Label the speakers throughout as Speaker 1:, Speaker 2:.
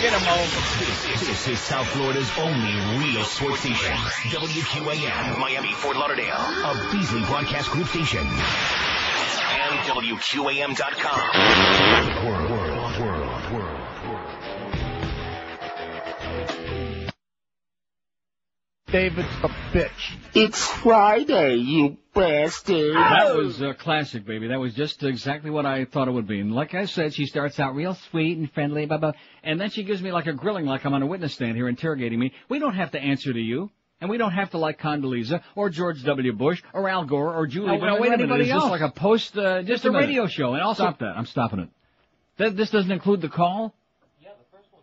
Speaker 1: Get him over. This, is South Florida's only real sports station. WQAM, Miami, Fort Lauderdale. A Beasley Broadcast Group station. And WQAM.com. World,
Speaker 2: David's a bitch.
Speaker 3: It's Friday, you bastard.
Speaker 4: That was a classic, baby. That was just exactly what I thought it would be. And like I said, she starts out real sweet and friendly, blah, blah, and then she gives me like a grilling like I'm on a witness stand here interrogating me. We don't have to answer to you. And we don't have to like Condoleezza or George W. Bush or Al Gore or Julie
Speaker 5: No,
Speaker 4: Bell
Speaker 5: no,
Speaker 4: or
Speaker 5: wait a minute.
Speaker 4: anybody
Speaker 5: Is
Speaker 4: else.
Speaker 5: this like a post, uh,
Speaker 4: just
Speaker 5: just
Speaker 4: a
Speaker 5: a
Speaker 4: radio show. And also,
Speaker 5: Stop that. I'm stopping it.
Speaker 4: Th- this doesn't include the call? Yeah, the first one.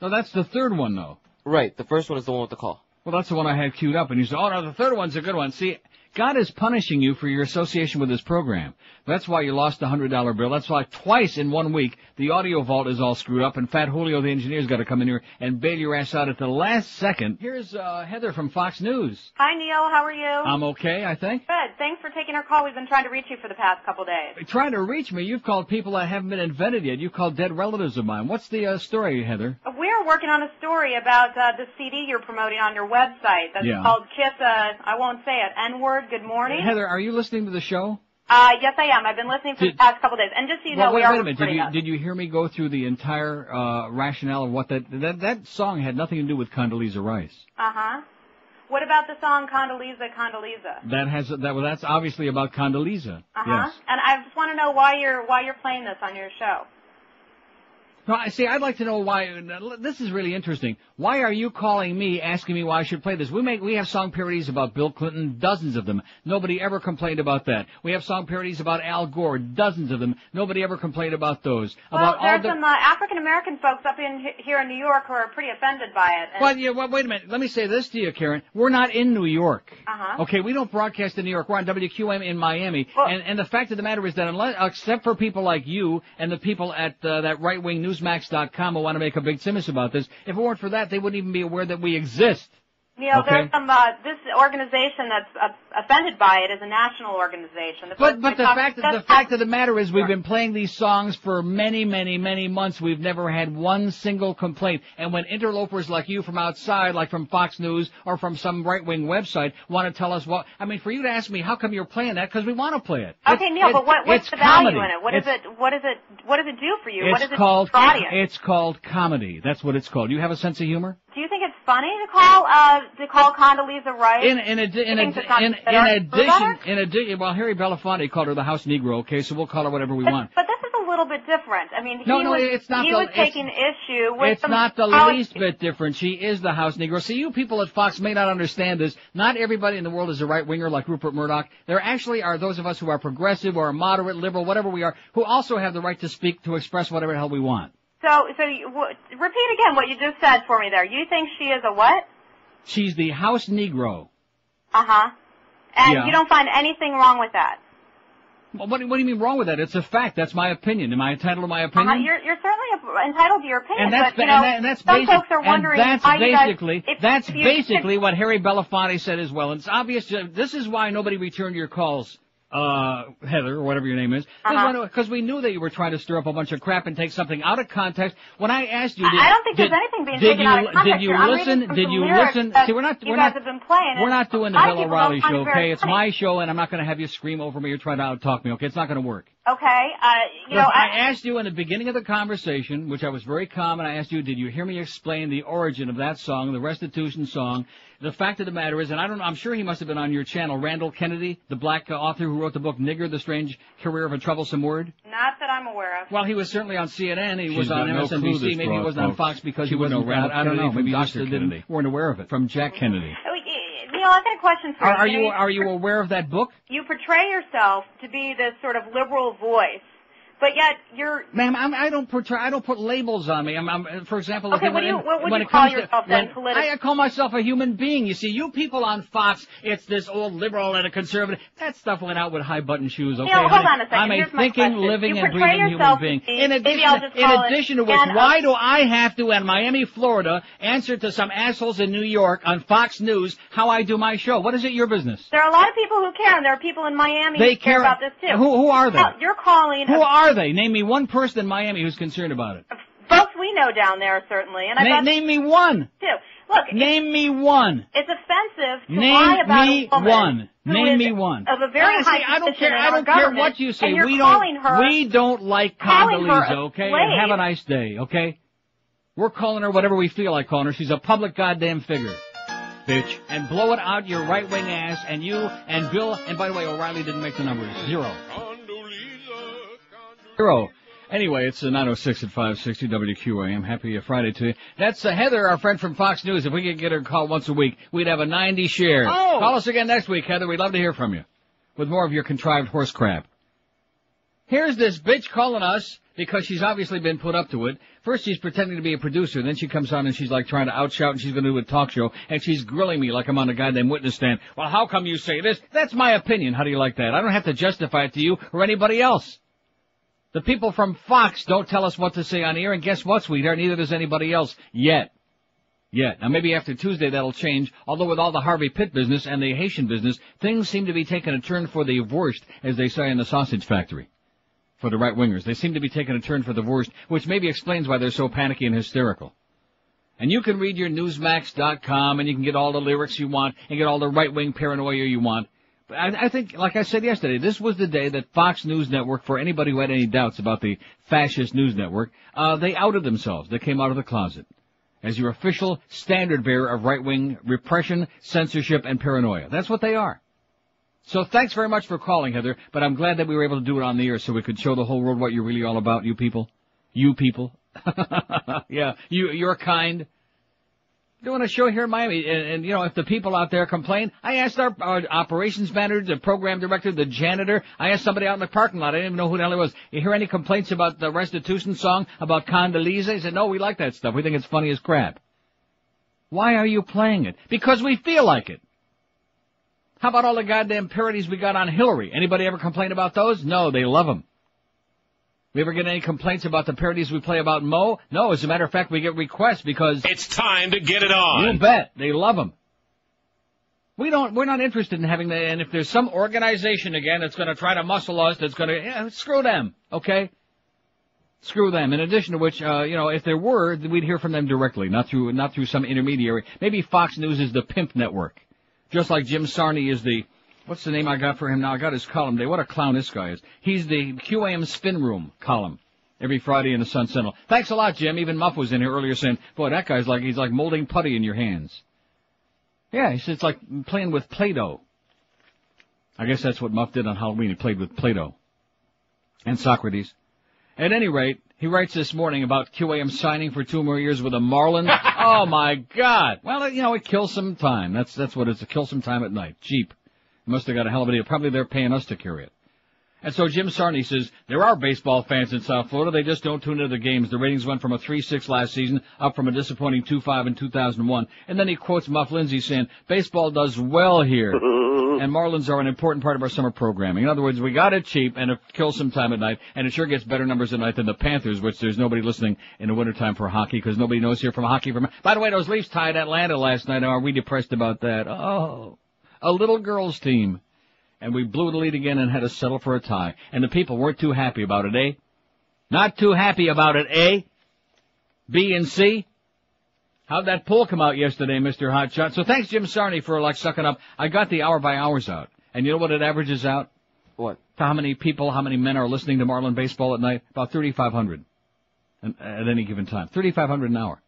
Speaker 4: No, that's the third one though.
Speaker 6: Right, the first one is the one with the call.
Speaker 4: Well, that's the one I had queued up, and you said, "Oh no, the third one's a good one." See, God is punishing you for your association with this program. That's why you lost a hundred dollar bill. That's why twice in one week the audio vault is all screwed up, and Fat Julio, the engineer's got to come in here and bail your ass out at the last second. Here's uh, Heather from Fox News.
Speaker 7: Hi, Neil. How are you?
Speaker 4: I'm okay, I think.
Speaker 7: Good. Thanks for taking our call. We've been trying to reach you for the past couple days.
Speaker 4: Trying to reach me, you've called people that haven't been invented yet. You've called dead relatives of mine. What's the uh, story, Heather?
Speaker 7: We're working on a story about uh, the CD you're promoting on your website. That's
Speaker 4: Yeah.
Speaker 7: called Kiss. Uh, I won't say it. N word. Good morning.
Speaker 4: Heather, are you listening to the show?
Speaker 7: Uh, yes, I am. I've been listening for
Speaker 4: Did-
Speaker 7: the past couple of days. And just so you know,
Speaker 4: Well,
Speaker 7: we
Speaker 4: wait,
Speaker 7: are
Speaker 4: wait a minute. Did you
Speaker 7: us.
Speaker 4: did you hear me go through the entire uh, rationale of what that that that song had nothing to do with Condoleezza Rice?
Speaker 7: Uh huh. What about the song Condoleezza, Condoleezza?
Speaker 4: That has that well, that's obviously about Condoleezza.
Speaker 7: Uh huh.
Speaker 4: Yes.
Speaker 7: And I just want to know why you're why you're playing this on your show.
Speaker 4: No, I see. I'd like to know why. This is really interesting. Why are you calling me, asking me why I should play this? We make we have song parodies about Bill Clinton, dozens of them. Nobody ever complained about that. We have song parodies about Al Gore, dozens of them. Nobody ever complained about those.
Speaker 7: Well,
Speaker 4: about all
Speaker 7: there's
Speaker 4: the.
Speaker 7: some uh, African American folks up in here in New York who are pretty offended by it. And,
Speaker 4: Well, yeah, well, wait a minute. Let me say this to you, Karen. We're not in New York.
Speaker 7: Uh-huh.
Speaker 4: Okay, we don't broadcast in New York. We're on WQAM in Miami.
Speaker 7: Well-
Speaker 4: and, and the fact of the matter is that unless, except for people like you and the people at uh, that right-wing newsmax.com I want to make a big simus about this, if it weren't for that, they wouldn't even be aware that we exist.
Speaker 7: Neil,
Speaker 4: Okay.
Speaker 7: there's some uh, this organization that's uh, offended by it is a national organization. The
Speaker 4: But but the fact
Speaker 7: that's
Speaker 4: the fact of the matter is we've been playing these songs for many many many months. We've never had one single complaint. And when interlopers like you from outside, like from Fox News or from some right wing website, want to tell us what I mean, for you to ask me how come you're playing that because we want to play it.
Speaker 7: Okay,
Speaker 4: It-
Speaker 7: Neil,
Speaker 4: it-
Speaker 7: but what, what's
Speaker 4: it's
Speaker 7: the value
Speaker 4: comedy.
Speaker 7: in it? What is
Speaker 4: It's-
Speaker 7: it? What is it? What does it do for you? what
Speaker 4: It's
Speaker 7: does it
Speaker 4: called
Speaker 7: do for audience?
Speaker 4: it's called comedy. That's what it's called. You have a sense of humor?
Speaker 7: Do you think it's funny to call uh to call Condoleezza Rice?
Speaker 4: In in in,
Speaker 7: You think
Speaker 4: addi-
Speaker 7: it's not
Speaker 4: in, in addition in addition well Harry Belafonte called her the house negro, okay, so we'll call her whatever we
Speaker 7: But-
Speaker 4: want.
Speaker 7: But this is a little bit different. I mean, he
Speaker 4: No, no,
Speaker 7: was,
Speaker 4: it's not
Speaker 7: he
Speaker 4: the-
Speaker 7: was taking issue with
Speaker 4: It's not the
Speaker 7: college-
Speaker 4: least bit different. She is the house negro. See, you people at Fox may not understand this. Not everybody in the world is a right winger like Rupert Murdoch. There actually are those of us who are progressive or moderate, liberal, whatever we are, who also have the right to speak, to express whatever the hell we want.
Speaker 7: So, so you, w- repeat again what you just said for me there. You think she is a what?
Speaker 4: She's the house negro.
Speaker 7: Uh huh. And
Speaker 4: Yeah.
Speaker 7: you don't find anything wrong with that.
Speaker 4: Well, what, do- what do you mean wrong with that? It's a fact. That's my opinion. Am I entitled to my
Speaker 7: Uh-huh.
Speaker 4: opinion?
Speaker 7: You're, you're certainly entitled to your opinion,
Speaker 4: and that's
Speaker 7: but you know,
Speaker 4: and, that, and that's
Speaker 7: some
Speaker 4: basic,
Speaker 7: folks are wondering
Speaker 4: and that's
Speaker 7: why you guys-
Speaker 4: basically
Speaker 7: if-
Speaker 4: that's
Speaker 7: if
Speaker 4: basically what Harry Belafonte said as well. And it's obvious. uh, This is why nobody returned your calls. Uh, Heather, or whatever your name is,
Speaker 7: Uh-huh.
Speaker 4: because we knew that you were trying to stir up a bunch of crap and take something out of context. When I asked you,
Speaker 7: I-
Speaker 4: did,
Speaker 7: I don't think
Speaker 4: did,
Speaker 7: there's anything being taken
Speaker 4: you,
Speaker 7: out of context
Speaker 4: Did you. Listen? Did you listen? See, we're not. we're not. We're not doing the Bill O'Reilly show, okay? It's
Speaker 7: funny.
Speaker 4: my show, and I'm not going to have you scream over me or try to out-talk me, okay? It's not going to work.
Speaker 7: Okay, uh, you know,
Speaker 4: I
Speaker 7: I,
Speaker 4: asked you in the beginning of the conversation, which I was very calm, and I asked you, did you hear me explain the origin of that song, the restitution song? The fact of the matter is, and I don't know, I'm sure he must have been on your channel, Randall Kennedy, the black uh, author who wrote the book Nigger, The Strange Career of a Troublesome Word.
Speaker 7: not that I'm aware of.
Speaker 4: Well, he was certainly on CNN. He
Speaker 5: She's
Speaker 4: was on
Speaker 5: got no
Speaker 4: MSNBC. Maybe he wasn't on. Fox because
Speaker 5: She
Speaker 4: he wasn't.
Speaker 5: Randall
Speaker 4: I, I don't know.
Speaker 5: Kennedy from
Speaker 4: Maybe you just
Speaker 5: Dr.
Speaker 4: didn't, weren't aware of it. From Jack Kennedy.
Speaker 7: Oh, y- Neil, I've got a question for
Speaker 4: Are, are
Speaker 7: you.
Speaker 4: you
Speaker 7: know,
Speaker 4: are you aware of that book?
Speaker 7: you portray yourself to be this sort of liberal voice, but yet you're
Speaker 4: Ma'am, I'm, I don't portray, I don't put labels on me. I'm, I'm for example,
Speaker 7: Okay, what do
Speaker 4: when,
Speaker 7: you- what would
Speaker 4: when
Speaker 7: you
Speaker 4: it
Speaker 7: call
Speaker 4: comes to-
Speaker 7: yourself then,
Speaker 4: I, I call myself a human being. You see, you people on Fox, it's this old liberal and a conservative. That stuff went out with high button shoes. Okay,
Speaker 7: Neil, hold on a second.
Speaker 4: I'm a
Speaker 7: Here's my
Speaker 4: thinking, living,
Speaker 7: You
Speaker 4: and breathing human being. In
Speaker 7: maybe
Speaker 4: addition,
Speaker 7: I'll just
Speaker 4: in addition to which, why do I have to, in Miami, Florida, answer to some assholes in New York on Fox News how I do my show? What is it your business?
Speaker 7: There are a lot of people who care, and there are people in Miami
Speaker 4: They
Speaker 7: who care,
Speaker 4: care-
Speaker 7: about this too.
Speaker 4: Who- who are they?
Speaker 7: Well, You're calling.
Speaker 4: Who are they? Name me one person in Miami who's concerned about it.
Speaker 7: folks we know down there certainly, and I
Speaker 2: Na- name me one.
Speaker 7: too. Look,
Speaker 2: Name me one.
Speaker 7: it's offensive to
Speaker 2: Name
Speaker 7: lie about
Speaker 2: me
Speaker 7: a woman
Speaker 2: one. Name me one.
Speaker 7: of a very
Speaker 4: Honestly,
Speaker 7: high
Speaker 4: I don't care. I don't care what you say. We don't.
Speaker 7: her
Speaker 4: we don't like Condoleezza, okay? And have a nice day, okay? We're calling her whatever we feel like calling her. She's a public goddamn figure, bitch. And blow it out your right wing ass. And you and Bill. And by the way, O'Reilly didn't make the numbers. Zero. Zero. Anyway, it's uh, 906 at 560 WQAM. Happy Friday to you. That's uh, Heather, our friend from Fox News. If we could get her call once a week, we'd have a 90 share.
Speaker 2: Oh!
Speaker 4: Call us again next week, Heather. We'd love to hear from you with more of your contrived horse crap. Here's this bitch calling us because she's obviously been put up to it. First she's pretending to be a producer, then she comes on and she's like trying to outshout and she's going to do a talk show and she's grilling me like I'm on a goddamn witness stand. Well, how come you say this? That's my opinion. How do you like that? I don't have to justify it to you or anybody else. The people from Fox don't tell us what to say on air, and guess what, sweetheart? Neither does anybody else yet. Yet. Now maybe after Tuesday that'll change, although with all the Harvey Pitt business and the Haitian business, things seem to be taking a turn for the worst, as they say in the sausage factory. For the right wingers. They seem to be taking a turn for the worst, which maybe explains why they're so panicky and hysterical. And you can read your Newsmax.com and you can get all the lyrics you want and get all the right wing paranoia you want. I, I think, like I said yesterday, this was the day that Fox News Network, for anybody who had any doubts about the fascist news network, uh, they outed themselves. They came out of the closet as your official standard bearer of right-wing repression, censorship, and paranoia. That's what they are. So thanks very much for calling, Heather, but I'm glad that we were able to do it on the air so we could show the whole world what you're really all about, you people. You people. yeah, you, you're kind. Doing a show here in Miami, and, and, you know, if the people out there complain, I asked our, our operations manager, the program director, the janitor, I asked somebody out in the parking lot, I didn't even know who the hell it was. You hear any complaints about the restitution song, about Condoleezza? He said, no, we like that stuff. We think it's funny as crap. Why are you playing it? Because we feel like it. How about all the goddamn parodies we got on Hillary? Anybody ever complain about those? No, they love them. We ever get any complaints about the parodies we play about Mo? No, as a matter of fact, we get requests because
Speaker 1: It's time to get it on.
Speaker 4: you bet they love them. We don't. We're not interested in having the. And if there's some organization again that's going to try to muscle us, that's going to yeah, screw them. Okay. Screw them. In addition to which, uh, you know, if there were, we'd hear from them directly, not through not through some intermediary. Maybe Fox News is the pimp network, just like Jim Sarni is the. What's the name I got for him now? I got his column day. What a clown this guy is. He's the QAM Spin Room column every Friday in the Sun Sentinel. Thanks a lot, Jim. Even Muff was in here earlier saying, "Boy, that guy's like he's like molding putty in your hands." Yeah, he said it's like playing with Play-Doh. I guess that's what Muff did on Halloween. He played with Play-Doh. And Socrates. At any rate, he writes this morning about QAM signing for two more years with a Marlin. oh my God! Well, you know, it kills some time. That's that's what it's. It kills some time at night. Cheap. Must have got a hell of a deal. Probably they're paying us to carry it. And so Jim Sarni says, there are baseball fans in South Florida, they just don't tune into the games. The ratings went from a 3-6 last season, up from a disappointing 2-5 in 2001. And then he quotes Muff Lindsay saying, baseball does well here. and Marlins are an important part of our summer programming. In other words, we got it cheap and it kills some time at night, and it sure gets better numbers at night than the Panthers, which there's nobody listening in the wintertime for hockey, because nobody knows here from hockey from... By the way, those Leafs tied Atlanta last night. Are we depressed about that? Oh, a little girls team and we blew the lead again and had to settle for a tie. And the people weren't too happy about it, eh? Not too happy about it, eh? B and C? How'd that poll come out yesterday, Mr. Hotshot? So thanks, Jim Sarni, for like sucking up. I got the hour by hours out. And you know what it averages out?
Speaker 6: What?
Speaker 4: To how many people, how many men are listening to Marlin baseball at night? About 3,500 at at any given time. 3,500 an hour.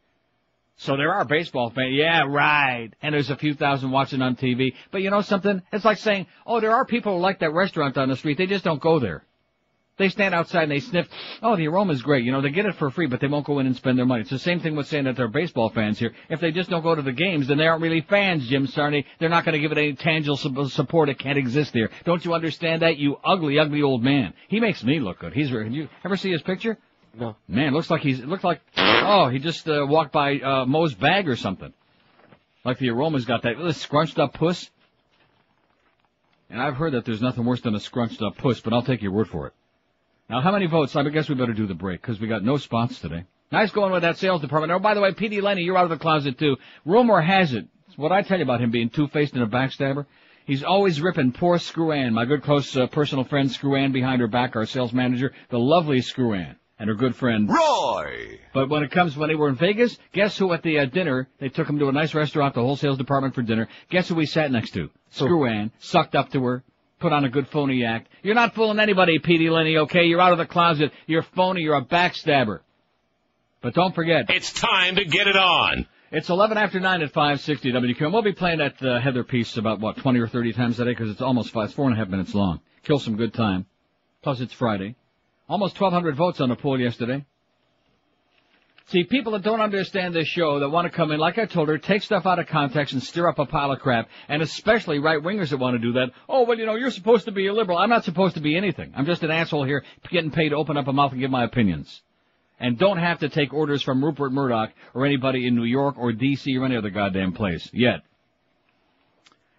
Speaker 4: So there are baseball fans. Yeah, right. And there's a few thousand watching on TV. But you know something? It's like saying, oh, there are people who like that restaurant down the street. They just don't go there. They stand outside and they sniff. Oh, the aroma's great. You know, they get it for free, but they won't go in and spend their money. It's the same thing with saying that they're baseball fans here. If they just don't go to the games, then they aren't really fans, Jim Sarni. They're not going to give it any tangible support. It can't exist there. Don't you understand that, you ugly, ugly old man? He makes me look good. He's. You ever see his picture?
Speaker 6: No.
Speaker 4: Man, looks like he's, it looks like, oh, he just uh, walked by uh, Moe's bag or something. Like the aroma's got that uh, scrunched up puss. And I've heard that there's nothing worse than a scrunched up puss, but I'll take your word for it. Now, how many votes? I guess we better do the break because we got no spots today. Nice going with that sales department. Oh, by the way, P.D. Lenny, you're out of the closet too. Rumor has it, what I tell you about him being two-faced and a backstabber. He's always ripping poor Screw Ann, my good close uh, personal friend Screw Ann behind her back, our sales manager, the lovely Screw Ann. And her good friend
Speaker 5: Roy.
Speaker 4: But when it comes when they were in Vegas, guess who at the uh, dinner they took him to a nice restaurant, the wholesale department for dinner. Guess who we sat next to? Screw Ann, sucked up to her, put on a good phony act. You're not fooling anybody, Petey Lenny. Okay, you're out of the closet. You're phony. You're a backstabber. But don't forget,
Speaker 1: It's time to get it on.
Speaker 4: it's 11 after 9 at 560 WQAM. We'll be playing that uh, Heather piece about, what, 20 or 30 times a day because it's almost five, it's four and a half minutes long. Kill some good time. Plus it's Friday. Almost 1,200 votes on the poll yesterday. See, people that don't understand this show that want to come in, like I told her, take stuff out of context and stir up a pile of crap, and especially right-wingers that want to do that. Oh, well, you know, you're supposed to be a liberal. I'm not supposed to be anything. I'm just an asshole here getting paid to open up a mouth and give my opinions. And don't have to take orders from Rupert Murdoch or anybody in New York or D.C. or any other goddamn place. Yet.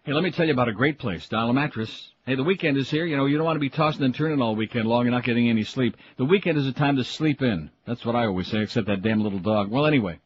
Speaker 4: Hey, let me tell you about a great place, Dial a Mattress. Hey, the weekend is here. You know, you don't want to be tossing and turning all weekend long and not getting any sleep. The weekend is a time to sleep in. That's what I always say, except that damn little dog. Well, anyway.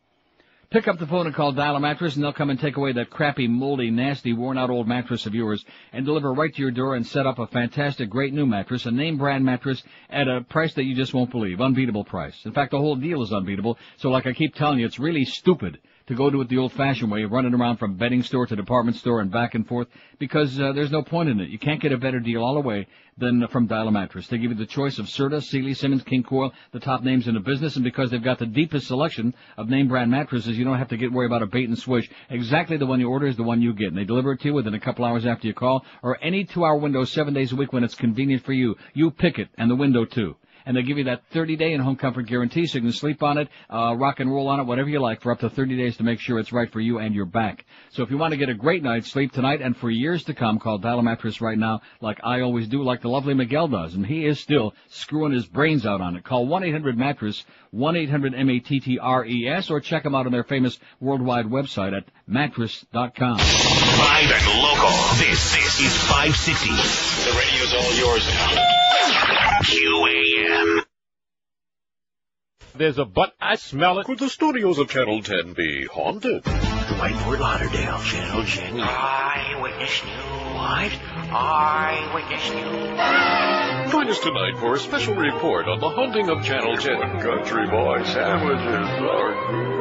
Speaker 4: Pick up the phone and call Dial a Mattress and they'll come and take away that crappy, moldy, nasty, worn out old mattress of yours and deliver right to your door and set up a fantastic, great new mattress, a name brand mattress at a price that you just won't believe. Unbeatable price. In fact, the whole deal is unbeatable. So like I keep telling you, it's really stupid to go do it the old-fashioned way of running around from bedding store to department store and back and forth because uh, there's no point in it. You can't get a better deal all the way than from Dial a Mattress. They give you the choice of Serta, Sealy, Simmons, King Koil, the top names in the business, and because they've got the deepest selection of name brand mattresses, you don't have to get worried about a bait and switch. Exactly the one you order is the one you get, and they deliver it to you within a couple hours after you call, or any two-hour window, seven days a week when it's convenient for you. You pick it, and the window too and they'll give you that 30 day and home comfort guarantee so you can sleep on it, uh, rock and roll on it, whatever you like for up to 30 days to make sure it's right for you and your back. So if you want to get a great night's sleep tonight and for years to come, call Dial Mattress right now like I always do, like the lovely Miguel does, and he is still screwing his brains out on it. Call 1-800-MATTRESS, 1-800-M-A-T-T-R-E-S, or check them out on their famous worldwide website at mattress.com.
Speaker 1: Live and local. This, this is 560. The radio's all yours now. QAM.
Speaker 2: There's a butt. I smell it.
Speaker 8: Could the studios of Channel 10 be haunted?
Speaker 1: Dwight Lauderdale, Channel 10. Eyewitness News. What? Eyewitness News.
Speaker 8: Join us tonight for a special report on the haunting of Channel 10. Country boy sandwiches are good.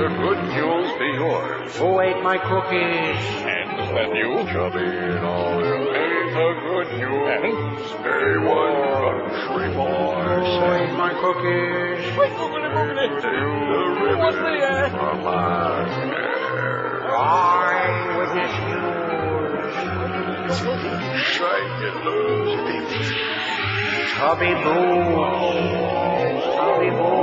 Speaker 8: The good news be yours.
Speaker 3: Who ate my cookies?
Speaker 8: And the menu. Chubby and all. May the good news. Stay one country boy.
Speaker 3: Who ate my cookies?
Speaker 8: What's the air? From my hair.
Speaker 3: Eyewitness news.
Speaker 8: Shake it loose.
Speaker 3: Tubby Boo. Tubby Boo.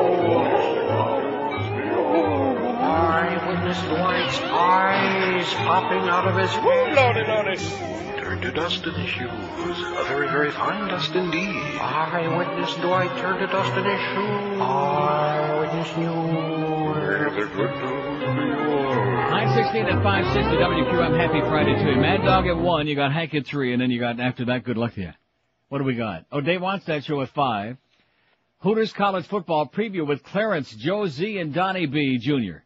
Speaker 3: Eyewitness Dwight's eyes popping out of his head.
Speaker 8: Turn to dust in his shoes. A very, very fine dust indeed.
Speaker 3: Eyewitness Dwight turned to dust in his shoes. Eyewitness news.
Speaker 8: The good news be yours.
Speaker 4: 916 at 560 WQAM. Happy Friday to you. Mad Dog at 1, you got Hank at 3, and then you got, after that, good luck to you. What do we got? Oh, Dave wants that show at 5. Hooters College Football Preview with Clarence, Joe Z, and Donnie B. Jr.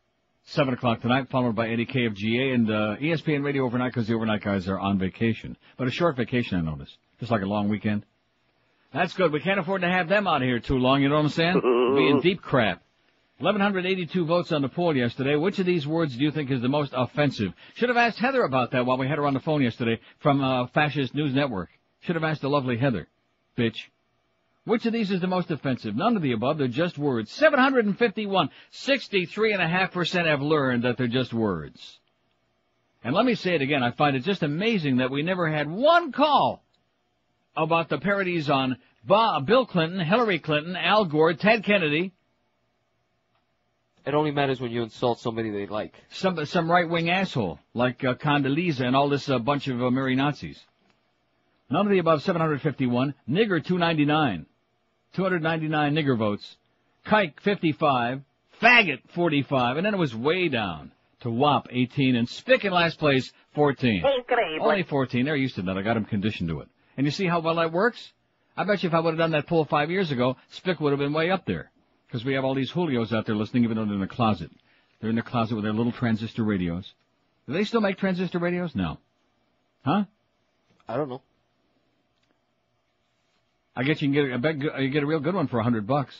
Speaker 4: 7 o'clock tonight, followed by Eddie K of GA and uh, ESPN Radio overnight because the overnight guys are on vacation. But a short vacation, I noticed. Just like a long weekend. That's good. We can't afford to have them out here too long, you know what I'm saying? Be in deep crap. 1,182 votes on the poll yesterday. Which of these words do you think is the most offensive? Should have asked Heather about that while we had her on the phone yesterday from uh, Fascist News Network. Should have asked the lovely Heather. Bitch. Which of these is the most offensive? None of the above. They're just words. 751. 63.5% have learned that they're just words. And let me say it again. I find it just amazing that we never had one call about the parodies on Bob, Bill Clinton, Hillary Clinton, Al Gore, Ted Kennedy,
Speaker 6: It only matters when you insult somebody they like.
Speaker 4: some some right wing asshole like uh, Condoleezza and all this uh, bunch of uh, merry Nazis. None of the above 751. Nigger 299. 299 nigger votes. Kike 55. Faggot 45. And then it was way down to WAP 18 and Spick in last place 14. Only 14. They're used to that. I got them conditioned to it. And you see how well that works? I bet you if I would have done that poll five years ago, Spick would have been way up there. Because we have all these Julios out there listening even though they're in the closet. They're in the closet with their little transistor radios. Do they still make transistor radios? No. Huh?
Speaker 6: I don't know.
Speaker 4: I get you can get, I bet you get a real good one for a hundred bucks.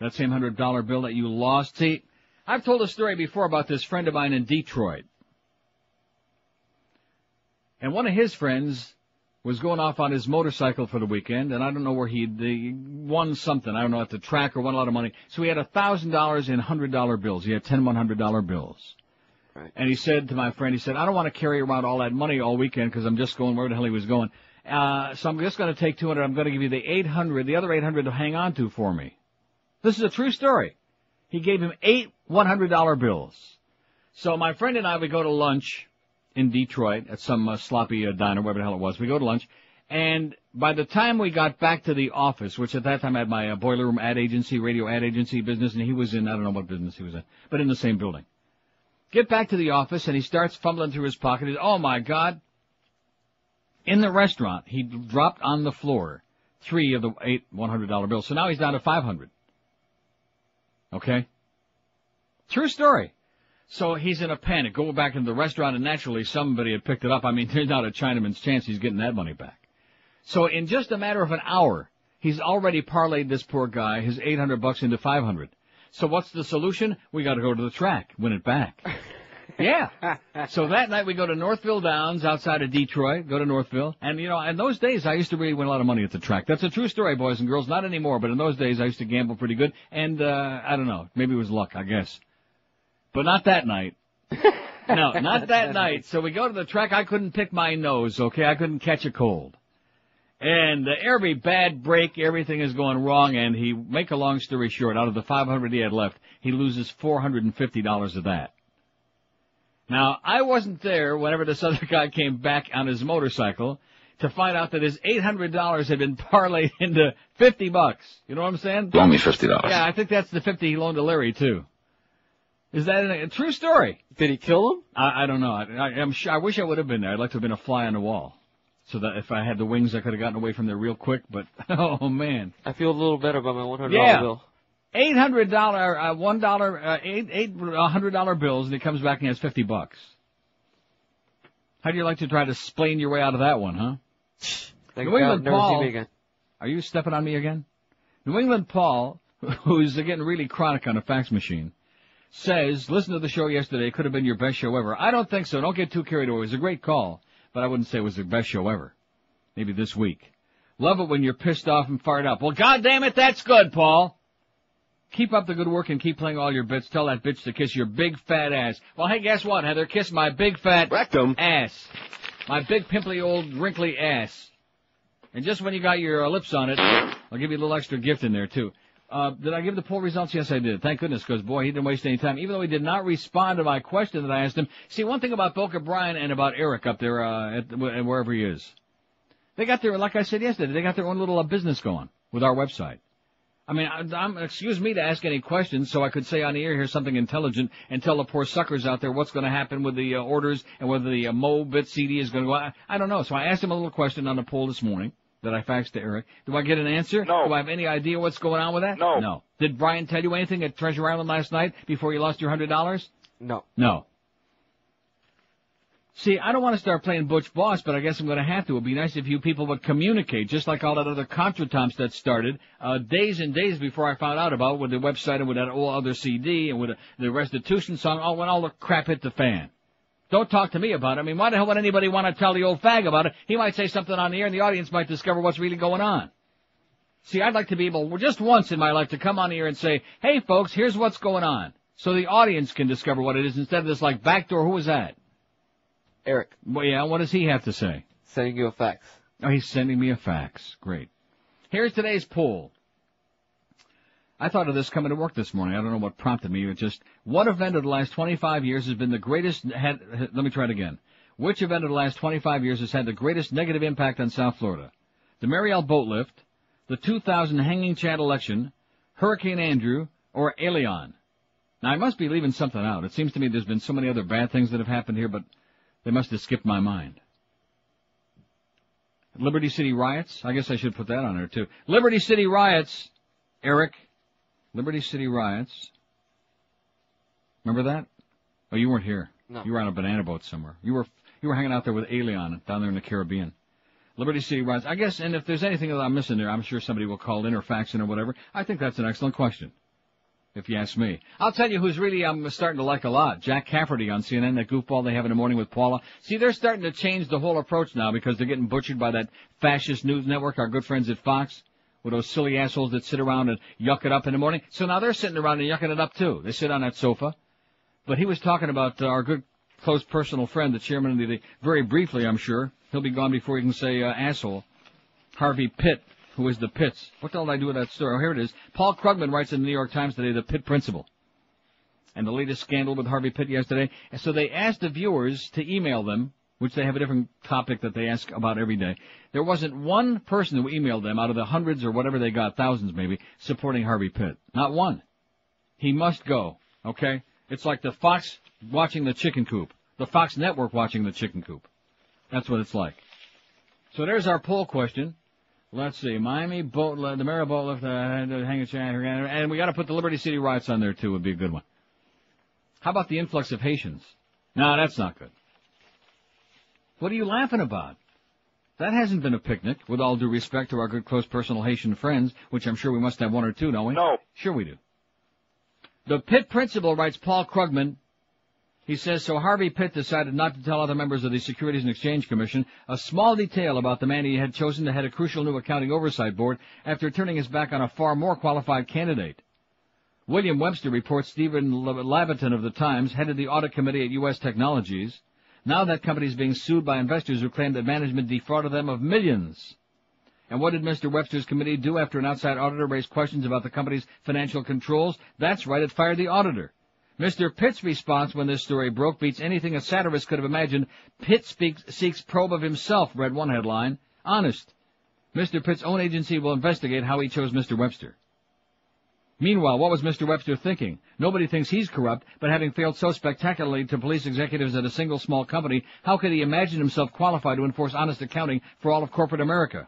Speaker 4: That same hundred dollar bill that you lost. See, I've told a story before about this friend of mine in Detroit. And one of his friends was going off on his motorcycle for the weekend, and I don't know where he he won something. I don't know at the track or won a lot of money. So he had a thousand dollars in hundred dollar bills. He had ten one hundred dollar bills.
Speaker 6: Right.
Speaker 4: And he said to my friend, he said, I don't want to carry around all that money all weekend because I'm just going where the hell he was going. Uh, so I'm just going to take 200. I'm going to give you the 800, the other 800 to hang on to for me. This is a true story. He gave him eight $100 bills. So my friend and I, we go to lunch in Detroit at some uh, sloppy uh, diner, wherever the hell it was. We go to lunch, and by the time we got back to the office, which at that time I had my uh, boiler room ad agency, radio ad agency business, and he was in, I don't know what business he was in, but in the same building. Get back to the office, and he starts fumbling through his pocket. He's, oh my God. In the restaurant, he dropped on the floor three of the eight $100 bills. So now he's down to 500. Okay? True story. So he's in a panic. Go back into the restaurant and naturally somebody had picked it up. I mean, there's not a Chinaman's chance he's getting that money back. So in just a matter of an hour, he's already parlayed this poor guy, his 800 bucks into 500. So what's the solution? We gotta go to the track, win it back. yeah. So that night we go to Northville Downs outside of Detroit, go to Northville. And you know, in those days I used to really win a lot of money at the track. That's a true story, boys and girls. Not anymore, but in those days I used to gamble pretty good. And, uh, I don't know, maybe it was luck, I guess. But not that night. no, not that night. So we go to the track. I couldn't pick my nose, okay? I couldn't catch a cold. And uh, every bad break, everything is going wrong, and he, make a long story short, out of the 500 he had left, he loses $450 of that. Now, I wasn't there whenever this other guy came back on his motorcycle to find out that his $800 had been parlayed into 50 bucks. You know what I'm saying?
Speaker 5: Loan me fifty dollars.
Speaker 4: Yeah, I think that's the 50 he loaned to Larry too. Is that a, a true story?
Speaker 6: Did he kill him?
Speaker 4: I, I don't know. I, I, I'm sure, I wish I would have been there. I'd like to have been a fly on the wall. So that if I had the wings, I could have gotten away from there real quick, but, oh man.
Speaker 6: I feel a little better about my $100
Speaker 4: Yeah.
Speaker 6: bill.
Speaker 4: Eight hundred dollar, uh, one dollar, uh, eight, eight, a hundred dollar bills, and he comes back and has fifty bucks. How do you like to try to explain your way out of that one, huh?
Speaker 6: Thank
Speaker 4: New
Speaker 6: God,
Speaker 4: England Paul-. Are you stepping on me again? New England Paul, who's getting really chronic on a fax machine, says, listen to the show yesterday, it could have been your best show ever. I don't think so. Don't get too carried away. It was a great call, but I wouldn't say it was the best show ever. Maybe this week. Love it when you're pissed off and fired up. Well, God damn it, that's good, Paul. Keep up the good work and keep playing all your bits. Tell that bitch to kiss your big fat ass. Well, hey, guess what, Heather? Kiss my big fat
Speaker 2: Rectum.
Speaker 4: ass. My big pimply old wrinkly ass. And just when you got your uh, lips on it, I'll give you a little extra gift in there too. Uh, did I give the poll results? Yes, I did. Thank goodness, because boy, he didn't waste any time. Even though he did not respond to my question that I asked him. See, one thing about Boca Brian and about Eric up there, uh, at, wherever he is. They got their, like I said yesterday, they got their own little uh, business going with our website. I mean, I, I'm, excuse me to ask any questions so I could say on the air here something intelligent and tell the poor suckers out there what's going to happen with the uh, orders and whether the uh, Mobit CD is going to go. I, I don't know. So I asked him a little question on the poll this morning that I faxed to Eric. Do I get an answer?
Speaker 8: No.
Speaker 4: Do I have any idea what's going on with that?
Speaker 8: No.
Speaker 4: No. Did Brian tell you anything at Treasure Island last night before you lost your hundred dollars?
Speaker 6: No.
Speaker 4: No. See, I don't want to start playing Butch Boss, but I guess I'm going to have to. It'd be nice if you people would communicate, just like all that other contretemps that started uh, days and days before I found out about with the website and with that old other CD and with the, restitution song. Oh, when all the crap hit the fan. Don't talk to me about it. I mean, why the hell would anybody want to tell the old fag about it? He might say something on the air, and the audience might discover what's really going on. See, I'd like to be able, just once in my life, to come on here and say, "Hey, folks, here's what's going on," so the audience can discover what it is instead of this like backdoor. Who was that?
Speaker 6: Eric,
Speaker 4: Well, yeah, what does he have to say?
Speaker 6: sending you a fax.
Speaker 4: Oh, he's sending me a fax. Great. Here's today's poll. I thought of this coming to work this morning. I don't know what prompted me. It just, what event of the last 25 years has been the greatest, had, let me try it again. Which event of the last 25 years has had the greatest negative impact on South Florida? The Mariel boat lift, the 2000 hanging chad election, Hurricane Andrew, or Elian? Now I must be leaving something out. It seems to me there's been so many other bad things that have happened here, but they must have skipped my mind. Liberty City riots? I guess I should put that on there too. Liberty City riots, Eric. Liberty City riots. Remember that? Oh, you weren't here.
Speaker 6: No.
Speaker 4: You were on a banana boat somewhere. You were you were hanging out there with Alien down there in the Caribbean. Liberty City riots. I guess, and if there's anything that I'm missing there, I'm sure somebody will call in or fax in or whatever. I think that's an excellent question. If you ask me. I'll tell you who's really I'm starting to like a lot. Jack Cafferty on CNN, that goofball they have in the morning with Paula. See, they're starting to change the whole approach now because they're getting butchered by that fascist news network, our good friends at Fox, with those silly assholes that sit around and yuck it up in the morning. So now they're sitting around and yucking it up too. They sit on that sofa. But he was talking about uh, our good close personal friend, the chairman of the, the very briefly, I'm sure. He'll be gone before he can say uh, asshole. Harvey Pitt who is the Pitts. What the hell did I do with that story? Oh, here it is. Paul Krugman writes in the New York Times today, the Pitt principle. And the latest scandal with Harvey Pitt yesterday. And so they asked the viewers to email them, which they have a different topic that they ask about every day. There wasn't one person who emailed them out of the hundreds or whatever they got, thousands maybe, supporting Harvey Pitt. Not one. He must go. Okay? It's like the Fox watching the chicken coop. The Fox network watching the chicken coop. That's what it's like. So there's our poll question. Let's see, Miami boat, the Mara boat lift, uh, hang a chat, and we got to put the Liberty City riots on there too. Would be a good one. How about the influx of Haitians? No, that's not good. What are you laughing about? That hasn't been a picnic, with all due respect to our good close personal Haitian friends, which I'm sure we must have one or two, don't we?
Speaker 3: No.
Speaker 4: Sure we do. The Pitt principle, writes Paul Krugman, he says, so Harvey Pitt decided not to tell other members of the Securities and Exchange Commission a small detail about the man he had chosen to head a crucial new accounting oversight board after turning his back on a far more qualified candidate. William Webster reports Stephen Labaton of the Times headed the audit committee at U.S. Technologies. Now that company is being sued by investors who claim that management defrauded them of millions. And what did Mr. Webster's committee do after an outside auditor raised questions about the company's financial controls? That's right, it fired the auditor. Mr. Pitt's response when this story broke beats anything a satirist could have imagined. Pitt speaks, seeks probe of himself, read one headline. Honest. Mr. Pitt's own agency will investigate how he chose Mr. Webster. Meanwhile, what was Mr. Webster thinking? Nobody thinks he's corrupt, but having failed so spectacularly to police executives at a single small company, how could he imagine himself qualified to enforce honest accounting for all of corporate America?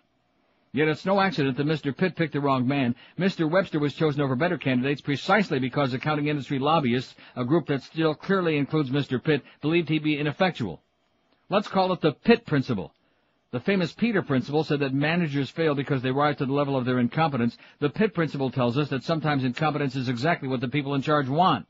Speaker 4: Yet it's no accident that Mr. Pitt picked the wrong man. Mr. Webster was chosen over better candidates precisely because accounting industry lobbyists, a group that still clearly includes Mr. Pitt, believed he'd be ineffectual. Let's call it the Pitt principle. The famous Peter principle said that managers fail because they rise to the level of their incompetence. The Pitt principle tells us that sometimes incompetence is exactly what the people in charge want.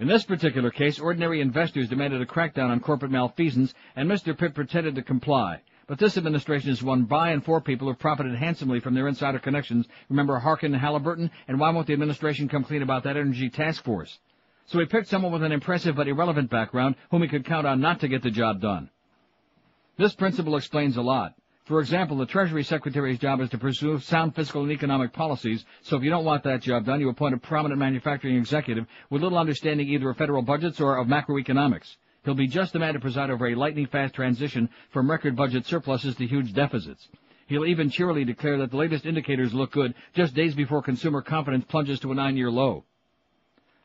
Speaker 4: In this particular case, ordinary investors demanded a crackdown on corporate malfeasance, and Mr. Pitt pretended to comply. But this administration is won by and for people who've profited handsomely from their insider connections. Remember Harken and Halliburton? And why won't the administration come clean about that energy task force? So he picked someone with an impressive but irrelevant background whom he could count on not to get the job done. This principle explains a lot. For example, the Treasury Secretary's job is to pursue sound fiscal and economic policies, so if you don't want that job done, you appoint a prominent manufacturing executive with little understanding either of federal budgets or of macroeconomics. He'll be just the man to preside over a lightning-fast transition from record budget surpluses to huge deficits. He'll even cheerily declare that the latest indicators look good just days before consumer confidence plunges to a nine-year low.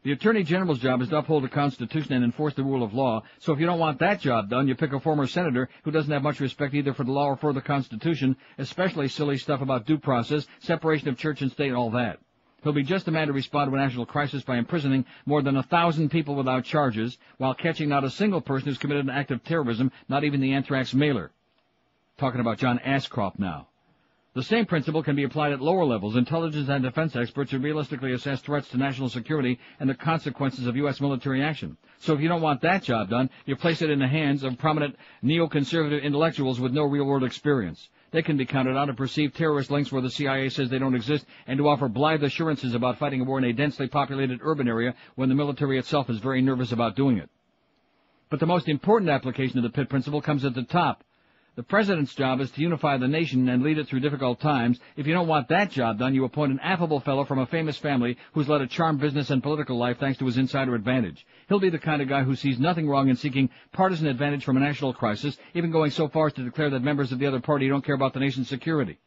Speaker 4: The Attorney General's job is to uphold the Constitution and enforce the rule of law, so if you don't want that job done, you pick a former senator who doesn't have much respect either for the law or for the Constitution, especially silly stuff about due process, separation of church and state, and all that. He'll be just the man to respond to a national crisis by imprisoning more than a thousand people without charges, while catching not a single person who's committed an act of terrorism, not even the anthrax mailer. Talking about John Ashcroft now. The same principle can be applied at lower levels. Intelligence and defense experts should realistically assess threats to national security and the consequences of U.S. military action. So if you don't want that job done, you place it in the hands of prominent neoconservative intellectuals with no real-world experience. They can be counted on to perceive terrorist links where the CIA says they don't exist and to offer blithe assurances about fighting a war in a densely populated urban area when the military itself is very nervous about doing it. But the most important application of the Pitt principle comes at the top. The president's job is to unify the nation and lead it through difficult times. If you don't want that job done, you appoint an affable fellow from a famous family who's led a charmed business and political life thanks to his insider advantage. He'll be the kind of guy who sees nothing wrong in seeking partisan advantage from a national crisis, even going so far as to declare that members of the other party don't care about the nation's security.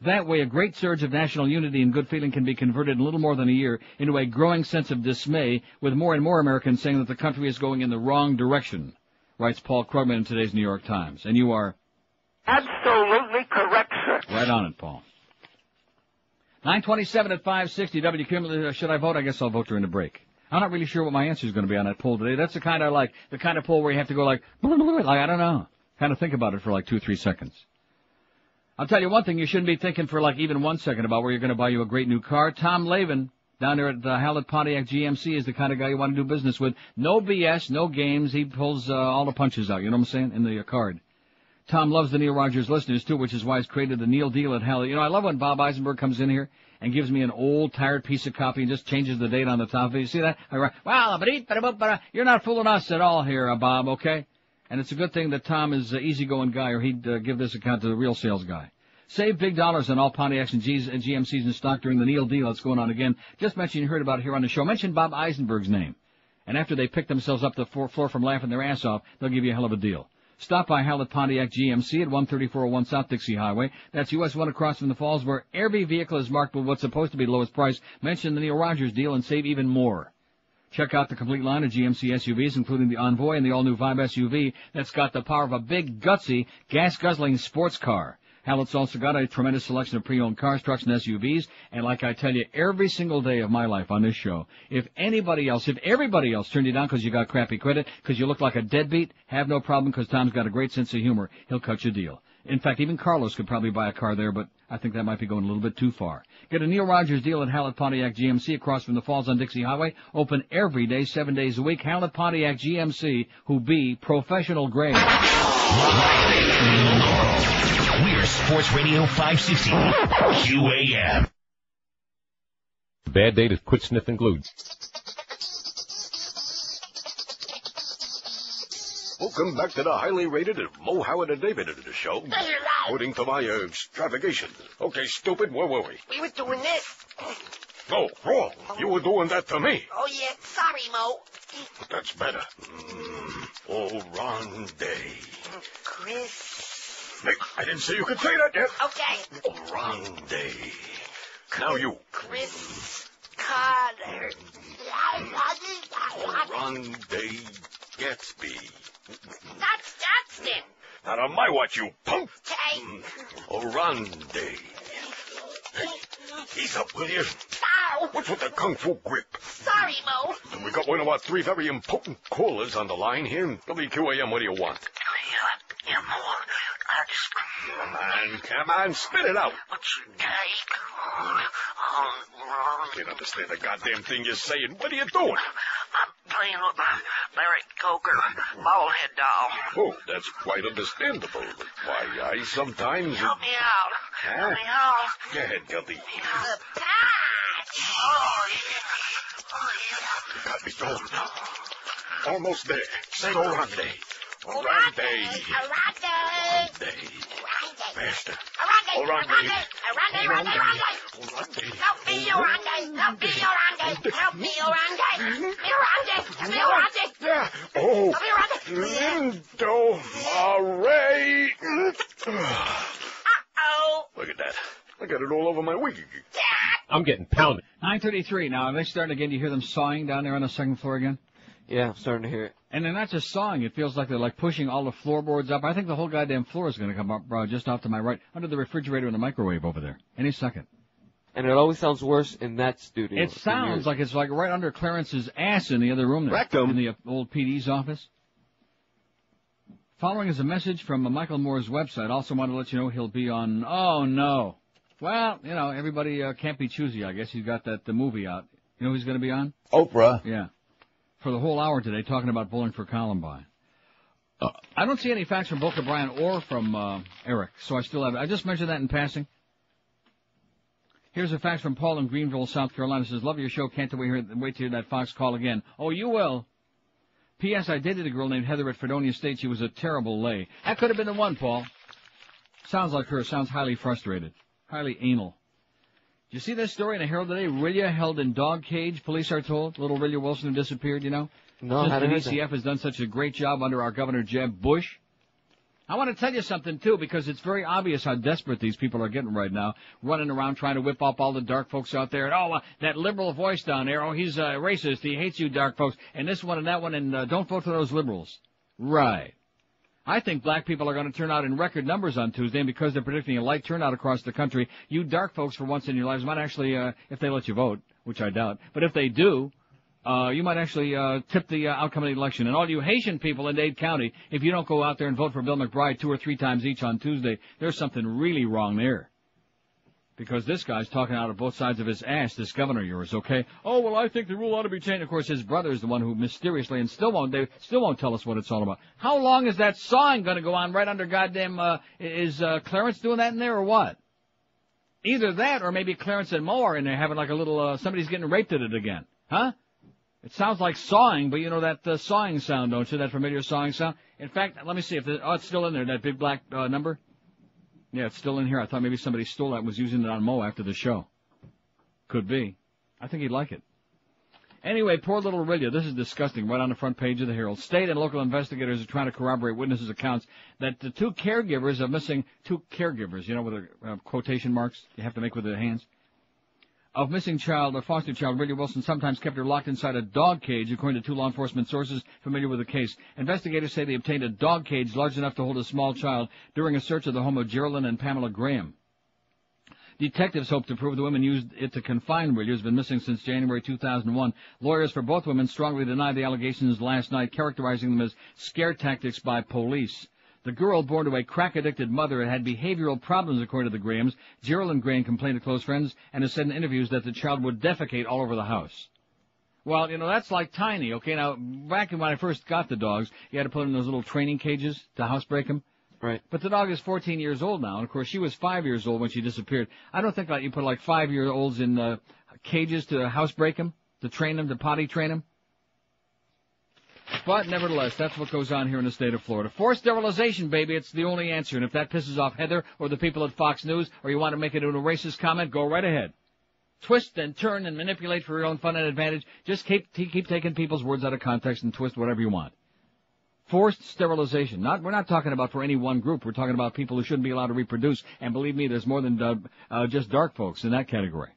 Speaker 4: That way, a great surge of national unity and good feeling can be converted in little more than a year into a growing sense of dismay, with more and more Americans saying that the country is going in the wrong direction writes Paul Krugman in today's New York Times. And you are?
Speaker 3: Absolutely correct, sir.
Speaker 4: Right on it, Paul. 927 at 560 WQAM. Uh, should I vote? I guess I'll vote during the break. I'm not really sure what my answer is going to be on that poll today. That's the kind I like. The kind of poll where you have to go like, like I don't know. Kind of think about it for like two, three seconds. I'll tell you one thing, you shouldn't be thinking for like even one second about where you're going to buy you a great new car. Tom Lavin, down there at the Hallett Pontiac GMC is the kind of guy you want to do business with. No BS, no games. He pulls uh, all the punches out, you know what I'm saying, in the uh, card. Tom loves the Neil Rogers listeners too, which is why he's created the Neil deal at Hallett. You know, I love when Bob Eisenberg comes in here and gives me an old, tired piece of copy and just changes the date on the top. You see that? I write, well, you're not fooling us at all here, uh, Bob, okay? And it's a good thing that Tom is an easygoing guy or he'd uh, give this account to the real sales guy. Save big dollars on all Pontiacs and, G's and GMCs in stock during the Neil deal that's going on again. Just mention you heard about it here on the show. Mention Bob Eisenberg's name. And after they pick themselves up the floor from laughing their ass off, they'll give you a hell of a deal. Stop by Hallett Pontiac GMC at 13401 South Dixie Highway. That's US 1 across from the falls where every vehicle is marked with what's supposed to be the lowest price. Mention the Neil Rogers deal and save even more. Check out the complete line of GMC SUVs, including the Envoy and the all-new Vibe SUV that's got the power of a big, gutsy, gas-guzzling sports car. Hallett's also got a tremendous selection of pre-owned cars, trucks, and SUVs. And like I tell you every single day of my life on this show, if anybody else, if everybody else turned you down because you got crappy credit, because you look like a deadbeat, have no problem because Tom's got a great sense of humor. He'll cut you a deal. In fact, even Carlos could probably buy a car there, but I think that might be going a little bit too far. Get a Neil Rogers deal at Hallett Pontiac GMC across from the Falls on Dixie Highway. Open every day, seven days a week. Hallett Pontiac GMC, who be professional grade.
Speaker 1: We're Sports Radio 560 QAM.
Speaker 2: Bad day to quit sniffing glue.
Speaker 8: Welcome back to the highly rated Mo Howard and David edition show. According to my uh, extravagation. Okay, stupid, where were we?
Speaker 5: We were doing this.
Speaker 8: No, wrong. You were doing that to me.
Speaker 5: Oh, yeah. Sorry, Mo.
Speaker 8: That's better. Mm. Oh, Ron Day.
Speaker 5: Chris.
Speaker 8: Nick, I didn't say you could say that yet.
Speaker 5: Okay.
Speaker 8: Oh, Ron Day. Now you.
Speaker 5: Cris Carter.
Speaker 8: Oh, Ron Day Gadsden.
Speaker 5: That's Jackson.
Speaker 8: Not on my watch, you punk.
Speaker 5: Okay. Mm-hmm.
Speaker 8: Oh, Ron Day. Hey, ease up, will you?
Speaker 5: Ow.
Speaker 8: What's with the kung fu grip?
Speaker 5: Sorry, Mo.
Speaker 8: And we got one of our three very important callers on the line here. WQAM, what do you want?
Speaker 5: Yeah, Mo. I just...
Speaker 8: Come on, come on, spit it out.
Speaker 5: What's your take on... on...
Speaker 8: Can't understand the goddamn thing you're saying. What are you doing?
Speaker 5: I'm playing with my Larry Coker ballhead doll.
Speaker 8: Oh, that's quite understandable. Why, I sometimes...
Speaker 5: Help me out.
Speaker 8: Huh?
Speaker 5: Help me out.
Speaker 8: Go ahead, Guilty.
Speaker 5: The patch. Oh, yeah. Oh, yeah.
Speaker 8: Got me going. Almost there. Say Oronde. Oronde.
Speaker 5: Arande.
Speaker 8: Oronde. Faster.
Speaker 5: Arande.
Speaker 8: Oronde.
Speaker 5: Arande. Arande. Arande.
Speaker 8: Oronde.
Speaker 5: Help me, Oronde. Help me, Oronde. Help me, Oronde. Me, Oronde. Help me, Oronde.
Speaker 8: Yeah. Oh.
Speaker 5: Help me, Oronde.
Speaker 8: Lindo Marie.
Speaker 5: Uh-oh.
Speaker 8: Look at that. I got it all over my wig.
Speaker 2: I'm getting pounded.
Speaker 4: 933 now. Are they starting again? Do you hear them sawing down there on the second floor again?
Speaker 6: Yeah, I'm starting to hear it.
Speaker 4: And they're not just sawing. It feels like they're like pushing all the floorboards up. I think the whole goddamn floor is going to come up uh, just off to my right, under the refrigerator and the microwave over there. Any second.
Speaker 6: And it always sounds worse in that studio.
Speaker 4: It sounds like it's like right under Clarence's ass in the other room there.
Speaker 8: Rectum.
Speaker 4: In the uh, old PD's office. Following is a message from uh, Michael Moore's website. Also want to let you know he'll be on, oh no. Well, you know, everybody uh, can't be choosy, I guess. He's got that the movie out. You know who he's going to be on?
Speaker 9: Oprah.
Speaker 4: Yeah. For the whole hour today, talking about bowling for Columbine. Uh, I don't see any facts from Boca Brian or from uh, Eric, so I still have. I just mentioned that in passing. Here's a fax from Paul in Greenville, South Carolina. Says, "Love your show. Can't wait, hear, wait to hear that Fox call again. Oh, you will." P.S. I dated a girl named Heather at Fredonia State. She was a terrible lay. That could have been the one, Paul. Sounds like her. Sounds highly frustrated. Highly anal. You see this story in the Herald today? Rilya held in dog cage, police are told. Little Rilya Wilson who disappeared, you know?
Speaker 6: No,
Speaker 4: Since
Speaker 6: I
Speaker 4: the
Speaker 6: didn't hear
Speaker 4: DCF has done such a great job under our Governor Jeb Bush. I want to tell you something too, because it's very obvious how desperate these people are getting right now, running around trying to whip up all the dark folks out there. And oh, uh, that liberal voice down there, oh, he's uh, racist, he hates you dark folks, and this one and that one, and uh, don't vote for those liberals. Right. I think black people are going to turn out in record numbers on Tuesday, and because they're predicting a light turnout across the country, you dark folks for once in your lives might actually, uh, if they let you vote, which I doubt, but if they do, uh, you might actually uh, tip the uh, outcome of the election. And all you Haitian people in Dade County, if you don't go out there and vote for Bill McBride two or three times each on Tuesday, there's something really wrong there. Because this guy's talking out of both sides of his ass, this governor of yours, okay? Oh, well, I think the rule ought to be changed. Of course, his brother is the one who mysteriously and still won't, they still won't tell us what it's all about. How long is that sawing gonna go on right under goddamn, uh, is, uh, Clarence doing that in there or what? Either that or maybe Clarence and Mo are in there having like a little, uh, somebody's getting raped at it again. Huh? It sounds like sawing, but you know that uh, sawing sound, don't you? That familiar sawing sound? In fact, let me see if the, oh, it's still in there, that big black uh, number. Yeah, it's still in here. I thought maybe somebody stole that and was using it on Mo after the show. Could be. I think he'd like it. Anyway, poor little Rilya. This is disgusting. Right on the front page of the Herald. State and local investigators are trying to corroborate witnesses' accounts that the two caregivers are missing two caregivers. You know, with the uh, quotation marks you have to make with the hands of missing child or foster child, Rilya Wilson sometimes kept her locked inside a dog cage, according to two law enforcement sources familiar with the case. Investigators say they obtained a dog cage large enough to hold a small child during a search of the home of Geraldine and Pamela Graham. Detectives hope to prove the women used it to confine Rilya, who's been missing since January 2001. Lawyers for both women strongly denied the allegations last night, characterizing them as scare tactics by police. The girl, born to a crack-addicted mother, had behavioral problems, according to the Grahams. Geraldine Graham complained to close friends and has said in interviews that the child would defecate all over the house. Well, you know, that's like Tiny, okay? Now, back when I first got the dogs, you had to put them in those little training cages to housebreak them.
Speaker 6: Right.
Speaker 4: But the dog is 14 years old now, and of course she was 5 years old when she disappeared. I don't think like you put like 5-year-olds in uh, cages to housebreak them, to train them, to potty train them. But nevertheless, that's what goes on here in the state of Florida. Forced sterilization, baby, it's the only answer. And if that pisses off Heather or the people at Fox News, or you want to make it into a racist comment, go right ahead. Twist and turn and manipulate for your own fun and advantage. Just keep keep taking people's words out of context and twist whatever you want. Forced sterilization. Not we're not talking about for any one group. We're talking about people who shouldn't be allowed to reproduce. And believe me, there's more than uh, uh, just dark folks in that category.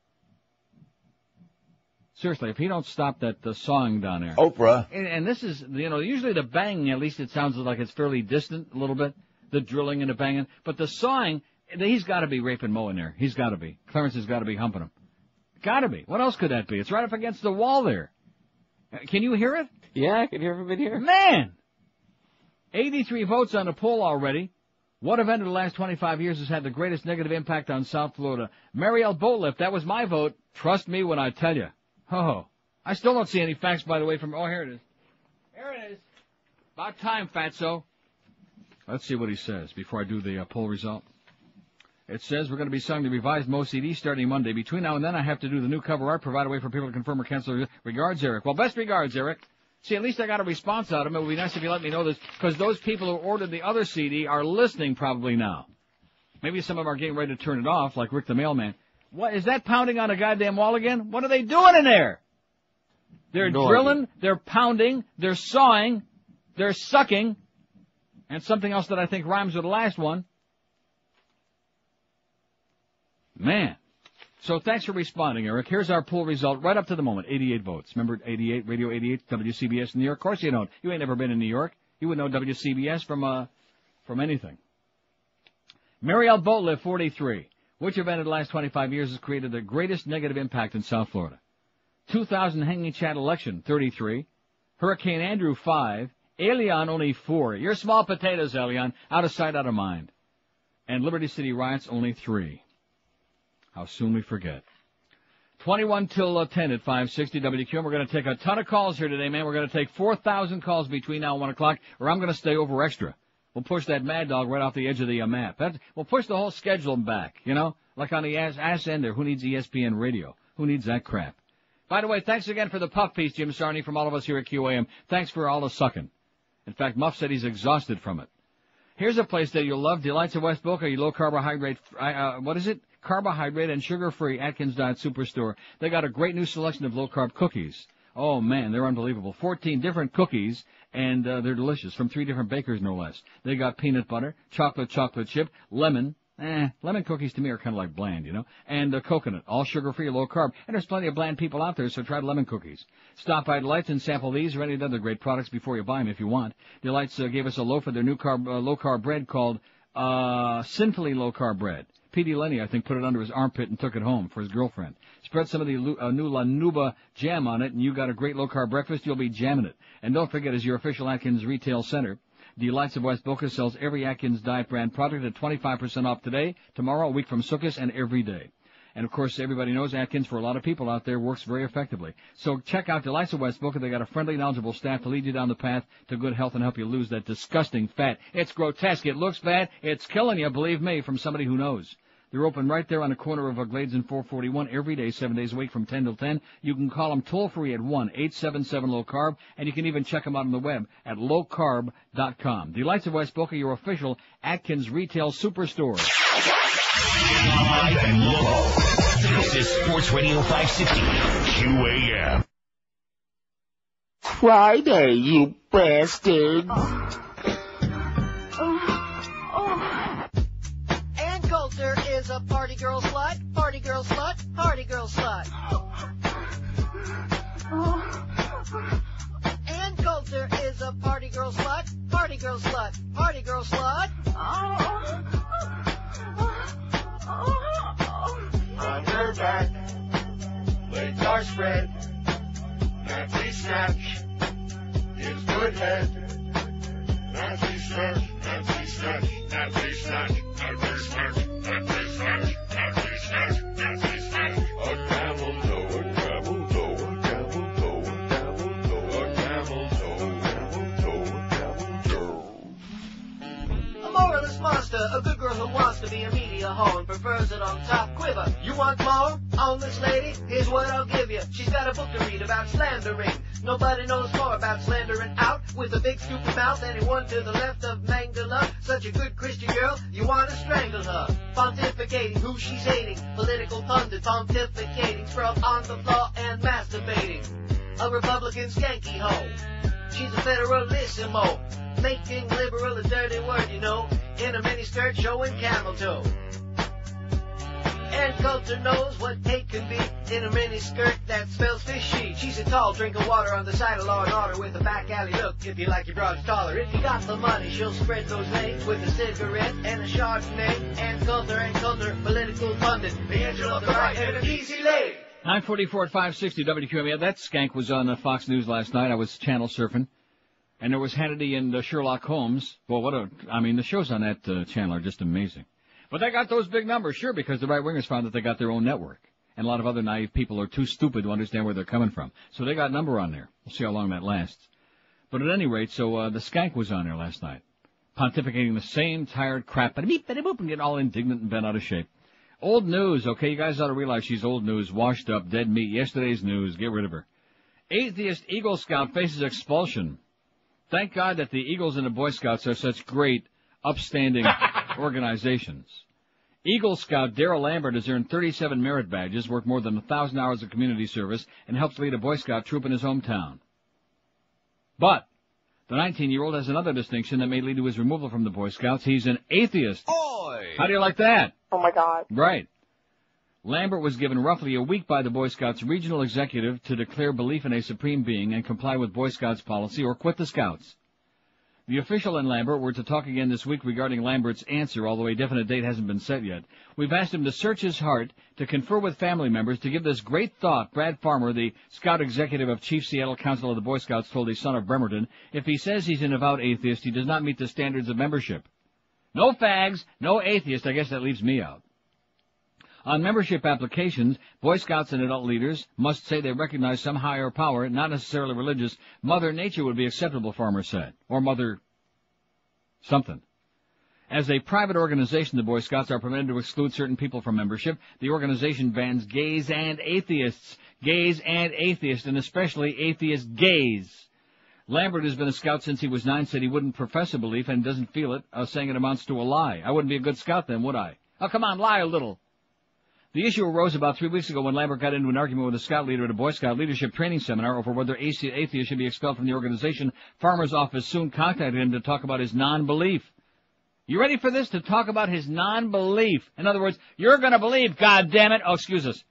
Speaker 4: Seriously, if he don't stop that uh, sawing down there.
Speaker 9: Oprah.
Speaker 4: And, and this is, you know, usually the banging, at least it sounds like it's fairly distant a little bit. The drilling and the banging. But the sawing, he's got to be raping Mo in there. He's got to be. Clarence has got to be humping him. Got to be. What else could that be? It's right up against the wall there. Uh, Can you hear it?
Speaker 6: Yeah, I can hear from in here.
Speaker 4: Man! 83 votes on the poll already. What event in the last 25 years has had the greatest negative impact on South Florida? Mariel Boatlift, that was my vote. Trust me when I tell you. Oh, I still don't see any facts, by the way, from, oh, here it is. Here it is. About time, fatso. Let's see what he says before I do the uh, poll result. It says we're going to be selling the revised Mo CD starting Monday. Between now and then, I have to do the new cover art, provide a way for people to confirm or cancel. Regards, Eric. Well, best regards, Eric. See, at least I got a response out of him. It would be nice if you let me know this, because those people who ordered the other CD are listening probably now. Maybe some of them are getting ready to turn it off, like Rick the Mailman. What, is that pounding on a goddamn wall again? What are they doing in there? They're
Speaker 6: No
Speaker 4: drilling, they're pounding, they're sawing, they're sucking, and something else that I think rhymes with the last one. Man. So thanks for responding, Eric. Here's our poll result right up to the moment. 88 votes. Remember 88, Radio 88, WCBS in New York? Of course you don't. You ain't never been in New York. You would know WCBS from, uh, from anything. Mariel Boatlift, 43. Which event in the last 25 years has created the greatest negative impact in South Florida? 2000 Hanging Chad election, 33. Hurricane Andrew, 5. Elian, only 4. You're small potatoes, Elian. Out of sight, out of mind. And Liberty City riots, only 3. How soon we forget. 21 till uh, 10 at 560 WQ. We're going to take a ton of calls here today, man. We're going to take 4,000 calls between now and 1 o'clock, or I'm going to stay over extra. We'll push that mad dog right off the edge of the uh, map. That, we'll push the whole schedule back, you know? Like on the ass, ass end there. Who needs ESPN radio? Who needs that crap? By the way, thanks again for the puff piece, Jim Sarni, from all of us here at QAM. Thanks for all the sucking. In fact, Muff said he's exhausted from it. Here's a place that you'll love. Delights of West Boca, your low carbohydrate, uh, what is it? Carbohydrate and sugar-free Atkins Diet Superstore. They got a great new selection of low-carb cookies. Oh man, they're unbelievable. 14 different cookies, and uh, they're delicious from three different bakers, no less. They got peanut butter, chocolate chocolate chip, lemon. Eh, lemon cookies to me are kind of like bland, you know, and uh, coconut, all sugar-free, low carb. And there's plenty of bland people out there, so try lemon cookies. Stop by Delights and sample these or any other great products before you buy them if you want. Delights uh, gave us a loaf of their new carb, uh, low carb bread called uh, Sinfully Low Carb Bread. Petey Lenny, I think, put it under his armpit and took it home for his girlfriend. Spread some of the uh, new La Nuba jam on it, and you got a great low-carb breakfast. You'll be jamming it. And don't forget, as your official Atkins retail center, Delights of West Boca sells every Atkins Diet brand product at 25% off today, tomorrow, a week from Sukkot, and every day. And of course, everybody knows Atkins for a lot of people out there works very effectively. So check out Delights of West Boca. They got a friendly, knowledgeable staff to lead you down the path to good health and help you lose that disgusting fat. It's grotesque. It looks bad. It's killing you, believe me, from somebody who knows. They're open right there on the corner of Glades and 441 every day, seven days a week from 10 till 10. You can call them toll free at 1-877-low carb, and you can even check them out on the web at lowcarb.com. Delights of West Boca, your official Atkins retail superstore.
Speaker 1: Live and local. This is Sports Radio 560 QAM.
Speaker 9: Friday, you bastard. Oh. Oh. Oh.
Speaker 10: Ann Coulter is a party girl slut, party girl slut, party girl slut. Ann Coulter is a party girl slut, party girl slut, party girl slut.
Speaker 9: On her back, legs are spread. Nancy snatch is good head. Nancy snatch, Nancy snatch, Nancy snatch, Nancy snatch, Nancy snatch, Nancy snatch. A camel toe, a camel toe, a camel toe, camel toe, a camel toe, camel toe, camel toe.
Speaker 10: A moralist monster, a good who wants to be a media hoe and prefers it on top quiver. You want more on this lady? Here's what I'll give you. She's got a book to read about slandering. Nobody knows more about slandering out with a big stupid mouth. Anyone to the left of Mangala, such a good Christian girl, you want to strangle her. Pontificating who she's hating, political pundit pontificating, scrub on the floor and masturbating. A Republican skanky hoe. She's a federalissimo, making liberal a dirty word, you know, in a mini skirt showing camel toe. Ann Coulter knows what hate can be in a mini skirt that smells fishy. She's a tall drink of water on the side of law and order with a back alley look. If you like your broads taller, if you got the money, she'll spread those legs with a cigarette and a Chardonnay. Ann Coulter and Coulter, political pundit, the angel of the right and an easy lady.
Speaker 4: 944 at 560 WQAM. That skank was on Fox News last night. I was channel surfing. And there was Hannity and uh, Sherlock Holmes. Well, what a, I mean, the shows on that uh, channel are just amazing. But they got those big numbers, sure, because the right wingers found that they got their own network. And a lot of other naive people are too stupid to understand where they're coming from. So they got number on there. We'll see how long that lasts. But at any rate, so uh, the skank was on there last night. Pontificating the same tired crap, but beep, boop, and getting all indignant and bent out of shape. Old news, okay? You guys ought to realize she's old news, washed up, dead meat, yesterday's news. Get rid of her. Atheist Eagle Scout faces expulsion. Thank God that the Eagles and the Boy Scouts are such great, upstanding organizations. Eagle Scout Daryl Lambert has earned 37 merit badges, worked more than 1,000 hours of community service, and helps lead a Boy Scout troop in his hometown. But, the 19-year-old has another distinction that may lead to his removal from the Boy Scouts. He's an atheist. How do you like that?
Speaker 11: Oh my god.
Speaker 4: Right. Lambert was given roughly a week by the Boy Scouts regional executive to declare belief in a supreme being and comply with Boy Scouts policy or quit the Scouts. The official and Lambert were to talk again this week regarding Lambert's answer, although a definite date hasn't been set yet. We've asked him to search his heart, to confer with family members, to give this great thought. Brad Farmer, the Scout executive of Chief Seattle Council of the Boy Scouts, told his son of Bremerton, if he says he's an avowed atheist, he does not meet the standards of membership. No fags, no atheist, I guess that leaves me out. On membership applications, Boy Scouts and adult leaders must say they recognize some higher power, not necessarily religious. Mother Nature would be acceptable, Farmer said. Or Mother... something. As a private organization, the Boy Scouts are permitted to exclude certain people from membership. The organization bans gays and atheists. Gays and atheists, and especially atheist gays. Lambert has been a scout since he was nine, said he wouldn't profess a belief and doesn't feel it, uh, saying it amounts to a lie. I wouldn't be a good scout then, would I? Oh, come on, lie a little. The issue arose about three weeks ago when Lambert got into an argument with a scout leader at a Boy Scout leadership training seminar over whether atheists should be expelled from the organization. Farmer's office soon contacted him to talk about his non-belief. You ready for this? To talk about his non-belief. In other words, you're gonna believe, God damn it! Oh, excuse us.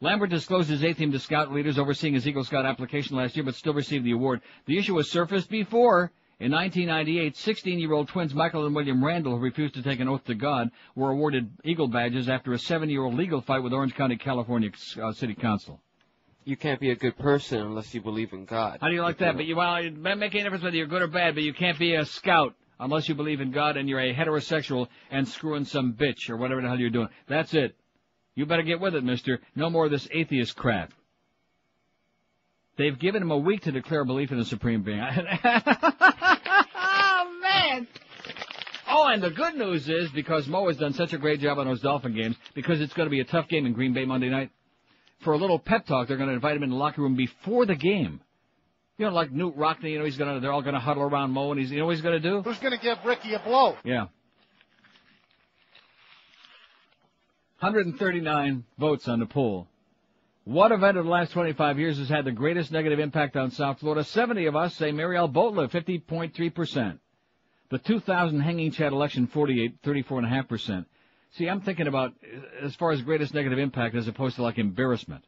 Speaker 4: Lambert disclosed his atheism to scout leaders overseeing his Eagle Scout application last year, but still received the award. The issue was surfaced before In 1998, 16-year-old twins Michael and William Randall, who refused to take an oath to God, were awarded Eagle badges after a seven-year-old legal fight with Orange County, California uh, City Council.
Speaker 6: You can't be a good person unless you believe in God.
Speaker 4: How do you like that? But you, well, it doesn't make any difference whether you're good or bad, but you can't be a scout unless you believe in God and you're a heterosexual and screwing some bitch or whatever the hell you're doing. That's it. You better get with it, mister. No more of this atheist crap. They've given him a week to declare belief in the supreme being. oh! Oh, and the good news is, because Mo has done such a great job on those Dolphin games, because it's going to be a tough game in Green Bay Monday night, for a little pep talk, they're going to invite him in the locker room before the game. You know, like Knute Rockne, you know, he's gonna, they're all gonna huddle around Mo and he's, you know what he's gonna do?
Speaker 11: Who's going to give Ricky a blow?
Speaker 4: Yeah. 139 votes on the poll. What event of the last 25 years has had the greatest negative impact on South Florida? 70 of us say Mariel Boatlift, 50.3%. The 2000 Hanging Chad election, 48, 34.5%. See, I'm thinking about uh, as far as greatest negative impact as opposed to like embarrassment.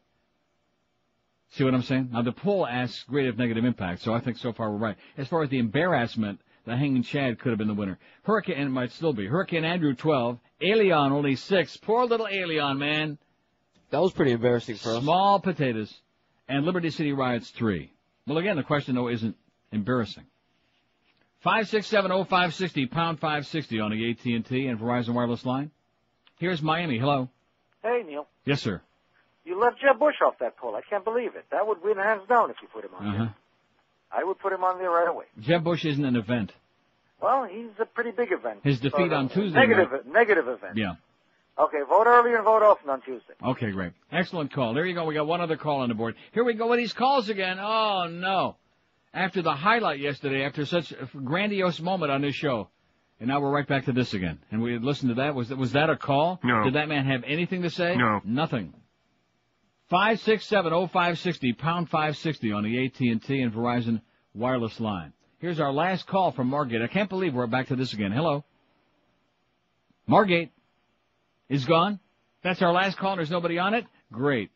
Speaker 4: See what I'm saying? Now the poll asks greatest negative impact, so I think so far we're right. As far as the embarrassment, the hanging Chad could have been the winner. Hurricane and it might still be. Hurricane Andrew 12, Elian only 6. Poor little Elian, man.
Speaker 6: That was pretty embarrassing for us.
Speaker 4: Small potatoes. And Liberty City Riots 3. Well again, the question though isn't embarrassing. 5670560, pound 560 on the AT&T and Verizon wireless line. Here's Miami. Hello.
Speaker 12: Hey, Neil.
Speaker 4: Yes, sir.
Speaker 12: You left Jeb Bush off that poll. I can't believe it. That would win hands down if you put him on
Speaker 4: Uh-huh.
Speaker 12: there. I would put him on there right away.
Speaker 4: Jeb Bush isn't an event.
Speaker 12: Well, he's a pretty big event.
Speaker 4: His defeat on Tuesday,
Speaker 12: Negative. Negative, negative event.
Speaker 4: Yeah.
Speaker 12: Okay, vote early and vote often on Tuesday.
Speaker 4: Okay, great. Excellent call. There you go. We got one other call on the board. Here we go with these calls again. Oh no. After the highlight yesterday, after such a grandiose moment on this show. And now we're right back to this again. And we listened to that. Was that, was that a call?
Speaker 13: No.
Speaker 4: Did that man have anything to say?
Speaker 13: No.
Speaker 4: Nothing. Five six seven oh five sixty pound five sixty on the AT and T and Verizon wireless line. Here's our last call from Margate. I can't believe we're back to this again. Hello. Margate is gone. That's our last call. and There's nobody on it. Great.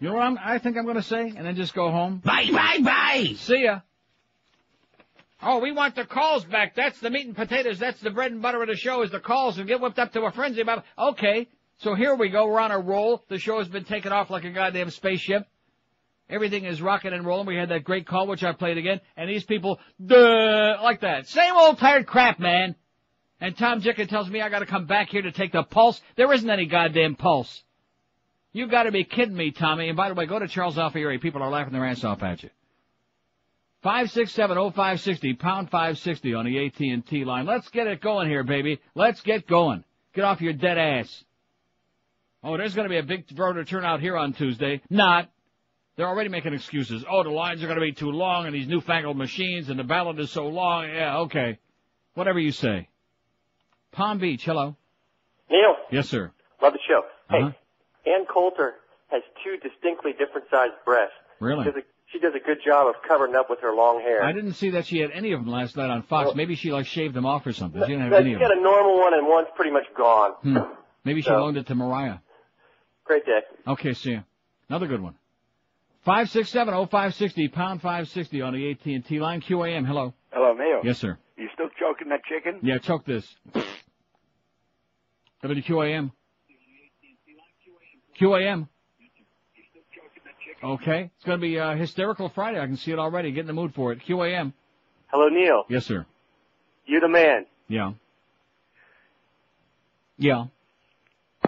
Speaker 4: You know what I'm, I think I'm going to say, and then just go home.
Speaker 1: Bye, bye, bye.
Speaker 4: See ya. Oh, we want the calls back. That's the meat and potatoes. That's the bread and butter of the show is the calls and get whipped up to a frenzy about Okay. So here we go. We're on a roll. The show has been taken off like a goddamn spaceship. Everything is rocking and rolling. We had that great call, which I played again, and these people, duh, like that. Same old tired crap, man. And Tom Jicken tells me I gotta come back here to take the pulse. There isn't any goddamn pulse. You gotta be kidding me, Tommy. And by the way, go to Charles Alfieri. People are laughing their ass off at you. Five six seven oh five sixty pound five sixty on the AT and T line. Let's get it going here, baby. Let's get going. Get off your dead ass. Oh, there's going to be a big voter turnout here on Tuesday. Not. They're already making excuses. Oh, the lines are going to be too long, and these newfangled machines, and the ballot is so long. Yeah, okay. Whatever you say. Palm Beach, hello.
Speaker 14: Neil,
Speaker 4: Yes, sir.
Speaker 14: love the show.
Speaker 4: Uh-huh.
Speaker 14: Hey, Ann Coulter has two distinctly different sized breasts.
Speaker 4: Really?
Speaker 14: She does, a, she does a good job of covering up with her long hair.
Speaker 4: I didn't see that she had any of them last night on Fox.
Speaker 14: Well-
Speaker 4: Maybe she like shaved them off or something. She didn't have
Speaker 14: Now,
Speaker 4: any
Speaker 14: she's
Speaker 4: of
Speaker 14: got
Speaker 4: them.
Speaker 14: a normal one and one's pretty much gone.
Speaker 4: Hmm. Maybe she
Speaker 14: So-
Speaker 4: loaned it to Mariah.
Speaker 14: Great day.
Speaker 4: Okay, see you. Another good one. Five six seven oh five sixty pound five sixty on the AT and T line. QAM. Hello.
Speaker 15: Hello, Neil.
Speaker 4: Yes, sir.
Speaker 15: You still choking that chicken?
Speaker 4: Yeah, choke this. WQAM. QAM. Okay. It's going to be uh, hysterical Friday. I can see it already. Get in the mood for it. QAM.
Speaker 14: Hello, Neil.
Speaker 4: Yes, sir.
Speaker 14: You the man.
Speaker 4: Yeah. Yeah.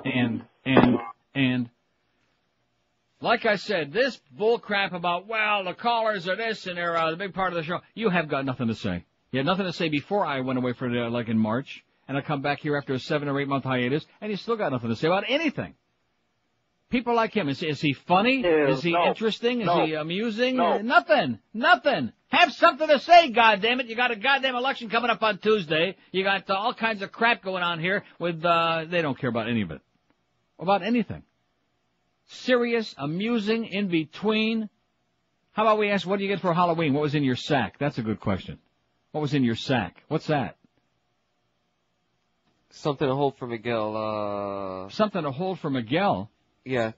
Speaker 4: And, and, and, like I said, this bull crap about, well, the callers are this and they're uh, the big part of the show, you have got nothing to say. You had nothing to say before I went away for the, like in March, and I come back here after a seven or eight month hiatus, and you still got nothing to say about anything. People like him, is, is he funny?
Speaker 15: Ew,
Speaker 4: is he
Speaker 15: no.
Speaker 4: interesting? Is
Speaker 15: No.
Speaker 4: he amusing?
Speaker 15: No.
Speaker 4: Nothing. Nothing. Have something to say, goddammit. You got a goddamn election coming up on Tuesday. You got uh, all kinds of crap going on here with, uh, they don't care about any of it. About anything. Serious, amusing, in between. How about we ask, what do you get for Halloween? What was in your sack? That's a good question. What was in your sack? What's that?
Speaker 6: Something to hold for Miguel. Uh,
Speaker 4: Something to hold for Miguel.
Speaker 6: Yeah,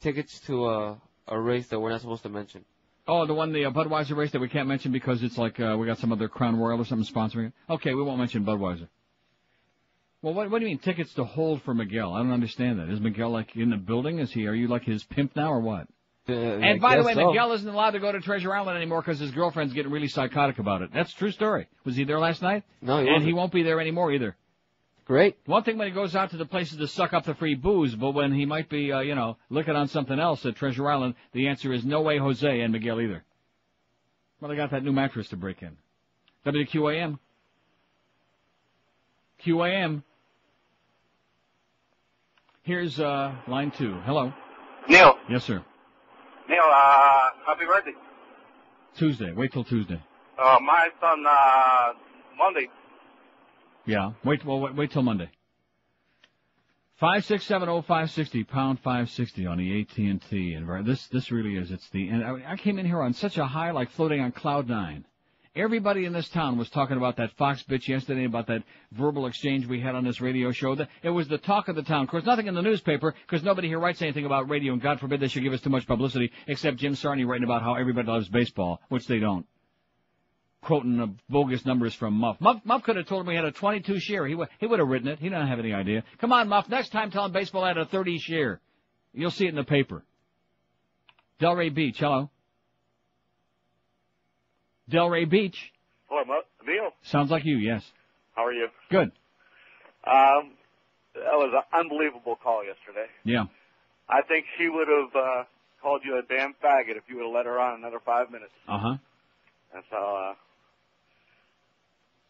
Speaker 6: tickets to a a race that we're not supposed to mention.
Speaker 4: Oh, the one, the uh, Budweiser race that we can't mention because it's like uh, we got some other Crown Royal or something sponsoring it. Okay, we won't mention Budweiser. Well, what, what do you mean tickets to hold for Miguel? I don't understand that. Is Miguel like in the building? Is he? Are you like his pimp now or what? and by the way, Miguel isn't allowed to go to Treasure Island anymore because his girlfriend's getting really psychotic about it. That's a true story. Was he there last night?
Speaker 6: No, he
Speaker 4: and
Speaker 6: wasn't.
Speaker 4: he won't be there anymore either.
Speaker 6: Great.
Speaker 4: One thing when he goes out to the places to suck up the free booze, but when he might be, uh, you know, looking on something else at Treasure Island, the answer is no way Jose and Miguel either. Well, they got that new mattress to break in. WQAM. QAM. Here's, uh, line two. Hello.
Speaker 11: Neil,
Speaker 4: Yes, sir.
Speaker 11: Neil, uh, happy birthday.
Speaker 4: Tuesday. Wait till Tuesday.
Speaker 11: Uh, my son, uh, Monday.
Speaker 4: Yeah. Wait, well, wait, wait till Monday. Five six seven oh five sixty pound five sixty on the AT and this this really is. It's the and I, I came in here on such a high, like floating on cloud nine. Everybody in this town was talking about that Fox bitch yesterday, about that verbal exchange we had on this radio show. That it was the talk of the town. Of course, nothing in the newspaper because nobody here writes anything about radio, and God forbid they should give us too much publicity. Except Jim Sarni writing about how everybody loves baseball, which they don't quoting bogus numbers from Muff. Muff, Muff could have told him we had a 22 share. He would he would have written it. He didn't have any idea. Come on, Muff. Next time, tell him baseball had a 30 share. You'll see it in the paper. Delray Beach. Hello. Delray Beach.
Speaker 11: Hello, Neil.
Speaker 4: Sounds like you. Yes.
Speaker 11: How are you?
Speaker 4: Good.
Speaker 11: Um, that was an unbelievable call yesterday.
Speaker 4: Yeah.
Speaker 11: I think she would have uh, called you a damn faggot if you would have let her on another five minutes.
Speaker 4: Uh huh.
Speaker 11: That's how uh,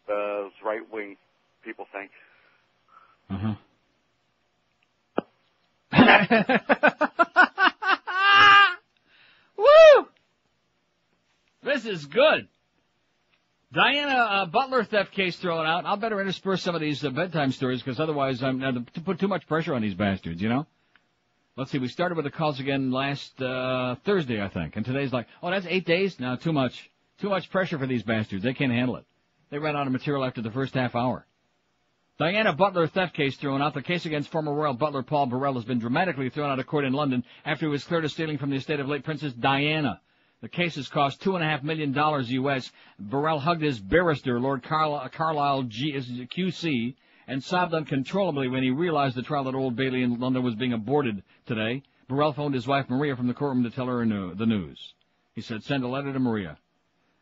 Speaker 11: those right wing people think.
Speaker 4: Uh huh. Woo! This is good. Diana uh, Butler theft case thrown out. I'll better intersperse some of these uh, bedtime stories because otherwise I'm uh, to put too much pressure on these bastards. You know. Let's see. We started with the calls again last uh, Thursday, I think, and today's like, oh, that's eight days. No, too much. Too much pressure for these bastards. They can't handle it. They ran out of material after the first half hour. Diana Butler theft case thrown out. The case against former royal butler Paul Burrell has been dramatically thrown out of court in London after he was cleared of stealing from the estate of late Princess Diana. The case has cost two and a half million dollars U.S. Burrell hugged his barrister, Lord Carl- uh, Carlile G- uh, QC, and sobbed uncontrollably when he realized the trial at Old Bailey in London was being aborted today. Burrell phoned his wife Maria from the courtroom to tell her the news. He said, send a letter to Maria.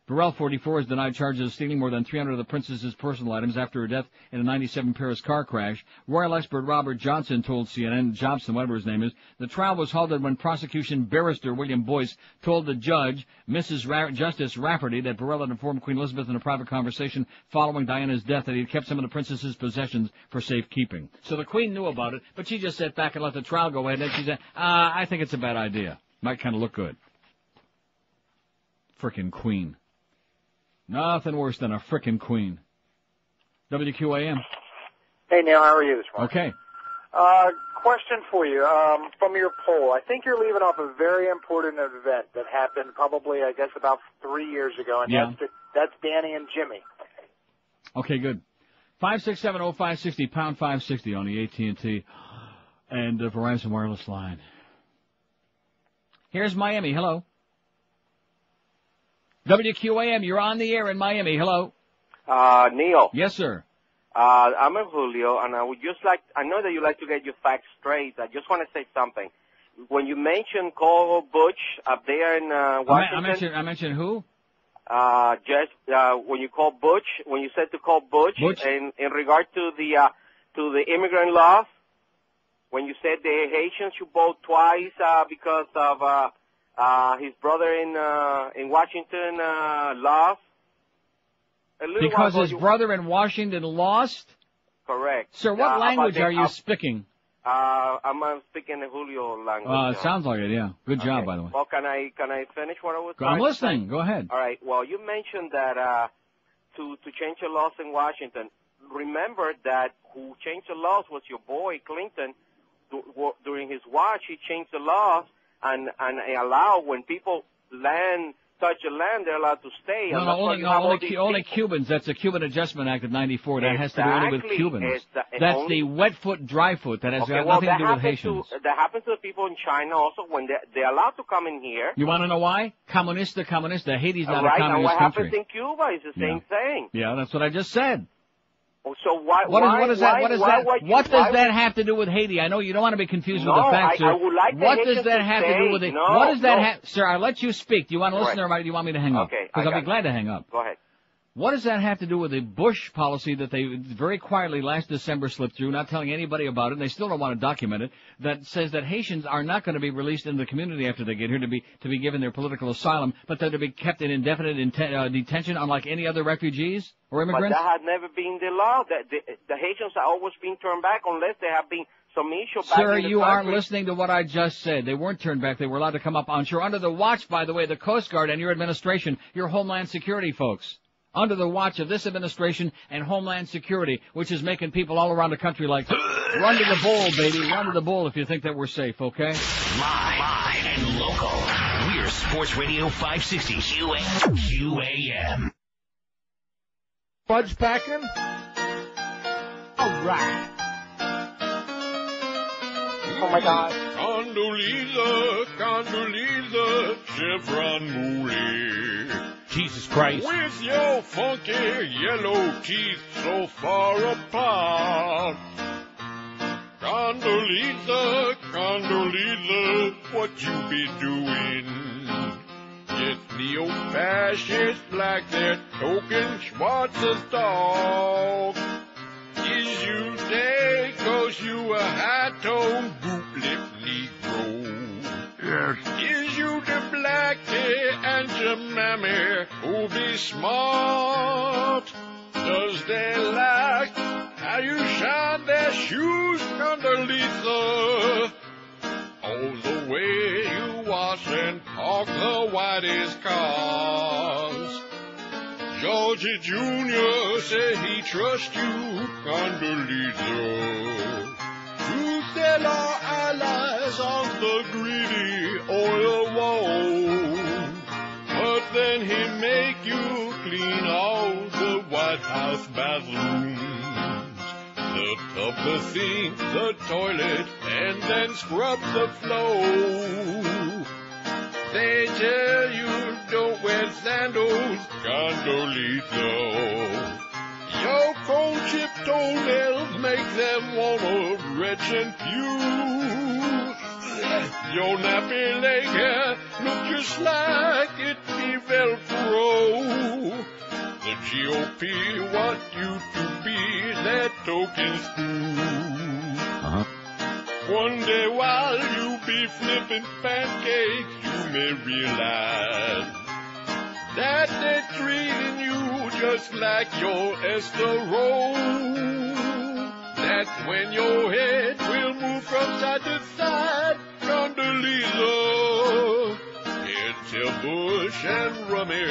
Speaker 4: Burrell, 44, is denied charges of stealing more than 300 of the princess's personal items after her death in a 97 Paris car crash. Royal expert Robert Johnson told CNN, Johnson, whatever his name is, the trial was halted when prosecution barrister William Boyce told the judge, Mrs. Ra- Justice Rafferty, that Burrell had informed Queen Elizabeth in a private conversation following Diana's death that he had kept some of the princess's possessions for safekeeping. So the Queen knew about it, but she just sat back and let the trial go ahead, and she said, uh, I think it's a bad idea. Might kind of look good. Frickin' Queen. Nothing worse than a frickin' queen. WQAM.
Speaker 12: Hey Neil, how are you this morning?
Speaker 4: Okay.
Speaker 12: Uh, question for you. Um, from your poll, I think you're leaving off a very important event that happened probably, I guess, about three years ago, and
Speaker 4: Yeah.
Speaker 12: that's that's Danny and Jimmy.
Speaker 4: Okay, good. Five six seven oh five sixty pound five sixty on the AT and T and Verizon wireless line. Here's Miami. Hello. WQAM, you're on the air in Miami. Hello.
Speaker 14: Uh, Neil.
Speaker 4: Yes, sir.
Speaker 14: Uh, I'm a Julio, and I would just like, I know that you like to get your facts straight. I just want to say something. When you mentioned Cole Butch up there in uh, Washington,
Speaker 4: I mentioned I mentioned who?
Speaker 14: uh, just uh, when you call Butch, when you said to call Butch,
Speaker 4: Butch?
Speaker 14: in in regard to the uh, to the immigrant laws, when you said the Haitians should vote twice uh, because of uh, uh, his brother in uh, in Washington uh, lost. A
Speaker 4: Because his brother in Washington lost.
Speaker 14: Correct.
Speaker 4: Sir, what language are you speaking?
Speaker 14: Uh, I'm speaking the Julio language.
Speaker 4: Uh, it sounds like it. Yeah. Good job, by the way.
Speaker 14: Well, can I can I finish what I was?
Speaker 4: I'm
Speaker 14: trying to say?
Speaker 4: listening. Go ahead.
Speaker 14: All right. Well, you mentioned that uh, to to change the laws in Washington. Remember that who changed the laws was your boy Clinton. During his watch, he changed the laws and and allow when people land touch the land, they're allowed to stay.
Speaker 4: No, no, only, no, only, only. Cubans. That's the Cuban Adjustment Act of '94. That has to do only with Cubans.
Speaker 14: The-
Speaker 4: That's
Speaker 14: only-
Speaker 4: the wet foot, dry foot. That has
Speaker 14: Okay,
Speaker 4: got
Speaker 14: well,
Speaker 4: nothing to do with Haitians.
Speaker 14: to that happens to the people in China also when they they're allowed to come in here.
Speaker 4: You want to know why? Comunista, comunista. Haiti's not
Speaker 14: right,
Speaker 4: a communist
Speaker 14: what
Speaker 4: country.
Speaker 14: happens in Cuba is the same thing.
Speaker 4: Yeah, that's what I just said.
Speaker 14: So why
Speaker 4: What is
Speaker 14: why
Speaker 4: what is
Speaker 14: why,
Speaker 4: that? What is that?
Speaker 14: you-
Speaker 4: what does that have to do with Haiti? I know you don't want to be confused
Speaker 14: No,
Speaker 4: with the facts,
Speaker 14: I-
Speaker 4: sir.
Speaker 14: I would like
Speaker 4: what does
Speaker 14: Haitians
Speaker 4: that
Speaker 14: to
Speaker 4: have to do with it?
Speaker 14: no,
Speaker 4: what does that
Speaker 14: no.
Speaker 4: have, sir? I let you speak. Do you want to listen,
Speaker 14: Right.
Speaker 4: or do you want me to hang up?
Speaker 14: Okay,
Speaker 4: because I'll be glad to hang up.
Speaker 14: Go ahead.
Speaker 4: What does that have to do with the Bush policy that they very quietly last December slipped through, not telling anybody about it, and they still don't want to document it, that says that Haitians are not going to be released into the community after they get here to be to be given their political asylum, but they're to be kept in indefinite inten- uh, detention unlike any other refugees or immigrants?
Speaker 14: But that had never been the law. The, the, the Haitians are always being turned back unless there have been some issue back
Speaker 4: Sir,
Speaker 14: in the
Speaker 4: you aren't listening to what I just said. They weren't turned back. They were allowed to come up on shore under the watch, by the way, the Coast Guard and your administration, your Homeland Security folks. Under the watch of this administration and Homeland Security, which is making people all around the country like, run to the bull, baby, run to the bull if you think that we're safe, okay?
Speaker 1: Live, live and local. We're Sports Radio 560 QA, QAM.
Speaker 13: Fudge packing? All right.
Speaker 12: Oh my God.
Speaker 8: Condoleezza, Condoleezza, Chevron Mooley.
Speaker 2: Jesus Christ.
Speaker 8: With your funky yellow teeth so far apart. Condoleezza, Condoleezza, what you be doing? Get neo-fascists like that token Schwarz's dog. Is you dead cause you a high-toned boot-lip Negro? Yes. Is the blackie and your mammy who be smart? Does they like how you shine their shoes, Condoleezza? Oh, the way you wash and park the whitest cars. Georgie Jr. said he trusts you, Condoleezza. To sell our allies on the greedy oil wall. But then he make you clean all the White House bathrooms. The sink, the toilet, and then scrub the floor. They tell you don't wear sandals, Condoleezza. Your cold chip toenails make them wanna retch and puke. Your nappy leg hair look just like it be Velcro. The GOP want you to be their token spook.
Speaker 4: Uh-huh.
Speaker 8: One day while you be flipping pancakes, you may realize that they're treating you just like your Esther. That's when your head will move from side to side, Condoleezza. Your Bush and Rummy,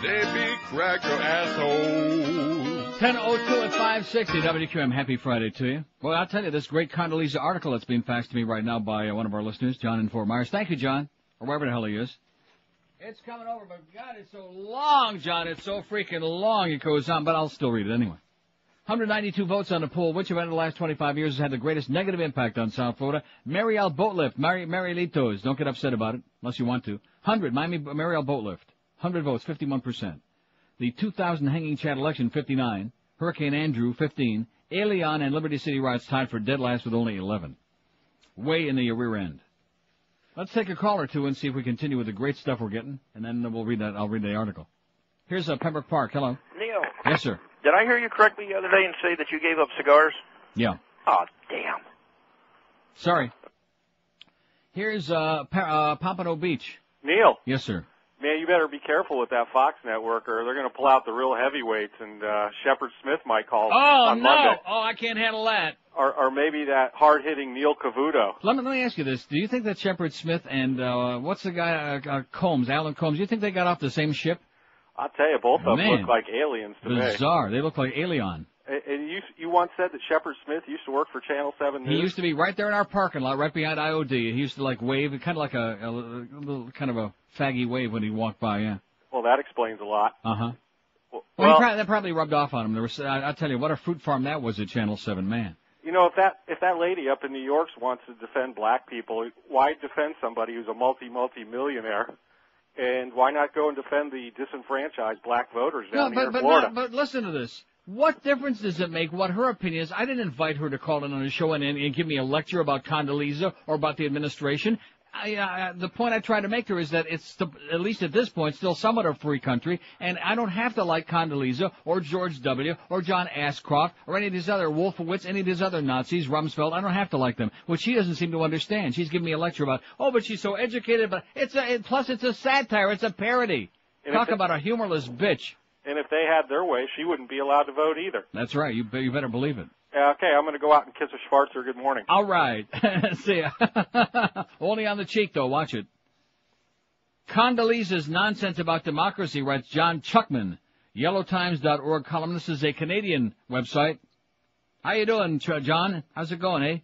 Speaker 8: they be cracker assholes.
Speaker 4: 10.02 at 560 WQM. Happy Friday to you. Well, I'll tell you, this great Condoleezza article that's being faxed to me right now by uh, one of our listeners, John in Fort Myers. Thank you, John. Or wherever the hell he is. It's coming over, but God, it's so long, John. It's so freaking long it goes on, but I'll still read it anyway. 192 votes on the poll. Which event in the last 25 years has had the greatest negative impact on South Florida? Mariel Boatlift. Mary, Marielitos. Don't get upset about it, unless you want to. 100. Miami, Mariel Boatlift. 100 votes, 51%. The 2000 Hanging Chad election, 59. Hurricane Andrew, 15. Elian and Liberty City riots tied for dead last with only 11. Way in the rear end. Let's take a call or two and see if we continue with the great stuff we're getting, and then we'll read that. I'll read the article. Here's uh, Pembroke Park. Hello.
Speaker 15: Neil,
Speaker 4: Yes, sir.
Speaker 15: did I hear you correctly the other day and say that you gave up cigars?
Speaker 4: Yeah.
Speaker 15: Oh, damn.
Speaker 4: Sorry. Here's uh, pa- uh, Pompano Beach.
Speaker 16: Neil,
Speaker 4: Yes, sir.
Speaker 16: Man, you better be careful with that Fox network, or they're going to pull out the real heavyweights, and uh, Shepard Smith might call
Speaker 4: Oh
Speaker 16: on
Speaker 4: no!
Speaker 16: Monday,
Speaker 4: Oh, I can't handle that.
Speaker 16: or, or maybe that hard-hitting Neil Cavuto.
Speaker 4: Let me, let me ask you this: Do you think that Shepard Smith and uh, what's the guy uh, uh, Colmes, Alan Colmes? Do you think they got off the same ship?
Speaker 16: I'll tell you, both of them
Speaker 4: Man.
Speaker 16: look like aliens to me.
Speaker 4: Bizarre. They look like Alien.
Speaker 16: And you you once said that Shepard Smith used to work for Channel Seven News.
Speaker 4: He used to be right there in our parking lot, right behind IOD. He used to like wave, kind of like a, a little, kind of a faggy wave when he walked by. Yeah.
Speaker 16: Well, that explains a lot.
Speaker 4: Uh huh.
Speaker 16: Well,
Speaker 4: Well, he probably, that probably rubbed off on him. There was, I, I tell you, what a fruit farm that was at Channel Seven, man.
Speaker 16: you know, if that if that lady up in New York wants to defend black people, why defend somebody who's a multi multi millionaire? And why not go and defend the disenfranchised black voters
Speaker 4: No,
Speaker 16: down here
Speaker 4: but
Speaker 16: in
Speaker 4: but
Speaker 16: Florida?
Speaker 4: not, but listen to this. What difference does it make what her opinion is? I didn't invite her to call in on the show and, and, and give me a lecture about Condoleezza or about the administration. I, uh, the point I try to make there is that it's the, at least at this point still somewhat a free country, and I don't have to like Condoleezza or George W. or John Ashcroft or any of these other Wolfowitz, any of these other Nazis, Rumsfeld. I don't have to like them, which she doesn't seem to understand. She's giving me a lecture about, oh, but she's so educated, but it's a it, plus it's a satire, it's a parody.
Speaker 16: And
Speaker 4: Talk about a humorless bitch.
Speaker 16: And if they had their way, she wouldn't be allowed to vote either.
Speaker 4: That's right. You, you better believe it.
Speaker 16: Uh, Okay, I'm going to go out and kiss a Schwarzer. Good morning.
Speaker 4: All right. See ya. Only on the cheek, though. Watch it. Condoleezza's nonsense about democracy, writes John Chuckman, YellowTimes.org columnist. This is a Canadian website. How you doing, John? How's it going, eh?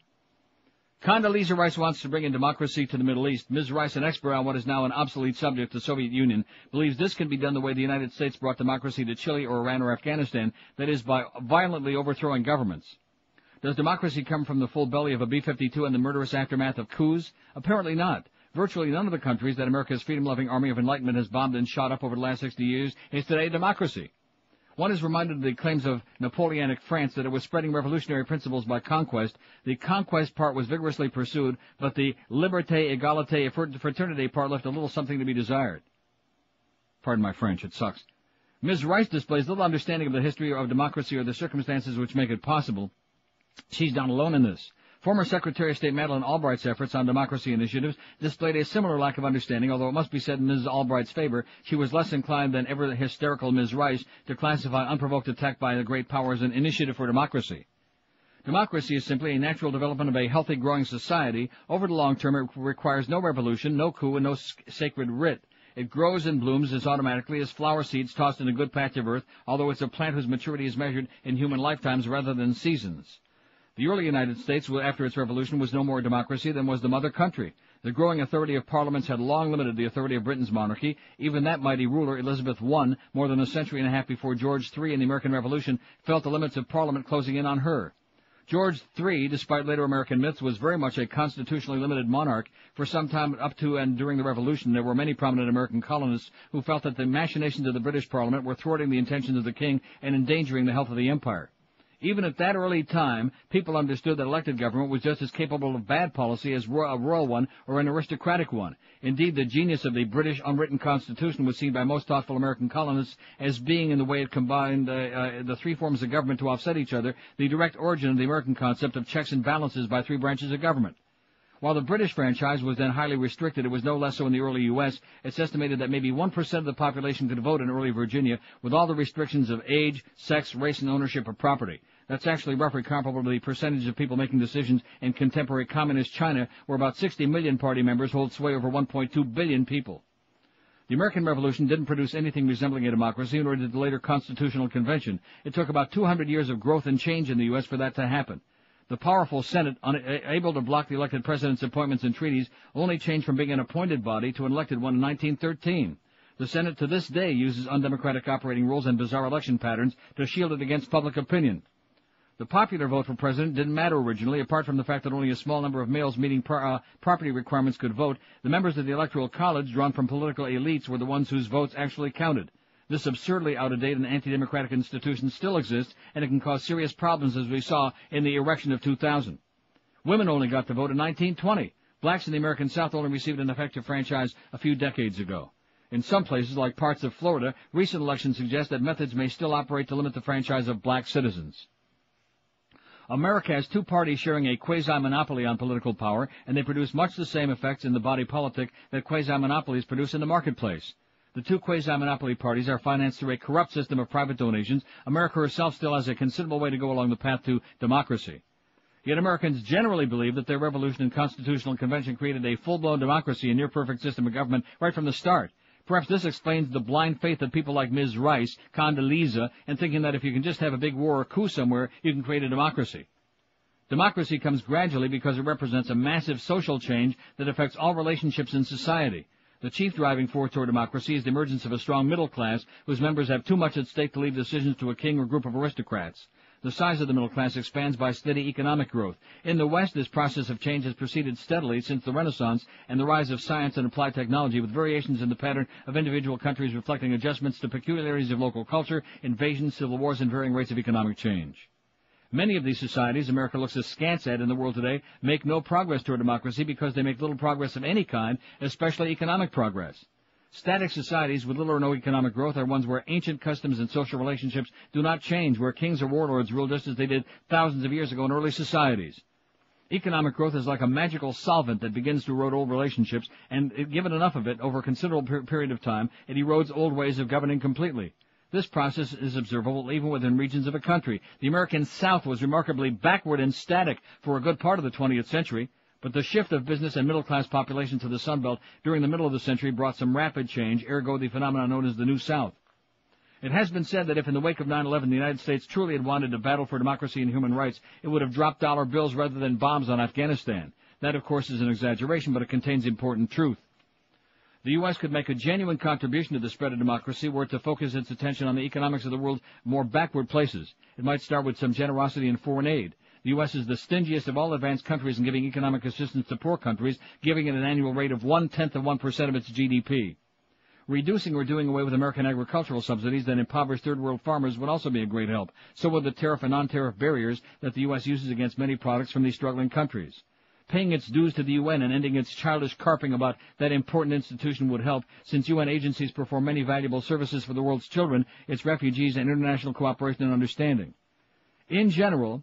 Speaker 4: Condoleezza Rice wants to bring in democracy to the Middle East. Ms. Rice, an expert on what is now an obsolete subject, the Soviet Union, believes this can be done the way the United States brought democracy to Chile or Iran or Afghanistan, that is, by violently overthrowing governments. Does democracy come from the full belly of a B-52 and the murderous aftermath of coups? Apparently not. Virtually none of the countries that America's freedom-loving army of enlightenment has bombed and shot up over the last 60 years is today a democracy. One is reminded of the claims of Napoleonic France that it was spreading revolutionary principles by conquest. The conquest part was vigorously pursued, but the liberté, égalité, fraternité part left a little something to be desired. Pardon my French, it sucks. Ms. Rice displays little understanding of the history of democracy or the circumstances which make it possible. She's not alone in this. Former Secretary of State Madeleine Albright's efforts on democracy initiatives displayed a similar lack of understanding, although it must be said in Mrs. Albright's favor, she was less inclined than ever the hysterical Ms. Rice to classify unprovoked attack by the great powers an initiative for democracy. Democracy is simply a natural development of a healthy, growing society. Over the long term, it requires no revolution, no coup, and no sacred writ. It grows and blooms as automatically as flower seeds tossed in a good patch of earth, although it's a plant whose maturity is measured in human lifetimes rather than seasons. The early United States, after its revolution, was no more a democracy than was the mother country. The growing authority of parliaments had long limited the authority of Britain's monarchy. Even that mighty ruler, Elizabeth I, more than a century and a half before George III and the American Revolution, felt the limits of parliament closing in on her. George III, despite later American myths, was very much a constitutionally limited monarch. For some time up to and during the Revolution, there were many prominent American colonists who felt that the machinations of the British Parliament were thwarting the intentions of the king and endangering the health of the empire. Even at that early time, people understood that elected government was just as capable of bad policy as a royal one or an aristocratic one. Indeed, the genius of the British unwritten constitution was seen by most thoughtful American colonists as being in the way it combined uh, uh, the three forms of government to offset each other, the direct origin of the American concept of checks and balances by three branches of government. While the British franchise was then highly restricted, it was no less so in the early U.S. It's estimated that maybe 1% of the population could vote in early Virginia with all the restrictions of age, sex, race, and ownership of property. That's actually roughly comparable to the percentage of people making decisions in contemporary communist China, where about 60 million party members hold sway over 1.2 billion people. The American Revolution didn't produce anything resembling a democracy, nor did the later Constitutional Convention. It took about 200 years of growth and change in the U.S. for that to happen. The powerful Senate, unable to block the elected president's appointments and treaties, only changed from being an appointed body to an elected one in 1913. The Senate to this day uses undemocratic operating rules and bizarre election patterns to shield it against public opinion. The popular vote for president didn't matter originally, apart from the fact that only a small number of males meeting pro- uh, property requirements could vote. The members of the Electoral College, drawn from political elites, were the ones whose votes actually counted. This absurdly out-of-date and anti-democratic institution still exists, and it can cause serious problems, as we saw in the election of 2000. Women only got the vote in 1920. Blacks in the American South only received an effective franchise a few decades ago. In some places, like parts of Florida, recent elections suggest that methods may still operate to limit the franchise of black citizens. America has two parties sharing a quasi-monopoly on political power, and they produce much the same effects in the body politic that quasi-monopolies produce in the marketplace. The two quasi-monopoly parties are financed through a corrupt system of private donations. America herself still has a considerable way to go along the path to democracy. Yet Americans generally believe that their revolution and constitutional convention created a full-blown democracy and near-perfect system of government right from the start. Perhaps this explains the blind faith of people like Ms. Rice, Condoleezza, and thinking that if you can just have a big war or coup somewhere, you can create a democracy. Democracy comes gradually because it represents a massive social change that affects all relationships in society. The chief driving force toward democracy is the emergence of a strong middle class whose members have too much at stake to leave decisions to a king or group of aristocrats. The size of the middle class expands by steady economic growth. In the West, this process of change has proceeded steadily since the Renaissance and the rise of science and applied technology, with variations in the pattern of individual countries reflecting adjustments to peculiarities of local culture, invasions, civil wars, and varying rates of economic change. Many of these societies America looks askance at in the world today make no progress toward democracy because they make little progress of any kind, especially economic progress. Static societies with little or no economic growth are ones where ancient customs and social relationships do not change, where kings or warlords rule just as they did thousands of years ago in early societies. Economic growth is like a magical solvent that begins to erode old relationships, and given enough of it over a considerable per- period of time, it erodes old ways of governing completely. This process is observable even within regions of a country. The American South was remarkably backward and static for a good part of the 20th century. But the shift of business and middle class population to the Sun Belt during the middle of the century brought some rapid change, ergo the phenomenon known as the New South. It has been said that if in the wake of 9-11 the United States truly had wanted to battle for democracy and human rights, it would have dropped dollar bills rather than bombs on Afghanistan. That of course is an exaggeration, but it contains important truth. The U.S. could make a genuine contribution to the spread of democracy were it to focus its attention on the economics of the world's more backward places. It might start with some generosity in foreign aid. The U.S. is the stingiest of all advanced countries in giving economic assistance to poor countries, giving it an annual rate of one-tenth of 1% of its GDP. Reducing or doing away with American agricultural subsidies that impoverish third world farmers would also be a great help. So would the tariff and non-tariff barriers that the U.S. uses against many products from these struggling countries. Paying its dues to the UN and ending its childish carping about that important institution would help, since UN agencies perform many valuable services for the world's children, its refugees, and international cooperation and understanding. In general,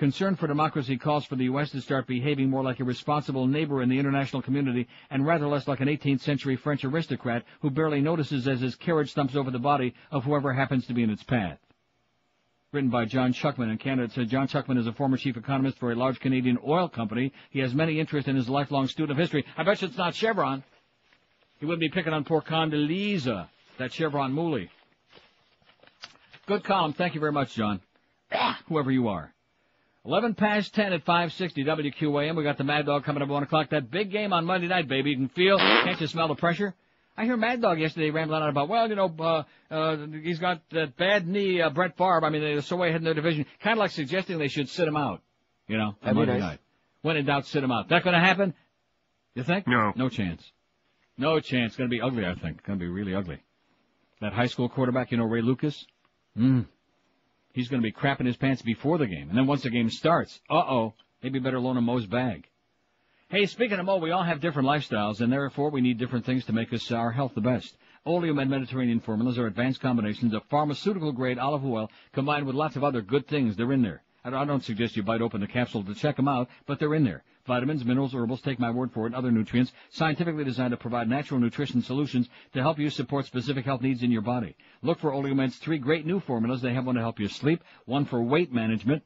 Speaker 4: Concern for democracy calls for the U.S. to start behaving more like a responsible neighbor in the international community and rather less like an 18th century French aristocrat who barely notices as his carriage thumps over the body of whoever happens to be in its path. Written by John Chuckman in Canada. It said John Chuckman is a former chief economist for a large Canadian oil company. He has many interests in his lifelong student of history. I bet you it's not Chevron. He wouldn't be picking on poor Condoleezza, that Chevron moolie. Good column. Thank you very much, John. Whoever you are. 11 past 10 at 560 WQAM. We got the Mad Dog coming up at 1 o'clock. That big game on Monday night, baby. You can feel, can't you smell the pressure? I hear Mad Dog yesterday rambling on about, well, you know, uh, uh, he's got that bad knee, uh, Brett Favre. I mean, they're so way ahead in their division. Kind of like suggesting they should sit him out, you know, on Monday
Speaker 6: nice.
Speaker 4: night. When in doubt, sit him out. That going to happen? You think?
Speaker 13: No.
Speaker 4: No chance. No chance. Going to be ugly, I think. Going to be really ugly. That high school quarterback, you know, Ray Lucas? Mm. He's going to be crapping his pants before the game. And then once the game starts, uh-oh, maybe better loan him Mo's bag. Hey, speaking of Mo, we all have different lifestyles, and therefore we need different things to make us uh, our health the best. Oleomed Mediterranean formulas are advanced combinations of pharmaceutical-grade olive oil combined with lots of other good things. They're in there. I don't suggest you bite open the capsule to check them out, but they're in there. Vitamins, minerals, herbals, take my word for it, other nutrients, scientifically designed to provide natural nutrition solutions to help you support specific health needs in your body. Look for Oleomed's three great new formulas. They have one to help you sleep, one for weight management,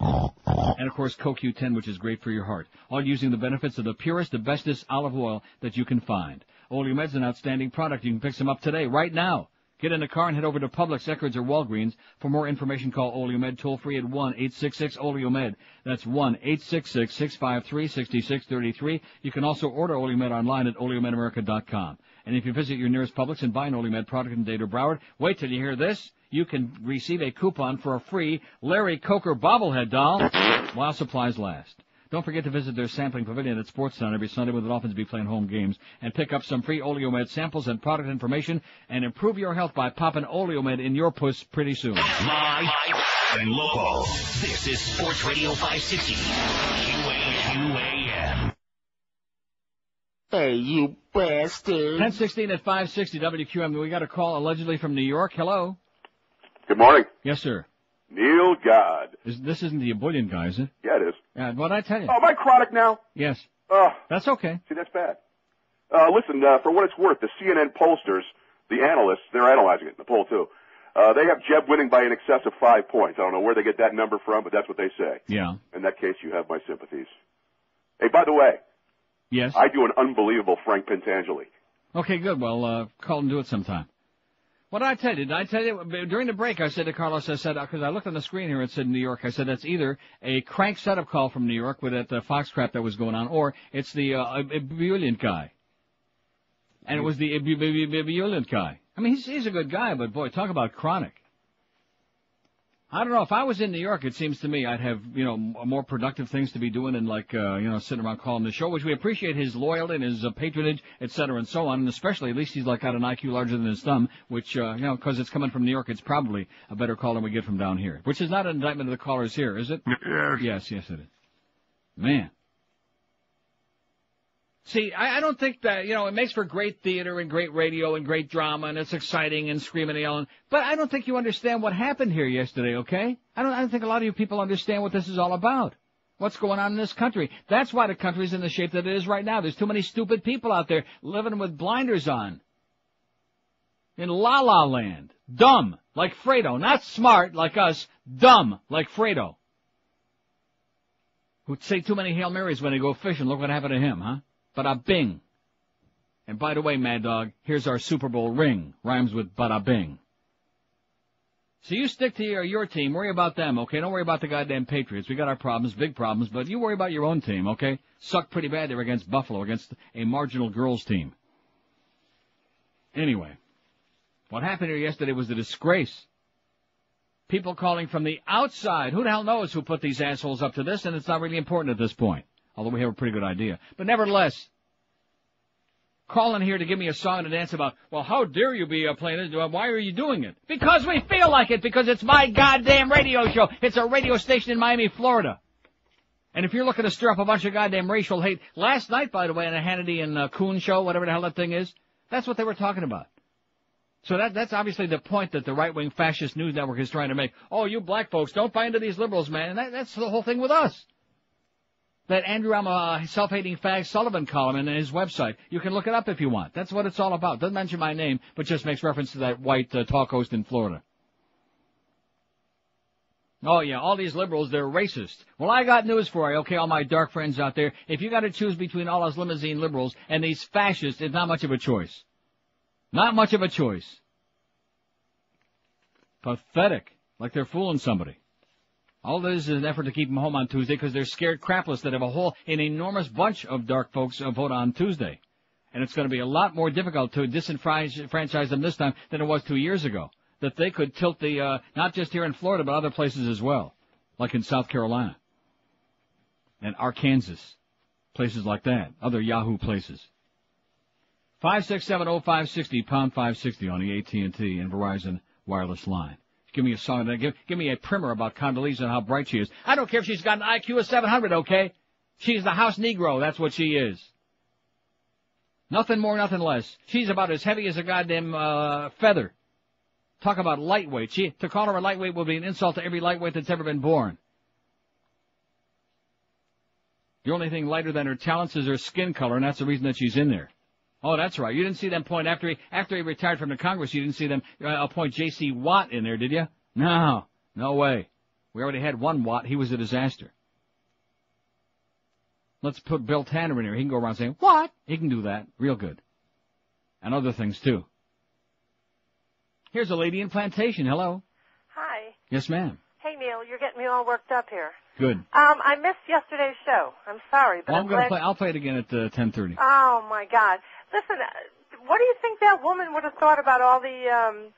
Speaker 4: and of course CoQ10, which is great for your heart. All using the benefits of the purest, the bestest olive oil that you can find. Oleomed's an outstanding product. You can pick some up today, right now. Get in the car and head over to Publix, Eckerd's, or Walgreens. For more information, call Oleomed toll free at 1-866-Oleomed. That's 1-866-653-6633. You can also order Oleomed online at oleomedamerica.com. And if you visit your nearest Publix and buy an Oleomed product in Data Broward, wait till you hear this. You can receive a coupon for a free Larry Coker bobblehead doll while supplies last. Don't forget to visit their sampling pavilion at Sportstown every Sunday when the Dolphins be playing home games and pick up some free Oleomed samples and product information and improve your health by popping Oleomed in your puss pretty soon.
Speaker 1: Live and local. This is Sports Radio 560. QAQAM.
Speaker 4: Hey, you bastard. 1016 at 560 WQM. We got a call allegedly from New York. Hello.
Speaker 17: Good morning.
Speaker 4: Yes, sir.
Speaker 17: Neil God.
Speaker 4: Is, this isn't the ebullient guy, is it?
Speaker 17: Yeah, it is.
Speaker 4: Yeah, what I tell you?
Speaker 17: Oh, am I chronic now?
Speaker 4: Yes.
Speaker 17: Oh,
Speaker 4: That's okay.
Speaker 17: see, that's bad. Uh, listen, uh, for what it's worth, the CNN pollsters, the analysts, they're analyzing it, in the poll too. Uh, they have Jeb winning by an excess of five points. I don't know where they get that number from, but that's what they say.
Speaker 4: Yeah.
Speaker 17: In that case, you have my sympathies. Hey, by the way,
Speaker 4: Yes.
Speaker 17: I do an unbelievable Frank Pentangeli.
Speaker 4: Okay, good. Well, uh, call and do it sometime. What did I tell you? Did I tell you during the break? I said to Carlos, I said because I looked on the screen here, it said New York. I said that's either a crank setup call from New York with that uh, Fox crap that was going on, or it's the uh, ebullient guy. And it was the ebu- ebu- ebullient guy. I mean, he's he's a good guy, but boy, talk about chronic. I don't know. If I was in New York, it seems to me I'd have, you know, more productive things to be doing than like, uh, you know, sitting around calling the show, which we appreciate his loyalty and his uh, patronage, et cetera, and so on. And especially, at least he's like got an IQ larger than his thumb, which, uh, you know, because it's coming from New York, it's probably a better call than we get from down here. Which is not an indictment of the callers here, is it?
Speaker 9: Yes.
Speaker 4: Yes, yes, it is. Man. See, I, I don't think that, you know, it makes for great theater and great radio and great drama and it's exciting and screaming and yelling, but I don't think you understand what happened here yesterday, okay? I don't, I don't think a lot of you people understand what this is all about. What's going on in this country? That's why the country's in the shape that it is right now. There's too many stupid people out there living with blinders on. In la la land. Dumb, like Fredo. Not smart, like us. Dumb, like Fredo. Who'd say too many Hail Marys when they go fishing. Look what happened to him, huh? Bada bing. And by the way, Mad Dog, here's our Super Bowl ring. Rhymes with bada bing. So you stick to your, your team. Worry about them, okay? Don't worry about the goddamn Patriots. We got our problems, big problems, but you worry about your own team, okay? Suck pretty bad there against Buffalo, against a marginal girls team. Anyway, what happened here yesterday was a disgrace. People calling from the outside. Who the hell knows who put these assholes up to this, and it's not really important at this point although we have a pretty good idea. But nevertheless, calling here to give me a song and a dance about, well, how dare you be playing this? Why are you doing it? Because we feel like it, because it's my goddamn radio show. It's a radio station in Miami, Florida. And if you're looking to stir up a bunch of goddamn racial hate, last night, by the way, on a Hannity and uh, Coon show, whatever the hell that thing is, that's what they were talking about. So that, that's obviously the point that the right-wing fascist news network is trying to make. Oh, you black folks, don't buy into these liberals, man. And that, that's the whole thing with us that Andrew I'm a self-hating fag Sullivan column in his website. You can look it up if you want. That's what it's all about. Doesn't mention my name, but just makes reference to that white uh, talk host in Florida. Oh yeah, all these liberals, they're racist. Well, I got news for you, okay, all my dark friends out there. If you gotta choose between all those limousine liberals and these fascists, it's not much of a choice. Not much of a choice. Pathetic. Like they're fooling somebody. All this is an effort to keep them home on Tuesday because they're scared crapless that if a whole, an enormous bunch of dark folks vote on Tuesday. And it's going to be a lot more difficult to disenfranchise them this time than it was two years ago. That they could tilt the, uh, not just here in Florida, but other places as well. Like in South Carolina. And Arkansas. Places like that. Other Yahoo places. 5670560, pound 560 on the AT&T and Verizon wireless line. Give me a song. Give, give me a primer about Condoleezza and how bright she is. I don't care if she's got an IQ of 700, okay? She's the house Negro. That's what she is. Nothing more, nothing less. She's about as heavy as a goddamn, uh, feather. Talk about lightweight. She, to call her a lightweight will be an insult to every lightweight that's ever been born. The only thing lighter than her talents is her skin color, and that's the reason that she's in there. Oh, that's right. You didn't see them point after he after he retired from the Congress. You didn't see them uh, appoint J.C. Watt in there, did you? No, no way. We already had one Watt. He was a disaster. Let's put Bill Tanner in here. He can go around saying what? He can do that real good, and other things too. Here's a lady in plantation. Hello.
Speaker 13: Hi.
Speaker 4: Yes, ma'am.
Speaker 13: Hey, Neil, you're getting me all worked up here.
Speaker 4: Good.
Speaker 13: Um, I missed yesterday's show. I'm sorry, but
Speaker 4: Well,
Speaker 13: I'm
Speaker 4: I'm gonna
Speaker 13: glad.
Speaker 4: play. I'll play it again at uh, 10:30.
Speaker 13: Oh my God! Listen, uh, what do you think that woman would have thought about all the? um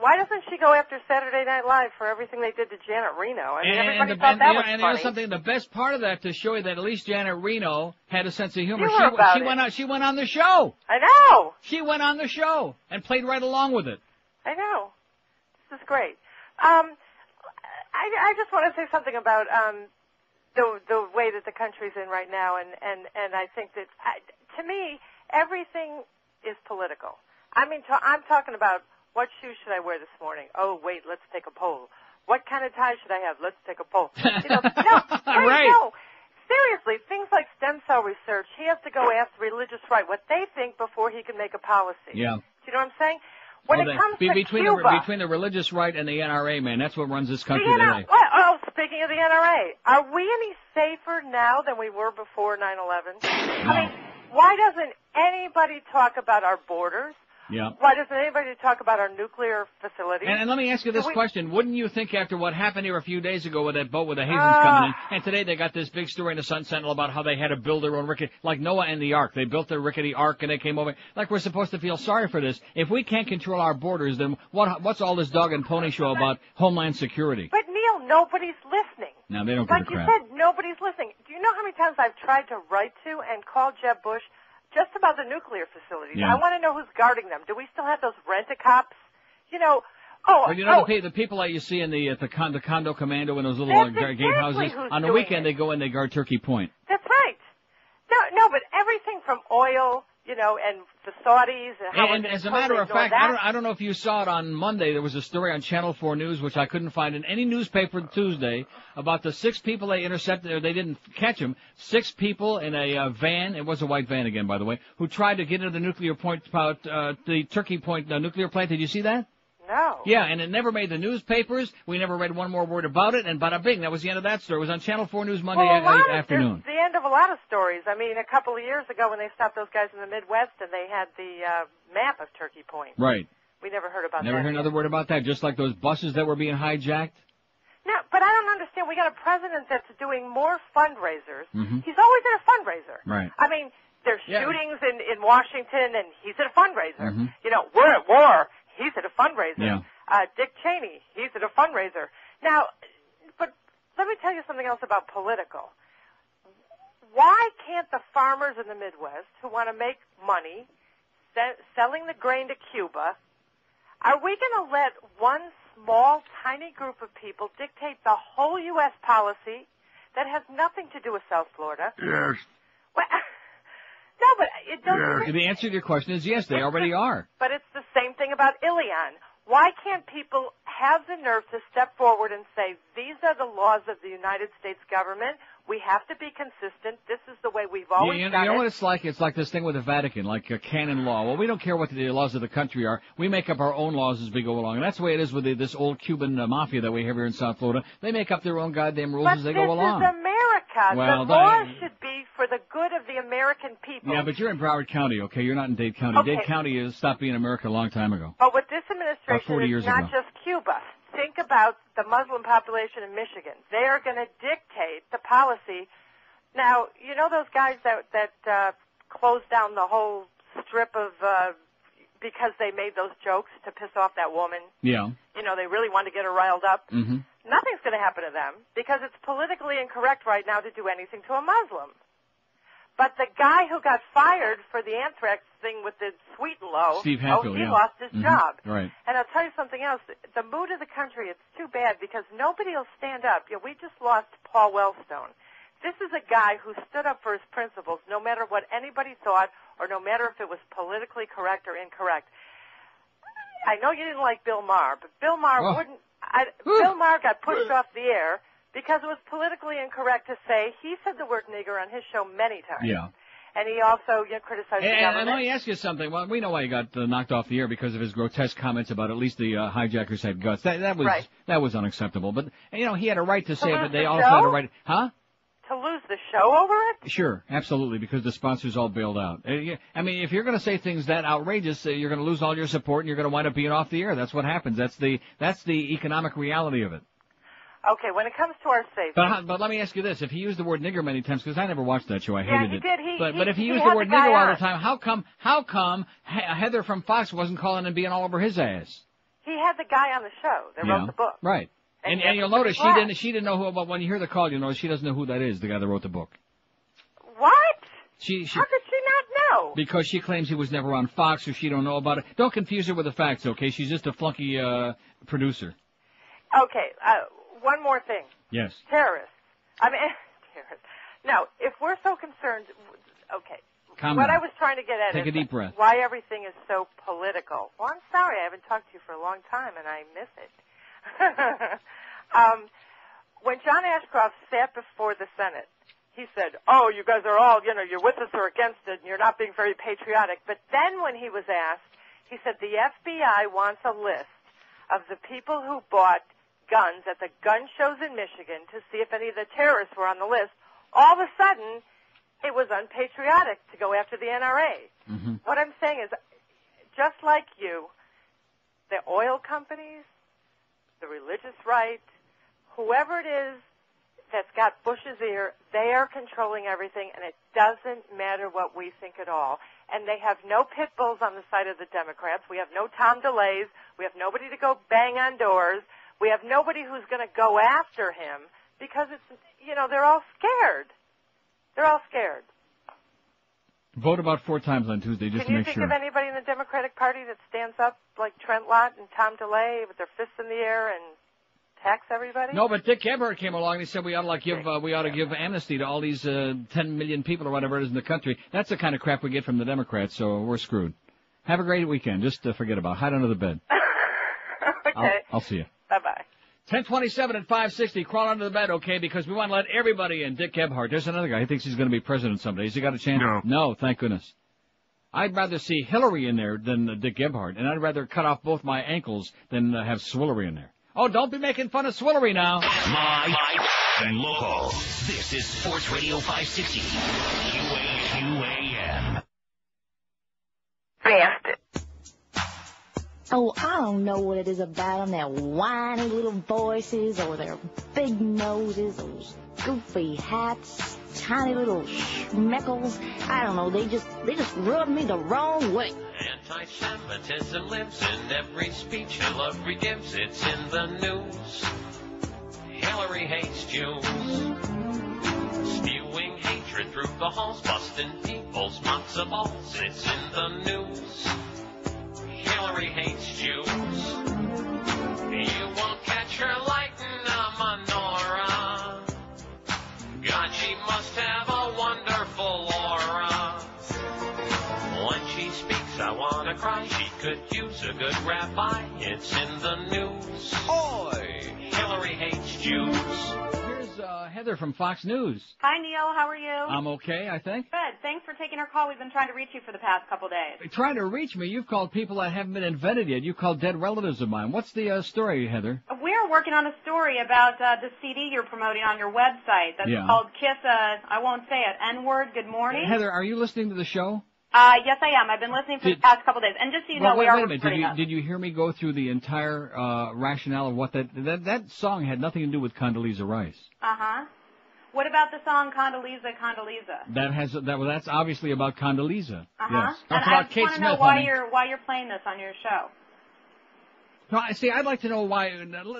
Speaker 13: Why doesn't she go after Saturday Night Live for everything they did to Janet Reno? I mean, everybody
Speaker 4: and,
Speaker 13: thought
Speaker 4: and,
Speaker 13: that
Speaker 4: you know,
Speaker 13: was
Speaker 4: and
Speaker 13: funny.
Speaker 4: there's something. The best part of that to show you that at least Janet Reno had a sense of humor. She she went on. She went on the show.
Speaker 13: I know.
Speaker 4: She went on the show and played right along with it.
Speaker 13: I know. This is great. Um, I, I just want to say something about um, the the way that the country's in right now, and and and I think that I, to me everything is political. I mean, to, I'm talking about what shoes should I wear this morning? Oh, wait, let's take a poll. What kind of tie should I have? Let's take a poll. You know, no,
Speaker 4: Right.
Speaker 13: no. Seriously, things like stem cell research, he has to go ask the religious right what they think before he can make a policy.
Speaker 4: Yeah.
Speaker 13: Do you know what I'm saying? When
Speaker 4: Oh,
Speaker 13: it comes
Speaker 4: be-
Speaker 13: to
Speaker 4: between
Speaker 13: Cuba,
Speaker 4: the between the religious right and the NRA, man, that's what runs this country
Speaker 13: the NRA,
Speaker 4: today.
Speaker 13: what, oh, speaking of the NRA, are we any safer now than we were before 9/11? I mean, Why doesn't anybody talk about our borders?
Speaker 4: Yeah.
Speaker 13: Why doesn't anybody talk about our nuclear facilities?
Speaker 4: And, and let me ask you this
Speaker 13: we-
Speaker 4: question. Wouldn't you think after what happened here a few days ago with that boat with the Haitians
Speaker 13: Ah.
Speaker 4: coming in, and today they got this big story in the Sun Sentinel about how they had to build their own rickety, like Noah and the Ark. They built their rickety Ark and they came over. Like we're supposed to feel sorry for this. If we can't control our borders, then what, what's all this dog and pony show about Homeland Security?
Speaker 13: But Neil, nobody's listening.
Speaker 4: Now they don't
Speaker 13: like
Speaker 4: give a
Speaker 13: you
Speaker 4: crap.
Speaker 13: said, nobody's listening. Do you know how many times I've tried to write to and call Jeb Bush just about the nuclear facilities?
Speaker 4: Yeah.
Speaker 13: I want to know who's guarding them. Do we still have those rent-a-cops? You know, oh,
Speaker 4: Well, you know
Speaker 13: oh,
Speaker 4: the, the people that you see in the at the, con- the condo commando in those little uh,
Speaker 13: exactly
Speaker 4: gatehouses on the weekend they go in they guard Turkey Point.
Speaker 13: that's right. No, no, but everything from oil, you know, and the Saudis and how
Speaker 4: And, as a matter of fact. I don't, I don't know if you saw it on Monday. There was a story on Channel 4 News, which I couldn't find in any newspaper Tuesday, about the six people they intercepted, or they didn't catch them. Six people in a uh, van, it was a white van again, by the way, who tried to get into the nuclear point, uh, the Turkey Point uh, nuclear plant. Did you see that?
Speaker 13: No.
Speaker 4: Yeah, and it never made the newspapers. We never read one more word about it, and bada bing, that was the end of that story. It was on Channel 4 News Monday
Speaker 13: well, a
Speaker 4: a- afternoon.
Speaker 13: The end of a lot of stories. I mean, a couple of years ago when they stopped those guys in the Midwest and they had the uh, map of Turkey Point.
Speaker 4: Right.
Speaker 13: We never heard about that.
Speaker 4: Never
Speaker 13: that.
Speaker 4: hear another word about that. Just like those buses that were being hijacked.
Speaker 13: No, but I don't understand. We got a president that's doing more fundraisers.
Speaker 4: Mhm.
Speaker 13: He's always at a fundraiser.
Speaker 4: Right.
Speaker 13: I mean, there's
Speaker 4: Yeah.
Speaker 13: shootings in in Washington, and he's at a fundraiser.
Speaker 4: Mhm.
Speaker 13: You know, we're at war. He's at a fundraiser.
Speaker 4: Yeah.
Speaker 13: Uh, Dick Cheney, he's at a fundraiser. Now, but let me tell you something else about political. Why can't the farmers in the Midwest who want to make money se- selling the grain to Cuba, are we going to let one small, tiny group of people dictate the whole U.S. policy that has nothing to do with South Florida?
Speaker 9: Yes.
Speaker 13: Well, no, but it doesn't.
Speaker 4: The answer to your question is yes, they already are.
Speaker 13: But it's the same thing about Elian. Why can't people have the nerve to step forward and say, these are the laws of the United States government. We have to be consistent. This is the way we've
Speaker 4: You,
Speaker 13: always
Speaker 4: you know,
Speaker 13: done
Speaker 4: you know
Speaker 13: it.
Speaker 4: what it's like? It's like this thing with the Vatican, like uh, canon law. Well, we don't care what the laws of the country are. We make up our own laws as we go along. And that's the way it is with the, this old Cuban uh, mafia that we have here in South Florida. They make up their own goddamn rules
Speaker 13: but
Speaker 4: as they go along.
Speaker 13: is America.
Speaker 4: Well,
Speaker 13: the laws
Speaker 4: that-
Speaker 13: should be for the good of the American people.
Speaker 4: Yeah, but you're in Broward County, okay? You're not in Dade County.
Speaker 13: Okay.
Speaker 4: Dade County is stopped being America a long time ago.
Speaker 13: But with this
Speaker 4: About
Speaker 13: administration,
Speaker 4: 40
Speaker 13: it's
Speaker 4: years
Speaker 13: not
Speaker 4: ago.
Speaker 13: just Cuba. Think about the Muslim population in Michigan. They are going to dictate the policy. Now, you know those guys that that uh, closed down the whole strip of uh, because they made those jokes to piss off that woman.
Speaker 4: Yeah.
Speaker 13: You know, they really wanted to get her riled up.
Speaker 4: Mm-hmm.
Speaker 13: Nothing's going to happen to them because it's politically incorrect right now to do anything to a Muslim. But the guy who got fired for the anthrax thing with the sweet and low,
Speaker 4: Steve
Speaker 13: oh, he
Speaker 4: yeah.
Speaker 13: lost his
Speaker 4: Mhm.
Speaker 13: job.
Speaker 4: Right.
Speaker 13: And I'll tell you something else. The mood of the country, it's too bad because nobody will stand up. You know, we just lost Paul Wellstone. This is a guy who stood up for his principles no matter what anybody thought or no matter if it was politically correct or incorrect. I know you didn't like Bill Maher, but Bill Maher
Speaker 4: Oh.
Speaker 13: wouldn't. I, Bill Maher got pushed off the air because it was politically incorrect to say he said the word nigger on his show many times.
Speaker 4: Yeah.
Speaker 13: And he also you know, criticized
Speaker 4: And,
Speaker 13: the
Speaker 4: and let me ask you something. Well, we know why he got uh, knocked off the air because of his grotesque comments about at least the uh, hijackers had guts. That that was
Speaker 13: Right.
Speaker 4: that was unacceptable. But you know, he had a right to say it, but they also had a right, huh?
Speaker 13: The show over it?
Speaker 4: Sure, absolutely, because the sponsors all bailed out. Uh, I mean, if you're going to say things that outrageous, uh, you're going to lose all your support, and you're going to wind up being off the air. That's what happens. That's the that's the economic reality of it.
Speaker 13: Okay, when it comes to our safety,
Speaker 4: But but let me ask you this: If he used the word nigger many times, because I never watched that show, I
Speaker 13: Yeah,
Speaker 4: hated
Speaker 13: he
Speaker 4: it.
Speaker 13: did. He-
Speaker 4: but
Speaker 13: he-
Speaker 4: but if he
Speaker 13: he
Speaker 4: used the word nigger all the time, how come how come Heather from Fox wasn't calling and being all over his ass?
Speaker 13: he had the guy on the show that
Speaker 4: Yeah.
Speaker 13: wrote the book.
Speaker 4: Right.
Speaker 13: And
Speaker 4: And, and you'll notice she didn't she didn't know who. But when you hear the call, you know she doesn't know who that is. The guy that wrote the book.
Speaker 13: What?
Speaker 4: She she
Speaker 13: How could she not know?
Speaker 4: because she claims he was never on Fox or she don't know about it. Don't confuse her with the facts, okay? She's just a flunky uh producer.
Speaker 13: Okay, uh, one more thing.
Speaker 4: Yes.
Speaker 13: Terrorists. I mean, terrorists. Now, if we're so concerned, okay.
Speaker 4: Calm
Speaker 13: what. I was trying to get at
Speaker 4: Take
Speaker 13: is
Speaker 4: a deep breath.
Speaker 13: why everything is so political. Well, I'm sorry, I haven't talked to you for a long time, and I miss it. um, when John Ashcroft sat before the Senate, he said, "Oh, you guys are all, you know, you're with us or against it, and you're not being very patriotic." But then, when he was asked, he said, "The FBI wants a list of the people who bought guns at the gun shows in Michigan to see if any of the terrorists were on the list." All of a sudden, it was unpatriotic to go after the NRA.
Speaker 4: Mm-hmm.
Speaker 13: What I'm saying is, just like you, the oil companies, the religious right, whoever it is that's got Bush's ear, they are controlling everything, and it doesn't matter what we think at all. And they have no pit bulls on the side of the Democrats. We have no Tom DeLays. We have nobody to go bang on doors. We have nobody who's going to go after him because it's, you know, they're all scared. They're all scared.
Speaker 4: Vote about four times on Tuesday just
Speaker 13: Can
Speaker 4: to
Speaker 13: you think of anybody in the Democratic Party that stands up like Trent Lott and Tom DeLay with their fists in the air and tax everybody?
Speaker 4: No, but Dick Gephardt came along and he said we ought to like give uh, we ought to give amnesty to all these uh, 10 million people or whatever it is in the country. That's the kind of crap we get from the Democrats, so we're screwed. Have a great weekend. Just uh, forget about it. hide under the bed.
Speaker 13: okay.
Speaker 4: I'll, I'll see you.
Speaker 13: Bye bye.
Speaker 4: 1027 at 560. Crawl under the bed, okay? Because we want to let everybody in. Dick Gephardt. There's another guy. He thinks he's going to be president someday. Has he got a chance?
Speaker 18: No.
Speaker 4: No, thank goodness. I'd rather see Hillary in there than uh, Dick Gephardt, and I'd rather cut off both my ankles than uh, have Swillery in there. Oh, don't be making fun of Swillery now.
Speaker 1: My, and local. This is Sports Radio 560. QAQAM.
Speaker 5: Bastard.
Speaker 19: Oh, I don't know what it is about them, their whiny little voices or their big noses, those goofy hats, tiny little schmeckles. I don't know, they just, they just rub me the wrong way.
Speaker 20: Anti-Semitism lives in every speech and Hillary gives. It's in the news. Hillary hates Jews. Spewing hatred through the halls, busting people's matzo balls. It's in the news. Hillary hates Jews. You won't catch her lighting a menorah. God, she must have a wonderful aura. When she speaks, I wanna cry. She could use a good rabbi. It's in the news. Oi! Hillary hates Jews.
Speaker 4: Uh, Heather from Fox News.
Speaker 7: Hi, Neil. How are you?
Speaker 4: I'm okay, I think.
Speaker 7: Good. Thanks for taking our call. We've been trying to reach you for the past couple days.
Speaker 4: Trying to reach me, you've called people that haven't been invented yet. You called dead relatives of mine. What's the uh, story, Heather?
Speaker 7: We're working on a story about uh, the CD you're promoting on your website. That's
Speaker 4: Yeah.
Speaker 7: called Kiss. Uh, I won't say it. N-word. Good morning.
Speaker 4: Heather, are you listening to the show?
Speaker 7: Uh, yes, I am. I've been listening for
Speaker 4: Did-
Speaker 7: the past couple of days. And just so you
Speaker 4: well,
Speaker 7: know,
Speaker 4: wait,
Speaker 7: we are
Speaker 4: wait a minute. Did you
Speaker 7: us.
Speaker 4: did you hear me go through the entire uh, rationale of what that that that song had nothing to do with Condoleezza Rice?
Speaker 7: Uh huh. What about the song Condoleezza, Condoleezza?
Speaker 4: That has that well, that's obviously about Condoleezza.
Speaker 7: Uh huh.
Speaker 4: Yes,
Speaker 7: And
Speaker 4: that's
Speaker 7: I
Speaker 4: about
Speaker 7: just
Speaker 4: Kate
Speaker 7: want to know why
Speaker 4: honey.
Speaker 7: you're why you're playing this on your show.
Speaker 4: No, I see. I'd like to know why.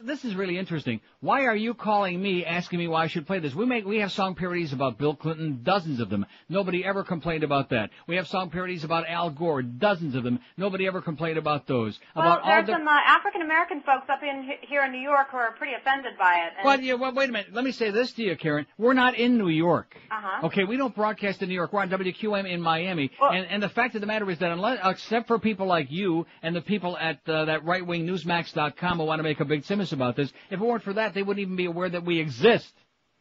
Speaker 4: This is really interesting. Why are you calling me, asking me why I should play this? We make we have song parodies about Bill Clinton, dozens of them. Nobody ever complained about that. We have song parodies about Al Gore, dozens of them. Nobody ever complained about those.
Speaker 7: Well,
Speaker 4: about all
Speaker 7: there's
Speaker 4: the.
Speaker 7: some uh, African American folks up in here in New York who are pretty offended by it. And,
Speaker 4: Well, yeah, well, wait a minute. Let me say this to you, Karen. We're not in New York.
Speaker 7: Uh-huh.
Speaker 4: Okay, we don't broadcast in New York. We're on WQM in Miami.
Speaker 7: Well-
Speaker 4: and, and the fact of the matter is that unless, except for people like you and the people at uh, that right-wing newsmax.com who want to make a big simus about this, if it weren't for that, they wouldn't even be aware that we exist.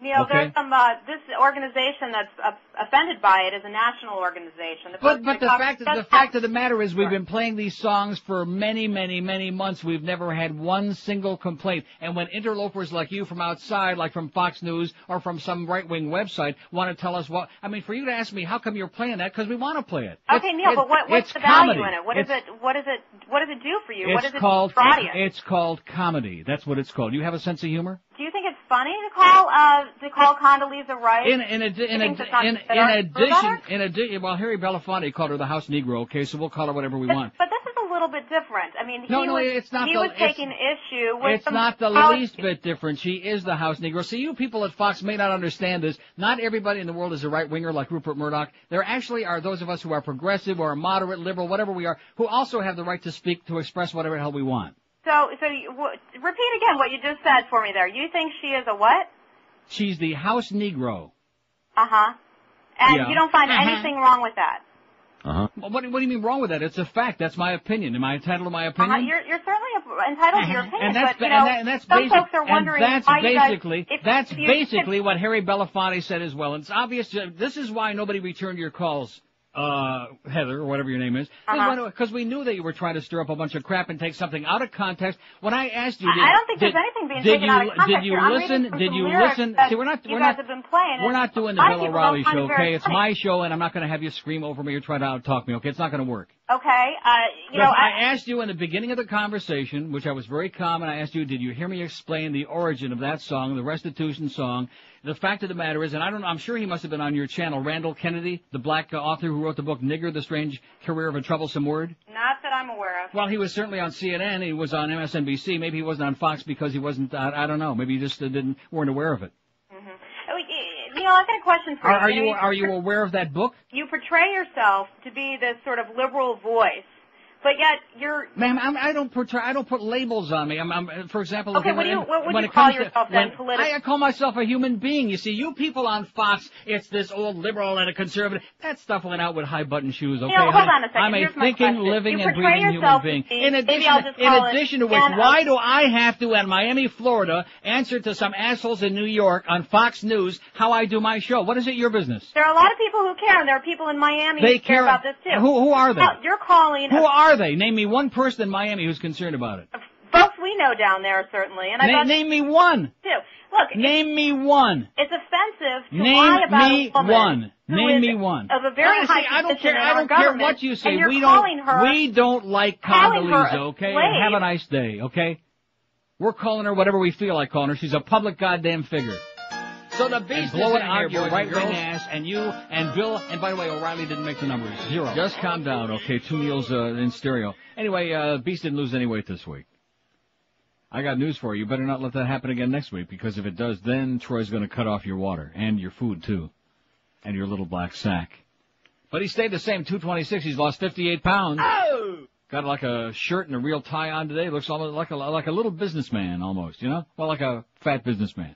Speaker 7: Neil,
Speaker 4: Okay.
Speaker 7: there's some uh, this organization that's uh, offended by it is a national organization. The
Speaker 4: But but the fact
Speaker 7: does
Speaker 4: the fact of the matter is we've been playing these songs for many many many months. We've never had one single complaint. And when interlopers like you from outside, like from Fox News or from some right wing website, want to tell us what I mean, for you to ask me how come you're playing that because we want to play it.
Speaker 7: Okay,
Speaker 4: It's-
Speaker 7: Neil,
Speaker 4: it-
Speaker 7: but what, what's the value
Speaker 4: comedy.
Speaker 7: in it? What is
Speaker 4: It's-
Speaker 7: it? What is it? What does it do for you? what
Speaker 4: It's
Speaker 7: does it
Speaker 4: called
Speaker 7: do for
Speaker 4: it's called comedy. That's what it's called. You have a sense of humor?
Speaker 7: Do you think it's funny to call uh, to call Condoleezza Rice?
Speaker 4: In in in,
Speaker 7: You
Speaker 4: a,
Speaker 7: think it's not
Speaker 4: in, in addition in addition well Harry Belafonte called her the house negro, okay, so we'll call her whatever we want.
Speaker 7: But this is a little bit different. I mean,
Speaker 4: No,
Speaker 7: he
Speaker 4: no,
Speaker 7: was
Speaker 4: it's not
Speaker 7: he
Speaker 4: the-
Speaker 7: was taking issue with
Speaker 4: It's not the least bit different. She is the house negro. See, you people at Fox may not understand this. Not everybody in the world is a right winger like Rupert Murdoch. There actually are those of us who are progressive or moderate, liberal, whatever we are, who also have the right to speak, to express whatever the hell we want.
Speaker 7: So, so you, w- repeat again what you just said for me there. You think she is a what?
Speaker 4: She's the house negro.
Speaker 7: Uh huh. And
Speaker 4: Yeah.
Speaker 7: you don't find
Speaker 4: Uh-huh.
Speaker 7: anything wrong with that.
Speaker 4: Uh-huh. Well, what, do- what do you mean wrong with that? It's a fact. That's my opinion. Am I entitled to my opinion?
Speaker 7: Uh-huh. You're, you're certainly entitled to your opinion,
Speaker 4: and that's
Speaker 7: but you
Speaker 4: ba-
Speaker 7: know,
Speaker 4: and, that, and that's
Speaker 7: some
Speaker 4: basic,
Speaker 7: folks are wondering
Speaker 4: and that's
Speaker 7: why you guys-
Speaker 4: basically
Speaker 7: if-
Speaker 4: that's
Speaker 7: if you-
Speaker 4: basically what Harry Belafonte said as well. And it's obvious. uh, This is why nobody returned your calls uh, Heather, or whatever your name is,
Speaker 7: Uh-huh.
Speaker 4: because we knew that you were trying to stir up a bunch of crap and take something out of context. When I asked you,
Speaker 7: I-
Speaker 4: did,
Speaker 7: I don't think
Speaker 4: did,
Speaker 7: there's anything being
Speaker 4: did
Speaker 7: taken
Speaker 4: you,
Speaker 7: out of context
Speaker 4: Did you
Speaker 7: here.
Speaker 4: Listen? Did you listen? See, we're not we're not.
Speaker 7: have been playing,
Speaker 4: We're not doing the Bill O'Reilly show, okay? It's
Speaker 7: funny.
Speaker 4: my show, and I'm not going to have you scream over me or try to out-talk me, okay? It's not going to work.
Speaker 7: Okay, uh, you know, I,
Speaker 4: I asked you in the beginning of the conversation, which I was very calm, and I asked you, did you hear me explain the origin of that song, the restitution song? The fact of the matter is, and I don't I'm sure he must have been on your channel, Randall Kennedy, the black uh, author who wrote the book Nigger, The Strange Career of a Troublesome Word.
Speaker 7: not that I'm aware of.
Speaker 4: Well, he was certainly on CNN. He was on MSNBC. Maybe he wasn't on Fox because he wasn't. I, I don't know. Maybe you just uh, didn't weren't aware of it.
Speaker 7: Oh, You know, I've got a question for
Speaker 4: Are,
Speaker 7: you.
Speaker 4: are
Speaker 7: You
Speaker 4: you are you aware of that book,
Speaker 7: you portray yourself to be this sort of liberal voice, but yet you're
Speaker 4: ma'am? I'm, I don't portray. I don't put labels on me. I'm, I'm for example.
Speaker 7: Okay,
Speaker 4: when
Speaker 7: what do you- what would
Speaker 4: when
Speaker 7: you call
Speaker 4: comes to-
Speaker 7: yourself then,
Speaker 4: when-
Speaker 7: politi-
Speaker 4: I, I call myself a human being. You see, you people on Fox, it's this old liberal and a conservative. That stuff went out with high button shoes. Okay,
Speaker 7: You know, hold on a second.
Speaker 4: I'm a
Speaker 7: Here's my
Speaker 4: thinking, living,
Speaker 7: You
Speaker 4: and breathing human being.
Speaker 7: be-
Speaker 4: In addition, in addition to which, why do I have to, in Miami, Florida, answer to some assholes in New York on Fox News how I do my show? What is it your business?
Speaker 7: There are a lot of people who care, and there are people in Miami
Speaker 4: They
Speaker 7: who care,
Speaker 4: care-
Speaker 7: about this too.
Speaker 4: Who- who are they?
Speaker 7: Well, you're calling
Speaker 4: Who
Speaker 7: uh,
Speaker 4: are they? Name me one person in Miami who's concerned about it.
Speaker 7: folks we know down there certainly, and I
Speaker 4: Na- name me one.
Speaker 7: too. Look,
Speaker 4: Name me one.
Speaker 7: it's offensive to
Speaker 4: Name
Speaker 7: lie about
Speaker 4: me
Speaker 7: a woman
Speaker 4: one.
Speaker 7: who
Speaker 4: Name
Speaker 7: is
Speaker 4: me one.
Speaker 7: of a very
Speaker 4: Honestly,
Speaker 7: high
Speaker 4: I don't care. I don't care what you say. we don't.
Speaker 7: her
Speaker 4: we don't like Condoleezza. Okay. Have a nice day. Okay. We're calling her whatever we feel like calling her. She's a public goddamn figure.
Speaker 18: So the
Speaker 4: And
Speaker 18: beast
Speaker 4: blow
Speaker 18: is
Speaker 4: it
Speaker 18: in
Speaker 4: out your right
Speaker 18: and
Speaker 4: wing ass, and you and Bill. And by the way, O'Reilly didn't make the numbers. Zero. Just calm down, okay? Two meals uh, in stereo. Anyway, uh, Beast didn't lose any weight this week. I got news for you. You better not let that happen again next week, because if it does, then Troy's going to cut off your water and your food too, and your little black sack. But he stayed the same, 226. He's lost 58 pounds.
Speaker 18: Oh!
Speaker 4: Got like a shirt and a real tie on today. Looks almost like a like a little businessman almost, you know? Well, like a fat businessman,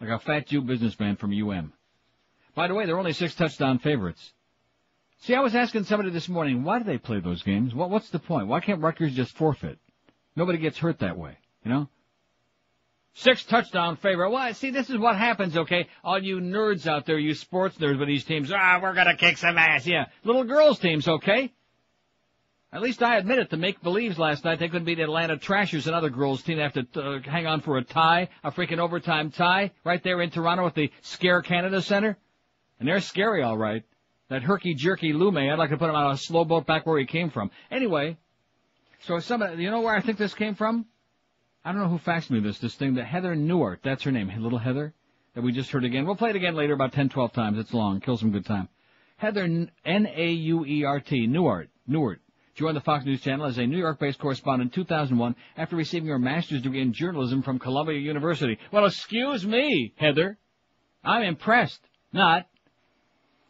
Speaker 4: like a fat Jew businessman from UM. By the way, they're only six touchdown favorites. See, I was asking somebody this morning, why do they play those games? What what's the point? Why can't Rutgers just forfeit? Nobody gets hurt that way, you know? Six touchdown favorite. Well, see, this is what happens, okay? All you nerds out there, you sports nerds with these teams, ah, we're gonna kick some ass, yeah. Little girls teams, okay? At least I admit it. The make believes last night they couldn't beat Atlanta Trashers, another girls team. To uh, hang on for a tie, a freaking overtime tie, right there in Toronto at the Scare Canada Center. And they're scary, all right. That herky jerky Lume, I'd like to put him on a slow boat back where he came from. Anyway, so somebody, you know where I think this came from? I don't know who faxed me this, this thing, that Heather Nauert, that's her name, little Heather, that we just heard again. We'll play it again later, about 10, 12 times. It's long, kill some good time. Heather N-A-U-E-R-T, Nauert, Nauert, joined the Fox News Channel as a New York-based correspondent in 2001 after receiving her master's degree in journalism from Columbia University. Well, excuse me, Heather. I'm impressed. Not.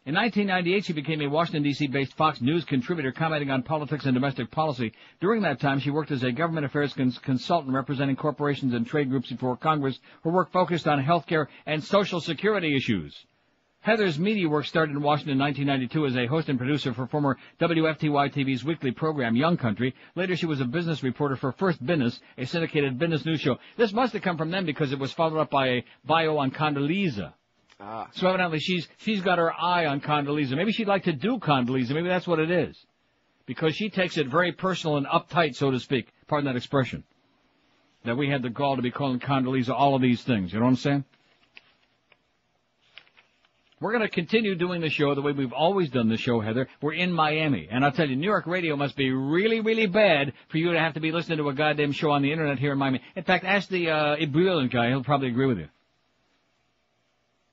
Speaker 4: In 1998, she became a Washington, D.C. based Fox News contributor commenting on politics and domestic policy. During that time, she worked as a government affairs cons- consultant representing corporations and trade groups before Congress. Her work focused on health care and social security issues. Heather's media work started in Washington in 1992 as a host and producer for former WFTY TV's weekly program Young Country. Later, she was a business reporter for First Business, a syndicated business news show. This must have come from them because it was followed up by a bio on Condoleezza.
Speaker 6: Ah.
Speaker 4: So evidently she's she's got her eye on Condoleezza. Maybe she'd like to do Condoleezza. Maybe that's what it is. Because she takes it very personal and uptight, so to speak. Pardon that expression. That we had the gall to be calling Condoleezza all of these things. You know what I'm saying? We're going to continue doing the show the way we've always done the show, Heather. We're in Miami. And I'll tell you, New York radio must be really, really bad for you to have to be listening to a goddamn show on the internet here in Miami. In fact, ask the, uh, brilliant guy. He'll probably agree with you.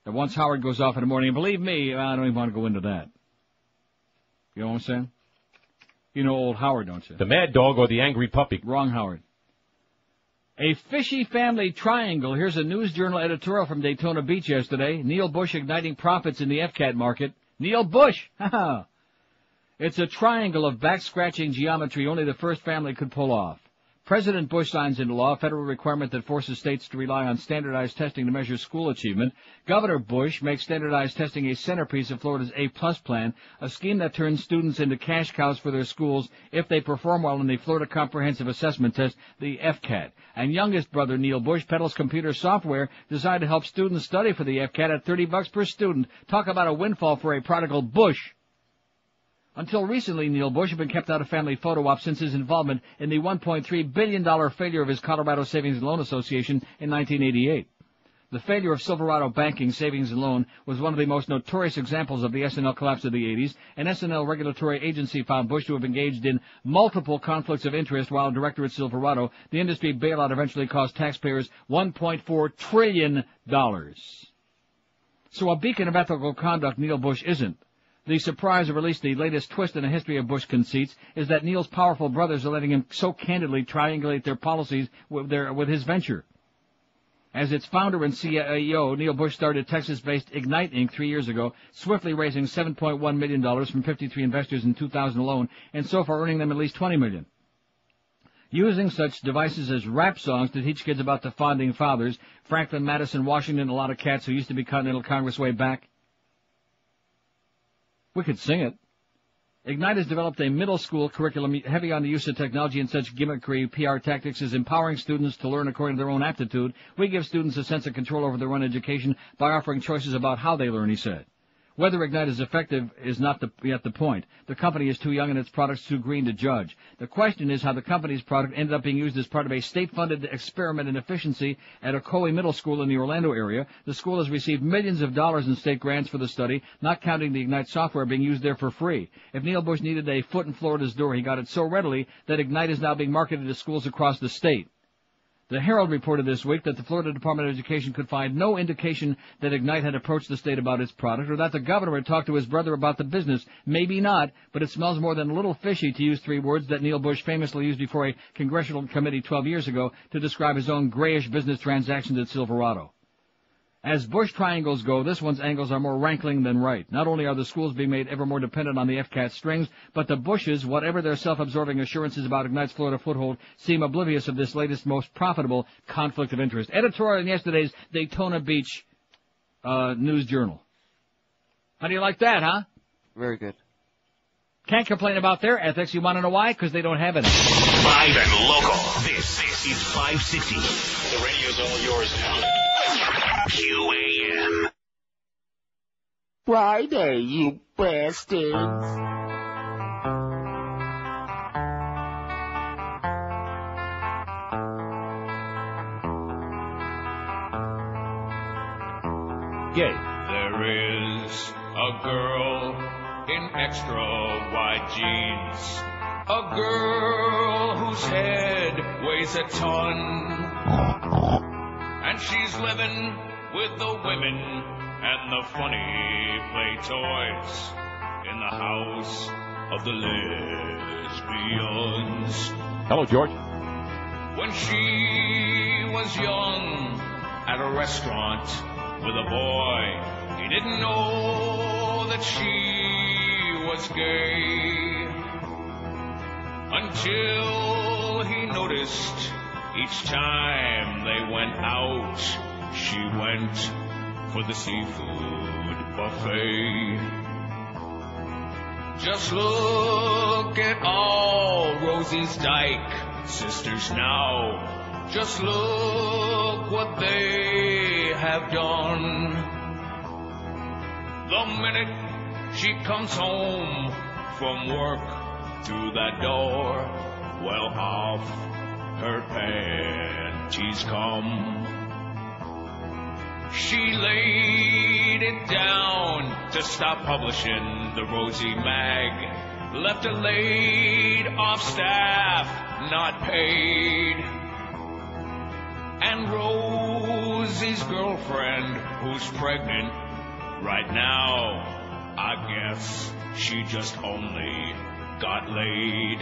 Speaker 4: That once Howard goes off in the morning, and believe me, I don't even want to go into that. You know what I'm saying? You know old Howard, don't you?
Speaker 2: The mad dog or the angry puppy?
Speaker 4: Wrong Howard. A fishy family triangle. Here's a News Journal editorial from Daytona Beach yesterday. Neil Bush igniting profits in the FCAT market. Neil Bush! It's a triangle of back-scratching geometry only the first family could pull off. President Bush signs into law a federal requirement that forces states to rely on standardized testing to measure school achievement. Governor Bush makes standardized testing a centerpiece of Florida's A-plus plan, a scheme that turns students into cash cows for their schools if they perform well in the Florida Comprehensive Assessment Test, the FCAT. And youngest brother Neil Bush peddles computer software designed to help students study for the FCAT at 30 bucks per student. Talk about a windfall for a prodigal Bush. Until recently, Neil Bush had been kept out of family photo ops since his involvement in the $1.3 billion failure of his Colorado Savings and Loan Association in 1988. The failure of Silverado Banking Savings and Loan was one of the most notorious examples of the S&L collapse of the 80s. An S&L regulatory agency found Bush to have engaged in multiple conflicts of interest while director at Silverado. The industry bailout eventually cost taxpayers $1.4 trillion. So a beacon of ethical conduct Neil Bush isn't. The surprise of at least the latest twist in the history of Bush conceits is that Neil's powerful brothers are letting him so candidly triangulate their policies with, their, with his venture. As its founder and CEO, Neil Bush started Texas-based Ignite Inc. three years ago, swiftly raising $7.1 million from 53 investors in 2000 alone, and so far earning them at least 20 million. Using such devices as rap songs to teach kids about the founding fathers, Franklin, Madison, Washington, a lot of cats who used to be Continental Congress way back. We could sing it. Ignite has developed a middle school curriculum heavy on the use of technology and such gimmickry PR tactics as empowering students to learn according to their own aptitude. We give students a sense of control over their own education by offering choices about how they learn, he said. Whether Ignite is effective is not the, yet the point. The company is too young and its products too green to judge. The question is how the company's product ended up being used as part of a state-funded experiment in efficiency at a Ocoee Middle School in the Orlando area. The school has received millions of dollars in state grants for the study, not counting the Ignite software being used there for free. If Neil Bush needed a foot in Florida's door, he got it so readily that Ignite is now being marketed to schools across the state. The Herald reported this week that the Florida Department of Education could find no indication that Ignite had approached the state about its product or that the governor had talked to his brother about the business. Maybe not, but it smells more than a little fishy to use three words that Neil Bush famously used before a congressional committee 12 years ago to describe his own grayish business transactions at Silverado. As Bush triangles go, this one's angles are more rankling than right. Not only are the schools being made ever more dependent on the FCAT strings, but the Bushes, whatever their self-absorbing assurances about Ignite's Florida foothold, seem oblivious of this latest, most profitable conflict of interest. Editorial in yesterday's Daytona Beach uh, News Journal. How do you like that, huh?
Speaker 6: Very good.
Speaker 4: Can't complain about their ethics. You want to know why? Because they don't have any.
Speaker 1: Live and local. This, this is 560.
Speaker 9: The radio's all yours now.
Speaker 1: QAM.
Speaker 9: Friday, you bastards.
Speaker 2: Gay.
Speaker 20: There is a girl in extra wide jeans. A girl whose head weighs a ton. And she's living with the women and the funny play toys in the house of the lesbians.
Speaker 2: Hello, George.
Speaker 20: When she was young at a restaurant with a boy, he didn't know that she was gay until he noticed each time they went out, she went for the seafood buffet. Just look at all Rosie's Dyke sisters now. Just look what they have done. The minute she comes home from work through that door, well off her panties come. She laid it down to stop publishing the Rosie Mag. Left her laid off staff, not paid. And Rosie's girlfriend, who's pregnant right now, I guess she just only got laid.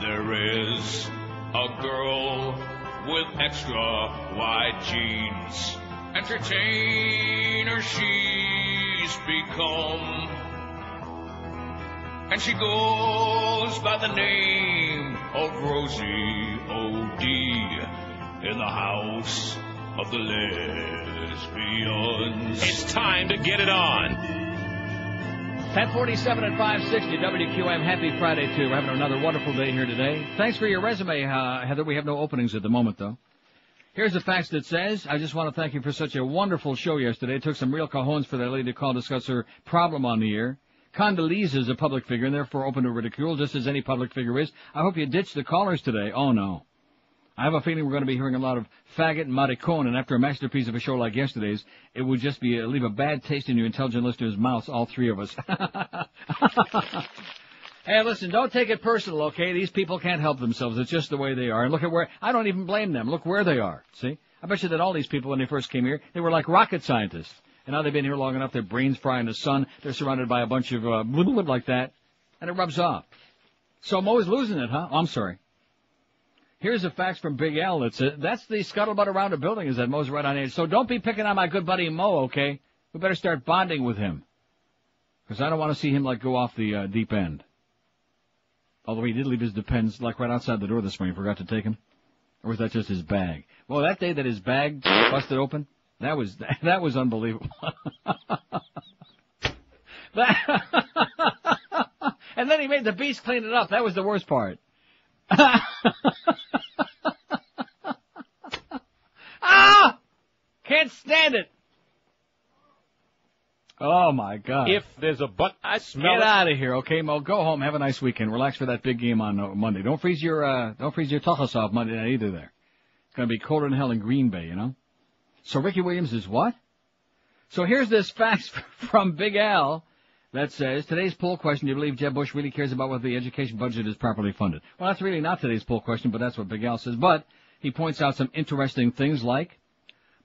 Speaker 20: There is a girl with extra wide jeans. Entertainer she's become. And she goes by the name of Rosie O.D. in the house of the lesbians.
Speaker 2: It's time to get it on.
Speaker 4: 1047 at 560 WQM. Happy Friday, too. We're having another wonderful day here today. Thanks for your resume, uh, Heather. We have no openings at the moment, though. Here's the fax that says, I just want to thank you for such a wonderful show yesterday. It took some real cajones for that lady to call discuss her problem on the air. Condoleezza is a public figure and therefore open to ridicule, just as any public figure is. I hope you ditch the callers today. Oh no. I have a feeling we're going to be hearing a lot of faggot maricon, and after a masterpiece of a show like yesterday's, it would just be uh, leave a bad taste in your intelligent listeners' mouths, all three of us. hey, listen, don't take it personal, okay? These people can't help themselves. It's just the way they are. And look at where, I don't even blame them. Look where they are. See? I bet you that all these people, when they first came here, they were like rocket scientists. And now they've been here long enough, their brains fry in the sun, they're surrounded by a bunch of, uh, like that, and it rubs off. So Mo is losing it, huh? Oh, I'm sorry. Here's a fax from Big L that says, that's the scuttlebutt around the building is that Mo's right on edge. So don't be picking on my good buddy Mo, okay? We better start bonding with him. Cause I don't want to see him like go off the, uh, deep end. Although he did leave his depends like right outside the door this morning, forgot to take him. Or was that just his bag? Well, that day that his bag busted open, that was, that was unbelievable. That- and then he made the beast clean it up. That was the worst part. ah! Can't stand it. Oh my God.
Speaker 2: If there's a butt, I smell
Speaker 4: Get
Speaker 2: it.
Speaker 4: out of here, okay, Mo? Go home, have a nice weekend, relax for that big game on uh, Monday. Don't freeze your uh, don't freeze your tuchus off Monday night either. There, it's gonna be colder than hell in Green Bay, you know. So Ricky Williams is what? So here's this fax from Big Al that says today's poll question: Do you believe Jeb Bush really cares about whether the education budget is properly funded? Well, that's really not today's poll question, but that's what Big Al says. But he points out some interesting things like.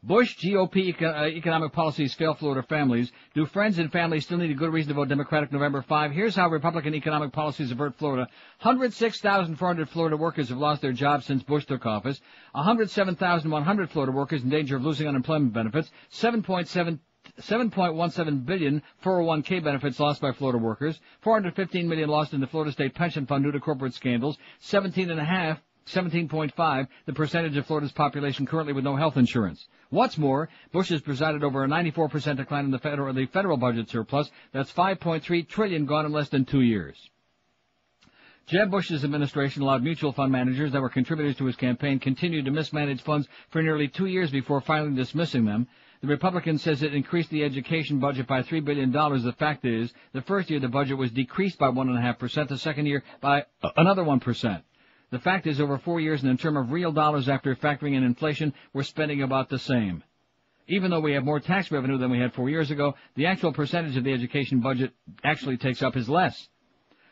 Speaker 4: Bush GOP uh, economic policies fail Florida families. Do friends and family still need a good reason to vote Democratic November 5? Here's how Republican economic policies avert Florida. 106,400 Florida workers have lost their jobs since Bush took office. 107,100 Florida workers in danger of losing unemployment benefits. 7.7 7.17 billion 401k benefits lost by Florida workers, 415 million lost in the Florida State Pension Fund due to corporate scandals, 17 and a half 17.5, the percentage of Florida's population currently with no health insurance. What's more, Bush has presided over a 94% decline in the federal, the federal budget surplus. That's 5.3 trillion gone in less than two years. Jeb Bush's administration allowed mutual fund managers that were contributors to his campaign continue to mismanage funds for nearly two years before finally dismissing them. The Republican says it increased the education budget by $3 billion. The fact is, the first year the budget was decreased by 1.5%, the second year by another 1%. The fact is, over four years and in terms of real dollars after factoring in inflation, we're spending about the same. Even though we have more tax revenue than we had four years ago, the actual percentage of the education budget actually takes up is less.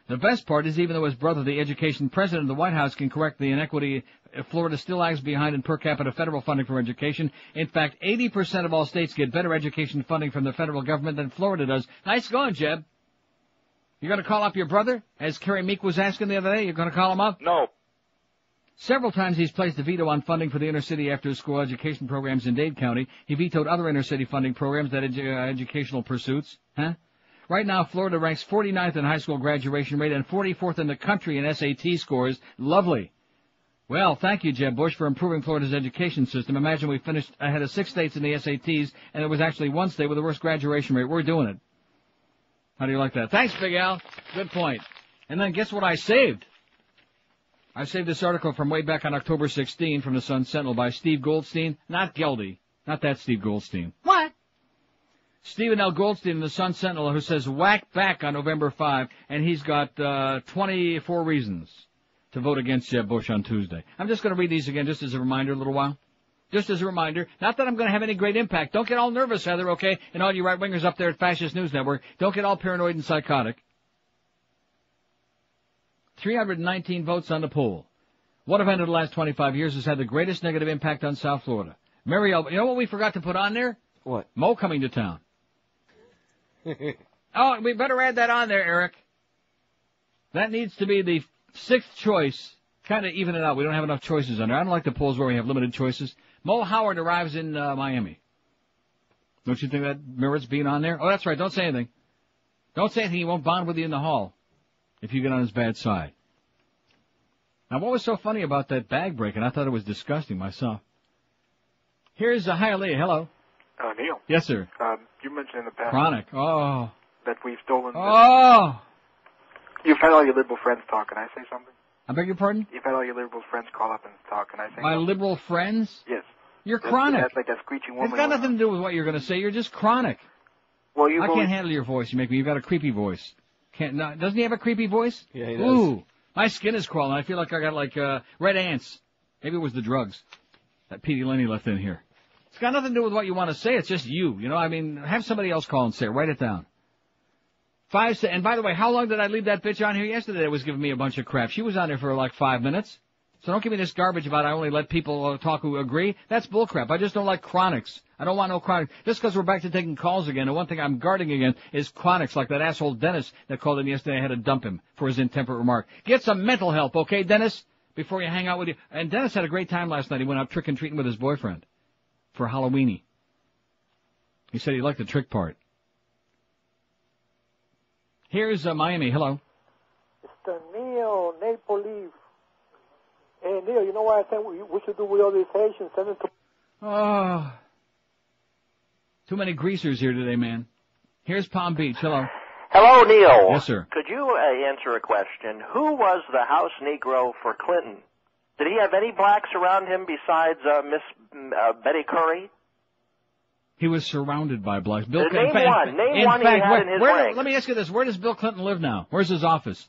Speaker 4: The best part is even though his brother, the education president of the White House, can correct the inequity, uh, Florida still lags behind in per capita federal funding for education. In fact, 80% of all states get better education funding from the federal government than Florida does. Nice going, Jeb. You're gonna call up your brother? As Carrie Meek was asking the other day, you're gonna call him up?
Speaker 15: No.
Speaker 4: Several times he's placed a veto on funding for the inner city after school education programs in Dade County. He vetoed other inner city funding programs that edu- uh, educational pursuits. Huh? Right now, Florida ranks 49th in high school graduation rate and 44th in the country in SAT scores. Lovely. Well, thank you, Jeb Bush, for improving Florida's education system. Imagine we finished ahead of six states in the SATs, and it was actually one state with the worst graduation rate. We're doing it. How do you like that? Thanks, Big Al. Good point. And then guess what I saved? I saved this article from way back on October 16 from the Sun Sentinel by Steve Goldstein, not Geldy, not that Steve Goldstein.
Speaker 19: What?
Speaker 4: Stephen L. Goldstein in the Sun Sentinel who says whack back on November 5, and he's got uh, 24 reasons to vote against Jeb Bush on Tuesday. I'm just going to read these again just as a reminder a little while. Just as a reminder, not that I'm going to have any great impact. Don't get all nervous, Heather, okay? And all you right-wingers up there at Fascist News Network, don't get all paranoid and psychotic. 319 votes on the poll. What event in the last 25 years has had the greatest negative impact on South Florida? Mary El- you know what we forgot to put on there?
Speaker 6: What?
Speaker 4: Mo coming to town. oh, we better add that on there, Eric. That needs to be the sixth choice. Kind of even it out. We don't have enough choices on there. I don't like the polls where we have limited choices. Mo Howard arrives in uh, Miami. Don't you think that merits being on there? Oh, that's right. Don't say anything. Don't say anything. He won't bond with you in the hall if you get on his bad side. Now, what was so funny about that bag breaking? I thought it was disgusting myself. Here's a Hialeah. Hello.
Speaker 15: Uh, Neil.
Speaker 4: Yes, sir.
Speaker 15: Um, you mentioned in the past
Speaker 4: Chronic. Oh.
Speaker 15: that we've stolen. the-
Speaker 4: Oh.
Speaker 15: You've had all your liberal friends talk. Can I say something?
Speaker 4: I beg your pardon?
Speaker 15: You've had all your liberal friends call up and talk. Can I say
Speaker 4: My
Speaker 15: something?
Speaker 4: liberal friends?
Speaker 15: Yes.
Speaker 4: You're
Speaker 15: That's-
Speaker 4: chronic.
Speaker 15: That's like that screeching woman.
Speaker 4: It's got
Speaker 15: with-
Speaker 4: nothing to do with what you're going to say. You're just chronic.
Speaker 15: Well, you've
Speaker 4: I
Speaker 15: always,
Speaker 4: can't handle your voice. You make me. You've got a creepy voice. Can't. No, doesn't he have a creepy voice?
Speaker 6: Yeah, he does.
Speaker 4: Ooh, my skin is crawling. I feel like I got like uh, red ants. Maybe it was the drugs that Petey Lenny left in here. It's got nothing to do with what you want to say. It's just you. You know, I mean, have somebody else call and say it. Write it down. Five. And by the way, how long did I leave that bitch on here yesterday? That was giving me a bunch of crap. She was on there for like five minutes. So don't give me this garbage about I only let people uh, talk who agree. That's bullcrap. I just don't like chronics. I don't want no chronics. Just because we're back to taking calls again, and one thing I'm guarding against is chronics, like that asshole Dennis that called in yesterday. I had to dump him for his intemperate remark. Get some mental help, okay, Dennis? Before you hang out with you. And Dennis had a great time last night. He went out trick and treating with his boyfriend for Halloweeny. He said he liked the trick part. Here's uh, Miami. Hello.
Speaker 18: Mr. Neil, Napoli. Hey, Neil, you know what I think we, we should do with all these Haitians? Send them to...
Speaker 4: Oh. Too many greasers here today, man. Here's Palm Beach. Hello.
Speaker 21: Hello, Neil.
Speaker 4: Yes, sir.
Speaker 21: Could you uh, answer a question? Who was the House Negro for Clinton? Did he have any blacks around him besides uh, Miss mm, uh, Betty Currie?
Speaker 4: He was surrounded by blacks. Bill
Speaker 21: Uh,
Speaker 4: Clinton.
Speaker 21: name
Speaker 4: in
Speaker 21: one. Name
Speaker 4: in
Speaker 21: one he
Speaker 4: fact,
Speaker 21: had
Speaker 4: where,
Speaker 21: in his
Speaker 4: where- let me ask you this: Where does Bill Clinton live now? Where's his office?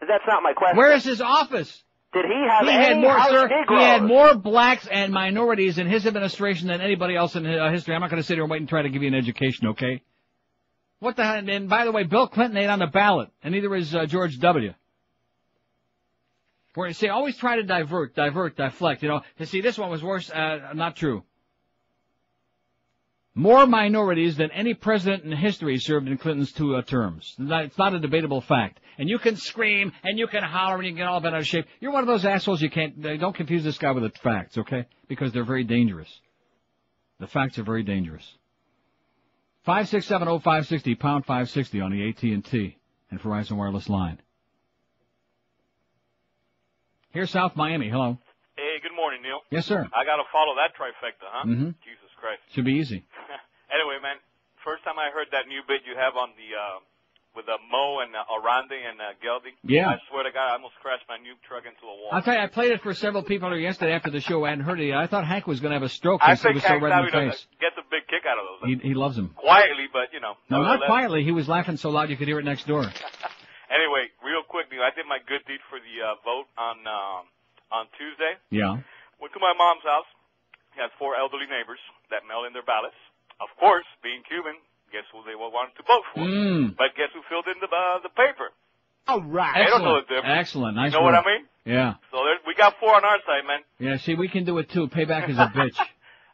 Speaker 21: That's not my question.
Speaker 4: Where is his office?
Speaker 21: Did he have
Speaker 4: he
Speaker 21: any
Speaker 4: had more, sir,
Speaker 21: Negroes?
Speaker 4: he had more blacks and minorities in his administration than anybody else in uh, history. I'm not going to sit here and wait and try to give you an education, okay? What the hell? And by the way, Bill Clinton ain't on the ballot, and neither is uh, George W. Where see, always try to divert, divert, deflect. You know, you see, this one was worse. Uh, not true. More minorities than any president in history served in Clinton's two uh, terms. It's not a debatable fact. And you can scream and you can holler and you can get all bent out of shape. You're one of those assholes you can't. uh, Don't confuse this guy with the facts, okay? Because they're very dangerous. The facts are very dangerous. Five six seven oh five sixty pound five sixty on the AT and T and Verizon wireless line. Here's South Miami. Hello.
Speaker 22: Hey, good morning, Neil.
Speaker 4: Yes, sir.
Speaker 22: I gotta follow that trifecta, huh?
Speaker 4: Mhm.
Speaker 22: Jesus Christ.
Speaker 4: Should be easy.
Speaker 22: anyway, man, first time I heard that new bit you have on the, uh, with uh, Mo and uh, Oronde and uh, Geldy.
Speaker 4: Yeah.
Speaker 22: I swear to God, I almost crashed my new truck into a wall.
Speaker 4: I'll tell you, I played it for several people here yesterday after the show. I hadn't heard it. yet. I thought Hank was going to have a stroke
Speaker 22: I
Speaker 4: because he was so
Speaker 22: Hank
Speaker 4: red in the face.
Speaker 22: gets a big kick out of those.
Speaker 4: He, he loves them.
Speaker 22: Quietly, but, you know.
Speaker 4: No, not quietly. He was laughing so loud you could hear it next door.
Speaker 22: Anyway, real quick, Neil, I did my good deed for the uh, vote on um, on Tuesday.
Speaker 4: Yeah.
Speaker 22: Went to my mom's house. He has four elderly neighbors that mail in their ballots. Of course, being Cuban, guess who they will want to vote for?
Speaker 4: Mm.
Speaker 22: But guess who filled in the uh, the paper?
Speaker 4: All right.
Speaker 22: They don't know
Speaker 4: Excellent.
Speaker 22: the difference.
Speaker 4: Excellent. Nice
Speaker 22: You know what. I mean?
Speaker 4: Yeah.
Speaker 22: So there, we got four on our side, man.
Speaker 4: Yeah, see, we can do it too. Payback is a bitch.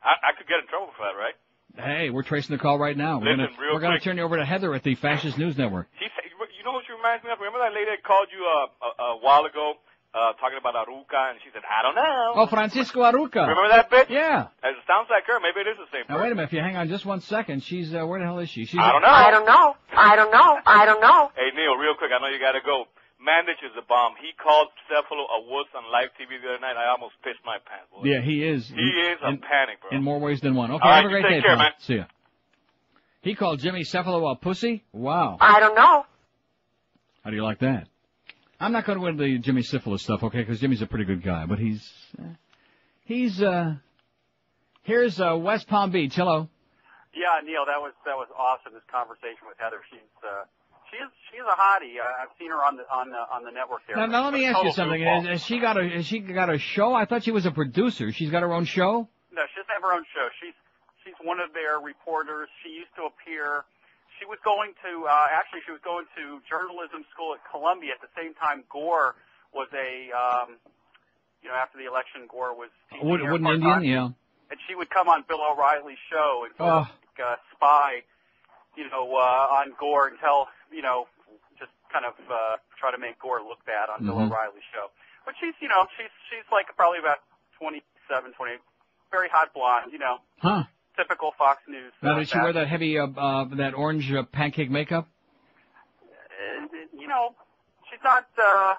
Speaker 22: I, I could get in trouble for that, right?
Speaker 4: Hey, we're tracing the call right now. We're
Speaker 22: Listen,
Speaker 4: gonna, we're gonna turn you over to Heather at the Fascist News Network.
Speaker 22: She said, you know what she reminds me of? Remember that lady that called you uh, a, a while ago uh, talking about Aruca, and she said, I don't know.
Speaker 4: Oh, Francisco Aruca.
Speaker 22: Remember that bitch?
Speaker 4: Yeah.
Speaker 22: It sounds like her. Maybe it is the same
Speaker 4: Now
Speaker 22: person.
Speaker 4: wait a minute. If you hang on just one second, she's uh, where the hell is she? She's
Speaker 22: I don't know.
Speaker 5: I don't know. I don't know. I don't know.
Speaker 22: Hey, Neil, real quick, I know you gotta go. Mandich is a bomb. He called Cefalo a wuss on live TV the other night. I almost pissed my pants. boy.
Speaker 4: Yeah, he is.
Speaker 22: He is a
Speaker 4: in,
Speaker 22: panic, bro.
Speaker 4: in more ways than one. Okay,
Speaker 22: All
Speaker 4: have
Speaker 22: right,
Speaker 4: a
Speaker 22: you
Speaker 4: great
Speaker 22: take
Speaker 4: day,
Speaker 22: care, man.
Speaker 4: See ya. He called Jimmy Cefalo a pussy. Wow.
Speaker 5: I don't know.
Speaker 4: How do you like that? I'm not going to go into the Jimmy Syphilis stuff, okay? Because Jimmy's a pretty good guy, but he's uh, he's uh. Here's uh, West Palm Beach. Hello.
Speaker 23: Yeah, Neil, that was that was awesome. This conversation with Heather. She's uh, she's she's a hottie. I've seen her on the on the on the network there.
Speaker 4: Now, now let me ask you something. Has, has she got a has she got a show? I thought she was a producer. She's got her own show.
Speaker 23: No, she doesn't have her own show. She's she's one of their reporters. She used to appear. She was going to uh, actually she was going to journalism school at Columbia at the same time Gore was a um, you know after the election Gore was there
Speaker 4: Wooden
Speaker 23: part-time.
Speaker 4: Indian, yeah.
Speaker 23: and she would come on Bill O'Reilly's show and sort
Speaker 4: Oh.
Speaker 23: of like, uh, spy, you know, uh, on Gore and tell, you know, just kind of uh, try to make Gore look bad on Bill
Speaker 4: Mhm.
Speaker 23: O'Reilly's show. But she's, you know, she's she's like probably about 27, 28, very hot blonde, you know,
Speaker 4: Huh.
Speaker 23: Typical Fox News.
Speaker 4: Now
Speaker 23: uh,
Speaker 4: did she wear that heavy uh, uh that orange uh, pancake makeup?
Speaker 23: uh, you know, she's not, uh,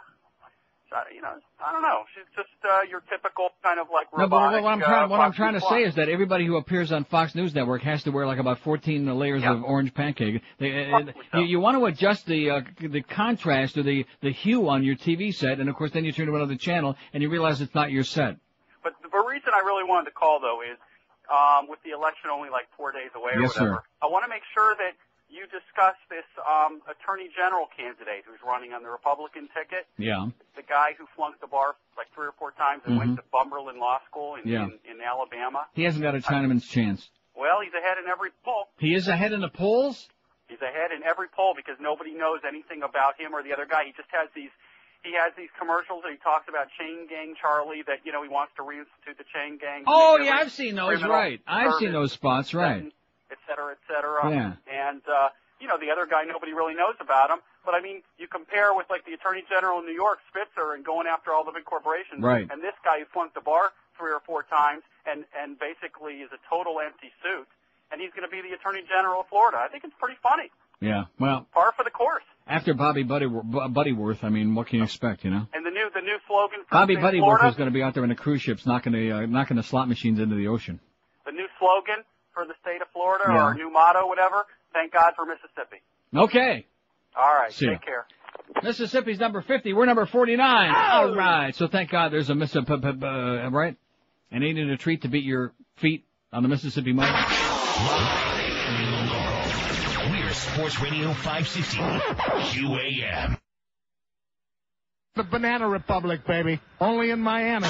Speaker 23: uh, you know, I don't know. She's just uh, your typical kind of like robotic.
Speaker 4: No, but what I'm
Speaker 23: uh,
Speaker 4: trying what I'm trying to say is that everybody who appears on Fox News Network has to wear like about 14 layers of orange pancake. They, uh, you, you want to adjust the uh, the contrast or the the hue on your TV set, and of course then you turn to another channel and you realize it's not your set.
Speaker 23: But the reason I really wanted to call though is, um, with the election only like four days away or
Speaker 4: Yes, sir.
Speaker 23: whatever, I want to make sure that you discuss this um, attorney general candidate who's running on the Republican ticket.
Speaker 4: Yeah.
Speaker 23: The guy who flunked the bar like three or four times and went
Speaker 4: Mhm.
Speaker 23: to Cumberland Law School in,
Speaker 4: Yeah.
Speaker 23: in, in Alabama.
Speaker 4: He hasn't got a Chinaman's chance.
Speaker 23: Well, he's ahead in every poll.
Speaker 4: He is ahead in the polls?
Speaker 23: He's ahead in every poll because nobody knows anything about him or the other guy. He just has these. He has these commercials that he talks about Chain Gang Charlie that you know he wants to reinstitute the Chain Gang.
Speaker 4: Oh, yeah, I've seen those, right. I've seen those spots, right.
Speaker 23: Et cetera, et cetera.
Speaker 4: Yeah.
Speaker 23: And uh, you know the other guy, nobody really knows about him. But I mean, you compare with like the Attorney General in New York, Spitzer, and going after all the big corporations.
Speaker 4: Right.
Speaker 23: And this guy who flunked the bar three or four times and and basically is a total empty suit. And he's going to be the Attorney General of Florida. I think it's pretty funny.
Speaker 4: Yeah. Well,
Speaker 23: Par for the course.
Speaker 4: after Bobby Buddy, Butterworth, I mean, what can you expect, you know?
Speaker 23: And the new the new slogan for
Speaker 4: Bobby
Speaker 23: the state
Speaker 4: Butterworth
Speaker 23: Florida,
Speaker 4: is going to be out there in the cruise ships knocking the, uh, knocking the slot machines into the ocean.
Speaker 23: the new slogan for the state of Florida
Speaker 4: Yeah.
Speaker 23: or new motto, whatever. Thank God for Mississippi.
Speaker 4: Okay.
Speaker 23: All right,
Speaker 4: See ya.
Speaker 23: take care.
Speaker 4: Mississippi's number 50. We're number 49. All right. So thank God there's a Mississippi, uh, right? And ain't it a treat to beat your feet on the Mississippi mud?
Speaker 1: Sports Radio 560 QAM.
Speaker 24: The Banana Republic, baby. Only in Miami.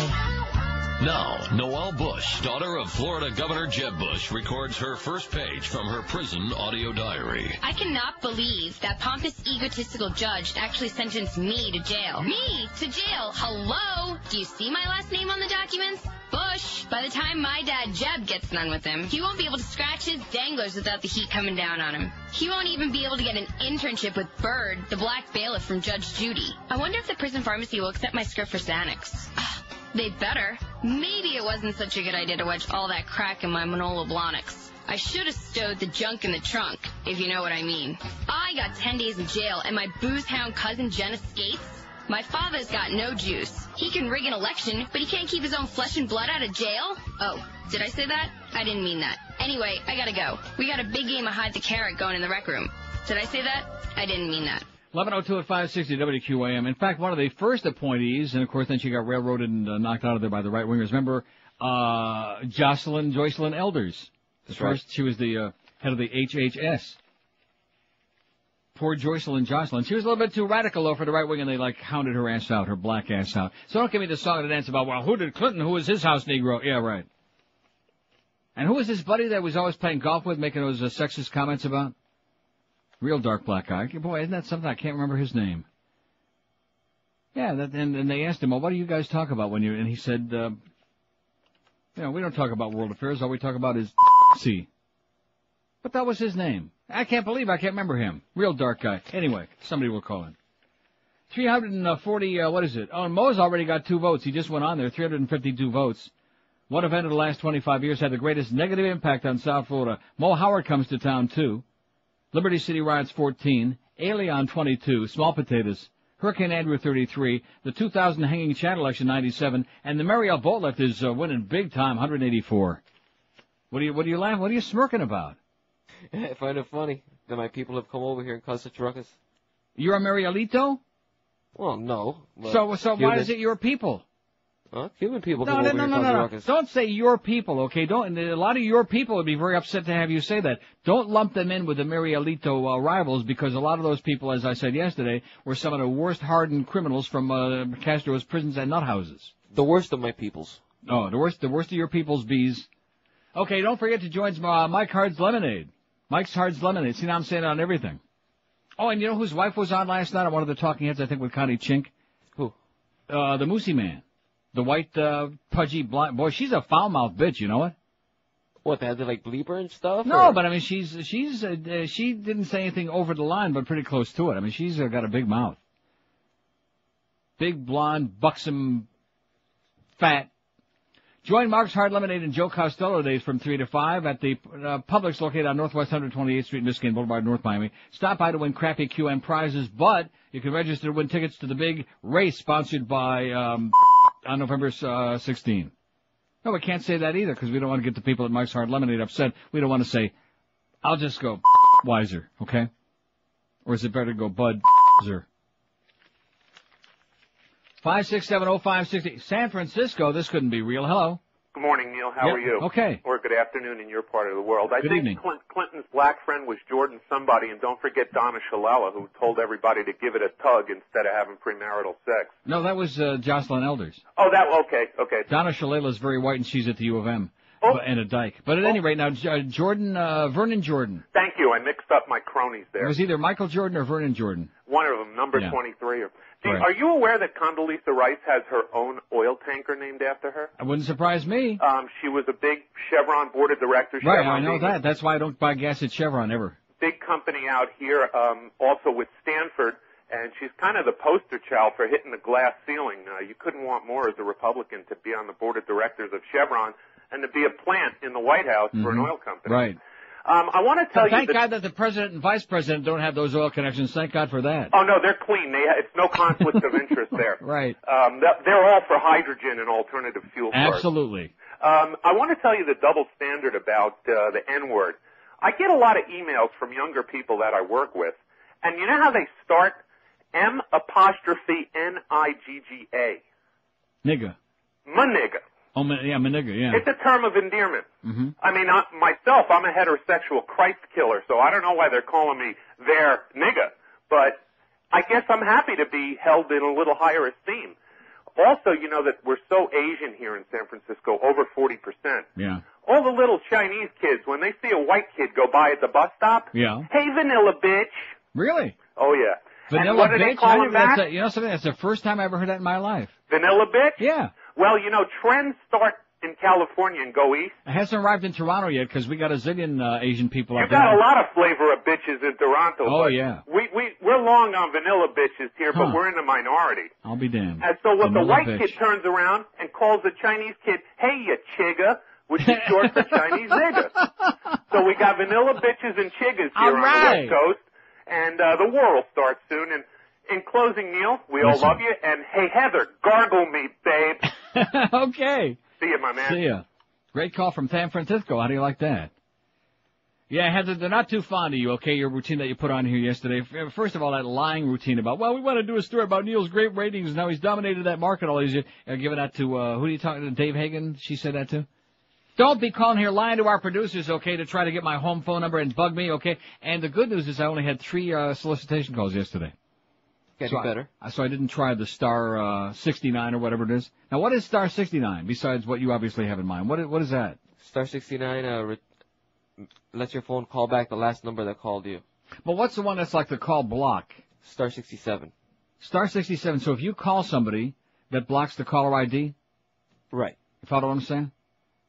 Speaker 25: Now, Noelle Bush, daughter of Florida Governor Jeb Bush, records her first page from her prison audio diary.
Speaker 26: I cannot believe that pompous, egotistical judge actually sentenced me to jail. Me to jail? Hello? Do you see my last name on the documents? Bush. By the time my dad Jeb gets done with him, he won't be able to scratch his danglers without the heat coming down on him. He won't even be able to get an internship with Bird, the black bailiff from Judge Judy. I wonder if the prison pharmacy will accept my script for Xanax. They better. Maybe it wasn't such a good idea to wedge all that crack in my Manolo Blahniks. I should have stowed the junk in the trunk, if you know what I mean. I got 10 days in jail, and my booze hound cousin Jen escapes? My father's got no juice. He can rig an election, but he can't keep his own flesh and blood out of jail? Oh, did I say that? I didn't mean that. Anyway, I gotta go. We got a big game of hide the carrot going in the rec room. Did I say that? I didn't mean that.
Speaker 4: 1102 at 560 WQAM. In fact, one of the first appointees, and of course then she got railroaded and uh, knocked out of there by the right wingers. Remember, uh, Jocelyn, Joycelyn Elders.
Speaker 6: That's right.
Speaker 4: First, she was the, uh, head of the HHS. Poor Joycelyn Jocelyn. She was a little bit too radical though for the right wing and they like hounded her ass out, her black ass out. So don't give me the song and dance about, well, who did Clinton, who was his house Negro? Yeah, right. And who was this buddy that was always playing golf with, making those uh, sexist comments about? Real dark black guy. Boy, isn't that something? I can't remember his name. Yeah, that, and, and they asked him, well, what do you guys talk about when you, and he said, uh, you know, we don't talk about world affairs. All we talk about is C. But that was his name. I can't believe I can't remember him. Real dark guy. Anyway, somebody will call in. 340, uh, what is it? Oh, Mo's already got two votes. He just went on there, 352 votes. What event of the last 25 years had the greatest negative impact on South Florida? Mo Howard comes to town too. Liberty City riots 14. Elian 22. Small potatoes. Hurricane Andrew 33. The 2000 hanging Chad election 97. And the Mariel Boat Lift is uh, winning big time 184. What do you, what do you laugh? What are you smirking about?
Speaker 6: I find it funny that my people have come over here and caused such ruckus.
Speaker 4: You're a Marielito?
Speaker 6: Well, no.
Speaker 4: So, so why is it your people?
Speaker 6: Huh? Cuban people
Speaker 4: No, no, no, no, no, no. Don't say your people, okay? Don't. And a lot of your people would be very upset to have you say that. Don't lump them in with the Marielito uh, rivals because a lot of those people, as I said yesterday, were some of the worst hardened criminals from uh, Castro's prisons and nut houses.
Speaker 6: The worst of my peoples.
Speaker 4: Oh, the worst, the worst of your people's bees. Okay, don't forget to join uh, Mike Hard's Lemonade. Mike's Hard's Lemonade. See, now I'm saying it on everything. Oh, and you know whose wife was on last night on one of the talking heads, I think, with Connie Chink?
Speaker 6: Who?
Speaker 4: Uh, the Moosey Man. The white, uh, pudgy blonde. Boy, she's a foul-mouthed bitch, you know what?
Speaker 6: What, they had to like bleep her and stuff?
Speaker 4: No,
Speaker 6: or-
Speaker 4: but I mean, she's, she's, uh, uh, she didn't say anything over the line, but pretty close to it. I mean, she's uh, got a big mouth. Big, blonde, buxom, fat. Join Mark's Hard Lemonade and Joe Costello days from 3 to 5 at the uh, Publix located on Northwest 128th Street, Michigan Boulevard, North Miami. Stop by to win crappy QM prizes, but you can register to win tickets to the big race sponsored by, um, on November uh, 16. No, we can't say that either because we don't want to get the people at Mike's Hard Lemonade upset. We don't want to say, I'll just go wiser, okay? Or is it better to go Bud five sixty. San Francisco. This couldn't be real. Hello.
Speaker 27: Good morning, Neil. How
Speaker 4: Yeah,
Speaker 27: are you?
Speaker 4: okay.
Speaker 27: Or good afternoon in your part of the world. I
Speaker 4: Good
Speaker 27: think
Speaker 4: evening.
Speaker 27: Clint, Clinton's black friend was Jordan somebody, and don't forget Donna Shalala, who told everybody to give it a tug instead of having premarital sex.
Speaker 4: No, that was uh, Joycelyn Elders.
Speaker 27: Oh, that okay, okay.
Speaker 4: Donna Shalala is very white, and she's at the U of M.
Speaker 27: Oh.
Speaker 4: And a dyke. But at any rate, now, uh, Jordan, uh, Vernon Jordan.
Speaker 27: Thank you. I mixed up my cronies there.
Speaker 4: It was either Michael Jordan or Vernon Jordan.
Speaker 27: One of them, number
Speaker 4: Yeah.
Speaker 27: 23. Or,
Speaker 4: Right.
Speaker 27: Are you aware that Condoleezza Rice has her own oil tanker named after her?
Speaker 4: It wouldn't surprise me.
Speaker 27: Um, she was a big Chevron board of directors.
Speaker 4: Right,
Speaker 27: Chevron
Speaker 4: I know that. That's why I don't buy gas at Chevron ever.
Speaker 27: big company out here, um, also with Stanford, and she's kind of the poster child for hitting the glass ceiling. Uh, you couldn't want more as a Republican to be on the board of directors of Chevron and to be a plant in the White House for an
Speaker 4: Mhm.
Speaker 27: oil company.
Speaker 4: Right.
Speaker 27: Um, I want to tell
Speaker 4: But
Speaker 27: you
Speaker 4: thank. God that the president and vice president don't have those oil connections. Thank God for that.
Speaker 27: Oh no, they're clean. They it's no conflict of interest there.
Speaker 4: Right.
Speaker 27: Um, they're all for hydrogen and alternative fuel.
Speaker 4: Absolutely.
Speaker 27: Um, I want to tell you the double standard about uh, the N word. I get a lot of emails from younger people that I work with, and you know how they start M apostrophe N I G G A,
Speaker 4: Nigga.
Speaker 27: manigga.
Speaker 4: Oh, yeah, my nigga, yeah.
Speaker 27: It's a term of endearment.
Speaker 4: hmm
Speaker 27: I mean, I, myself, I'm a heterosexual Christ killer, so I don't know why they're calling me their nigga, but I guess I'm happy to be held in a little higher esteem. Also, you know that we're so Asian here in San Francisco, over 40%.
Speaker 4: Yeah.
Speaker 27: All the little Chinese kids, when they see a white kid go by at the bus stop,
Speaker 4: Yeah.
Speaker 27: hey, vanilla bitch.
Speaker 4: Really?
Speaker 27: Oh, yeah. and
Speaker 4: Vanilla
Speaker 27: what do they
Speaker 4: bitch?
Speaker 27: call
Speaker 4: I
Speaker 27: him
Speaker 4: that's a, you know something? That's the first time I ever heard that in my life.
Speaker 27: Vanilla bitch?
Speaker 4: Yeah.
Speaker 27: Well, you know, trends start in California and go east.
Speaker 4: It hasn't arrived in Toronto yet because we got a zillion uh, Asian people
Speaker 27: You
Speaker 4: up there.
Speaker 27: got a lot of flavor of bitches in Toronto.
Speaker 4: Oh, yeah.
Speaker 27: We we we're long on vanilla bitches here, but we're in the minority.
Speaker 4: I'll be damned.
Speaker 27: And so what the white
Speaker 4: bitch.
Speaker 27: kid turns around and calls the Chinese kid, "Hey, you chigga," which is short for Chinese nigga. So we got vanilla bitches and chiggas here
Speaker 4: All
Speaker 27: on the. West Coast, and uh, the war will start soon. And in closing, Neil, we all love you. And hey, Heather, gargle me, babe.
Speaker 4: okay.
Speaker 27: See you, my man.
Speaker 4: See ya. Great call from San Francisco. How do you like that? Yeah, Heather, they're not too fond of you, okay, your routine that you put on here yesterday. First of all, that lying routine about, well, we want to do a story about Neil's great ratings, now he's dominated that market all these years. Uh, giving that to, uh, who are you talking to, Dave Hagan? She said that to? Don't be calling here lying to our producers, okay, to try to get my home phone number and bug me, okay? And the good news is I only had three, uh, solicitation calls yesterday.
Speaker 6: Getting
Speaker 4: so I-
Speaker 6: better.
Speaker 4: I, so I didn't try the star, uh, 69 or whatever it is. Now what is star 69 besides what you obviously have in mind? What is, what is that?
Speaker 6: Star 69 uh, re- lets your phone call back the last number that called you.
Speaker 4: But what's the one that's like the call block?
Speaker 6: Star 67.
Speaker 4: Star 67. So if you call somebody that blocks the caller ID,
Speaker 6: Right.
Speaker 4: you follow what I'm saying?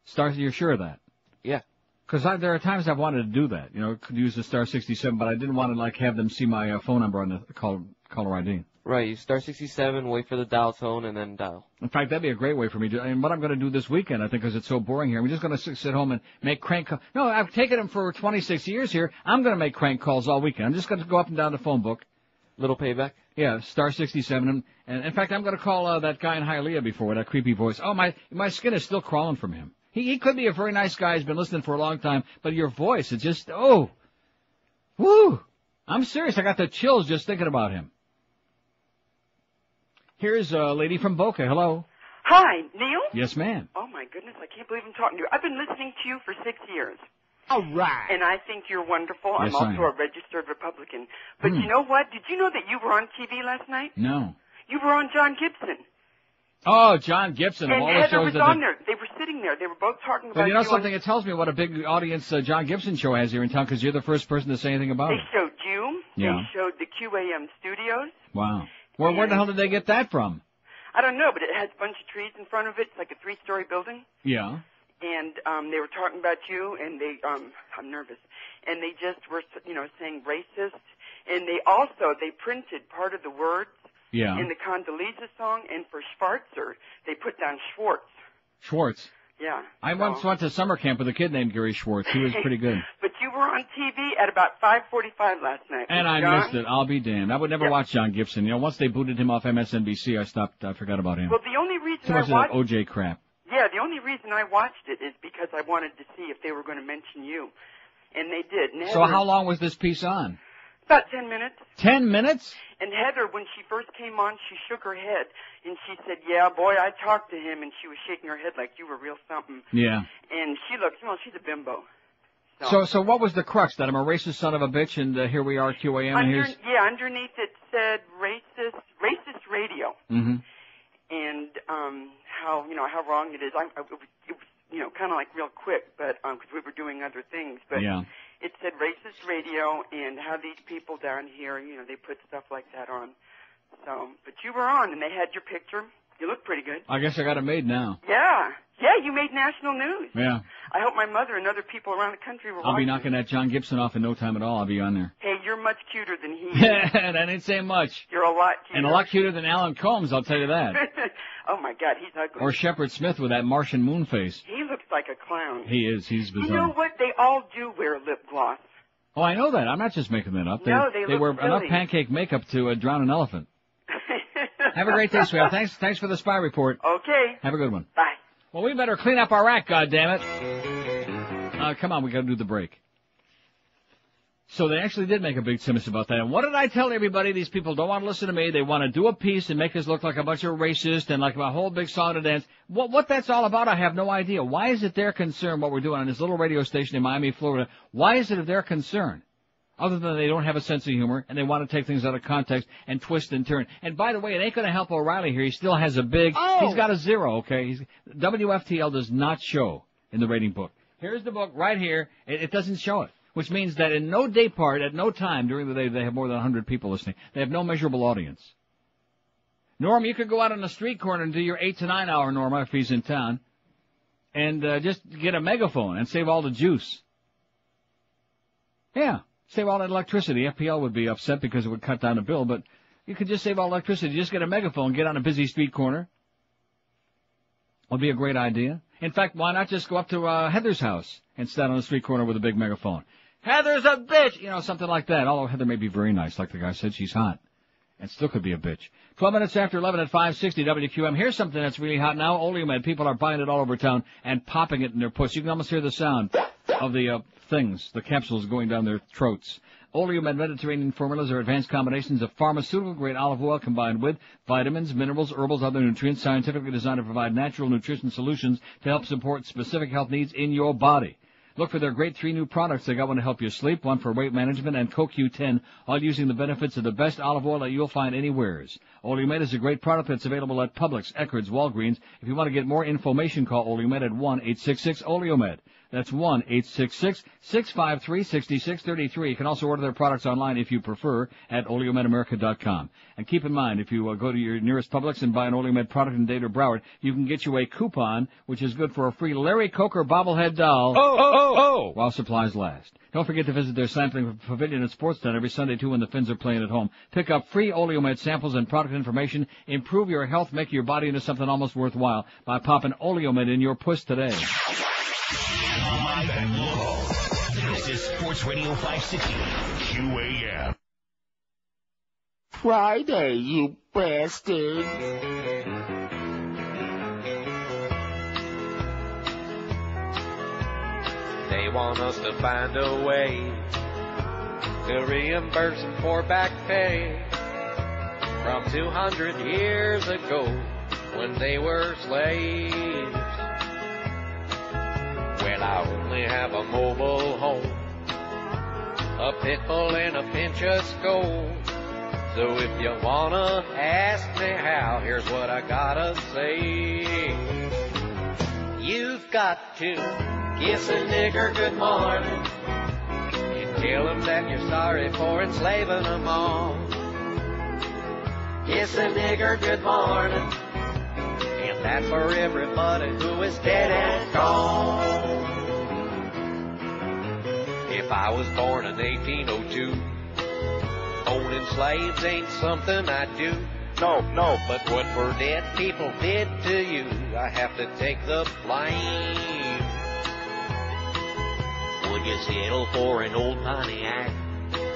Speaker 4: Star, you're sure of that?
Speaker 6: Yeah.
Speaker 4: Because there are times I've wanted to do that. You know, could use the star 67, but I didn't want to like have them see my uh, phone number on the call, caller ID.
Speaker 6: Right. You star 67, wait for the dial tone, and then dial.
Speaker 4: In fact, that'd be a great way for me to. And what I'm going to do this weekend, I think, because it's so boring here, I'm just going to sit, home and make crank. Call- no, I've taken them for 26 years here. I'm going to make crank calls all weekend. I'm just going to go up and down the phone book.
Speaker 6: Little payback.
Speaker 4: Yeah, star 67. And, and in fact, I'm going to call uh, that guy in Hialeah before with that creepy voice. Oh, my my skin is still crawling from him. He he could be a very nice guy. He's been listening for a long time, but your voice, it just oh, woo. I'm serious. I got the chills just thinking about him. Here's a lady from Boca. Hello.
Speaker 28: Hi, Neil?
Speaker 4: Yes, ma'am.
Speaker 28: Oh my goodness, I can't believe I'm talking to you. I've been listening to you for six years.
Speaker 24: All right.
Speaker 28: And I think you're wonderful.
Speaker 4: Yes,
Speaker 28: I'm also a registered Republican. But
Speaker 4: Hmm.
Speaker 28: you know what? Did you know that you were on TV last night?
Speaker 4: No.
Speaker 28: You were on John Gibson.
Speaker 4: Oh, John Gibson
Speaker 28: and
Speaker 4: the
Speaker 28: Heather was on
Speaker 4: they-
Speaker 28: there. They were sitting there. They were both talking about
Speaker 4: Well, you know
Speaker 28: on-
Speaker 4: something? It tells me what a big audience uh, John Gibson show has here in town because you're the first person to say anything about
Speaker 28: They
Speaker 4: it.
Speaker 28: They showed you.
Speaker 4: Yeah.
Speaker 28: They showed the QAM studios.
Speaker 4: Wow. Where where the hell did they get that from?
Speaker 28: I don't know, but it has a bunch of trees in front of it. It's like a three-story building.
Speaker 4: Yeah.
Speaker 28: and um they were talking about you and they um I'm nervous and they just were you know saying racist and they also they printed part of the words
Speaker 4: Yeah.
Speaker 28: in the Condoleezza song and for Schwarzer they put down Schwartz
Speaker 4: Schwartz.
Speaker 28: Yeah
Speaker 4: I once went to summer camp with a kid named Gary Schwartz. He was pretty good.
Speaker 28: but you were on TV at about 5:45 last night
Speaker 4: And I
Speaker 28: John.
Speaker 4: missed it. I'll be damned. I would never watch John Gibson. You know, once they booted him off MSNBC, I stopped. I forgot about him.
Speaker 28: well the only reason
Speaker 4: Too
Speaker 28: I
Speaker 4: much of that
Speaker 28: watched
Speaker 4: OJ crap.
Speaker 28: yeah the only reason I watched it is because I wanted to see if they were going to mention you and they did and
Speaker 4: So how long was this piece on?
Speaker 28: About ten minutes.
Speaker 4: Ten minutes?
Speaker 28: And Heather, when she first came on, she shook her head and she said, "Yeah, boy, I talked to him," and she was shaking her head like you were real something.
Speaker 4: Yeah.
Speaker 28: And she looked, you know, she's a bimbo.
Speaker 4: So, so what was the crux? That I'm a racist son of a bitch, and uh, here we are, QAM, and here's.
Speaker 28: yeah, underneath it said racist, racist radio,
Speaker 4: mm-hmm.
Speaker 28: and um, how you know how wrong it is. I, I, it was, it was you know kind of like real quick, but because we were doing other things, but
Speaker 4: Yeah.
Speaker 28: It said racist radio and how these people down here, you know, they put stuff like that on. So, but you were on, and they had your picture. You look pretty good.
Speaker 4: I guess I got it made now.
Speaker 28: Yeah, yeah, you made national news.
Speaker 4: Yeah.
Speaker 28: I hope my mother and other people around the country were
Speaker 4: I'll be knocking that John Gibson off in no time at all. I'll be on there.
Speaker 28: Hey, you're much cuter than he is.
Speaker 4: that ain't saying much.
Speaker 28: You're a lot cuter.
Speaker 4: And a lot cuter than Alan Colmes, I'll tell you that.
Speaker 28: oh my God, he's ugly.
Speaker 4: Or Shepard Smith with that Martian moon face.
Speaker 28: He looks like a clown.
Speaker 4: He is. He's bizarre.
Speaker 28: You know what? They all do wear lip gloss.
Speaker 4: Oh, I know that. I'm not just making that up. They,
Speaker 28: No, they look
Speaker 4: wear enough pancake makeup to uh, drown an elephant. Have a great day, sweetheart. Thanks, thanks for the spy report.
Speaker 28: Okay.
Speaker 4: Have a good one.
Speaker 28: Bye.
Speaker 4: Well, we better clean up our act, goddammit. Uh, come on, we gotta do the break. So they actually did make a big simus about that. And what did I tell everybody? These people don't want to listen to me. They want to do a piece and make us look like a bunch of racists and like a whole big song dance. What, what that's all about, I have no idea. Why is it their concern what we're doing on this little radio station in Miami, Florida? Why is it of their concern? Other than they don't have a sense of humor and they want to take things out of context and twist and turn. And by the way, it ain't going to help O'Reilly here. He still has a big.
Speaker 29: Oh.
Speaker 4: He's got a zero. Okay. He's, WFTL does not show in the rating book. Here's the book right here. It, it doesn't show it, which means that in no day part, at no time during the day, they have more than 100 people listening. They have no measurable audience. Norm, you could go out on the street corner and do your eight to nine hour, Norma, if he's in town, and uh, just get a megaphone and save all the juice. Yeah, save all that electricity. FPL would be upset because it would cut down the bill, but you could just save all electricity. Just get a megaphone, get on a busy street corner. Would be a great idea. In fact, why not just go up to uh, Heather's house and stand on the street corner with a big megaphone? Heather's a bitch! You know, something like that. Although Heather may be very nice, like the guy said, she's hot. And still could be a bitch. 12 minutes after 11 at 560 WQM. Here's something that's really hot now. Oleomed. People are buying it all over town and popping it in their puss. You can almost hear the sound of the uh, things, the capsules going down their throats. Oleomed Mediterranean formulas are advanced combinations of pharmaceutical-grade olive oil combined with vitamins, minerals, herbals, other nutrients, scientifically designed to provide natural nutrition solutions to help support specific health needs in your body. Look for their great three new products. They got one to help you sleep, one for weight management, and CoQ10, all using the benefits of the best olive oil that you'll find anywheres. Oleomed is a great product that's available at Publix, Eckerd's, Walgreens. If you want to get more information, call Oleomed at 1-866-Oleomed. That's 1-866-653-6633. You can also order their products online if you prefer at oleomedamerica.com. And keep in mind, if you uh, go to your nearest Publix and buy an Oleomed product in Dade or Broward, you can get you a coupon, which is good for a free Larry Coker bobblehead doll.
Speaker 29: Oh, oh, oh. oh!
Speaker 4: While supplies last. Don't forget to visit their sampling pavilion at Sports Sportstown every Sunday too when the Finns are playing at home. Pick up free Oleomed samples and product information. Improve your health, make your body into something almost worthwhile by popping Oleomed in your puss today.
Speaker 1: Live and local. This is Sports Radio 560 QAM.
Speaker 29: Friday, you bastard.
Speaker 6: They want us to find a way to reimburse them for back pay from 200 years ago when they were slaves. Well, I only have a mobile home, a pit bull and a pinch of skull. So if you wanna ask me how, here's what I gotta say. You've got to kiss a nigger good morning and tell him that you're sorry for enslaving them all. Kiss a nigger good morning, and that's for everybody who is dead and gone. If I was born in 1802, owning slaves ain't something I do. No, no, but what for dead people did to you, I have to take the blame. Would you settle for an old Pontiac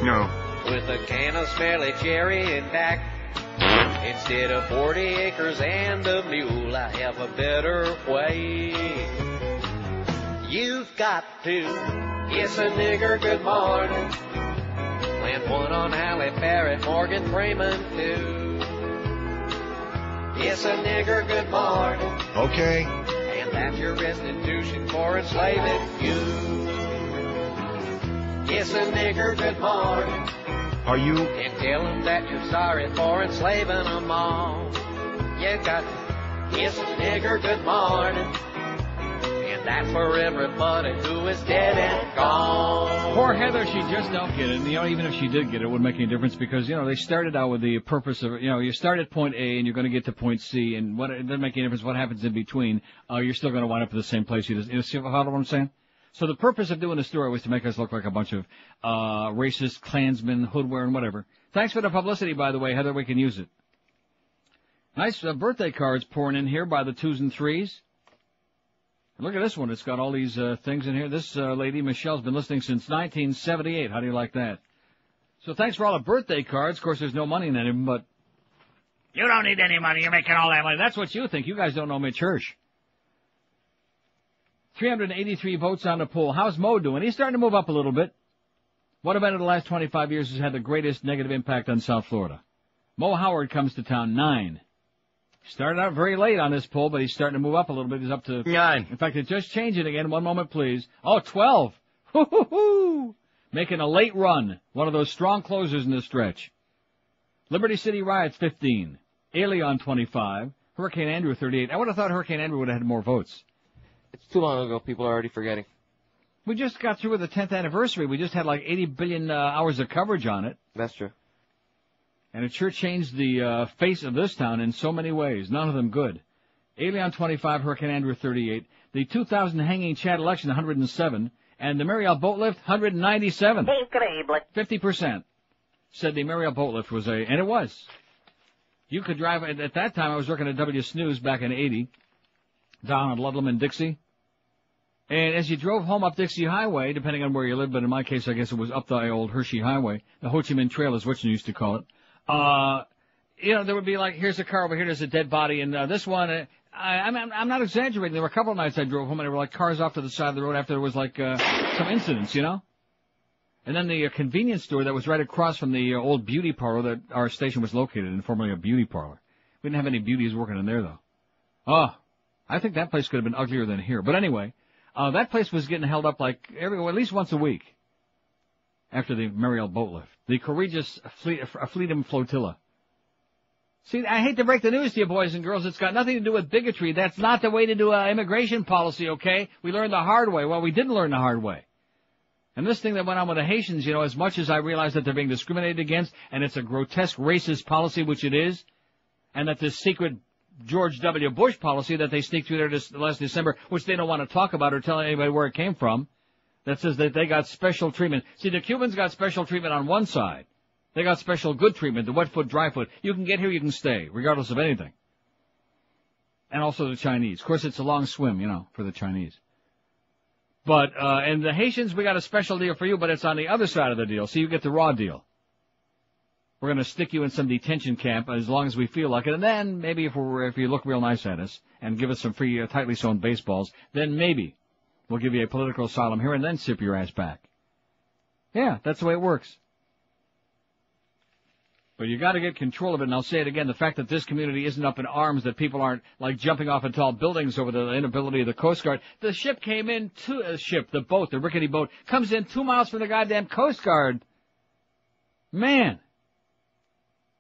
Speaker 30: No.
Speaker 6: with a can of smelly cherry and back? Instead of 40 acres and a mule, I have a better way. You've got to kiss a nigger good morning
Speaker 31: and one on Halle Berry, Morgan Freeman too. It's a nigger good morning,
Speaker 9: Okay.
Speaker 31: and that's your restitution for enslaving you. It's a nigger good morning,
Speaker 9: Are you?
Speaker 31: and tell 'em that you're sorry for enslaving enslaving 'em all. You got it's a nigger good morning, and that's for everybody who is dead and gone.
Speaker 4: Poor Heather, she just don't get it. And, you know, even if she did get it, it wouldn't make any difference because, you know, they started out with the purpose of, you know, you start at point A and you're going to get to point C, and what it doesn't make any difference what happens in between. Uh, you're still going to wind up at the same place. You just, you see what I'm saying? So the purpose of doing the story was to make us look like a bunch of uh, racist Klansmen, hoodwear, and whatever. Thanks for the publicity, by the way, Heather. We can use it. Nice uh, birthday cards pouring in here by the twos and threes. Look at this one. It's got all these uh, things in here. This uh, lady, Michelle's been listening since 1978. How do you like that? So thanks for all the birthday cards. Of course, there's no money in any of them, but you don't need any money. You're making all that money. That's what you think. You guys don't know Mitch Hirsch. 383 votes on the poll. How's Mo doing? He's starting to move up a little bit. What event of the last 25 years has had the greatest negative impact on South Florida? Mo Howard comes to town, nine. Started out very late on this poll, but he's starting to move up a little bit. He's up to
Speaker 2: nine.
Speaker 4: In fact, it just changed it again. One moment, please. Oh, 12. Hoo-hoo-hoo. Making a late run. One of those strong closers in the stretch. Liberty City Riots, 15. Elian, 25. Hurricane Andrew, 38. I would have thought Hurricane Andrew would have had more votes.
Speaker 6: It's too long ago. People are already forgetting.
Speaker 4: We just got through with the 10th anniversary. We just had like 80 billion uh, hours of coverage on it.
Speaker 6: That's true.
Speaker 4: And it sure changed the uh, face of this town in so many ways. None of them good. Elian 25, Hurricane Andrew 38. The 2000 hanging Chad election 107. And the Mariel boat lift 197.
Speaker 5: Incredible.
Speaker 4: 50% said the Mariel boat lift was a, and it was. You could drive, at, at that time I was working at W Snooze back in 80, down on Ludlam and Dixie. And as you drove home up Dixie Highway, depending on where you lived, but in my case I guess it was up the old Hershey Highway, the Ho Chi Minh Trail is what you used to call it. Uh, you know, there would be like, here's a car over here, there's a dead body, and uh, this one, uh, I, I'm, I'm not exaggerating. There were a couple of nights I drove home and there were like cars off to the side of the road after there was like, uh, some incidents, you know? And then the uh, convenience store that was right across from the uh, old beauty parlor that our station was located in, formerly a beauty parlor. We didn't have any beauties working in there though. Oh, I think that place could have been uglier than here. But anyway, uh, that place was getting held up like every, well, at least once a week after the Mariel boat lift. The courageous Fleet, Flotilla. See, I hate to break the news to you boys and girls. It's got nothing to do with bigotry. That's not the way to do uh, immigration policy, okay? We learned the hard way. Well, we didn't learn the hard way. And this thing that went on with the Haitians, you know, as much as I realize that they're being discriminated against, and it's a grotesque racist policy, which it is, and that this secret George W. Bush policy that they sneaked through there this last December, which they don't want to talk about or tell anybody where it came from, that says that they got special treatment. See, the Cubans got special treatment on one side. They got special good treatment, the wet foot, dry foot. You can get here, you can stay, regardless of anything. And also the Chinese. Of course, it's a long swim, you know, for the Chinese. But, uh, and the Haitians, we got a special deal for you, but it's on the other side of the deal, so you get the raw deal. We're gonna stick you in some detention camp as long as we feel like it, and then maybe if we're, if you look real nice at us and give us some free, uh, tightly sewn baseballs, then maybe we'll give you a political asylum here and then ship your ass back. Yeah, that's the way it works. But you gotta get control of it, and I'll say it again, the fact that this community isn't up in arms, that people aren't, like, jumping off of tall buildings over the inability of the Coast Guard. The ship came in to, uh, ship, the boat, the rickety boat, comes in two miles from the goddamn Coast Guard. Man.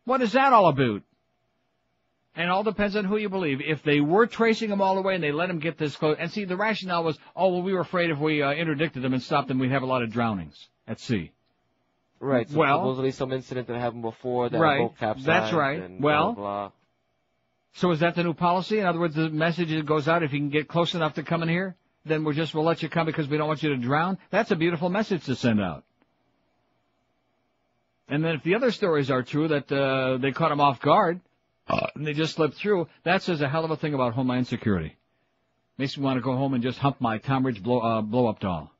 Speaker 4: What is that all about? And all depends on who you believe. If they were tracing them all the way and they let them get this close, and see, the rationale was, oh, well, we were afraid if we uh, interdicted them and stopped them, we'd have a lot of drownings at sea.
Speaker 6: Right. So
Speaker 4: Well-
Speaker 6: supposedly some incident that happened before that
Speaker 4: Right.
Speaker 6: boat capsized.
Speaker 4: That's right.
Speaker 6: And
Speaker 4: Well-
Speaker 6: blah, blah, blah.
Speaker 4: So is that the new policy? In other words, the message that goes out, if you can get close enough to come in here, then we'll just, we'll let you come because we don't want you to drown? That's a beautiful message to send out. And then if the other stories are true, that, uh, they caught him off guard, and they just slipped through, that says a hell of a thing about Homeland Security. Makes me want to go home and just hump my Tom Ridge blow, uh, blow-up doll.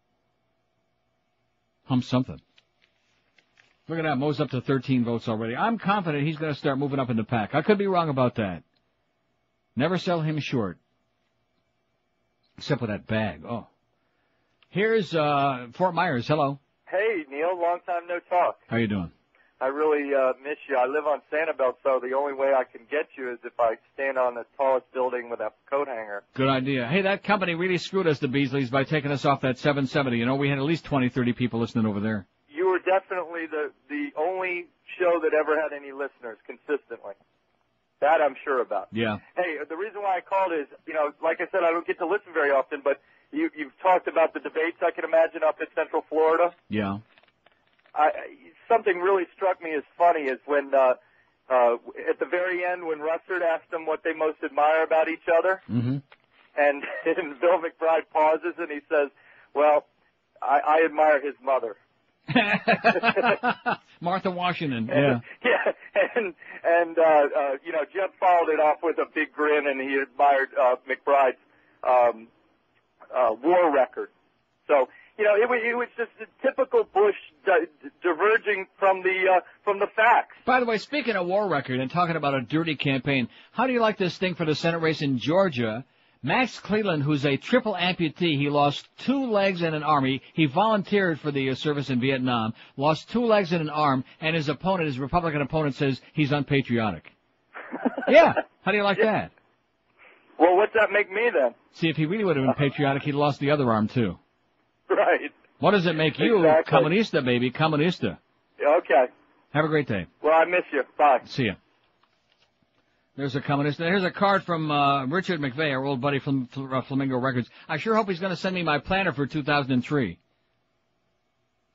Speaker 4: Hump something. Look at that, Mo's up to 13 votes already. I'm confident he's going to start moving up in the pack. I could be wrong about that. Never sell him short. Except with that bag. Oh. Here's, uh, Fort Myers. Hello.
Speaker 32: Hey. Neil.
Speaker 33: Long time no talk.
Speaker 4: How you doing?
Speaker 33: I really uh, miss you. I live on Sanibel, so the only way I can get you is if I stand on the tallest building with a coat hanger.
Speaker 4: Good idea. Hey, that company really screwed us, the Beasleys, by taking us off that 770. You know, we had at least 20, 30 people listening over there.
Speaker 33: You were definitely the the only show that ever had any listeners consistently. That I'm sure about.
Speaker 4: Yeah.
Speaker 33: Hey, the reason why I called is, you know, like I said, I don't get to listen very often, but you, you've talked about the debates I can imagine up in Central Florida.
Speaker 4: Yeah.
Speaker 33: I, I- something really struck me as funny is when uh, uh, at the very end when Russert asked them what they most admire about each other,
Speaker 4: Mm-hmm.
Speaker 33: and, and Bill McBride pauses and he says, "Well, I, I admire his mother."
Speaker 4: Martha Washington. Yeah.
Speaker 33: yeah, and and uh, uh, you know Jeb followed it off with a big grin, and he admired uh, McBride's um, uh, war record. So you know it was it was just a typical Bush di- diverging from the uh, from the facts.
Speaker 4: By the way, speaking of war record and talking about a dirty campaign, how do you like this thing for the Senate race in Georgia? Max Cleland, who's a triple amputee, he lost two legs and an arm. He, he volunteered for the uh, service in Vietnam, lost two legs and an arm, and his opponent, his Republican opponent, says he's unpatriotic. yeah. How do you like that?
Speaker 33: Well, what's that make me then?
Speaker 4: See, if he really would have been patriotic, he'd lost the other arm too.
Speaker 33: Right.
Speaker 4: What does it make you?
Speaker 33: Exactly.
Speaker 4: Comunista, baby. Comunista.
Speaker 33: Okay.
Speaker 4: Have a great day.
Speaker 33: Well, I miss you. Bye.
Speaker 4: See ya. There's a communist. Here's a card from uh, Richard McVeigh, our old buddy from Fl- uh, Flamingo Records. I sure hope he's going to send me my planner for 2003.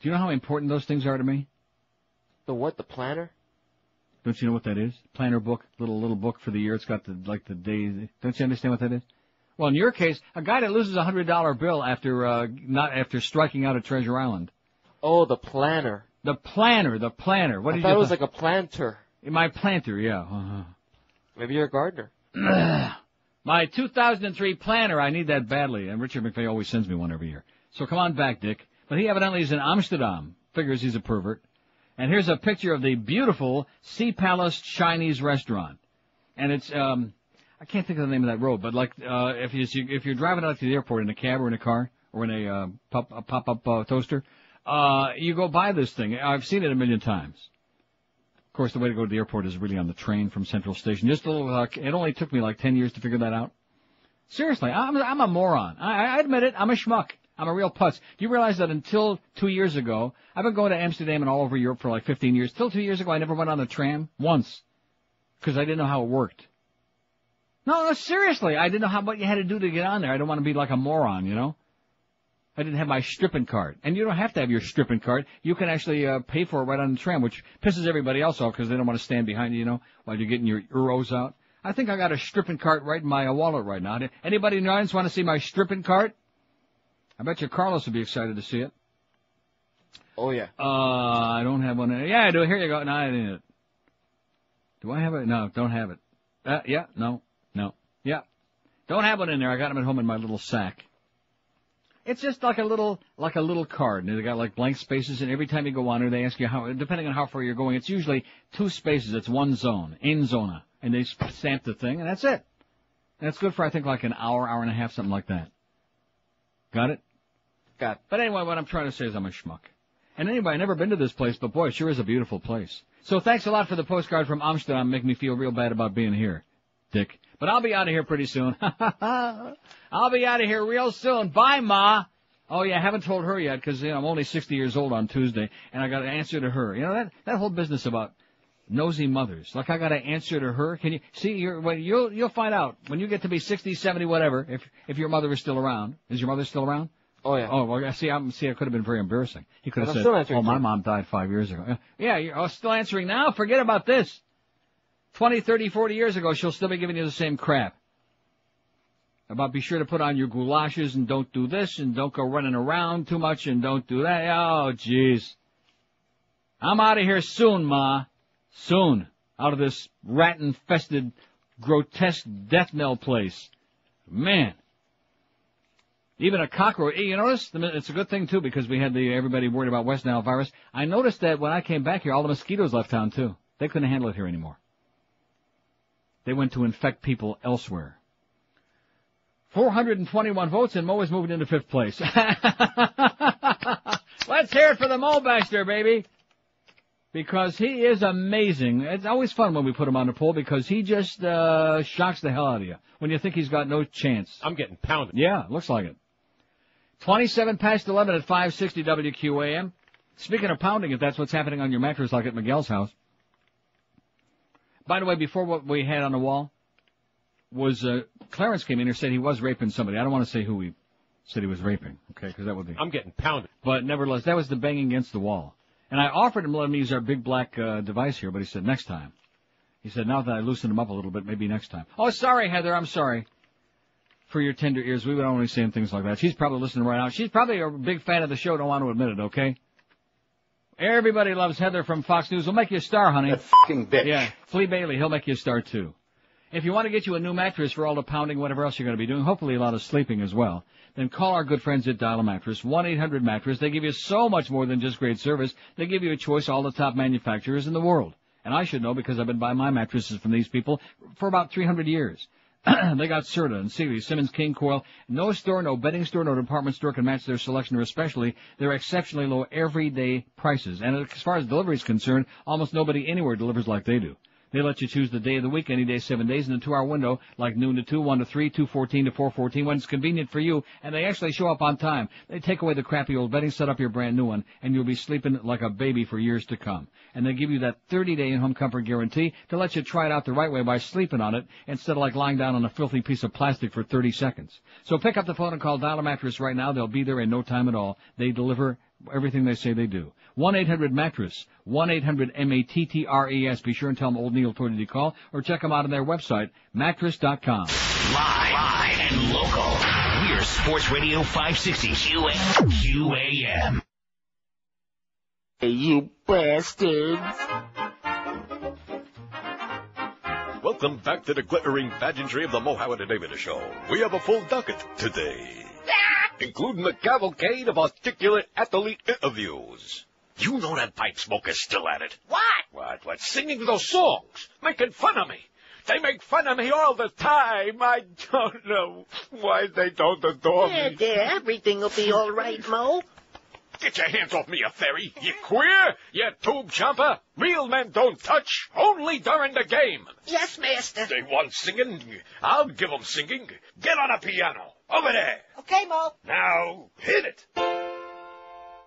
Speaker 4: Do you know how important those things are to me?
Speaker 6: The what? The planner?
Speaker 4: Don't you know what that is? Planner book, little little book for the year. It's got the like the days. Don't you understand what that is? Well, in your case, a guy that loses a hundred dollar bill after uh, not after striking out at Treasure Island.
Speaker 6: Oh, the planner.
Speaker 4: The planner, the planner. What
Speaker 6: I
Speaker 4: did
Speaker 6: thought
Speaker 4: you?
Speaker 6: it was like a planter.
Speaker 4: my planter, yeah. Uh-huh.
Speaker 6: Maybe you're a gardener.
Speaker 4: My 2003 planner, I need that badly, and Richard McVeigh always sends me one every year. So come on back, Dick. But he evidently is in Amsterdam. Figures he's a pervert. And here's a picture of the beautiful Sea Palace Chinese restaurant. And it's, um, I can't think of the name of that road, but like, uh, if you, if you're driving out to the airport in a cab or in a car, or in a, uh, pop, a pop-up, uh, toaster, uh, you go by this thing. I've seen it a million times. Of course, the way to go to the airport is really on the train from Central Station. Just a little, uh, it only took me like 10 years to figure that out. Seriously, I'm, I'm a moron. I, I admit it. I'm a schmuck. I'm a real putz. Do you realize that until two years ago, I've been going to Amsterdam and all over Europe for like 15 years. Till two years ago, I never went on the tram once because I didn't know how it worked. No, no, seriously, I didn't know how what you had to do to get on there. I don't want to be like a moron, you know. I didn't have my stripping card, and you don't have to have your stripping card. You can actually uh, pay for it right on the tram, which pisses everybody else off because they don't want to stand behind you, you know, while you're getting your euros out. I think I got a stripping cart right in my wallet right now. Anybody in the audience want to see my stripping cart? I bet you Carlos would be excited to see it.
Speaker 6: Oh yeah.
Speaker 4: Uh, I don't have one. Yeah, I do. Here you go. No, I didn't. Do I have it? No, don't have it. Uh, yeah, no, yeah. Don't have one in there. I got them at home in my little sack. It's just like a little, like a little card. And they got like blank spaces, and every time you go on there, they ask you how, depending on how far you're going, it's usually two spaces. It's one zone, in zona, and they stamp the thing, and that's it. And it's good for I think like an hour, hour and a half, something like that. Got it?
Speaker 6: Got. it.
Speaker 4: But anyway, what I'm trying to say is I'm a schmuck. And anyway, I've never been to this place, but boy, it sure is a beautiful place. So thanks a lot for the postcard from Amsterdam. Make me feel real bad about being here, Dick. But I'll be out of here pretty soon. I'll be out of here real soon. Bye, Ma. Oh yeah, I haven't told her yet because you know, I'm only 60 years old on Tuesday, and I got to answer to her. You know that that whole business about nosy mothers. Like I got to answer to her. Can you see? You're, well, you'll you'll find out when you get to be 60, 70, whatever. If if your mother is still around, is your mother still around?
Speaker 6: Oh yeah.
Speaker 4: Oh well, I see. I'm see. It could have been very embarrassing. He could have said, "Oh, my mom died five years ago." Yeah, Yeah, you're oh, still answering now. Forget about this. Twenty, thirty, forty years ago, she'll still be giving you the same crap. About be sure to put on your goulashes and don't do this and don't go running around too much and don't do that. Oh, jeez. I'm out of here soon, Ma. Soon. Out of this rat-infested, grotesque death knell place. Man. Even a cockroach. You notice? It's a good thing too because we had the everybody worried about West Nile virus. I noticed that when I came back here, all the mosquitoes left town too. They couldn't handle it here anymore. They went to infect people elsewhere. 421 votes and Mo is moving into fifth place. Let's hear it for the Mobaster, baby. Because he is amazing. It's always fun when we put him on the poll because he just uh shocks the hell out of you when you think he's got no chance.
Speaker 2: I'm getting pounded.
Speaker 4: Yeah, looks like it. 27 past 11 at 560 WQAM. Speaking of pounding, if that's what's happening on your mattress like at Miguel's house. By the way, before what we had on the wall was, uh, Clarence came in and said he was raping somebody. I don't want to say who he said he was raping, okay, because that would be.
Speaker 2: I'm getting pounded.
Speaker 4: But nevertheless, that was the banging against the wall. And I offered him let me use our big black, uh, device here, but he said next time. He said now that I loosened him up a little bit, maybe next time. Oh, sorry, Heather, I'm sorry. For your tender ears, we would only say things like that. She's probably listening right now. She's probably a big fan of the show, don't want to admit it, okay? Everybody loves Heather from Fox News. We'll make you a star, honey.
Speaker 34: That fucking bitch.
Speaker 4: Yeah, F. Lee Bailey, he'll make you a star too. If you want to get you a new mattress for all the pounding, whatever else you're going to be doing, hopefully a lot of sleeping as well, then call our good friends at Dial a Mattress, 1-800-Mattress. They give you so much more than just great service. They give you a choice of all the top manufacturers in the world. And I should know because I've been buying my mattresses from these people for about 300 years. they got Serta and Sealy, Simmons, King Koil. No store, no bedding store, no department store can match their selection or especially their exceptionally low everyday prices. And as far as delivery is concerned, almost nobody anywhere delivers like they do. They let you choose the day of the week, any day, seven days, in a two-hour window, like noon to two, one to three, two fourteen to four fourteen, when it's convenient for you, and they actually show up on time. They take away the crappy old bedding, set up your brand new one, and you'll be sleeping like a baby for years to come. And they give you that 30-day in-home comfort guarantee to let you try it out the right way by sleeping on it, instead of like lying down on a filthy piece of plastic for 30 seconds. So pick up the phone and call Dial a Mattress right now. They'll be there in no time at all. They deliver everything they say they do. 1-800-MATTRESS, 1-800-M-A-T-T-R-E-S. Be sure and tell them old Neil told you to call, or check them out on their website, mattress.com.
Speaker 1: Live, live and local. We're Sports Radio 560 QA, QAM.
Speaker 29: Hey, you bastards.
Speaker 8: Welcome back to the glittering pageantry of the Mo Howard and David Show. We have a full docket today, ah! including a cavalcade of articulate athlete interviews. You know that pipe smoker's still at it.
Speaker 5: What?
Speaker 8: What? What? Singing those songs, making fun of me. They make fun of me all the time. I don't know why they don't adore
Speaker 5: There,
Speaker 8: me.
Speaker 5: there, everything will be all right, Mo.
Speaker 8: Get your hands off me, you fairy. You queer? You tube jumper? Real men don't touch, only during the game.
Speaker 5: Yes, master.
Speaker 8: They want singing? I'll give 'em singing. Get on a piano. Over there.
Speaker 5: Okay, Mo.
Speaker 8: Now, hit it.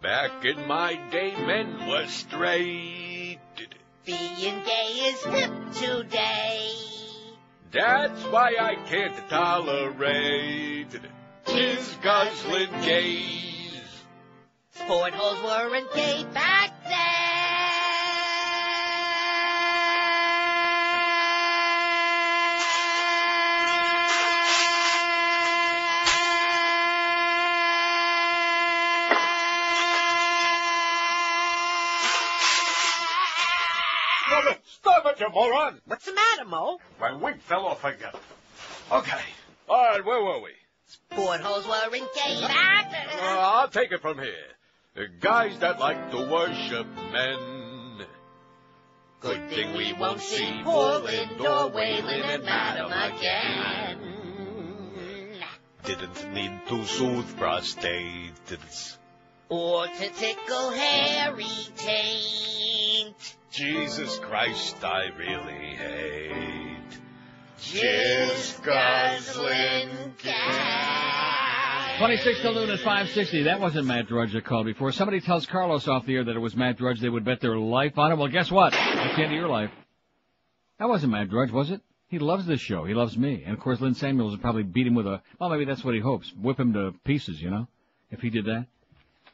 Speaker 8: Back in my day, men were straight.
Speaker 5: Being gay is hip today.
Speaker 8: That's why I can't tolerate jizz guzzling gays.
Speaker 5: Sport holes weren't gay back
Speaker 8: Stop you moron!
Speaker 5: What's the matter, Mo?
Speaker 8: My wig fell off again. Okay. All right, where were we?
Speaker 5: Sport holes weren't gay back
Speaker 8: Uh, I'll take it from here. The guys that like to worship men. Good thing we won't see
Speaker 5: Poland or Whalen and Madam again.
Speaker 8: Didn't need to soothe prostates.
Speaker 5: Or to tickle hairy taint.
Speaker 8: Jesus Christ, I really hate.
Speaker 5: Jizz guzzling cat.
Speaker 4: 26 to noon at 560. That wasn't Matt Drudge that called before. Somebody tells Carlos off the air that it was Matt Drudge. They would bet their life on it. Well, guess what? That's the end of your life. That wasn't Matt Drudge, was it? He loves this show. He loves me. And of course, Lynn Samuels would probably beat him with a, well, maybe that's what he hopes. Whip him to pieces, you know? If he did that.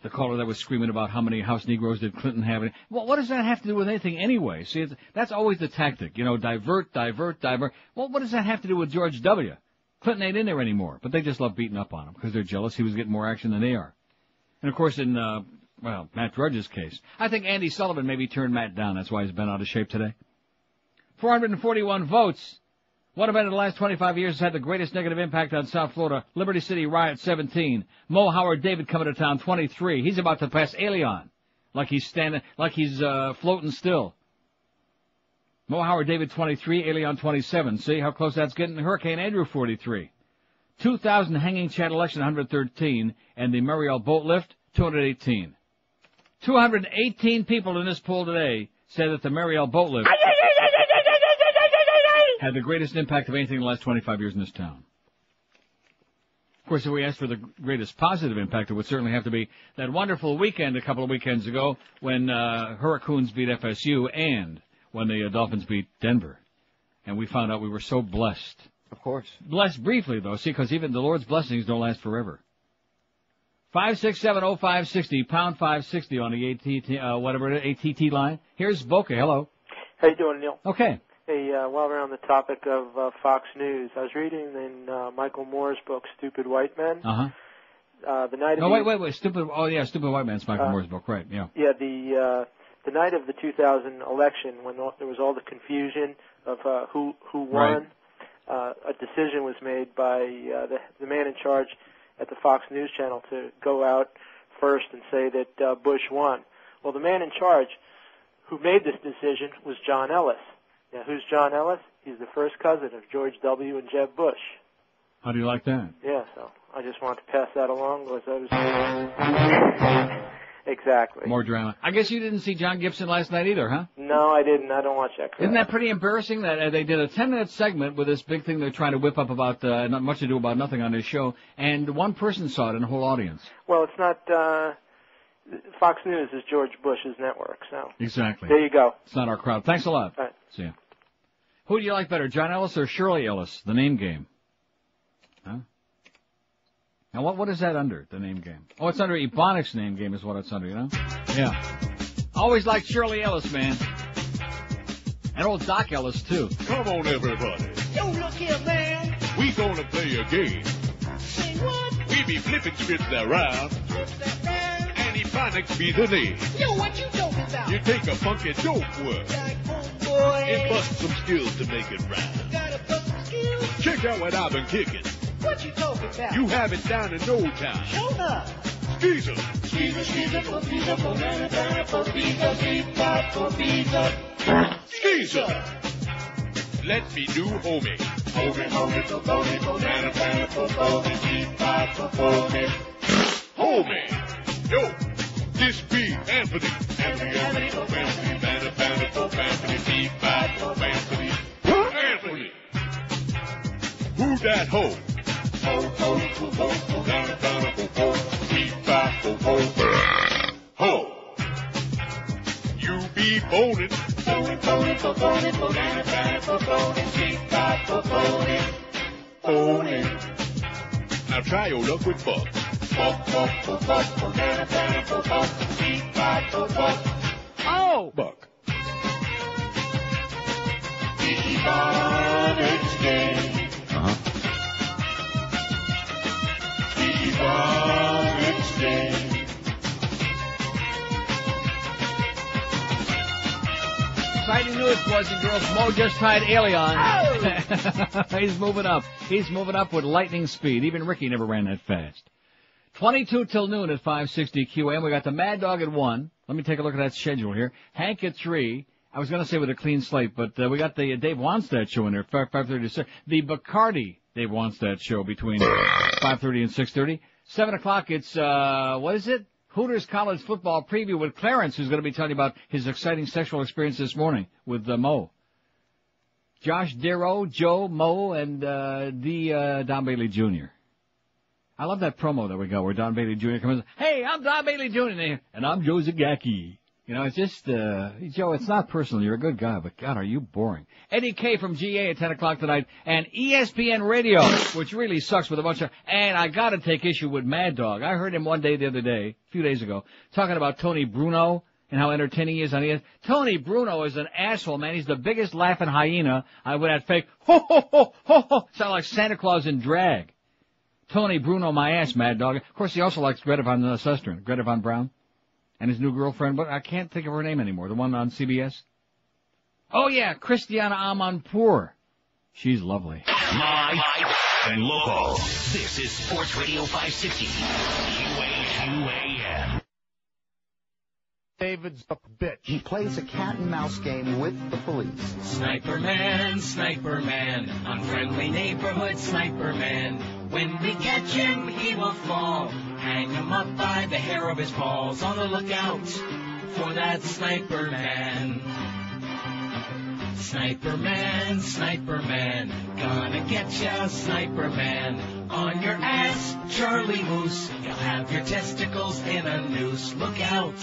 Speaker 4: The caller that was screaming about how many House Negroes did Clinton have. Well, what does that have to do with anything anyway? See, that's always the tactic. You know, divert, divert, divert. Well, what does that have to do with George W.? Clinton ain't in there anymore, but they just love beating up on him because they're jealous he was getting more action than they are. And of course, in, uh, well, Matt Drudge's case, I think Andy Sullivan maybe turned Matt down. That's why he's been out of shape today. 441 votes. What event in the last 25 years has had the greatest negative impact on South Florida? Liberty City riot 17. Mo Howard David coming to town 23. He's about to pass Elian. Like he's standing, like he's, uh, floating still. Mo Howard David 23, Elian 27. See how close that's getting? Hurricane Andrew 43. 2000 Hanging Chad election 113. And the Mariel boat lift 218. 218 people in this poll today said that the Mariel boat lift had the greatest impact of anything in the last 25 years in this town. Of course, if we asked for the greatest positive impact, it would certainly have to be that wonderful weekend a couple of weekends ago when uh, Hurricanes beat FSU and when the uh, Dolphins beat Denver. And we found out we were so blessed.
Speaker 6: Of course.
Speaker 4: Blessed briefly, though, see, because even the Lord's blessings don't last forever. Five six seven oh five sixty pound five sixty on the ATT uh, whatever it is, ATT line. Here's Boca. Hello.
Speaker 35: How you doing, Neil?
Speaker 4: Okay.
Speaker 35: Hey, uh, while we're on the topic of uh, Fox News, I was reading in uh, Michael Moore's book "Stupid White Men."
Speaker 4: Uh huh.
Speaker 35: Uh, the night of the,
Speaker 4: wait, wait, wait. Stupid. Oh yeah, stupid white man's Michael
Speaker 35: Uh,
Speaker 4: Moore's book, right? Yeah.
Speaker 35: Yeah, the uh, the night of the 2000 election, when all, there was all the confusion of uh, who who won, uh, a decision was made by uh, the the man in charge at the Fox News channel to go out first and say that uh, Bush won. Well, the man in charge who made this decision was John Ellis. Now, who's John Ellis? He's the first cousin of George W. and Jeb Bush.
Speaker 4: How do you like that?
Speaker 35: Yeah, so I just want to pass that along because I was exactly.
Speaker 4: More drama. I guess you didn't see John Gibson last night either, huh?
Speaker 35: No, I didn't. I don't watch that. Crap.
Speaker 4: Isn't that pretty embarrassing that uh, they did a 10 minute segment with this big thing they're trying to whip up about uh, not much to do about nothing on his show, and one person saw it in the whole audience.
Speaker 35: Well, it's not. uh Fox News is George Bush's network, so
Speaker 4: Exactly.
Speaker 35: there you go.
Speaker 4: It's not our crowd. Thanks a lot.
Speaker 35: All right.
Speaker 4: See ya. Who do you like better, John Ellis or Shirley Ellis? The name game. Huh? Now what what is that under? The name game. Oh, it's under Ebonics name game is what it's under. You know? Yeah. Always liked Shirley Ellis, man. And old Doc Ellis too.
Speaker 8: Come on, everybody.
Speaker 10: Yo, look here, man.
Speaker 8: We gonna play a game.
Speaker 10: Say what?
Speaker 8: We be flipping scripts around, and Ebonics be the name.
Speaker 10: Yo, what you talking about?
Speaker 8: You take a funky dope word
Speaker 10: Boy,
Speaker 8: and bust some skills to make it rhyme.
Speaker 10: got a bust of skills.
Speaker 8: Check out what I've been kicking.
Speaker 10: What you talking about?
Speaker 8: You have it down in no time.
Speaker 10: Show up.
Speaker 8: Skeezer.
Speaker 10: Skeezer, skeezer, for pizza, for banana, for pizza, pizza, for pizza.
Speaker 8: Skeezer. Let me do homie.
Speaker 10: Homie, homie, for homie, for banana, banana, for homie, pizza, for homie.
Speaker 8: Homie. Yo, this be Anthony.
Speaker 10: Anthony, Anthony, for
Speaker 8: Anthony, banner, banner, for Anthony, feedback, for Anthony. Anthony. Who that hoe?
Speaker 10: Ho, ho, ho, ho, ho,
Speaker 8: Banner, banner, for ho. Feedback, for ho. Ho. You be boning.
Speaker 10: Phony, phony, for phony, for banana, banana, for phony, pizza, for phony.
Speaker 8: Boning. Now try your luck with Buck.
Speaker 10: Fuck, fuck, for fuck, for banana, banana, for fuck, pizza, for fuck.
Speaker 4: Oh!
Speaker 8: Buck.
Speaker 10: The Ebonics game.
Speaker 4: Uh-huh.
Speaker 10: The Ebonics game.
Speaker 4: Exciting news, boys and girls. Mo just tied Elian. He's moving up. He's moving up with lightning speed. Even Ricky never ran that fast. 22 till noon at 560 QM. We got the Mad Dog at 1. Let me take a look at that schedule here. Hank at 3. I was going to say with a clean slate, but uh, we got the uh, Dave Wannstedt show in there, 5, 5.30 to The Bacardi Dave Wannstedt show between 5.30 and 6.30. 7 o'clock, it's, uh, what is it? Hooters College Football Preview with Clarence, who's going to be telling you about his exciting sexual experience this morning with uh, Mo. Josh Darrow, Joe, Mo, and uh, the uh, Don Bailey Jr. I love that promo that we got where Don Bailey Jr. comes Hey, I'm Don Bailey Jr. and I'm Joe Zagacki. You know, it's just, uh, Joe, it's not personal. You're a good guy, but God, are you boring. Eddie K from GA at 10 o'clock tonight, and ESPN Radio, which really sucks with a bunch of, and I gotta take issue with Mad Dog. I heard him one day the other day, a few days ago, talking about Tony Bruno and how entertaining he is on ES. Tony Bruno is an asshole, man. He's the biggest laughing hyena. I would that fake, ho ho ho ho ho, sound like Santa Claus in drag. Tony Bruno, my ass, Mad Dog. Of course, he also likes Greta Van uh, Susteren, Greta Van Brown, and his new girlfriend, but I can't think of her name anymore. The one on CBS. Oh yeah, Christiane Amanpour. She's lovely.
Speaker 1: Live and local. This is Sports Radio 560. QAQAM.
Speaker 24: David's a bitch.
Speaker 36: He plays a cat and mouse game with the police.
Speaker 37: Sniper man, sniper man, unfriendly neighborhood sniper man. When we catch him, he will fall. hang him up by the hair of his balls. On the lookout for that sniper man. Sniper man, sniper man, gonna get ya, sniper man. On your ass, Charlie Moose, you'll have your testicles in a noose. Look out,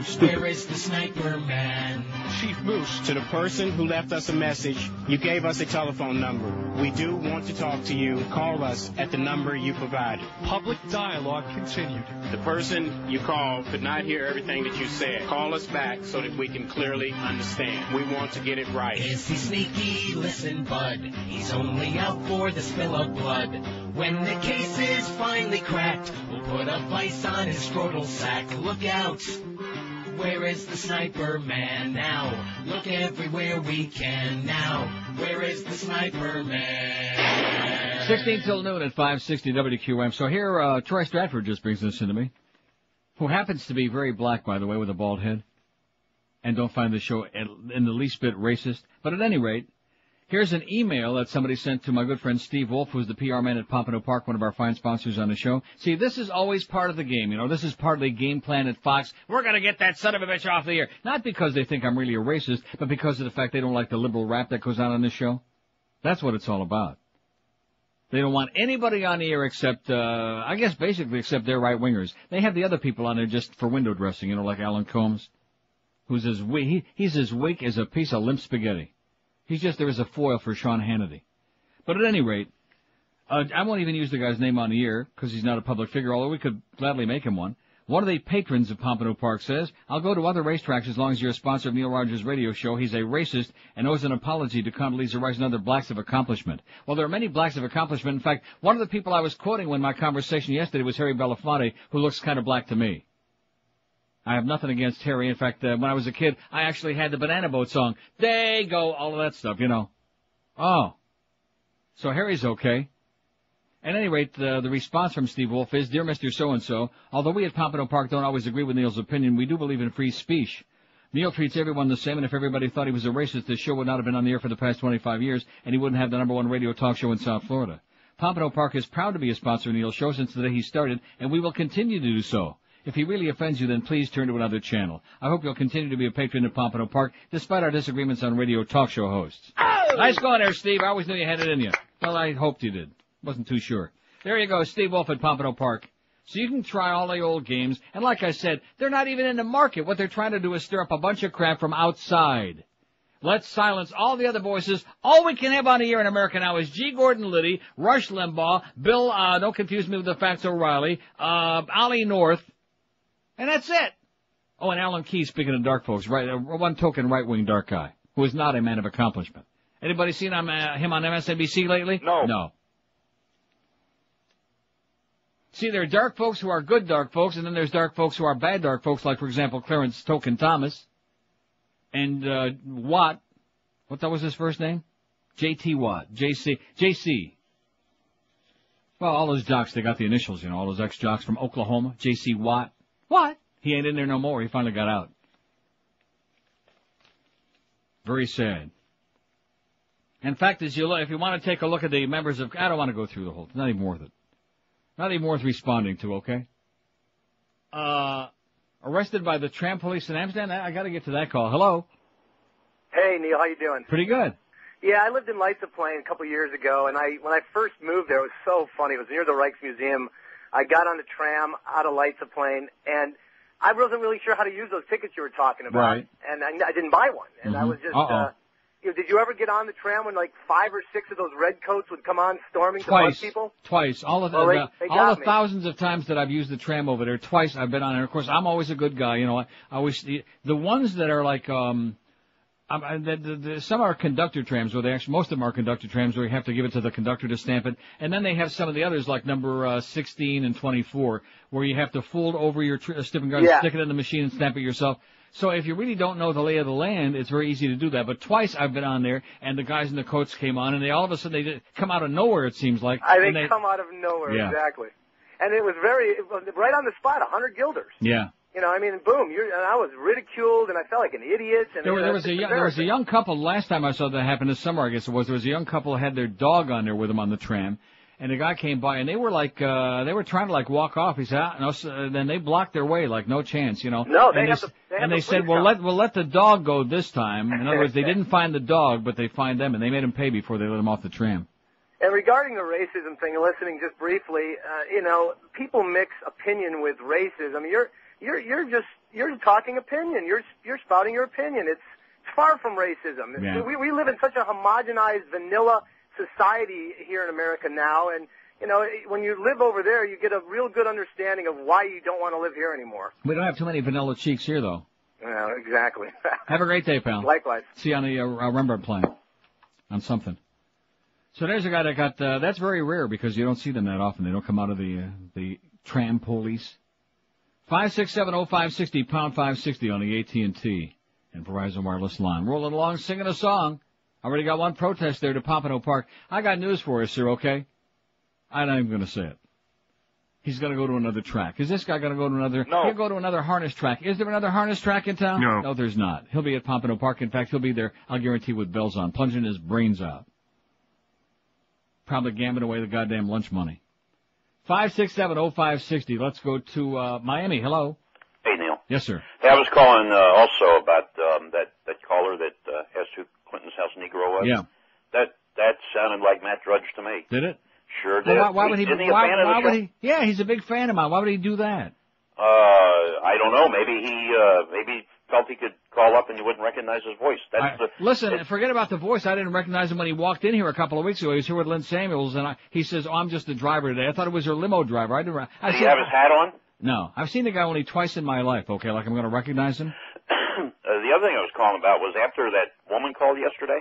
Speaker 37: where is the sniper man?
Speaker 38: Chief Moose, to the person who left us a message, you gave us a telephone number. We do want to talk to you. Call us at the number you provided.
Speaker 39: Public dialogue continued.
Speaker 38: The person you called could not hear everything that you said. Call us back so that we can clearly understand. We want to get it right.
Speaker 37: Is he sneaky? Listen, bud. He's only out for the spill of blood. When the case is finally cracked, we'll put a vice on his scrotal sack. Look out! Where is the sniper man now? Look everywhere we can now. Where is the sniper man?
Speaker 4: 16 till noon at 560 WQM. So here, uh, Troy Stratford just brings this into me, who happens to be very black, by the way, with a bald head, and don't find the show in the least bit racist. But at any rate, here's an email that somebody sent to my good friend Steve Wolf, who's the PR man at Pompano Park, one of our fine sponsors on the show. See, this is always part of the game, you know. This is part of the game plan at Fox. We're gonna get that son of a bitch off the air. Not because they think I'm really a racist, but because of the fact they don't like the liberal rap that goes on on this show. That's what it's all about. They don't want anybody on the air except, uh, I guess basically except their right wingers. They have the other people on there just for window dressing, you know, like Alan Colmes, who's as weak, he, he's as weak as a piece of limp spaghetti. He's just there as a foil for Sean Hannity. But at any rate, uh, I won't even use the guy's name on the air because he's not a public figure, although we could gladly make him one. One of the patrons of Pompano Park says, I'll go to other racetracks as long as you're a sponsor of Neil Rogers' radio show. He's a racist and owes an apology to Condoleezza Rice and other blacks of accomplishment. Well, there are many blacks of accomplishment. In fact, one of the people I was quoting when my conversation yesterday was Harry Belafonte, who looks kind of black to me. I have nothing against Harry. In fact, uh, when I was a kid, I actually had the Banana Boat song. They go, all of that stuff, you know. Oh. So Harry's okay. At any rate, uh, the response from Steve Wolf is, Dear Mr. So-and-so, although we at Pompano Park don't always agree with Neil's opinion, we do believe in free speech. Neil treats everyone the same, and if everybody thought he was a racist, this show would not have been on the air for the past 25 years, and he wouldn't have the number one radio talk show in South Florida. Pompano Park is proud to be a sponsor of Neil's show since the day he started, and we will continue to do so. If he really offends you, then please turn to another channel. I hope you'll continue to be a patron of Pompano Park, despite our disagreements on radio talk show hosts. Nice going there, Steve. I always knew you had it in you. Well, I hoped you did. Wasn't too sure. There you go, Steve Wolf at Pompano Park. So you can try all the old games, and like I said, they're not even in the market. What they're trying to do is stir up a bunch of crap from outside. Let's silence all the other voices. All we can have on the air in America now is G. Gordon Liddy, Rush Limbaugh, Bill, uh, don't confuse me with the facts O'Reilly, uh, Ollie North, and that's it. Oh, and Alan Key, speaking of dark folks, right, uh, one token right-wing dark guy, who is not a man of accomplishment. Anybody seen him, uh, him on MSNBC lately?
Speaker 33: No.
Speaker 4: No. See, there are dark folks who are good dark folks, and then there's dark folks who are bad dark folks, like, for example, Clarence Token Thomas and uh, Watt. What that was his first name? J.T. Watt. J.C. J.C. Well, all those jocks, they got the initials, you know, all those ex-jocks from Oklahoma. J.C. Watt. What? He ain't in there no more. He finally got out. Very sad. In fact, as you look, if you want to take a look at the members of, I don't want to go through the whole, it's not even worth it. Not even worth responding to, okay? Uh, arrested by the tram police in Amsterdam? I, I gotta get to that call. Hello?
Speaker 40: Hey Neil, how you doing?
Speaker 4: Pretty good.
Speaker 40: Yeah, I lived in Leidseplein a couple years ago, and I when I first moved there, it was so funny. It was near the Rijksmuseum. I got on the tram out of Leidseplein, and I wasn't really sure how to use those tickets you were talking about,
Speaker 4: Right.
Speaker 40: and I, I didn't buy one, and I
Speaker 4: Mhm.
Speaker 40: was just.
Speaker 4: Uh-oh.
Speaker 40: Uh, you know, did you ever get on the tram when like five or six of those red coats would come on storming to
Speaker 4: Twice.
Speaker 40: people?
Speaker 4: Twice. All of the,
Speaker 40: Well, they-
Speaker 4: the- all the
Speaker 40: me.
Speaker 4: thousands of times that I've used the tram over there, twice I've been on it. Of course, I'm always a good guy, you know. I, I always the, the ones that are like um um, the, the, the, some are conductor trams where they actually, most of them are conductor trams where you have to give it to the conductor to stamp it. And then they have some of the others like number uh, 16 and 24 where you have to fold over your tr- uh, gun,
Speaker 40: Yeah.
Speaker 4: stick it in the machine and stamp it yourself. So if you really don't know the lay of the land, it's very easy to do that. But twice I've been on there and the guys in the coats came on and they all of a sudden they come out of nowhere it seems like.
Speaker 40: I they
Speaker 4: they,
Speaker 40: come out of nowhere
Speaker 4: Yeah.
Speaker 40: exactly, and it was very it was right on the spot, a hundred guilders.
Speaker 4: yeah.
Speaker 40: You know, I mean, boom! You're, and I was ridiculed, and I felt like an idiot. And
Speaker 4: There,
Speaker 40: know,
Speaker 4: there was a young, there was a young couple last time I saw that happen this summer. I guess it was. There was a young couple who had their dog on there with them on the tram, and a guy came by, and they were like, uh, they were trying to like walk off. He said, ah, no, then they blocked their way, like no chance, you know.
Speaker 40: No, they
Speaker 4: and
Speaker 40: have
Speaker 4: they,
Speaker 40: the- they have
Speaker 4: and
Speaker 40: the
Speaker 4: they said, well,
Speaker 40: come.
Speaker 4: let we'll let the dog go this time. In other words, they didn't find the dog, but they find them, and they made him pay before they let him off the tram.
Speaker 40: And regarding the racism thing, listening just briefly, uh, you know, people mix opinion with racism. You're you're you're just you're talking opinion. You're you're spouting your opinion. It's it's far from racism.
Speaker 4: Yeah.
Speaker 40: We we live in such a homogenized vanilla society here in America now, and you know, when you live over there, you get a real good understanding of why you don't want to live here anymore.
Speaker 4: We don't have too many vanilla cheeks here, though.
Speaker 40: Yeah, exactly.
Speaker 4: Have a great day, pal.
Speaker 40: Likewise.
Speaker 4: See you on the uh, uh, Rembrandtplein. On something. So there's a guy that got, uh, that's very rare because you don't see them that often. They don't come out of the, uh, the tram police. 5670560, pound 560 on the AT&T and Verizon Wireless line. Rolling along singing a song. I already got one protest there to Pompano Park. I got news for you, sir, okay? I'm not even gonna say it. He's gonna go to another track. Is this guy gonna go to another?
Speaker 41: No.
Speaker 4: He'll go to another harness track. Is there another harness track in town?
Speaker 41: No.
Speaker 4: No, there's not. He'll be at Pompano Park. In fact, he'll be there, I'll guarantee, with bells on, plunging his brains out. Probably gambling away the goddamn lunch money. Five six seven oh five sixty. Let's go to uh, Miami. Hello.
Speaker 42: Hey, Neil.
Speaker 4: Yes, sir.
Speaker 42: Hey, I was calling uh, also about um, that that caller that uh, asked who Clinton's house Negro was.
Speaker 4: Yeah.
Speaker 42: That that sounded like Matt Drudge to me.
Speaker 4: Did it?
Speaker 42: Sure did.
Speaker 4: Well, why, why would he?
Speaker 42: Isn't he a
Speaker 4: why
Speaker 42: fan of the
Speaker 4: why
Speaker 42: show?
Speaker 4: would he? Yeah, he's a big fan of mine. Why would he do that?
Speaker 42: Uh, I don't know. Maybe he uh, maybe felt he could call up and you wouldn't recognize his voice. That's the
Speaker 4: Listen, forget about the voice. I didn't recognize him when he walked in here a couple of weeks ago. He was here with Lynn Samuels, and I, he says, "Oh, I'm just the driver today." I thought it was your limo driver. I didn't. re- I
Speaker 42: Did he have his hat on?
Speaker 4: No, I've seen the guy only twice in my life. Okay, like I'm going to recognize him.
Speaker 42: uh, the other thing I was calling about was after that woman called yesterday,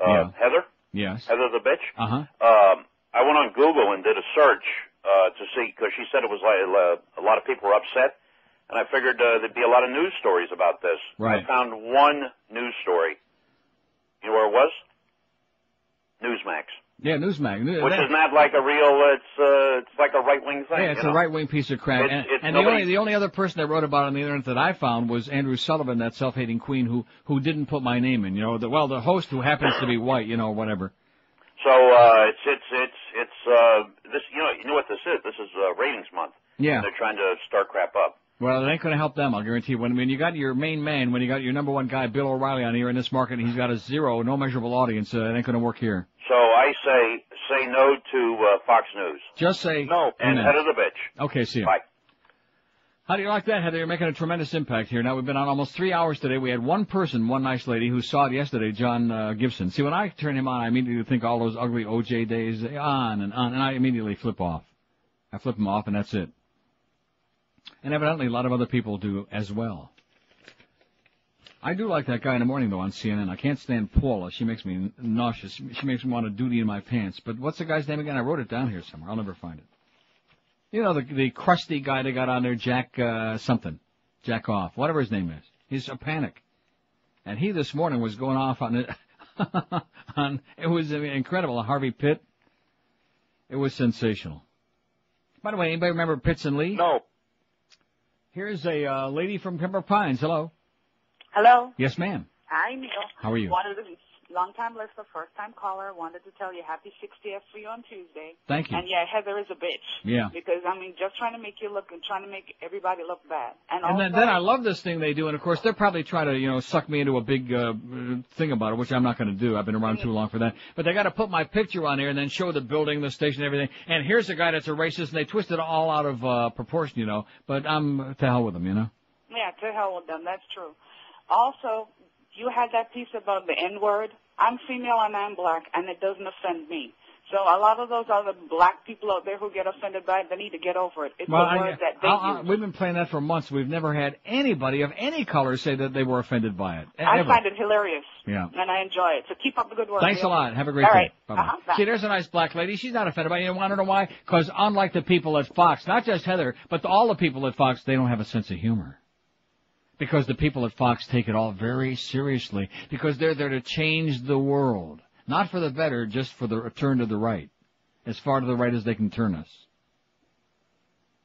Speaker 42: uh,
Speaker 4: Yeah.
Speaker 42: Heather,
Speaker 4: Yes.
Speaker 42: Heather the bitch.
Speaker 4: Uh huh.
Speaker 42: Um, I went on Google and did a search uh, to see because she said it was like uh, a lot of people were upset, and I figured uh, there'd be a lot of news stories about this.
Speaker 4: Right.
Speaker 42: I found one news story. You know where it was? Newsmax,
Speaker 4: Yeah, Newsmag. New-
Speaker 42: which
Speaker 4: that-
Speaker 42: is not like a real. It's uh, it's like a right wing thing.
Speaker 4: Yeah, it's a right wing piece of crap.
Speaker 42: It's-
Speaker 4: and
Speaker 42: it's
Speaker 4: and the only the only other person that wrote about it on the internet that I found was Andrew Sullivan, that self hating queen who who didn't put my name in. You know, the well the host who happens to be white. You know, whatever.
Speaker 42: So uh, it's it's it's it's uh, this. You know you know what this is? This is uh, ratings month.
Speaker 4: Yeah.
Speaker 42: They're trying to start crap up.
Speaker 4: Well, it ain't going to help them. I'll guarantee you. When when you got your main man, when you got your number one guy, Bill O'Reilly, on here in this market, and he's got a zero, no measurable audience. Uh, it ain't going to work here.
Speaker 42: So I say say no to uh, Fox News.
Speaker 4: Just say
Speaker 42: no and head of the bitch.
Speaker 4: Okay, see you.
Speaker 42: Bye.
Speaker 4: How do you like that, Heather? You're making a tremendous impact here. Now we've been on almost three hours today. We had one person, one nice lady, who saw it yesterday, John uh, Gibson. See, when I turn him on, I immediately think all those ugly OJ days on and on, and I immediately flip off. I flip him off, and that's it. And evidently, a lot of other people do as well. I do like that guy in the morning though on CNN. I can't stand Paula. She makes me nauseous. She makes me want to duty in my pants. But what's the guy's name again? I wrote it down here somewhere. I'll never find it. You know the the crusty guy they got on there, Jack uh, something, Jack off, whatever his name is. He's a panic, and he this morning was going off on it. on it was incredible. Harvey Pitt. It was sensational. By the way, anybody remember Pitts and Lee?
Speaker 41: No.
Speaker 4: Here's a uh, lady from Pembroke Pines. Hello.
Speaker 43: Hello.
Speaker 4: Yes, ma'am.
Speaker 43: Hi, Neil.
Speaker 4: How are you?
Speaker 43: Wanted to, long time listener, first time caller. Wanted to tell you happy 60th for you on Tuesday.
Speaker 4: Thank you.
Speaker 43: And yeah, Heather is a bitch.
Speaker 4: Yeah.
Speaker 43: Because I mean, just trying to make you look and trying to make everybody look bad. And,
Speaker 4: And
Speaker 43: also,
Speaker 4: then, then I love this thing they do, and of course they're probably trying to, you know, suck me into a big uh, thing about it, which I'm not going to do. I've been around too long for that. But they got to put my picture on there and then show the building, the station, everything. And here's a guy that's a racist, and they twist it all out of uh, proportion, you know. But I'm to hell with them, you know.
Speaker 43: yeah, to hell with them. That's true. Also, you had that piece about the N word. I'm female and I'm black, and it doesn't offend me. So a lot of those other black people out there who get offended by it, they need to get over it. It's
Speaker 4: Well,
Speaker 43: a
Speaker 4: I-
Speaker 43: word that they
Speaker 4: I- I- we've been playing that for months. We've never had anybody of any color say that they were offended by it.
Speaker 43: I find it hilarious.
Speaker 4: Yeah.
Speaker 43: And I enjoy it. So keep up the good work.
Speaker 4: Thanks a lot. Have a great
Speaker 43: All
Speaker 4: day.
Speaker 43: right.
Speaker 4: Bye-bye.
Speaker 43: Uh-huh.
Speaker 4: See, there's a nice black lady. She's not offended by it. You want to know why? Because unlike the people at Fox, not just Heather, but all the people at Fox, they don't have a sense of humor. Because the people at Fox take it all very seriously. Because they're there to change the world. Not for the better, just for the return to the right. As far to the right as they can turn us.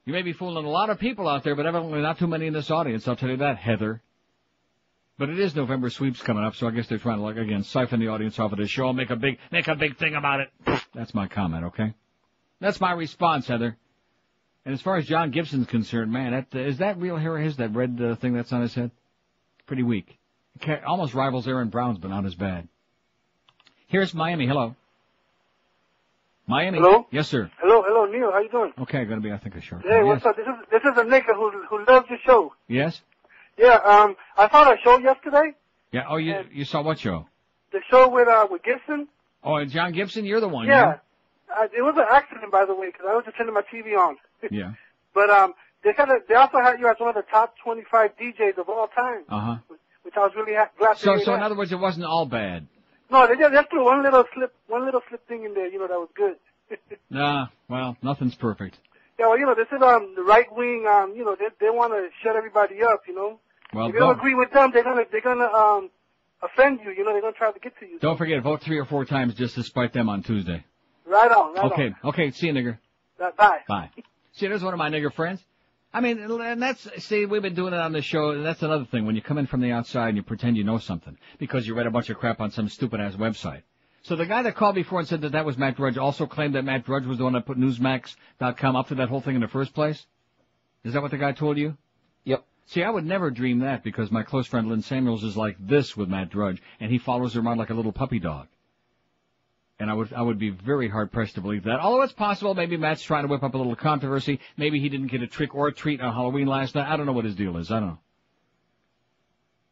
Speaker 4: You may be fooling a lot of people out there, but evidently not too many in this audience. I'll tell you that, Heather. But it is November sweeps coming up, so I guess they're trying to like again siphon the audience off of this show, make a big make a big thing about it. That's my comment, okay? That's my response, Heather. And as far as John Gibson's concerned, man, that, uh, is that real hair of his, that red uh, thing that's on his head? Pretty weak. Almost rivals Aaron Brown's, but not as bad. Here's Miami. Hello. Miami.
Speaker 40: Hello?
Speaker 4: Yes, sir.
Speaker 40: Hello, hello, Neil. How you doing?
Speaker 4: Okay, gonna be, I think, a short.
Speaker 40: Hey,
Speaker 4: one.
Speaker 40: what's
Speaker 4: yes.
Speaker 40: up? This is this is a nigga who who loves your show.
Speaker 4: Yes?
Speaker 40: Yeah, um, I saw a show yesterday.
Speaker 4: Yeah. Oh, you you saw what show?
Speaker 40: The show with uh with Gibson.
Speaker 4: Oh, and John Gibson, you're the one.
Speaker 40: yeah, uh, it was an accident, by the way, because I was just turning my TV on.
Speaker 4: Yeah.
Speaker 40: But um, they kind of they also had you as one of the top 25 DJs of all time,
Speaker 4: Uh huh.
Speaker 40: which I was really ha- glad to
Speaker 4: So,
Speaker 40: hear.
Speaker 4: so in other words, it wasn't all bad.
Speaker 40: no, they just, just threw one little slip, one little slip thing in there, you know, that was good.
Speaker 4: Nah. Well, nothing's perfect.
Speaker 40: Yeah, well, you know, this is um the right wing, um, you know, they they want to shut everybody up, you know.
Speaker 4: Well,
Speaker 40: if you don't
Speaker 4: don't
Speaker 40: agree with them, they're gonna they're gonna um offend you, you know, they're gonna try to get to you.
Speaker 4: don't forget vote three or four times just to spite them on Tuesday.
Speaker 40: Right on, right
Speaker 4: Okay. Okay. See you, nigger.
Speaker 40: Bye.
Speaker 4: Bye. See, there's one of my nigger friends. I mean, and that's, see, we've been doing it on the show, and that's another thing. When you come in from the outside and you pretend you know something because you read a bunch of crap on some stupid ass website. So the guy that called before and said that that was Matt Drudge also claimed that Matt Drudge was the one that put Newsmax.com up to that whole thing in the first place? Is that what the guy told you?
Speaker 44: Yep.
Speaker 4: See, I would never dream that because my close friend Lynn Samuels is like this with Matt Drudge, and he follows her around like a little puppy dog. And I would, I would be very hard pressed to believe that. Although it's possible, maybe Matt's trying to whip up a little controversy. Maybe he didn't get a trick or a treat on Halloween last night. I don't know what his deal is. I don't know.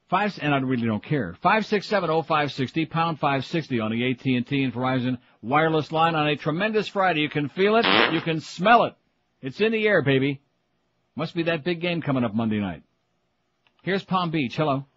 Speaker 4: Five, and I really don't care. Five six seven oh five sixty pound five sixty on the AT and T and Verizon wireless line on a tremendous Friday. You can feel it, you can smell it. It's in the air, baby. Must be that big game coming up Monday night. Here's Palm Beach. Hello.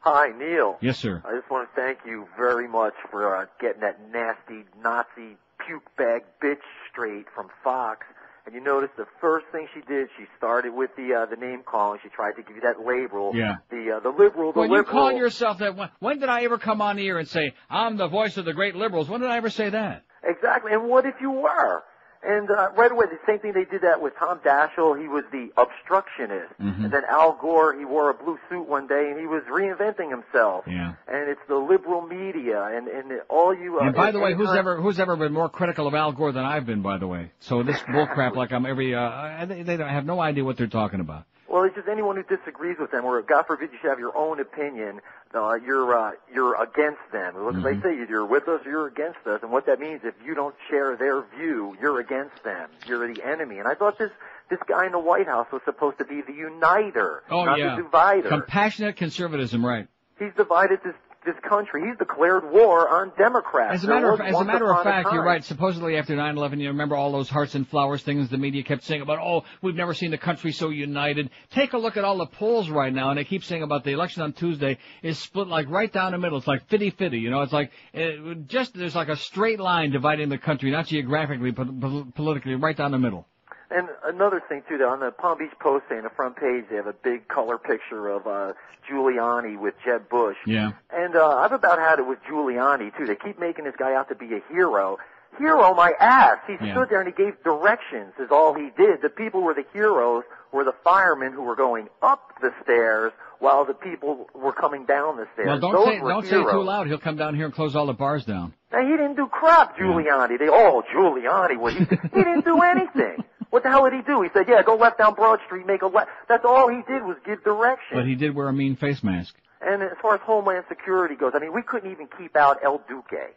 Speaker 41: Hi, Neil.
Speaker 4: Yes, sir.
Speaker 41: I just want to thank you very much for uh, getting that nasty Nazi puke bag bitch straight from Fox. And you notice the first thing she did, she started with the uh, the name calling. She tried to give you that label.
Speaker 4: Yeah.
Speaker 41: The uh, the liberal, the
Speaker 4: When you
Speaker 41: liberal.
Speaker 4: call yourself that, when, when did I ever come on here and say I'm the voice of the great liberals? When did I ever say that?
Speaker 41: Exactly. And what if you were? And uh, right away, the same thing they did that with Tom Daschle. He was the obstructionist.
Speaker 4: Mm-hmm.
Speaker 41: And then Al Gore, he wore a blue suit one day and he was reinventing himself.
Speaker 4: Yeah.
Speaker 41: And it's the liberal media and and all you. Uh,
Speaker 4: And by the way, who's ever who's ever been more critical of Al Gore than I've been? By the way, so this bullcrap, like I'm every, uh, they, they don't have no idea what they're talking about.
Speaker 41: Well, it's just anyone who disagrees with them, or God forbid you should have your own opinion. Uh, you're uh, you're against them. Look,
Speaker 4: Mm-hmm.
Speaker 41: They say you're with us or you're against us, and what that means, if you don't share their view, you're against them. You're the enemy. And I thought this this guy in the White House was supposed to be the uniter,
Speaker 4: Oh
Speaker 41: not
Speaker 4: yeah,
Speaker 41: the divider.
Speaker 4: compassionate conservatism, right?
Speaker 41: He's divided this this country. He's declared war on Democrats.
Speaker 4: As a matter of, as a matter of fact, you're right. Supposedly after 9/11, you remember all those hearts and flowers things the media kept saying about, oh, we've never seen the country so united. Take a look at all the polls right now, and they keep saying about the election on Tuesday is split like right down the middle. It's like fitty-fitty, you know. It's like uh, just there's like a straight line dividing the country, not geographically, but pol- politically, right down the middle.
Speaker 41: And another thing too, on the Palm Beach Post, they on the front page, they have a big color picture of uh, Giuliani with Jeb Bush.
Speaker 4: Yeah.
Speaker 41: And uh, I've about had it with Giuliani too. They keep making this guy out to be a hero. Hero, my ass! He
Speaker 4: Yeah.
Speaker 41: stood there and he gave directions. Is all he did. The people were the heroes. Were the firemen who were going up the stairs while the people were coming down the stairs.
Speaker 4: Well, don't
Speaker 41: Those
Speaker 4: say don't say it too loud. He'll come down here and close all the bars down.
Speaker 41: Now he didn't do crap, Giuliani. They oh Giuliani, what he he didn't do anything. What the hell did he do? He said, yeah, go left down Broad Street, make a left. That's all he did was give direction.
Speaker 4: But he did wear a mean face mask.
Speaker 41: And as far as Homeland Security goes, I mean, we couldn't even keep out El Duque.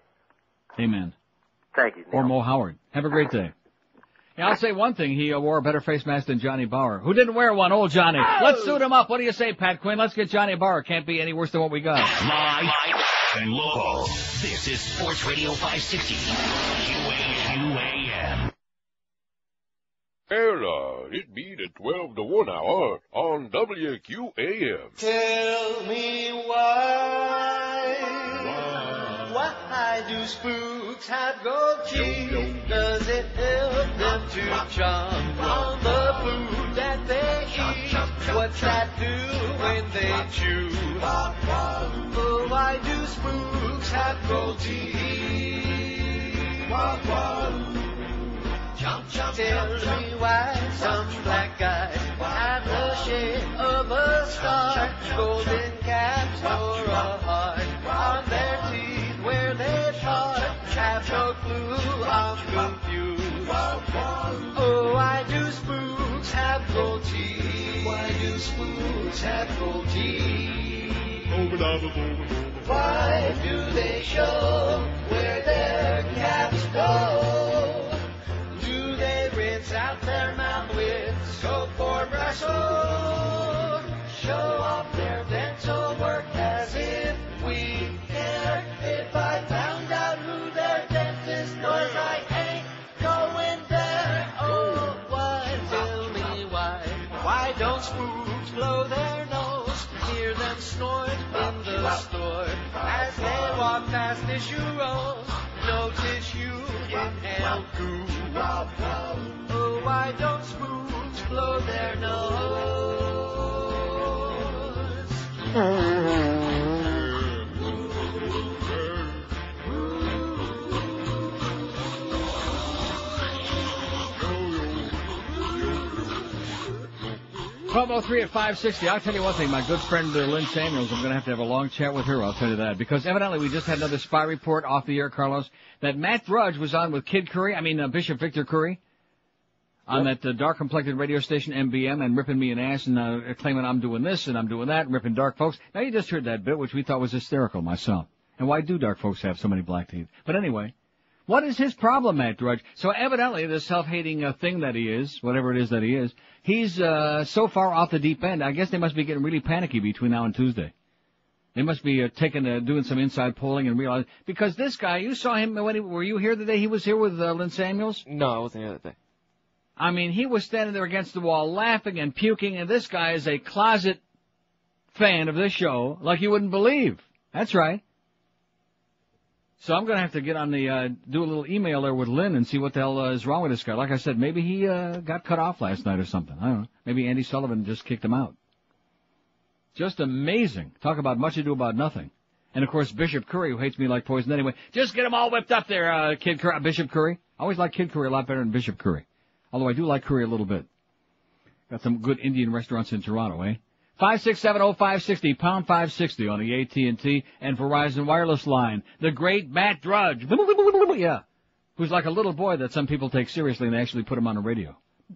Speaker 4: Amen.
Speaker 41: Thank you.
Speaker 4: Or Mo Howard. Have a great day. Yeah, I'll say one thing. He uh, wore a better face mask than Johnny Bauer. Who didn't wear one? Old Johnny. Let's suit him up. What do you say, Pat Quinn? Let's get Johnny Bauer. Can't be any worse than what we got.
Speaker 1: Live and local. This is Sports Radio 560. QAM.
Speaker 8: Well, uh, it be the 12 to 1 hour on WQAM.
Speaker 6: Tell me why. Why do spooks have gold teeth? Does it help them to chomp on the food that they eat? What's that do when they chew? Oh, why do spooks have gold teeth? Jump, jump, Tell jump, me why jump, some jump, black guys have the shape of a star, jump, jump, golden caps or a heart on their teeth where they're part. Have no clue, I'm confused.
Speaker 9: Oh, why do spooks have gold teeth? Why do spooks have gold teeth? Why do they show where their caps go? Or show off their dental work as if we care? If I found out who their dentist was, I ain't going there. Oh, why tell me why? Why don't spoons blow their nose? Hear them snort in the store as they walk past tissue rolls. No tissue inhale goo. Oh, why don't spoons blow their
Speaker 4: oh three at five sixty. I'll tell you one thing. My good friend uh, Lynn Samuels. I'm going to have to have a long chat with her. I'll tell you that because evidently we just had another spy report off the air, Carlos, that Matt Drudge was on with Kid Curry. I mean uh, Bishop Victor Curry. On that uh, dark complected radio station MBM and ripping me an ass and uh, claiming I'm doing this and I'm doing that and ripping dark folks. Now you just heard that bit, which we thought was hysterical myself. And why do dark folks have so many black teeth? But anyway, what is his problem, Matt Drudge? So evidently, the self-hating uh, thing that he is, whatever it is that he is, he's uh, so far off the deep end. I guess they must be getting really panicky between now and Tuesday. They must be uh, taking, uh, doing some inside polling and realize because this guy, you saw him when he, were you here the day he was here with uh, Lynn Samuels?
Speaker 6: No, I wasn't here that day.
Speaker 4: I mean, he was standing there against the wall laughing and puking, and this guy is a closet fan of this show like you wouldn't believe. That's right. So I'm gonna have to get on the, uh, do a little email there with Lynn and see what the hell uh, is wrong with this guy. Like I said, maybe he, uh, got cut off last night or something. I don't know. Maybe Andy Sullivan just kicked him out. Just amazing. Talk about much ado about nothing. And of course, Bishop Curry, who hates me like poison anyway. Just get him all whipped up there, uh, Kid Curry, Bishop Curry. I always like Kid Curry a lot better than Bishop Curry. Although I do like Curry a little bit. Got some good Indian restaurants in Toronto, eh? Five six seven oh five sixty pound five sixty on the AT and T and Verizon wireless line. The great Matt Drudge, yeah, who's like a little boy that some people take seriously and they actually put him on the radio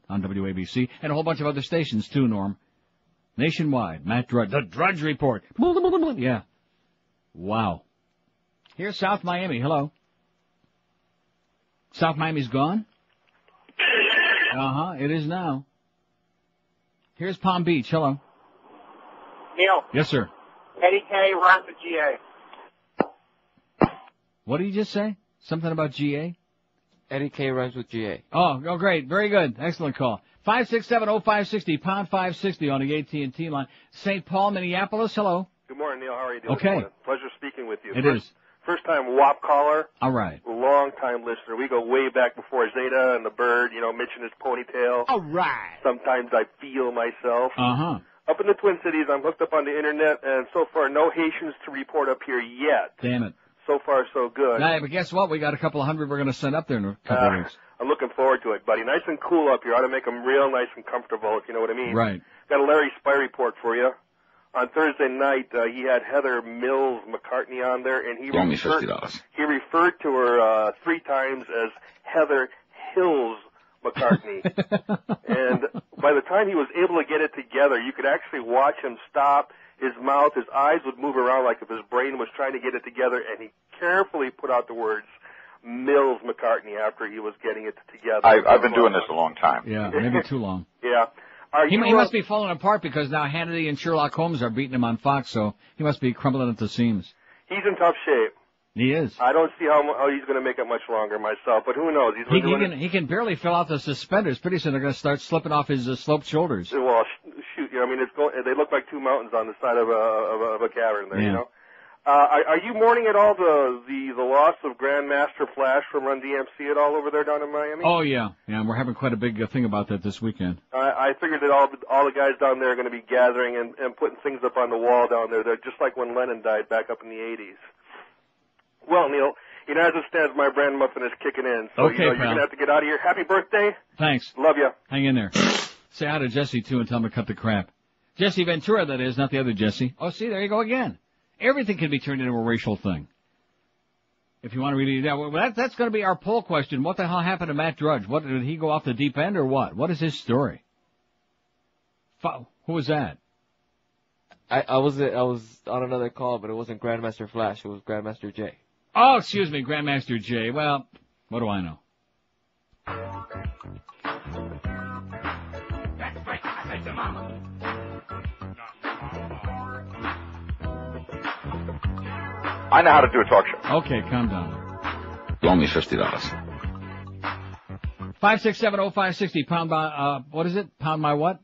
Speaker 4: on WABC and a whole bunch of other stations too. Norm, nationwide. Matt Drudge, the Drudge Report. Yeah, wow. Here's South Miami. Hello. South Miami's gone. Uh huh. It is now. Here's Palm Beach. Hello.
Speaker 45: Neil,
Speaker 4: Yes, sir.
Speaker 45: Eddie K. runs the GA.
Speaker 4: What did you just say? Something about GA?
Speaker 6: Eddie K rhymes with GA.
Speaker 4: Oh, oh, great, very good, excellent call. Five six seven oh five sixty pound five sixty on the AT and T line. St. Paul, Minneapolis. Hello.
Speaker 46: Good morning, Neil. How are you doing?
Speaker 4: Okay.
Speaker 46: Pleasure speaking with you.
Speaker 4: It
Speaker 46: first,
Speaker 4: is.
Speaker 46: First time WAP caller,
Speaker 4: All right.
Speaker 46: long time listener. We go way back before Zeta and the Bird, you know, mention his ponytail.
Speaker 24: All right.
Speaker 46: Sometimes I feel myself.
Speaker 4: Uh huh.
Speaker 46: Up in the Twin Cities, I'm hooked up on the internet, and so far, no Haitians to report up here yet.
Speaker 4: Damn it.
Speaker 46: So far, so good.
Speaker 4: Nah, but guess what? We got a couple of hundred we're going to send up there in a couple
Speaker 46: Uh,
Speaker 4: of weeks.
Speaker 46: I'm looking forward to it, buddy. Nice and cool up here. Ought to make them real nice and comfortable, if you know what I mean.
Speaker 4: Right.
Speaker 46: Got a Larry Spy report for you. On Thursday night, uh, he had Heather Mills McCartney on there, and he
Speaker 29: Give me
Speaker 46: referred,
Speaker 29: fifty dollars.
Speaker 46: he referred to her uh, three times as Heather Hills McCartney. and by the time he was able to get it together, you could actually watch him stop. His mouth, his eyes would move around like if his brain was trying to get it together, and he carefully put out the words Mills McCartney after he was getting it together.
Speaker 29: I, I've been doing this a long time.
Speaker 4: Yeah, maybe too long.
Speaker 46: Yeah. Are
Speaker 4: He,
Speaker 46: you,
Speaker 4: he
Speaker 46: uh,
Speaker 4: must be falling apart because now Hannity and Sherlock Holmes are beating him on Fox, so he must be crumbling at the seams.
Speaker 46: He's in tough shape.
Speaker 4: He is.
Speaker 46: I don't see how, how he's going to make it much longer myself, but who knows? He's
Speaker 4: He, he can he can barely fill out the suspenders. Pretty soon they're going to start slipping off his uh, sloped shoulders.
Speaker 46: Well, sh- shoot, you know, I mean, it's going, they look like two mountains on the side of a of a, of a cavern there.
Speaker 4: Yeah.
Speaker 46: You know. Uh, are, are you mourning at all the, the the loss of Grandmaster Flash from Run DMC at all over there down in Miami?
Speaker 4: Oh yeah, yeah. and We're having quite a big uh, thing about that this weekend.
Speaker 46: I, I figured that all the, all the guys down there are going to be gathering and, and putting things up on the wall down there. They're just like when Lennon died back up in the 80s. Well, Neil, you know, as it stands, my brand muffin is kicking in. So,
Speaker 4: Okay,
Speaker 46: you know, you're going to have to get out of here. Happy birthday.
Speaker 4: Thanks.
Speaker 46: Love you.
Speaker 4: Hang in there. Say hi to Jesse too and tell him to cut the crap. Jesse Ventura, that is, not the other Jesse. Oh, see, there you go again. Everything can be turned into a racial thing. If you want to really, yeah, well, that, that's going to be our poll question. What the hell happened to Matt Drudge? What did he go off the deep end or what? What is his story? Fi- Who was that?
Speaker 6: I, I was I was on another call, but it wasn't Grandmaster Flash. It was Grandmaster J.
Speaker 4: Oh, excuse me, Grandmaster J. Well, what do I know?
Speaker 47: I know how to do a talk show.
Speaker 4: Okay, calm down.
Speaker 47: Loan me fifty dollars.
Speaker 4: Five six seven oh five sixty pound by uh what is it? Pound my what?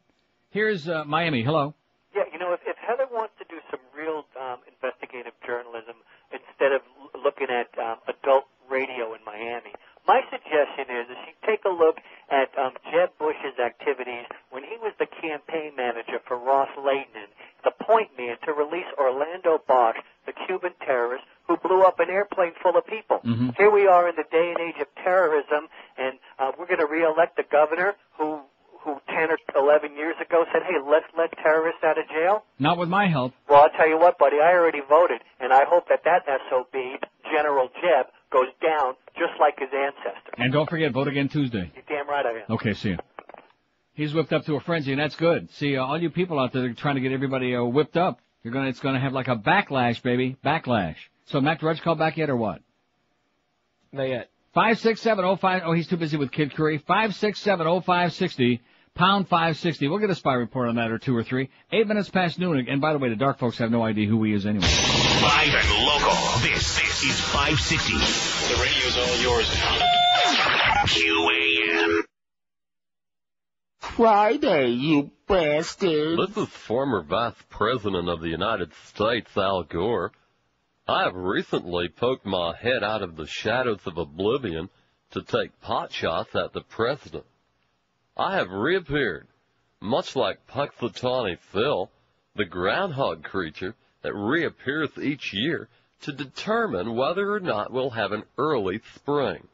Speaker 4: Here's uh, Miami. Hello.
Speaker 40: Yeah, you know, if, if Heather wants to do some real um, investigative journalism instead of looking at um, adult radio in Miami, my suggestion is that she take a look at um, Jeb Bush's activities when he was the campaign manager for Ros-Lehtinen, the point man to release Orlando Bosch, the Cuban terrorist who blew up an airplane full of people.
Speaker 4: Mm-hmm.
Speaker 40: Here we are in the day and age of terrorism, and uh, we're going to reelect the governor who who 10 or 11 years ago said, hey, let's let terrorists out of jail?
Speaker 4: Not with my help.
Speaker 40: Well, I'll tell you what, buddy, I already voted, and I hope that that SOB, General Jeb, goes down just like his ancestor.
Speaker 4: And don't forget, vote again Tuesday.
Speaker 40: You're damn right I am.
Speaker 4: Okay, see ya. He's whipped up to a frenzy, and that's good. See, uh, all you people out there are trying to get everybody uh, whipped up, you're gonna, it's gonna have like a backlash, baby, backlash. So Matt Drudge called back yet or what?
Speaker 6: Not yet.
Speaker 4: Five six seven oh five. Oh, he's too busy with Kid Curry. Five six seven oh five sixty. Pound five sixty. We'll get a spy report on that or two or three. Eight minutes past noon. And by the way, the dark folks have no idea who he is anyway.
Speaker 1: Live and local. This, this is 560. The radio's all yours now. QAM.
Speaker 29: Friday, you bastard.
Speaker 48: This is former Vice President of the United States, Al Gore. I have recently poked my head out of the shadows of oblivion to take pot shots at the President. I have reappeared, much like Punxsutawney Phil, the groundhog creature that reappears each year to determine whether or not we'll have an early spring.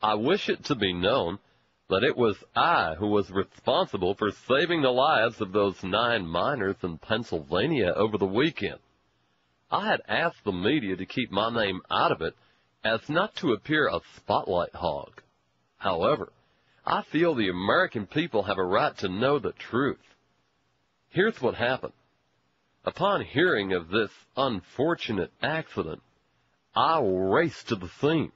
Speaker 48: I wish it to be known that it was I who was responsible for saving the lives of those nine miners in Pennsylvania over the weekend. I had asked the media to keep my name out of it as not to appear a spotlight hog. However, I feel the American people have a right to know the truth. Here's what happened. Upon hearing of this unfortunate accident, I raced to the scene.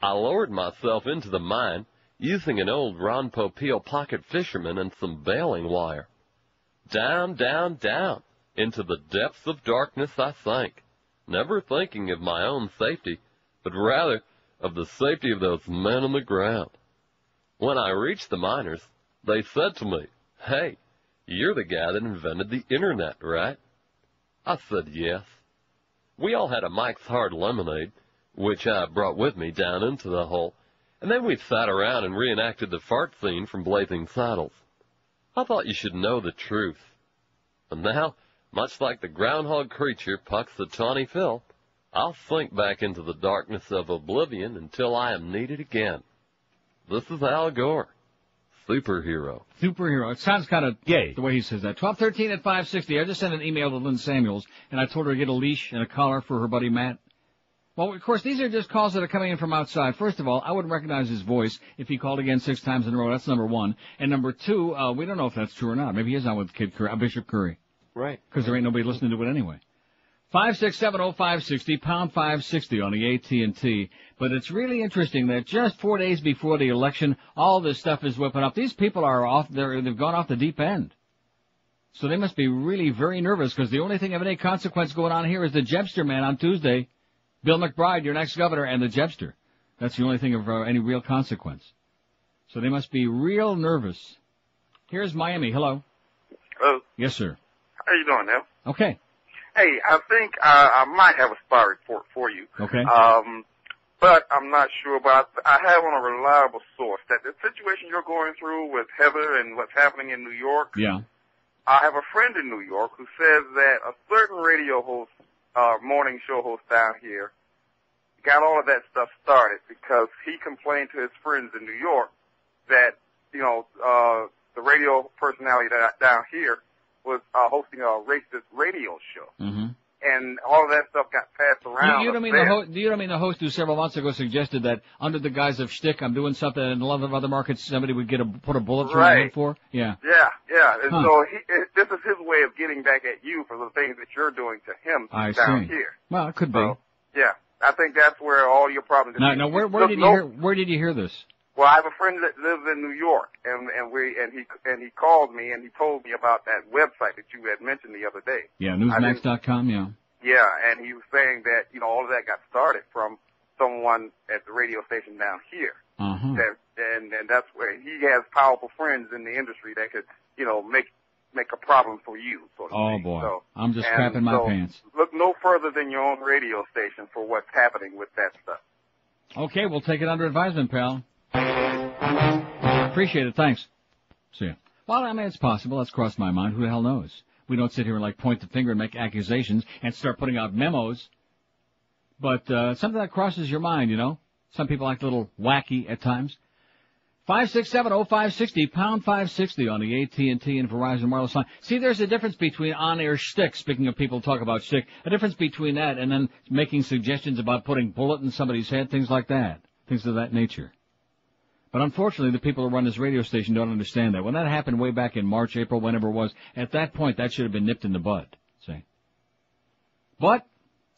Speaker 48: I lowered myself into the mine using an old Ron Popeil pocket fisherman and some bailing wire. Down, down, down into the depths of darkness I sank, never thinking of my own safety, but rather of the safety of those men on the ground. When I reached the miners, they said to me, Hey, you're the guy that invented the internet, right? I said yes. We all had a Mike's Hard Lemonade, which I brought with me down into the hole, and then we sat around and reenacted the fart scene from Blazing Saddles. I thought you should know the truth. And now, much like the groundhog creature Pucks the Tawny Phil, I'll sink back into the darkness of oblivion until I am needed again. This is Al Gore, superhero.
Speaker 4: Superhero. It sounds kind of gay the way he says that. Twelve thirteen at five sixty. I just sent an email to Lynn Samuels and I told her to get a leash and a collar for her buddy Matt. Well, of course, these are just calls that are coming in from outside. First of all, I wouldn't recognize his voice if he called again six times in a row. That's number one. And number two, uh, we don't know if that's true or not. Maybe he is on with Kid Curry, uh, Bishop Curry.
Speaker 6: Right.
Speaker 4: Because there ain't nobody listening to it anyway. Five six seven oh five sixty pound five sixty on the AT and T. But it's really interesting that just four days before the election, all this stuff is whipping up. These people are off. They're, they've gone off the deep end. So they must be really very nervous because the only thing of any consequence going on here is the Jebster man on Tuesday, Bill McBride, your next governor, and the Jebster. That's the only thing of uh, any real consequence. So they must be real nervous. Here's Miami. Hello.
Speaker 49: Hello.
Speaker 4: Yes, sir.
Speaker 49: How you doing now?
Speaker 4: Okay.
Speaker 49: Hey, I think uh, I might have a spy report for you.
Speaker 4: Okay.
Speaker 49: Um, but I'm not sure. But I have on a reliable source that the situation you're going through with Heather and what's happening in New York.
Speaker 4: Yeah.
Speaker 49: I have a friend in New York who says that a certain radio host, uh, morning show host down here, got all of that stuff started because he complained to his friends in New York that you know uh, the radio personality that down here was uh, hosting a racist radio show.
Speaker 4: Mm-hmm.
Speaker 50: and all of that stuff got passed around.
Speaker 4: You, you don't mean the host? You don't mean the host who several months ago suggested that under the guise of shtick, I'm doing something in a lot of other markets, somebody would get a put a bullet through my
Speaker 50: Right.
Speaker 4: head for? Yeah.
Speaker 50: Yeah, yeah. And
Speaker 4: Huh.
Speaker 50: so he, it, this is his way of getting back at you for the things that you're doing to him
Speaker 4: I
Speaker 50: down
Speaker 4: see.
Speaker 50: here.
Speaker 4: Well, it could be.
Speaker 50: Yeah, I think that's where all your problems.
Speaker 4: Now, now, where where did you
Speaker 50: no-
Speaker 4: hear? Where did you hear this?
Speaker 50: Well, I have a friend that lives in New York, and and we and he and he called me and he told me about that website that you had mentioned the other day.
Speaker 4: Yeah, Newsmax.com. Yeah.
Speaker 50: Yeah, and he was saying that you know all of that got started from someone at the radio station down here.
Speaker 4: Uh huh.
Speaker 50: That, and and that's where he has powerful friends in the industry that could you know make make a problem for you. So
Speaker 4: Oh boy,
Speaker 50: So,
Speaker 4: I'm just crapping my
Speaker 50: so
Speaker 4: pants.
Speaker 50: Look no further than your own radio station for what's happening with that stuff.
Speaker 4: Okay, we'll take it under advisement, pal. Appreciate it. Thanks. See ya. Well, I mean, it's possible. That's crossed my mind. Who the hell knows? We don't sit here and like point the finger and make accusations and start putting out memos. But uh, something that crosses your mind, you know. Some people like a little wacky at times. Five six seven oh five sixty pound five sixty on the AT and T and Verizon wireless line. See, there's a difference between on-air shtick. Speaking of people talk about shtick, a difference between that and then making suggestions about putting bullet in somebody's head, things like that, things of that nature. But unfortunately, the people who run this radio station don't understand that. When that happened way back in March, April, whenever it was, at that point, that should have been nipped in the bud. See. But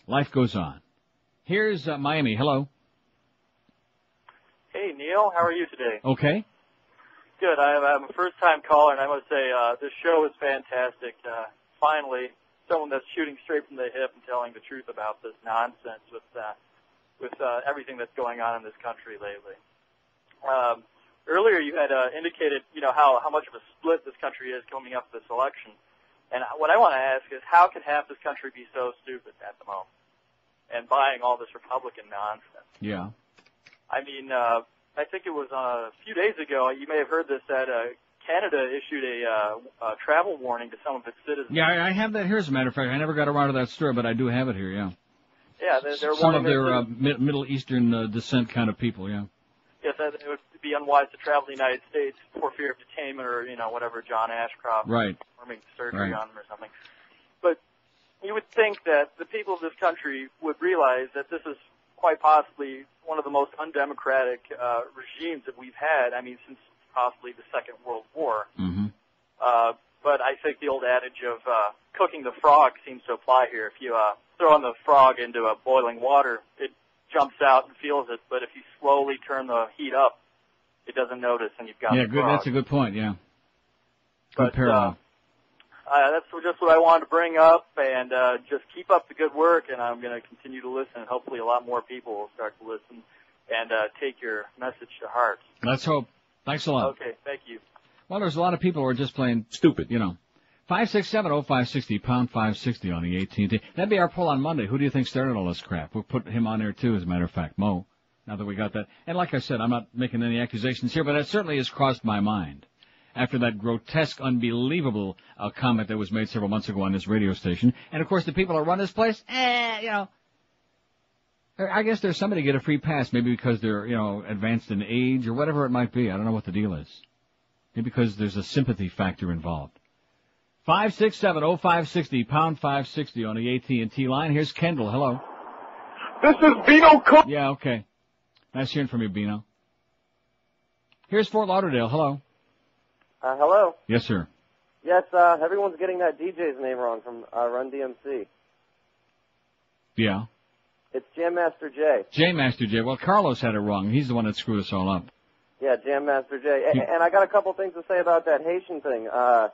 Speaker 4: life goes on. Here's uh, Miami. Hello.
Speaker 51: Hey Neil, how are you today?
Speaker 4: Okay.
Speaker 51: Good. I'm, I'm a first-time caller, and I must say uh, this show is fantastic. Uh, finally, someone that's shooting straight from the hip and telling the truth about this nonsense with uh, with uh, everything that's going on in this country lately. Um, earlier, you had uh, indicated, you know, how how much of a split this country is coming up this election, and what I want to ask is, how can half this country be so stupid at the moment and buying all this Republican nonsense?
Speaker 4: Yeah.
Speaker 51: I mean, uh, I think it was uh, a few days ago. You may have heard this that uh, Canada issued a, uh, a travel warning to some of its citizens.
Speaker 4: Yeah, I I have that here as a matter of fact. I never got around to that story, but I do have it here, yeah.
Speaker 51: Yeah, they're, they're
Speaker 4: Some of their
Speaker 51: their
Speaker 4: uh, Middle Eastern uh, descent kind of people, yeah.
Speaker 51: Yes, it would be unwise to travel to the United States for fear of detainment or you know whatever John Ashcroft
Speaker 4: Right.
Speaker 51: performing surgery
Speaker 4: Right.
Speaker 51: on them or something. But you would think that the people of this country would realize that this is quite possibly one of the most undemocratic uh, regimes that we've had. I mean, since possibly the Second World War.
Speaker 4: Mm-hmm.
Speaker 51: Uh, but I think the old adage of uh, cooking the frog seems to apply here. If you uh, throw the frog into a boiling water, it jumps out and feels it. But if you slowly turn the heat up, it doesn't notice, and you've got
Speaker 4: Yeah, good. That's a good point, yeah. Good
Speaker 51: But,
Speaker 4: parallel.
Speaker 51: Uh, that's just what I wanted to bring up, and uh, just keep up the good work. And I'm going to continue to listen, and hopefully, a lot more people will start to listen and uh, take your message to heart.
Speaker 4: Let's hope. Thanks a lot.
Speaker 51: Okay, thank you.
Speaker 4: Well, there's a lot of people who are just plain stupid, you know. Five six seven oh five sixty pound five sixty on the AT&T. That'd be our poll on Monday. Who do you think started all this crap? We'll put him on there too, as a matter of fact, Mo. Now that we got that, and like I said, I'm not making any accusations here, but that certainly has crossed my mind after that grotesque, unbelievable uh, comment that was made several months ago on this radio station. And of course, the people that run this place, eh, you know. I guess there's somebody get a free pass, maybe because they're, you know, advanced in age or whatever it might be. I don't know what the deal is. Maybe because there's a sympathy factor involved. Five six seven oh five sixty pound five sixty on the AT and T line. Here's Kendall. Hello.
Speaker 50: This is Vito Cook.
Speaker 4: Yeah. Okay. Nice hearing from you, Bino. Here's Fort Lauderdale. Hello.
Speaker 52: Uh, hello.
Speaker 4: Yes, sir.
Speaker 52: Yes, uh, everyone's getting that DJ's name wrong from uh, Run DMC.
Speaker 4: Yeah.
Speaker 52: It's Jam Master Jay.
Speaker 4: J Master J. Well, Carlos had it wrong. He's the one that screwed us all up.
Speaker 52: Yeah, Jam Master Jay. A-
Speaker 4: He-
Speaker 52: and I got a couple things to say about that Haitian thing. Uh,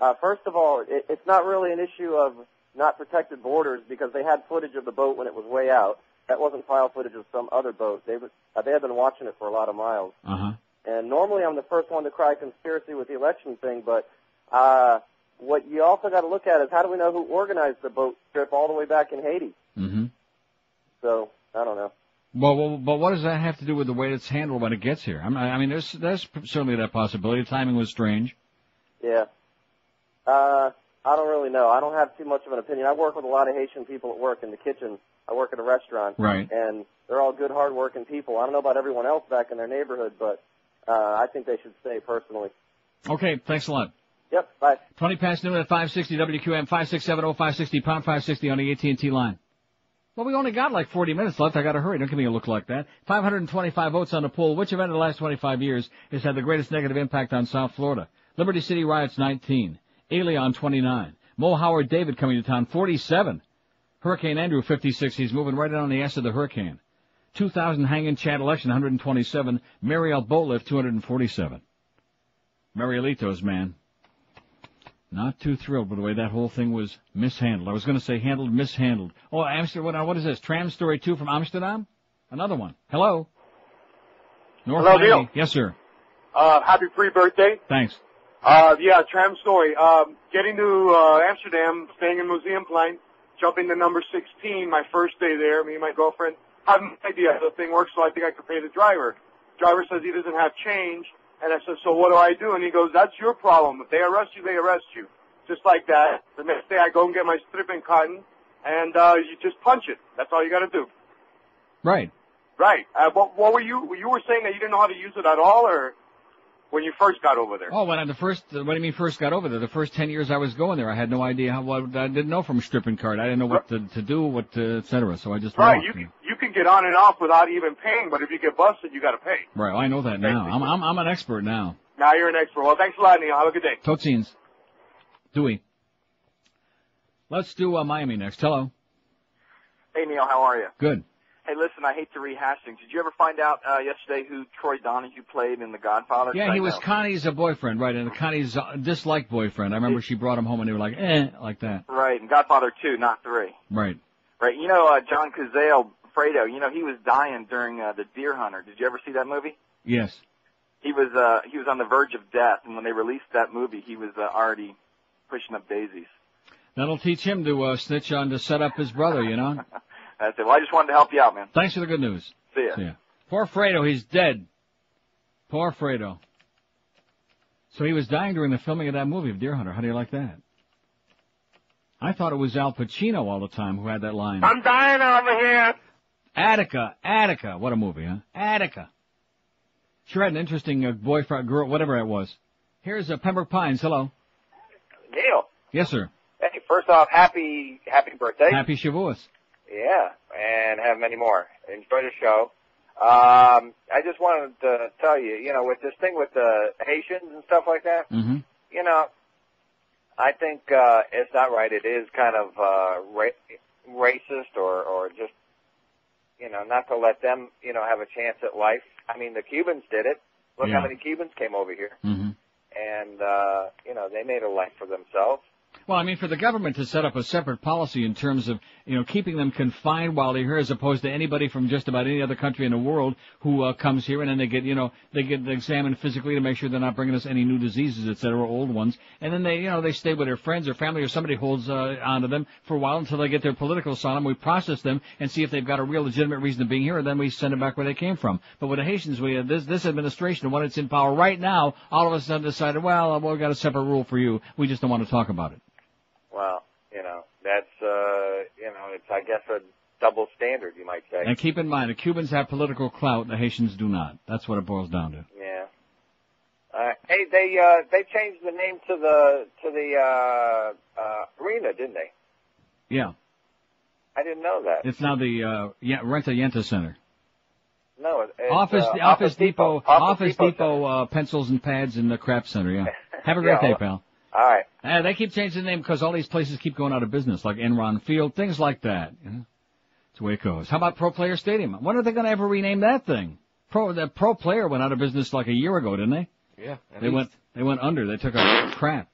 Speaker 52: uh, first of all, it, it's not really an issue of not protected borders because they had footage of the boat when it was way out. That wasn't file footage of some other boat. They was, uh, they had been watching it for a lot of miles.
Speaker 4: Uh huh.
Speaker 52: And normally I'm the first one to cry conspiracy with the election thing, but uh, what you also got to look at is how do we know who organized the boat trip all the way back in Haiti?
Speaker 4: Mm-hmm.
Speaker 52: So I don't know.
Speaker 4: Well, well, but what does that have to do with the way it's handled when it gets here? I mean, I mean, there's there's certainly that possibility. Timing was strange.
Speaker 52: Yeah. Uh, I don't really know. I don't have too much of an opinion. I work with a lot of Haitian people at work in the kitchen. I work at a restaurant.
Speaker 4: Right.
Speaker 52: And they're all good, hard-working people. I don't know about everyone else back in their neighborhood, but uh, I think they should stay personally.
Speaker 4: Okay, thanks a lot.
Speaker 52: Yep, bye.
Speaker 4: 20 past noon at 560 WQAM, 567 560 pound 560 on the AT&T line. Well, we only got like 40 minutes left. I gotta hurry. Don't give me a look like that. 525 votes on the poll. Which event in the last 25 years has had the greatest negative impact on South Florida? Liberty City riots 19. Elian 29. Mo Howard David coming to town 47. Hurricane Andrew 56. He's moving right on the ass of the hurricane. 2000 hanging Chad election 127. Mariel Boatlift 247. Marielitos, man. Not too thrilled with the way that whole thing was mishandled. I was going to say handled, mishandled. Oh, Amsterdam. What, what is this? Tram story two from Amsterdam? Another one. Hello. North
Speaker 53: Hello,
Speaker 4: 90.
Speaker 53: Neil.
Speaker 4: Yes, sir.
Speaker 53: Uh, happy pre-birthday.
Speaker 4: Thanks.
Speaker 53: Uh, yeah, tram story. Um, getting to uh, Amsterdam, staying in Museumplein, jumping to number 16, my first day there, me and my girlfriend, have no idea how the thing works, so I think I could pay the driver. Driver says he doesn't have change, and I said, so what do I do? And he goes, that's your problem. If they arrest you, they arrest you. Just like that. The next day I go and get my strippenkaart, and uh, you just punch it. That's all you got to do.
Speaker 4: Right.
Speaker 53: Right. Uh, what, what were you? You were saying that you didn't know how to use it at all, or when you first got over there?
Speaker 4: Oh, when I the first, what do you mean first got over there? The first 10 years I was going there, I had no idea how, what, I didn't know from stripping card. I didn't know what to, to do, what to, et cetera. So I just
Speaker 53: Right. You can you can get on and off without even paying, but if you get busted, you got to pay.
Speaker 4: Right. I know that now. I'm, I'm, I'm an expert now.
Speaker 53: Now you're an expert. Well, thanks a lot, Neil. Have a good day.
Speaker 4: Tot ziens. Dewey. Let's do uh, Miami next. Hello.
Speaker 54: Hey Neil, how are you?
Speaker 4: Good.
Speaker 54: Hey, listen, I hate to rehash things. Did you ever find out uh, yesterday who Troy Donahue played in The Godfather?
Speaker 4: Yeah, he was
Speaker 54: know.
Speaker 4: Connie's uh, boyfriend, right? And Connie's uh, disliked boyfriend. I remember she brought him home and they were like, eh, like that.
Speaker 54: right, and Godfather two, not three.
Speaker 4: Right.
Speaker 54: Right, you know uh, John Cazale, Fredo. You know he was dying during uh, the Deer Hunter. Did you ever see that movie?
Speaker 4: Yes.
Speaker 54: He was uh, he was on the verge of death, and when they released that movie, he was uh, already pushing up daisies.
Speaker 4: That'll teach him to uh, snitch on to set up his brother, you know?
Speaker 54: That's it. Well, I just wanted to help you out, man.
Speaker 4: Thanks for the good news.
Speaker 54: See ya.
Speaker 4: See ya. Poor Fredo, he's dead. Poor Fredo. So he was dying during the filming of that movie of Deer Hunter. How do you like that? I thought it was Al Pacino all the time who had that line.
Speaker 53: I'm dying over here.
Speaker 4: Attica, Attica. What a movie, huh? Attica. Sure had an interesting uh, boyfriend, girl, whatever it was. Here's uh, Pembroke Pines. Hello.
Speaker 55: Neil,
Speaker 4: Yes, sir.
Speaker 55: hey, first off, happy happy birthday.
Speaker 4: Happy Shavuos.
Speaker 55: Yeah, and have many more. Enjoy the show. Um, I just wanted to tell you, you know, with this thing with the Haitians and stuff like that,
Speaker 4: Mm-hmm.
Speaker 55: you know, I think uh, it's not right. It is kind of uh, ra- racist or or just, you know, not to let them, you know, have a chance at life. I mean, the Cubans did it. Look
Speaker 4: Yeah.
Speaker 55: how many Cubans came over here,
Speaker 4: Mm-hmm.
Speaker 55: and uh, you know, they made a life for themselves.
Speaker 4: Well, I mean, for the government to set up a separate policy in terms of, you know, keeping them confined while they're here as opposed to anybody from just about any other country in the world who uh, comes here and then they get, you know, they get examined physically to make sure they're not bringing us any new diseases, et cetera, old ones. And then they, you know, they stay with their friends or family or somebody holds uh, onto them for a while until they get their political asylum. We process them and see if they've got a real legitimate reason to being here and then we send them back where they came from. But with the Haitians, we, uh, this, this administration, when it's in power right now, all of a sudden decided, well, uh, well, we've got a separate rule for you. We just don't want to talk about it.
Speaker 55: Well, you know, that's uh, you know, it's I guess a double standard, you might say.
Speaker 4: And keep in mind, the Cubans have political clout, the Haitians do not. That's what it boils down to.
Speaker 55: Yeah. Uh, hey, they uh, they changed the name to the to the uh, uh, arena, didn't they?
Speaker 4: Yeah.
Speaker 55: I didn't know that.
Speaker 4: It's now the, uh, yeah, Renta Yenta Center.
Speaker 55: no, it's,
Speaker 4: Office,
Speaker 55: uh,
Speaker 4: the Office Depot,
Speaker 55: Office
Speaker 4: Office
Speaker 55: Depot
Speaker 4: Depot, uh, pencils and pads in the crap center, yeah. Have a great
Speaker 55: Yeah,
Speaker 4: day, pal.
Speaker 55: All right.
Speaker 4: Uh, they keep changing the name because all these places keep going out of business, like Enron Field, things like that. You know? That's the way it goes. How about Pro Player Stadium? When are they going to ever rename that thing? Pro, the Pro Player went out of business like a year ago, didn't they?
Speaker 6: Yeah.
Speaker 4: They
Speaker 6: least.
Speaker 4: went, they went under. They took a crap.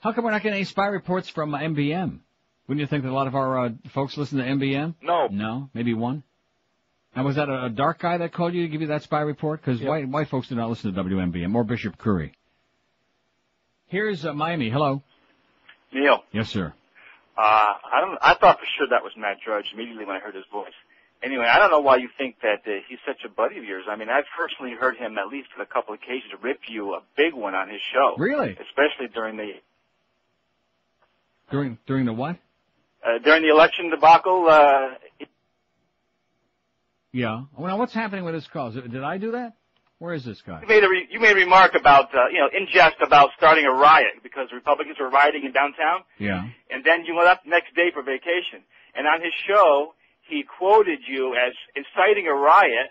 Speaker 4: How come we're not getting any spy reports from uh, MBM? Wouldn't you think that a lot of our uh, folks listen to MBM?
Speaker 55: No.
Speaker 4: No, maybe one. Now was that a, a dark guy that called you to give you that spy report? Because white white folks do not listen to WMBM or Bishop Curry. Here's uh, Miami. Hello.
Speaker 56: Neil,
Speaker 4: Yes, sir.
Speaker 56: uh, I don't. I thought for sure that was Matt Drudge immediately when I heard his voice. Anyway, I don't know why you think that uh, he's such a buddy of yours. I mean, I've personally heard him at least on a couple of occasions rip you a big one on his show.
Speaker 4: Really?
Speaker 56: Especially during the
Speaker 4: During during the what?
Speaker 56: uh, during the election debacle. Uh,
Speaker 4: Yeah. Well, now what's happening with this call? Did I do that? Where is this guy?
Speaker 51: You made a re- you made a remark about uh, you know in jest about starting a riot because Republicans were rioting in downtown,
Speaker 4: Yeah.
Speaker 51: and then you left the next day for vacation. And on his show, he quoted you as inciting a riot,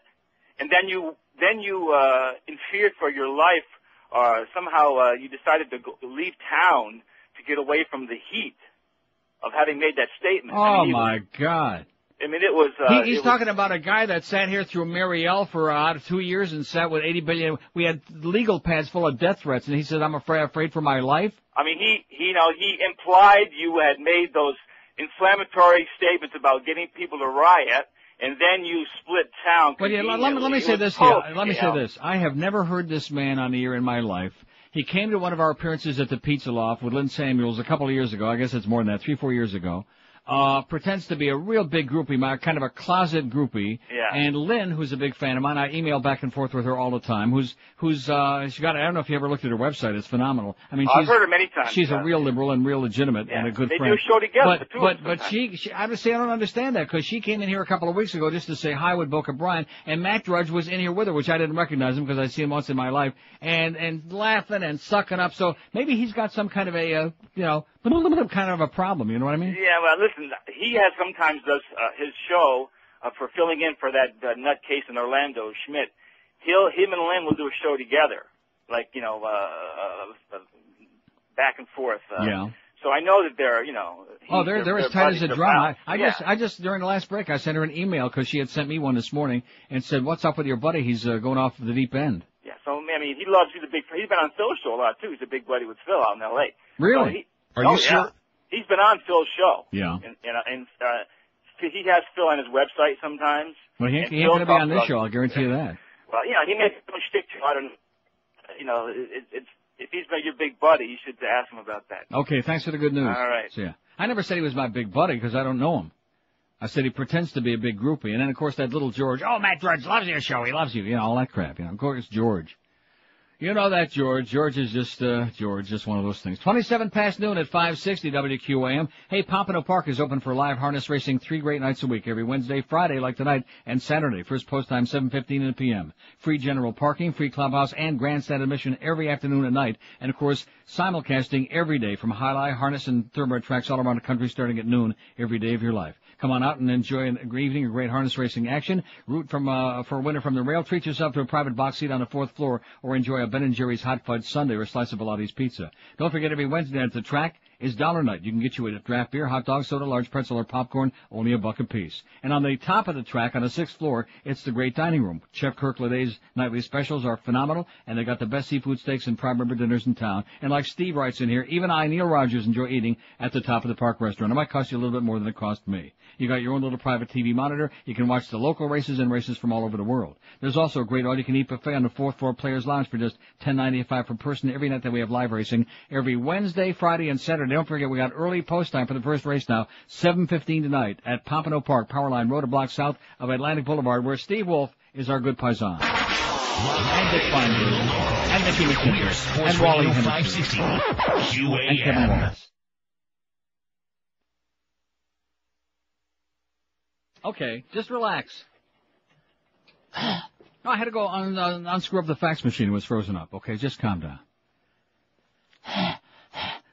Speaker 51: and then you then you uh, in fear for your life. Uh, somehow uh, you decided to go, leave town to get away from the heat of having made that statement. I
Speaker 4: Oh
Speaker 51: mean, he-
Speaker 4: my God.
Speaker 51: I mean, it was. Uh,
Speaker 4: he, he's
Speaker 51: it was-
Speaker 4: talking about a guy that sat here through Mariel for uh, two years and sat with 80 billion. We had legal pads full of death threats, and he said, "I'm afraid, afraid for my life."
Speaker 51: I mean, he, he, you know, he implied you had made those inflammatory statements about getting people to riot, and then you split town.
Speaker 4: But yeah, let, let me let me say this here.
Speaker 51: post,
Speaker 4: Let me
Speaker 51: you
Speaker 4: say
Speaker 51: know.
Speaker 4: this. I have never heard this man on the air in my life. He came to one of our appearances at the Pizza Loft with Lynn Samuels a couple of years ago. I guess it's more than that, three, four years ago. Uh, pretends to be a real big groupie, my kind of a closet groupie.
Speaker 51: Yeah.
Speaker 4: And Lynn, who's a big fan of mine, I email back and forth with her all the time. Who's who's uh, she got? I don't know if you ever looked at her website. It's phenomenal. I mean,
Speaker 51: I've
Speaker 4: she's,
Speaker 51: heard her many times,
Speaker 4: She's a
Speaker 51: uh,
Speaker 4: real liberal and real legitimate and a good
Speaker 51: They do
Speaker 4: friend.
Speaker 51: a show together,
Speaker 4: But
Speaker 51: the two of
Speaker 4: but but she, she I say I don't understand that because she came in here a couple of weeks ago just to say hi with Boca Brian, and Matt Drudge was in here with her, which I didn't recognize him because I see him once in my life, and and laughing and sucking up. So maybe he's got some kind of a uh, you know kind of a problem. You know what I mean?
Speaker 51: Yeah, well, listen, he has sometimes does uh, his show uh, for filling in for that uh, nutcase in Orlando, Schmidt. He'll him and Lynn will do a show together, like you know, uh, uh, uh, back and forth. Uh,
Speaker 4: Yeah.
Speaker 51: So I know that they're, you know.
Speaker 4: Oh, they're they're as
Speaker 51: they're
Speaker 4: tight as a
Speaker 51: of
Speaker 4: drum. I. I
Speaker 51: yeah.
Speaker 4: just I just during the last break I sent her an email because she had sent me one this morning and said, "What's up with your buddy? He's uh, going off the deep end."
Speaker 51: Yeah, so I mean, he loves. He's a big. He's been on show a lot too. He's a big buddy with Phil out in L.A.
Speaker 4: Really?
Speaker 51: So he,
Speaker 4: Are
Speaker 51: oh,
Speaker 4: you
Speaker 51: yeah.
Speaker 4: sure?
Speaker 51: He's been on Phil's show.
Speaker 4: Yeah.
Speaker 51: And and, uh, and uh, he has Phil on his website sometimes.
Speaker 4: Well, he ain't, he ain't going to be on this show. I'll guarantee you that.
Speaker 51: Well, you know, he makes some shtick to. I don't. You know, it, it, it's if he's been your big buddy, you should ask him about that.
Speaker 4: Okay, thanks for the good news.
Speaker 51: All right.
Speaker 4: So, yeah. I never said he was my big buddy because I don't know him. I said he pretends to be a big groupie. And then, of course, that little George, oh, Matt Drudge loves your show. He loves you. You know, all that crap. You know, of course, George. You know that, George. George is just, uh, George, just one of those things. 27 past noon at 560 WQAM. Hey, Pompano Park is open for live harness racing three great nights a week. Every Wednesday, Friday like tonight, and Saturday. First post time 7.15 in the p.m. Free general parking, free clubhouse, and grandstand admission every afternoon and night. And of course, simulcasting every day from Highlight, Harness, and Thoroughbred tracks all around the country starting at noon every day of your life. Come on out and enjoy an evening of great harness racing action. Root from uh, for a winner from the rail. Treat yourself to a private box seat on the fourth floor, or enjoy a Ben and Jerry's hot fudge sundae or a slice of Pilates pizza. Don't forget every Wednesday at the track is dollar night. You can get you a draft beer, hot dog, soda, large pretzel, or popcorn, only a buck apiece. And on the top of the track, on the sixth floor, it's the great dining room. Chef Kirk Leday's nightly specials are phenomenal, and they got the best seafood steaks and prime rib dinners in town. And like Steve writes in here, even I, Neil Rogers, enjoy eating at the top of the park restaurant. It might cost you a little bit more than it cost me. You got your own little private TV monitor. You can watch the local races and races from all over the world. There's also a great all-you-can-eat buffet on the fourth floor Players Lounge for just $10.95 per person every night that we have live racing. Every Wednesday, Friday, and Saturday. Don't forget, we got early post time for the first race now, 7.15 tonight at Pompano Park, Powerline Road, a block south of Atlantic Boulevard, where Steve Wolf is our good paisan. And Dick Feinberg, and Nicky McKinnon, and Wally Henderson, and Kevin Wallace. Okay, just relax. No, I had to go un- un- unscrew up the fax machine. It was frozen up. Okay, just calm down.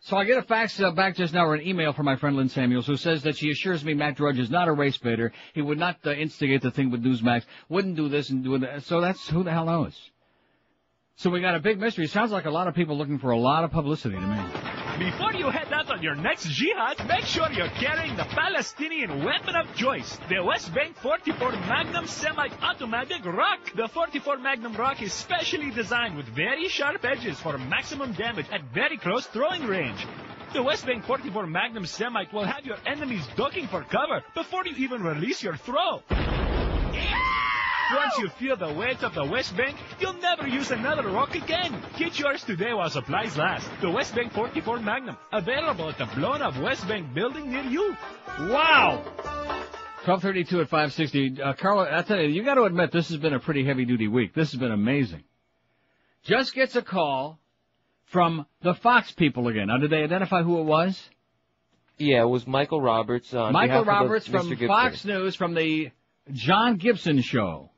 Speaker 4: So I get a fax uh, back just now or an email from my friend Lynn Samuels who says that she assures me Matt Drudge is not a race baiter. He would not uh, instigate the thing with Newsmax. Wouldn't do this and do that. So that's who the hell knows. So we got a big mystery. Sounds like a lot of people looking for a lot of publicity to me.
Speaker 57: Before you head out on your next jihad, make sure you're carrying the Palestinian weapon of choice, the West Bank 44 Magnum Semi-Automatic Rock. The 44 Magnum Rock is specially designed with very sharp edges for maximum damage at very close throwing range. The West Bank 44 Magnum Semite will have your enemies ducking for cover before you even release your throw. Once you feel the weight of the West Bank, you'll never use another rock again. Get yours today while supplies last. The West Bank 44 Magnum, available at the blown up West Bank building near you.
Speaker 4: Wow! 1232 at 560. Uh, Carlo, I tell you, you got to admit this has been a pretty heavy duty week. This has been amazing. Just gets a call from the Fox people again. Now, did they identify who it was?
Speaker 6: Yeah, it was Michael Roberts. On
Speaker 4: Michael
Speaker 6: behalf of
Speaker 4: Roberts from Fox News from the John Gibson show.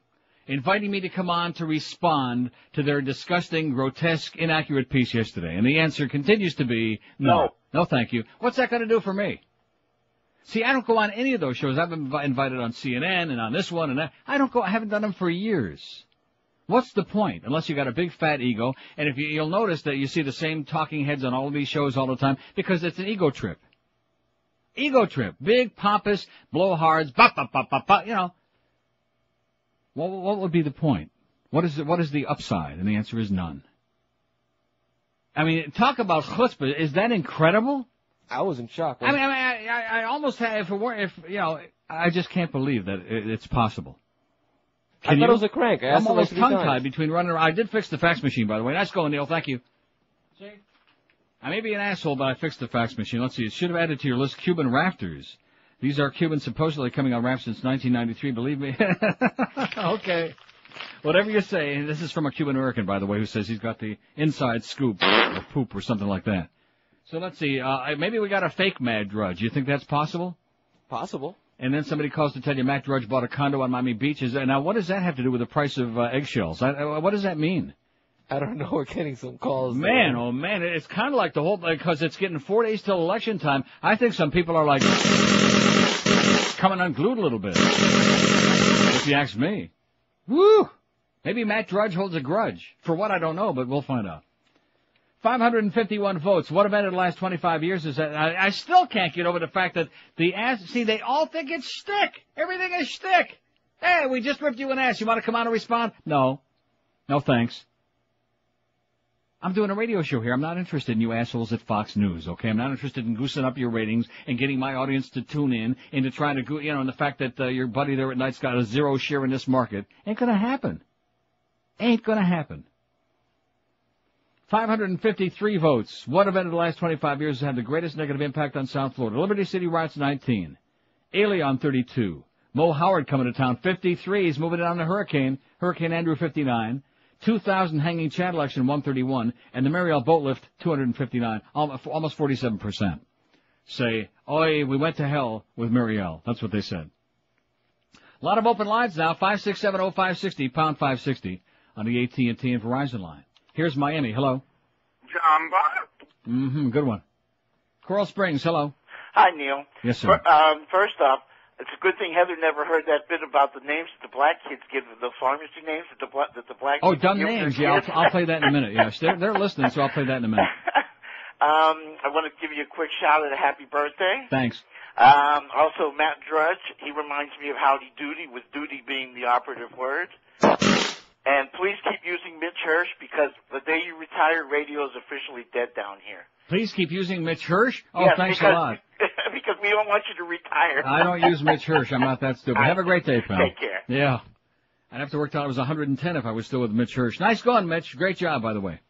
Speaker 4: Inviting me to come on to respond to their disgusting, grotesque, inaccurate piece yesterday. And the answer continues to be no. No, thank you. What's that going to do for me? See, I don't go on any of those shows. I've been invi- invited on CNN and on this one and that. I don't go, I haven't done them for years. What's the point? Unless you got a big fat ego. And if you, you'll notice that you see the same talking heads on all of these shows all the time because it's an ego trip. Ego trip. Big, pompous, blowhards, ba ba ba ba ba, you know. What, what would be the point? What is, the, what is the upside? And the answer is none. I mean, talk about chutzpah. Is that incredible?
Speaker 6: I was in shock.
Speaker 4: I mean, I, mean, I, I, I almost had, if it were, if, you know, I just can't believe that it, it's possible.
Speaker 6: I thought
Speaker 4: you?
Speaker 6: it was a crank. I
Speaker 4: I'm almost tongue-tied between running around. I did fix the fax machine, by the way. Nice going, Neil. Thank you. I may be an asshole, but I fixed the fax machine. Let's see. It should have added to your list Cuban rafters. These are Cubans supposedly coming on rap since 1993. Believe me. okay. Whatever you say. This is from a Cuban American, by the way, who says he's got the inside scoop or poop or something like that. So let's see. Uh, maybe we got a fake Mad Drudge. You think that's possible?
Speaker 6: Possible.
Speaker 4: And then somebody calls to tell you Matt Drudge bought a condo on Miami Beach. Is that, now, what does that have to do with the price of uh, eggshells? I, uh, what does that mean?
Speaker 6: I don't know. We're getting some calls.
Speaker 4: Man, oh man, it's kind of like the whole because it's getting four days till election time. I think some people are like coming unglued a little bit. If you ask me, woo. Maybe Matt Drudge holds a grudge for what I don't know, but we'll find out. 551 votes. What about in the last 25 years is that? I, I still can't get over the fact that the ass. See, they all think it's shtick. Everything is shtick. Hey, we just ripped you an ass. You want to come on and respond? No. No thanks. I'm doing a radio show here. I'm not interested in you assholes at Fox News, okay? I'm not interested in goosing up your ratings and getting my audience to tune in and to try to, go, you know, and the fact that uh, your buddy there at night's got a zero share in this market. Ain't gonna happen. Ain't gonna happen. 553 votes. What event in the last 25 years has had the greatest negative impact on South Florida? Liberty City riots 19. Elian 32. Mo Howard coming to town 53. He's moving it on the hurricane. Hurricane Andrew 59. 2,000 hanging Chad election 131. And the Mariel boat lift 259. Almost 47%. Say, oi, we went to hell with Mariel. That's what they said. A lot of open lines now. 5670560, pound 560 on the AT&T and Verizon line. Here's Miami. Hello.
Speaker 45: John Bond.
Speaker 4: Mm-hmm. Good one. Coral Springs. Hello.
Speaker 58: Hi, Neil.
Speaker 4: Yes, sir.
Speaker 58: Fir- Um, first off, it's a good thing Heather never heard that bit about the names that the black kids give, the pharmacy names that the black that the black
Speaker 4: Oh,
Speaker 58: people
Speaker 4: dumb names. Yeah. I'll, I'll play that in a minute. Yes, they're, they're listening, so I'll play that in a minute.
Speaker 58: um, I want to give you a quick shout out, a happy birthday.
Speaker 4: Thanks.
Speaker 58: Um, also, Matt Drudge, he reminds me of Howdy Doody, with Doody being the operative word. And please keep using Mitch Hirsch because the day you retire, radio is officially dead down here.
Speaker 4: Please keep using Mitch Hirsch. Oh,
Speaker 58: Yes,
Speaker 4: thanks
Speaker 58: because,
Speaker 4: a lot.
Speaker 58: because we don't want you to retire.
Speaker 4: I don't use Mitch Hirsch. I'm not that stupid. Have a great day, pal.
Speaker 58: Take care.
Speaker 4: Yeah. I'd have to work till I was 110 if I was still with Mitch Hirsch. Nice going, Mitch. Great job, by the way.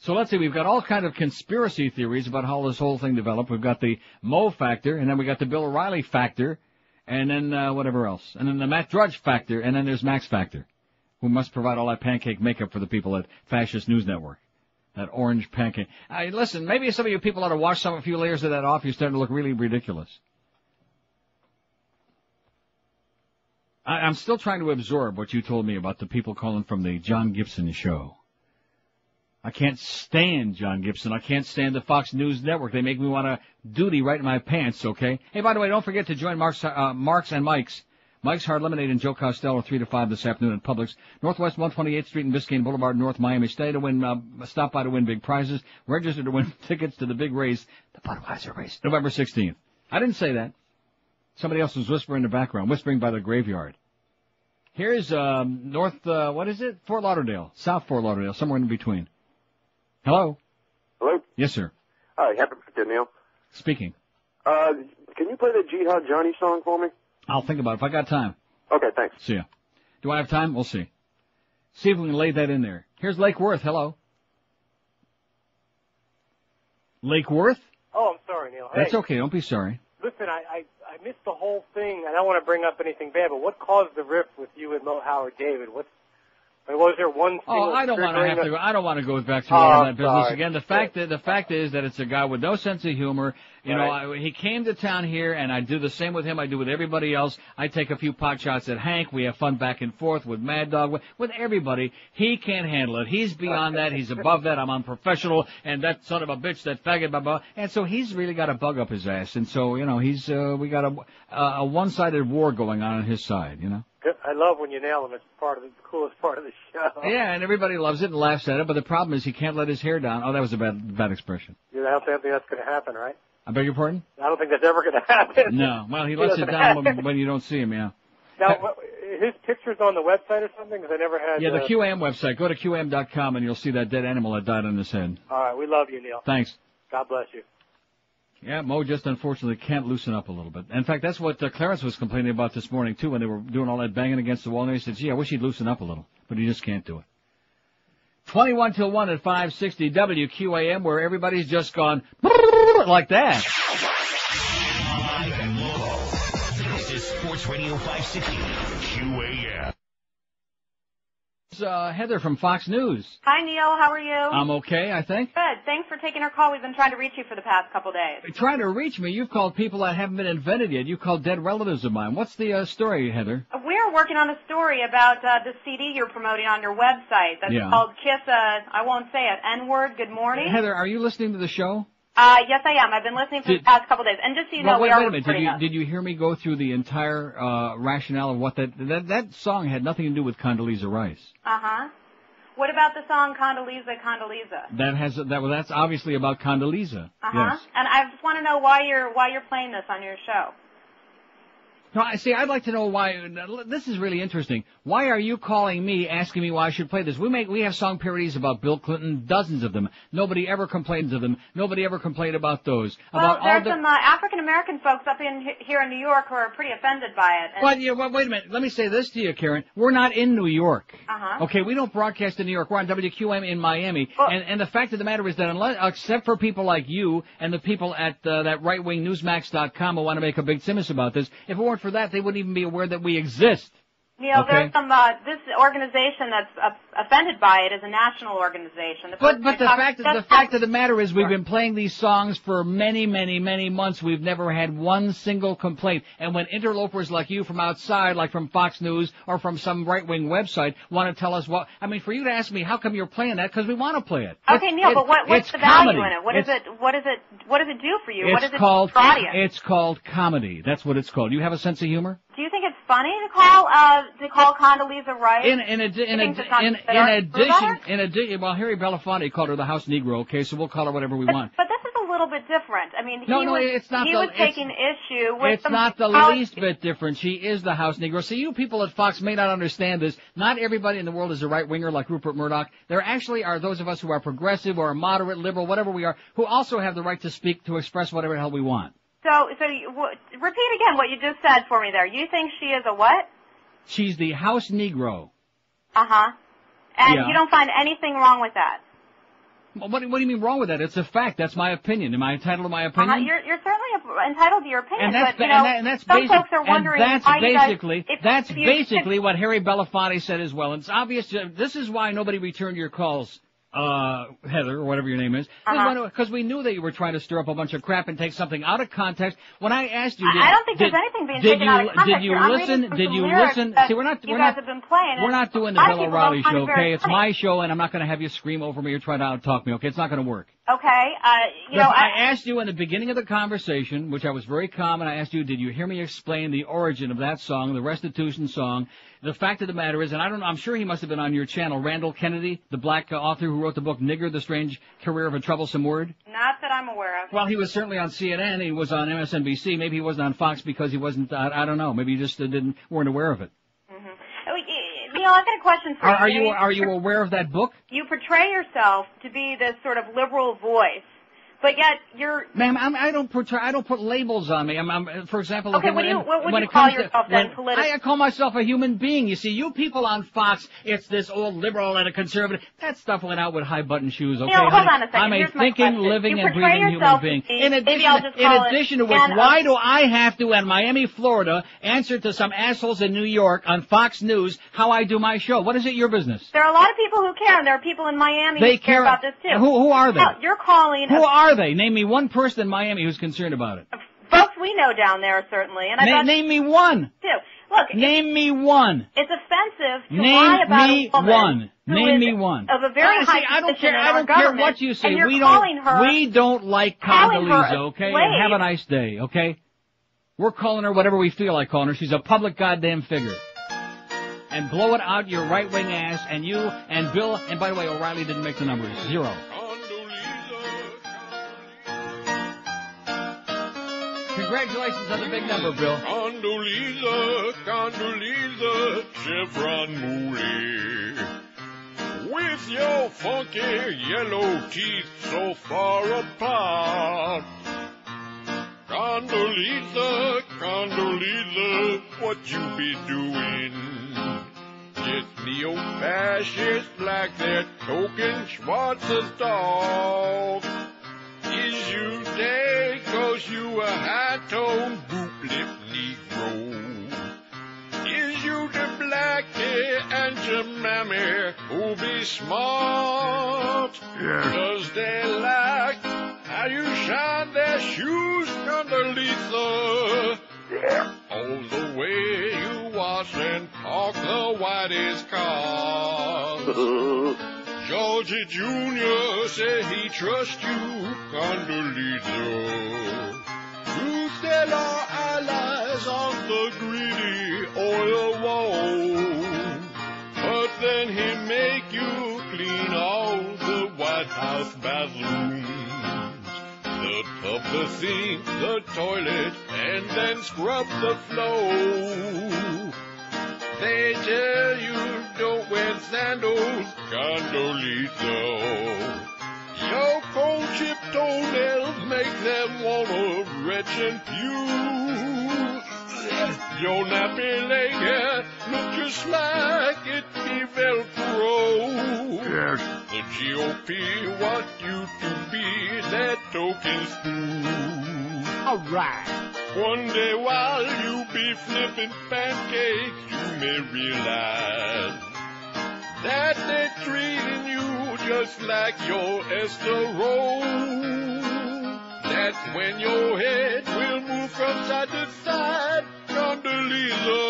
Speaker 4: So let's see, we've got all kind of conspiracy theories about how this whole thing developed. We've got the Mo factor, and then we got the Bill O'Reilly factor, and then uh, whatever else. And then the Matt Drudge factor, and then there's Max factor, who must provide all that pancake makeup for the people at Fascist News Network. That orange pancake. I, listen, maybe some of you people ought to wash some a few layers of that off. You're starting to look really ridiculous. I, I'm still trying to absorb what you told me about the people calling from the John Gibson show. I can't stand John Gibson. I can't stand the Fox News Network. They make me want to duty right in my pants, okay? Hey, by the way, don't forget to join Mark's, uh, Mark's and Mike's. Mike's Hard Lemonade and Joe Costello, 3 to 5 this afternoon at Publix. Northwest 128th Street and Biscayne Boulevard, North Miami. Stay to win, uh, stop by to win big prizes. Register to win tickets to the big race, the Budweiser race, November 16th. I didn't say that. Somebody else was whispering in the background, whispering by the graveyard. Here's, um, North, uh, what is it? Fort Lauderdale. South Fort Lauderdale, somewhere in between. Hello?
Speaker 59: Hello?
Speaker 4: Yes, sir.
Speaker 59: Hi, happy birthday, Neil.
Speaker 4: Speaking.
Speaker 59: Uh, can you play the Jihad Johnny song for me?
Speaker 4: I'll think about it if I got time.
Speaker 59: Okay, thanks.
Speaker 4: See ya. Do I have time? We'll see. See if we can lay that in there. Here's Lake Worth. Hello. Lake Worth?
Speaker 60: Oh, I'm sorry, Neil.
Speaker 4: That's okay. Don't be sorry.
Speaker 60: listen, I, I I missed the whole thing. I don't want to bring up anything bad, but what caused the rift with you and Mo Howard David? What's
Speaker 35: I mean, was there one?
Speaker 4: Oh, I don't want to have to. go I don't want to go back through
Speaker 35: Oh,
Speaker 4: all that business
Speaker 35: sorry.
Speaker 4: again. The fact that the fact is that it's a guy with no sense of humor. You know, I, he came to town here, and I do the same with him. I do with everybody else. I take a few pot shots at Hank. We have fun back and forth with Mad Dog, with, with everybody. He can't handle it. He's beyond that. He's above that. I'm unprofessional, and that son of a bitch, that faggot, blah blah. And so he's really got a bug up his ass. And so you know, he's uh, we got a a, a one-sided war going on on his side. You know.
Speaker 35: I love when you nail them. It's part of the coolest part of the show.
Speaker 4: Yeah, and everybody loves it and laughs at it, but the problem is he can't let his hair down. Oh, that was a bad bad expression.
Speaker 35: You don't think that's going to happen, right?
Speaker 4: I beg your pardon?
Speaker 35: I don't think that's ever going to happen.
Speaker 4: No. Well, he
Speaker 35: He
Speaker 4: lets it down when, when you don't see him, yeah.
Speaker 35: Now, his picture's on the website or something? Because I never had.
Speaker 4: Yeah, the
Speaker 35: uh,
Speaker 4: QAM website. Go to QAM.com and you'll see that dead animal that died on his head.
Speaker 35: All right, we love you, Neil.
Speaker 4: Thanks.
Speaker 35: God bless you.
Speaker 4: Yeah, Mo just unfortunately can't loosen up a little bit. In fact, that's what uh, Clarence was complaining about this morning too when they were doing all that banging against the wall. And he said, "Gee, I wish he'd loosen up a little," but he just can't do it. 21 till 1 at 560 WQAM where everybody's just gone like that.
Speaker 1: Live and local. This is Sports Radio 560. QAM.
Speaker 4: It's uh, Heather from Fox News.
Speaker 7: Hi, Neil. How are you?
Speaker 4: I'm okay, I think.
Speaker 7: Good. Thanks for taking our call. We've been trying to reach you for the past couple days.
Speaker 4: Trying to reach me, you've called people that haven't been invented yet. You called dead relatives of mine. What's the uh, story, Heather?
Speaker 7: We're working on a story about uh, the CD you're promoting on your website. That's
Speaker 4: Yeah.
Speaker 7: called Kiss. Uh, I won't say it. N-word. Good morning.
Speaker 4: Heather, are you listening to the show?
Speaker 7: Uh, yes, I am. I've been listening for
Speaker 4: Did-
Speaker 7: the past couple days. And just so you know,
Speaker 4: Well, wait,
Speaker 7: we are
Speaker 4: wait a minute. Did you
Speaker 7: us.
Speaker 4: did you hear me go through the entire uh, rationale of what that that that song had nothing to do with Condoleezza Rice?
Speaker 7: Uh huh. What about the song Condoleezza, Condoleezza?
Speaker 4: That has that well, that's obviously about Condoleezza.
Speaker 7: Uh huh.
Speaker 4: Yes.
Speaker 7: And I just want to know why you're why you're playing this on your show.
Speaker 4: No, I see. I'd like to know why. This is really interesting. Why are you calling me, asking me why I should play this? We make we have song parodies about Bill Clinton, dozens of them. Nobody ever complains of them. Nobody ever complained about those.
Speaker 7: Well,
Speaker 4: about all
Speaker 7: there's
Speaker 4: the.
Speaker 7: some uh, African American folks up in here in New York who are pretty offended by it. And,
Speaker 4: Well, yeah, well, wait a minute. Let me say this to you, Karen. We're not in New York.
Speaker 7: Uh-huh.
Speaker 4: Okay, we don't broadcast in New York. We're on WQAM in Miami. and, and the fact of the matter is that unless, except for people like you and the people at uh, that right-wing newsmax.com who want to make a big tsimmis about this, if it weren't for that, they wouldn't even be aware that we exist.
Speaker 7: Neil,
Speaker 4: Okay.
Speaker 7: there's some uh, this organization that's uh, offended by it is a national organization. The
Speaker 4: But but the fact the fact of the matter is we've been playing these songs for many many many months. We've never had one single complaint. And when interlopers like you from outside, like from Fox News or from some right wing website, want to tell us what I mean, for you to ask me how come you're playing that because we want to play it.
Speaker 7: Okay,
Speaker 4: It's-
Speaker 7: Neil,
Speaker 4: it-
Speaker 7: but what, what's the value
Speaker 4: comedy.
Speaker 7: in it? What is it? What is it? What does it do for you?
Speaker 4: It's
Speaker 7: is it
Speaker 4: called
Speaker 7: for audience?
Speaker 4: it's called comedy. That's what it's called. You have a sense of humor.
Speaker 7: Do you think it's funny to call uh to call Condoleezza Rice?
Speaker 4: In in in,
Speaker 7: You think
Speaker 4: addi-
Speaker 7: it's not
Speaker 4: in, in addition in addition well Harry Belafonte called her the house Negro. Okay, so we'll call her whatever we want.
Speaker 7: But this is a little bit different. I mean,
Speaker 4: No,
Speaker 7: he
Speaker 4: no,
Speaker 7: was
Speaker 4: it's not
Speaker 7: he
Speaker 4: the-
Speaker 7: was taking issue with
Speaker 4: It's not the
Speaker 7: policy-
Speaker 4: least bit different. She is the house Negro. See, you people at Fox may not understand this. Not everybody in the world is a right winger like Rupert Murdoch. There actually are those of us who are progressive or moderate, liberal, whatever we are, who also have the right to speak, to express whatever the hell we want.
Speaker 7: So, so you, w- repeat again what you just said for me there. You think she is a what?
Speaker 4: She's the house Negro.
Speaker 7: Uh huh. And
Speaker 4: Yeah.
Speaker 7: you don't find anything wrong with that.
Speaker 4: What, what do you mean wrong with that? It's a fact. That's my opinion. Am I entitled to my opinion?
Speaker 7: Uh-huh. You're you're certainly entitled to your opinion,
Speaker 4: and that's
Speaker 7: but you know
Speaker 4: and, that, and that's
Speaker 7: some
Speaker 4: basic,
Speaker 7: folks are wondering
Speaker 4: and that's
Speaker 7: why you guys-
Speaker 4: basically
Speaker 7: if-
Speaker 4: that's
Speaker 7: if
Speaker 4: basically what Harry Belafonte said as well. And it's obvious. This is why nobody returned your calls, uh, Heather or whatever your name is,
Speaker 7: Uh-huh.
Speaker 4: because we knew that you were trying to stir up a bunch of crap and take something out of context. When I asked you,
Speaker 7: I-
Speaker 4: did,
Speaker 7: I don't think
Speaker 4: did,
Speaker 7: there's anything being
Speaker 4: did
Speaker 7: taken
Speaker 4: you,
Speaker 7: out of context.
Speaker 4: Did you listen? Did you listen? See, we're not. We're not.
Speaker 7: have been playing.
Speaker 4: We're not doing the Bill O'Reilly show, okay? It's my show, and I'm not going to have you scream over me or try to out talk me, okay? It's not going to work.
Speaker 7: Okay, uh, you know,
Speaker 4: I
Speaker 7: I,
Speaker 4: asked you in the beginning of the conversation, which I was very calm, and I asked you, did you hear me explain the origin of that song, the restitution song? The fact of the matter is, and I don't know, I'm sure he must have been on your channel, Randall Kennedy, the black uh, author who wrote the book Nigger, The Strange Career of a Troublesome Word.
Speaker 7: not that I'm aware of.
Speaker 4: Well, he was certainly on CNN, he was on MSNBC, maybe he wasn't on Fox because he wasn't, I, I don't know, maybe you just uh, didn't, weren't aware of it.
Speaker 7: Y- Neil, I've got a question for
Speaker 4: Are, are
Speaker 7: you.
Speaker 4: you, are you aware of that book?
Speaker 7: you portray yourself to be this sort of liberal voice but yet you're.
Speaker 4: Ma'am, I'm, I don't portray, I don't put labels on me. I'm, I'm for example,
Speaker 7: Okay, what do you- what would you call yourself
Speaker 4: to,
Speaker 7: then,
Speaker 4: when-
Speaker 7: politi-
Speaker 4: I, call myself a human being. You see, you people on Fox, it's this old liberal and a conservative. That stuff went out with high button shoes. Okay,
Speaker 7: You know, hold on a second.
Speaker 4: I'm a
Speaker 7: Here's my
Speaker 4: thinking, living,
Speaker 7: You
Speaker 4: and breathing human being.
Speaker 7: be-
Speaker 4: In addition, in addition to which, why do I have to, in Miami, Florida, answer to some assholes in New York on Fox News how I do my show? What is it your business?
Speaker 7: There are a lot of people who care, and there are people in Miami
Speaker 4: They
Speaker 7: who care
Speaker 4: care-
Speaker 7: about this too.
Speaker 4: Who- who are they?
Speaker 7: You're calling
Speaker 4: Who
Speaker 7: a-
Speaker 4: are they? Name me one person in Miami who's concerned about it.
Speaker 7: folks we know down there certainly, and I
Speaker 4: Na-
Speaker 7: thought
Speaker 4: name me one.
Speaker 7: Two. Look,
Speaker 4: Name me one.
Speaker 7: it's offensive to
Speaker 4: Name
Speaker 7: lie about
Speaker 4: me
Speaker 7: a woman
Speaker 4: one. Name me one.
Speaker 7: of a very oh,
Speaker 4: I
Speaker 7: high
Speaker 4: see, I don't care. I don't care what you say. we don't.
Speaker 7: her
Speaker 4: we don't like Condoleezza. Okay. And have a nice day. Okay. We're calling her whatever we feel like calling her. She's a public goddamn figure. And blow it out your right wing ass. And you and Bill. And by the way, O'Reilly didn't make the numbers. Zero. Congratulations on the big number, Bill.
Speaker 8: Condoleezza, Condoleezza, Chevron Mooley. With your funky yellow teeth so far apart. Condoleezza, Condoleezza, what you be doing? It's neo-fascist like that token Schwarz's dog. Is you dead cause you a high-toned boot-lip Negro? Is you the blackie and your mammy who be smart?
Speaker 24: Yeah.
Speaker 8: Does they like how you shine their shoes underneath the...
Speaker 24: Yeah.
Speaker 8: All the way you wash and park the whitest cars. Georgie Jr. said he trusts you, Condoleezza. To sell our allies on the greedy oil wall. But then he make you clean all the White House bathrooms. The tub, the sink, the toilet, and then scrub the floor. They tell you don't wear sandals, Condoleezza. Your cold chip toenails make them wanna retch and pew. Your nappy leg hair look just like it be Velcro.
Speaker 24: Yes.
Speaker 8: The GOP want you to be that token stew.
Speaker 24: Alright.
Speaker 8: One day while you be flipping pancakes, you may realize that they're treating you just like your Esther Rolle. That's when your head will move from side to side, Condoleezza.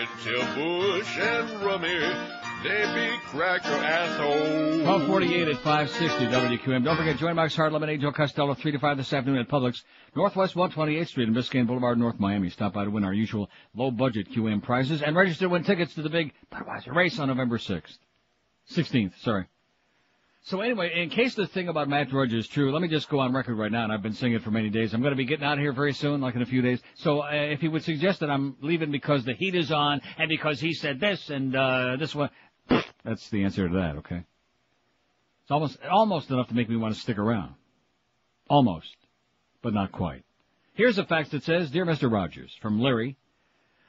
Speaker 8: Until Bush and Rummy, they be cracker assholes.
Speaker 4: 1248 at 560 WQAM. Don't forget, join Mike's Hard Lemonade, Joe Costello, 3 to 5 this afternoon at Publix, Northwest 128th Street and Biscayne Boulevard, North Miami. Stop by to win our usual low-budget QM prizes and register to win tickets to the big Budweiser race on November 6th. 16th, sorry. So anyway, in case the thing about Matt Drudge is true, let me just go on record right now, and I've been saying it for many days. I'm going to be getting out of here very soon, like in a few days. So uh, if he would suggest that I'm leaving because the heat is on, and because he said this and uh, this one, that's the answer to that. Okay. It's almost almost enough to make me want to stick around. Almost, but not quite. Here's a fax that says, "Dear Mr. Rogers, from Larry."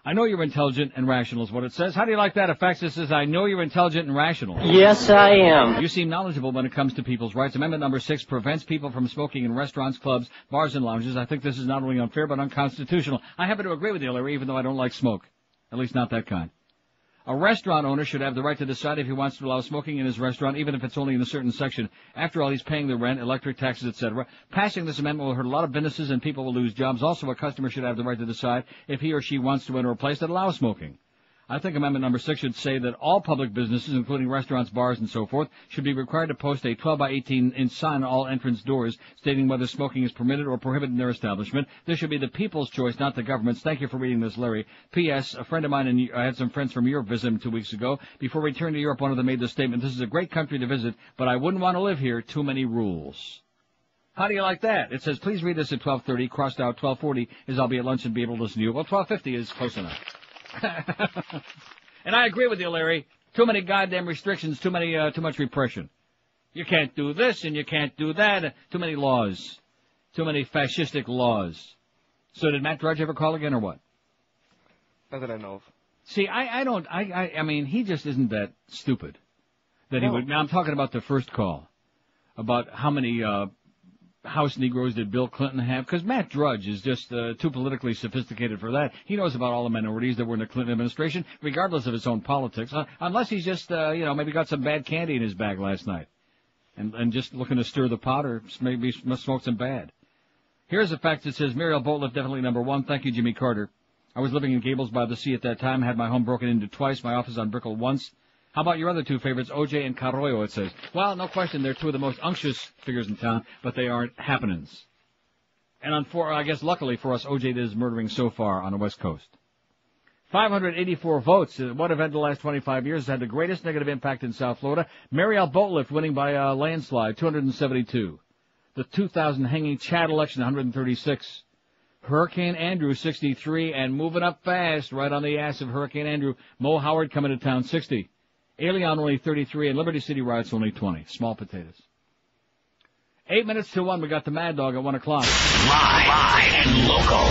Speaker 4: I know you're intelligent and rational is what it says. How do you like that? A fax that says, I know you're intelligent and rational.
Speaker 61: Yes, I am.
Speaker 4: You seem knowledgeable when it comes to people's rights. Amendment number six prevents people from smoking in restaurants, clubs, bars, and lounges. I think this is not only unfair, but unconstitutional. I happen to agree with you, Larry, even though I don't like smoke. At least not that kind. A restaurant owner should have the right to decide if he wants to allow smoking in his restaurant, even if it's only in a certain section. After all, he's paying the rent, electric taxes, etc. Passing this amendment will hurt a lot of businesses and people will lose jobs. Also, a customer should have the right to decide if he or she wants to enter a place that allows smoking. I think amendment number six should say that all public businesses, including restaurants, bars, and so forth, should be required to post a 12 by 18 inch sign on all entrance doors stating whether smoking is permitted or prohibited in their establishment. This should be the people's choice, not the government's. Thank you for reading this, Larry. P.S. A friend of mine, and I had some friends from Europe visit him two weeks ago. Before we returned to Europe, one of them made the statement, this is a great country to visit, but I wouldn't want to live here. Too many rules. How do you like that? It says, please read this at 1230, crossed out 1240, as I'll be at lunch and be able to listen to you. Well, 1250 is close enough. and I agree with you, Larry. Too many goddamn restrictions, too many, uh, too much repression. You can't do this and you can't do that. Too many laws. Too many fascistic laws. So did Matt Drudge ever call again or what?
Speaker 6: Not that I know of.
Speaker 4: See, I, I don't, I, I, I mean, he just isn't that stupid. That he would, now I'm talking about the first call. About how many, uh, House Negroes did Bill Clinton have? Because Matt Drudge is just uh, too politically sophisticated for that. He knows about all the minorities that were in the Clinton administration, regardless of his own politics. Uh, unless he's just, uh, you know, maybe got some bad candy in his bag last night, and and just looking to stir the pot, or maybe sm- smoke some bad. Here's a fact that says Mariel Boatlift definitely number one. Thank you, Jimmy Carter. I was living in Gables by the sea at that time. Had my home broken into twice. My office on Brickell once. How about your other two favorites, OJ and Carollo? It says. Well, no question, they're two of the most unctuous figures in town, but they aren't happenings. And on four, I guess luckily for us, OJ is murdering so far on the West Coast. 584 votes. Uh, What event in the last 25 years has had the greatest negative impact in South Florida? Mariel Boatlift winning by a landslide, 272. The 2000 hanging Chad election, 136. Hurricane Andrew, 63, and moving up fast, right on the ass of Hurricane Andrew. Mo Howard coming to town, 60. Elian only 33, and Liberty City riots only 20. Small potatoes. Eight minutes to one, we got the Mad Dog at one o'clock.
Speaker 1: Live, live and local.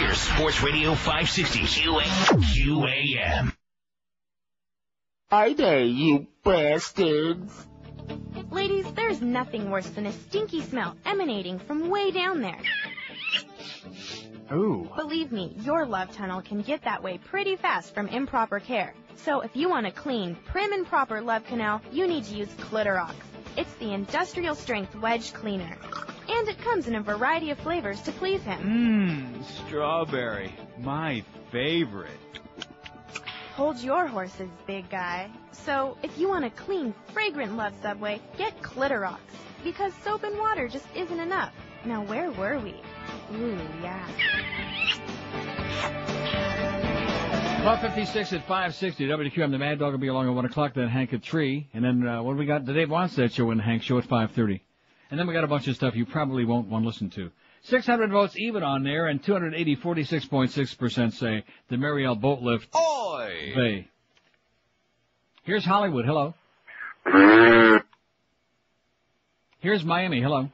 Speaker 1: We're Sports Radio 560 QA, QAM.
Speaker 29: Hi there, you bastards.
Speaker 62: Ladies, there's nothing worse than a stinky smell emanating from way down there.
Speaker 29: Ooh.
Speaker 62: Believe me, your love tunnel can get that way pretty fast from improper care. So if you want a clean, prim and proper love canal, you need to use Clitorox. It's the industrial strength wedge cleaner. And it comes in a variety of flavors to please him.
Speaker 63: Mmm, strawberry. My favorite.
Speaker 62: Hold your horses, big guy. So if you want a clean, fragrant love subway, get Clitorox. Because soap and water just isn't enough. Now where were we? Ooh, yeah.
Speaker 4: 1256 at 560. WQAM, the Mad Dog will be along at 1 o'clock, then Hank at 3. And then, uh, what do we got? The Dave Wannstedt show and Hank show at 530. And then we got a bunch of stuff you probably won't want to listen to. 600 votes even on there, and 280, 46.6% say the Mariel Boatlift
Speaker 63: Oi!
Speaker 4: Bay. Here's Hollywood. Hello. Here's Miami. Hello.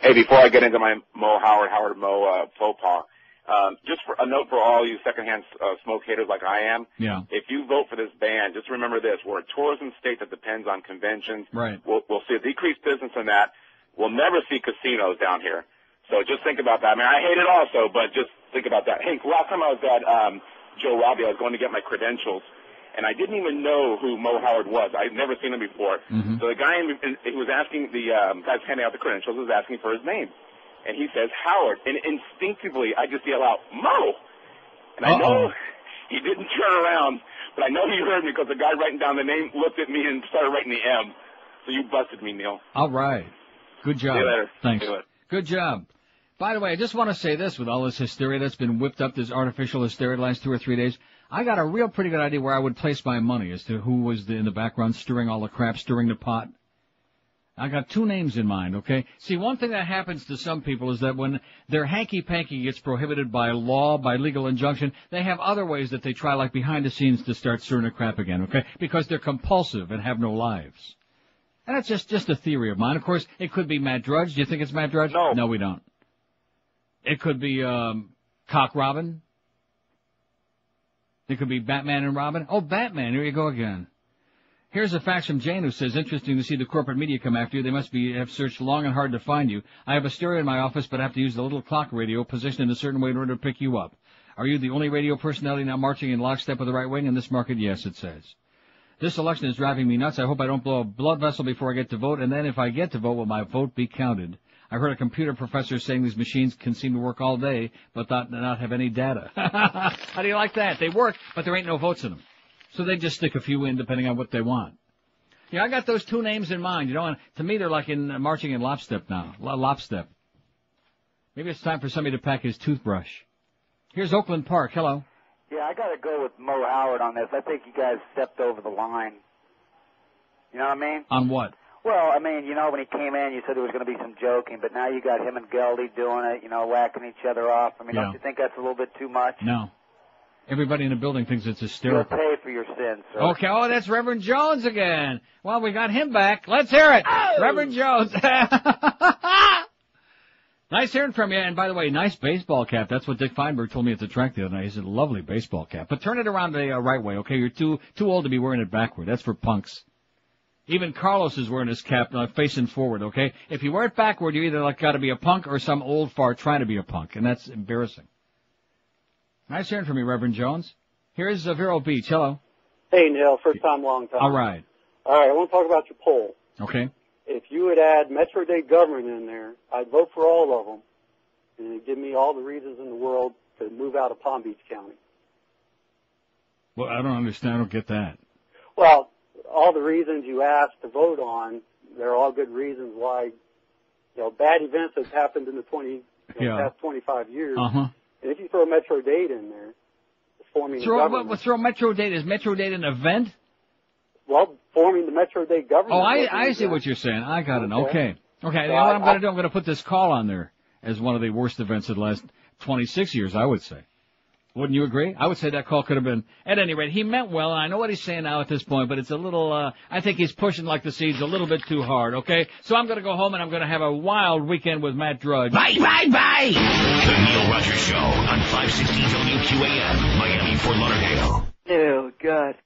Speaker 64: Hey, before I get into my Mo Howard, Howard Mo uh, faux pas, um, just for a note for all you secondhand uh, smoke haters like I am.
Speaker 4: Yeah.
Speaker 64: If you vote for this ban, just remember this: we're a tourism state that depends on conventions.
Speaker 4: Right.
Speaker 64: We'll, we'll see a decreased business in that. We'll never see casinos down here. So just think about that. I mean, I hate it also, but just think about that. Hank, last time I was at um, Joe Robbie, I was going to get my credentials, and I didn't even know who Mo Howard was. I'd never seen him before.
Speaker 4: Mm-hmm.
Speaker 64: So the guy he was asking the um, guy handing out the credentials was asking for his name, and he says Howard, and instinctively I just yell out Mo, and I know he didn't turn around, but I know he heard me because the guy writing down the name looked at me and started writing the M. So you busted me, Neil.
Speaker 4: All right. Good job.
Speaker 64: See you later.
Speaker 4: Thanks.
Speaker 64: You later.
Speaker 4: Good job. By the way, I just want to say this with all this hysteria that's been whipped up, this artificial hysteria the last two or three days. I got a real pretty good idea where I would place my money as to who was the, in the background stirring all the crap, stirring the pot. I got two names in mind, okay? See, one thing that happens to some people is that when their hanky-panky gets prohibited by law, by legal injunction, they have other ways that they try, like behind the scenes, to start stirring the crap again, okay? Because they're compulsive and have no lives. And that's just, just a theory of mine. Of course, it could be Matt Drudge. Do you think it's Matt Drudge? No. No, we don't. It could be, um, Cock Robin. It could be Batman and Robin. Oh, Batman, here you go again. Here's a fax from Jane who says, interesting to see the corporate media come after you. They must be, have searched long and hard to find you. I have a stereo in my office, but I have to use the little clock radio positioned in a certain way in order to pick you up. Are you the only radio personality now marching in lockstep with the right wing in this market? Yes, it says. This election is driving me nuts. I hope I don't blow a blood vessel before I get to vote, and then if I get to vote, will my vote be counted? I heard a computer professor saying these machines can seem to work all day, but not, not have any data. How do you like that? They work, but there ain't no votes in them. So they just stick a few in depending on what they want. Yeah, I got those two names in mind, you know, and to me they're like in uh, marching in lopstep now. Lo- Lopstep. Maybe it's time for somebody to pack his toothbrush. Here's Oakland Park. Hello.
Speaker 65: Yeah, I got to go with Mo Howard on this. I think you guys stepped over the line. You know what I mean?
Speaker 4: On what?
Speaker 65: Well, I mean, you know, when he came in, you said there was going to be some joking, but now you got him and Geldy doing it, you know, whacking each other off. I mean,
Speaker 4: Yeah.
Speaker 65: don't you think that's a little bit too much?
Speaker 4: No. Everybody in the building thinks it's
Speaker 65: You'll
Speaker 4: hysterical.
Speaker 65: pay for your sins, sir.
Speaker 4: Okay, oh, that's Reverend Jones again. Well, we got him back. Let's hear it. Reverend Jones. nice hearing from you. And by the way, nice baseball cap. That's what Dick Feinberg told me at the track the other night. He said, lovely baseball cap. But turn it around the uh, right way, okay? You're too, too old to be wearing it backward. That's for punks. Even Carlos is wearing his cap uh, facing forward, okay? If you wear it backward, you either like got to be a punk or some old fart trying to be a punk, and that's embarrassing. Nice hearing from you, Reverend Jones. Here's uh, Vero Beach. Hello.
Speaker 66: Hey, Neil, first time, long time.
Speaker 4: All right.
Speaker 66: All right, I want to talk about your poll.
Speaker 4: Okay.
Speaker 66: If you would add Metro Dade government in there, I'd vote for all of them, and it'd give me all the reasons in the world to move out of Palm Beach County.
Speaker 4: Well, I don't understand. I don't get that.
Speaker 66: Well, all the reasons you asked to vote on, they're all good reasons why, you know, bad events have happened in the 20, you know,
Speaker 4: Yeah.
Speaker 66: past 25 years.
Speaker 4: Uh huh.
Speaker 66: And if you throw Metro Dade in there, forming the
Speaker 4: Throw,
Speaker 66: government,
Speaker 4: what, throw Metro Dade. Is Metro Dade an event?
Speaker 66: well, forming the Metro Dade government.
Speaker 4: Oh, I I see what you're saying. I got it.
Speaker 66: Okay.
Speaker 4: Okay. Okay.
Speaker 66: So
Speaker 4: know what
Speaker 66: I-
Speaker 4: I'm going to do? I'm going to put this call on there as one of the worst events of the last 26 years. I would say. Wouldn't you agree? I would say that call could have been. At any rate, he meant well. And I know what he's saying now at this point, but it's a little. uh I think he's pushing like the seeds a little bit too hard. Okay. So I'm going to go home and I'm going to have a wild weekend with Matt Drudge.
Speaker 1: Bye, bye, bye. The Neil Rogers Show on 560 WQAM, Miami, Fort Lauderdale.
Speaker 65: Oh, God.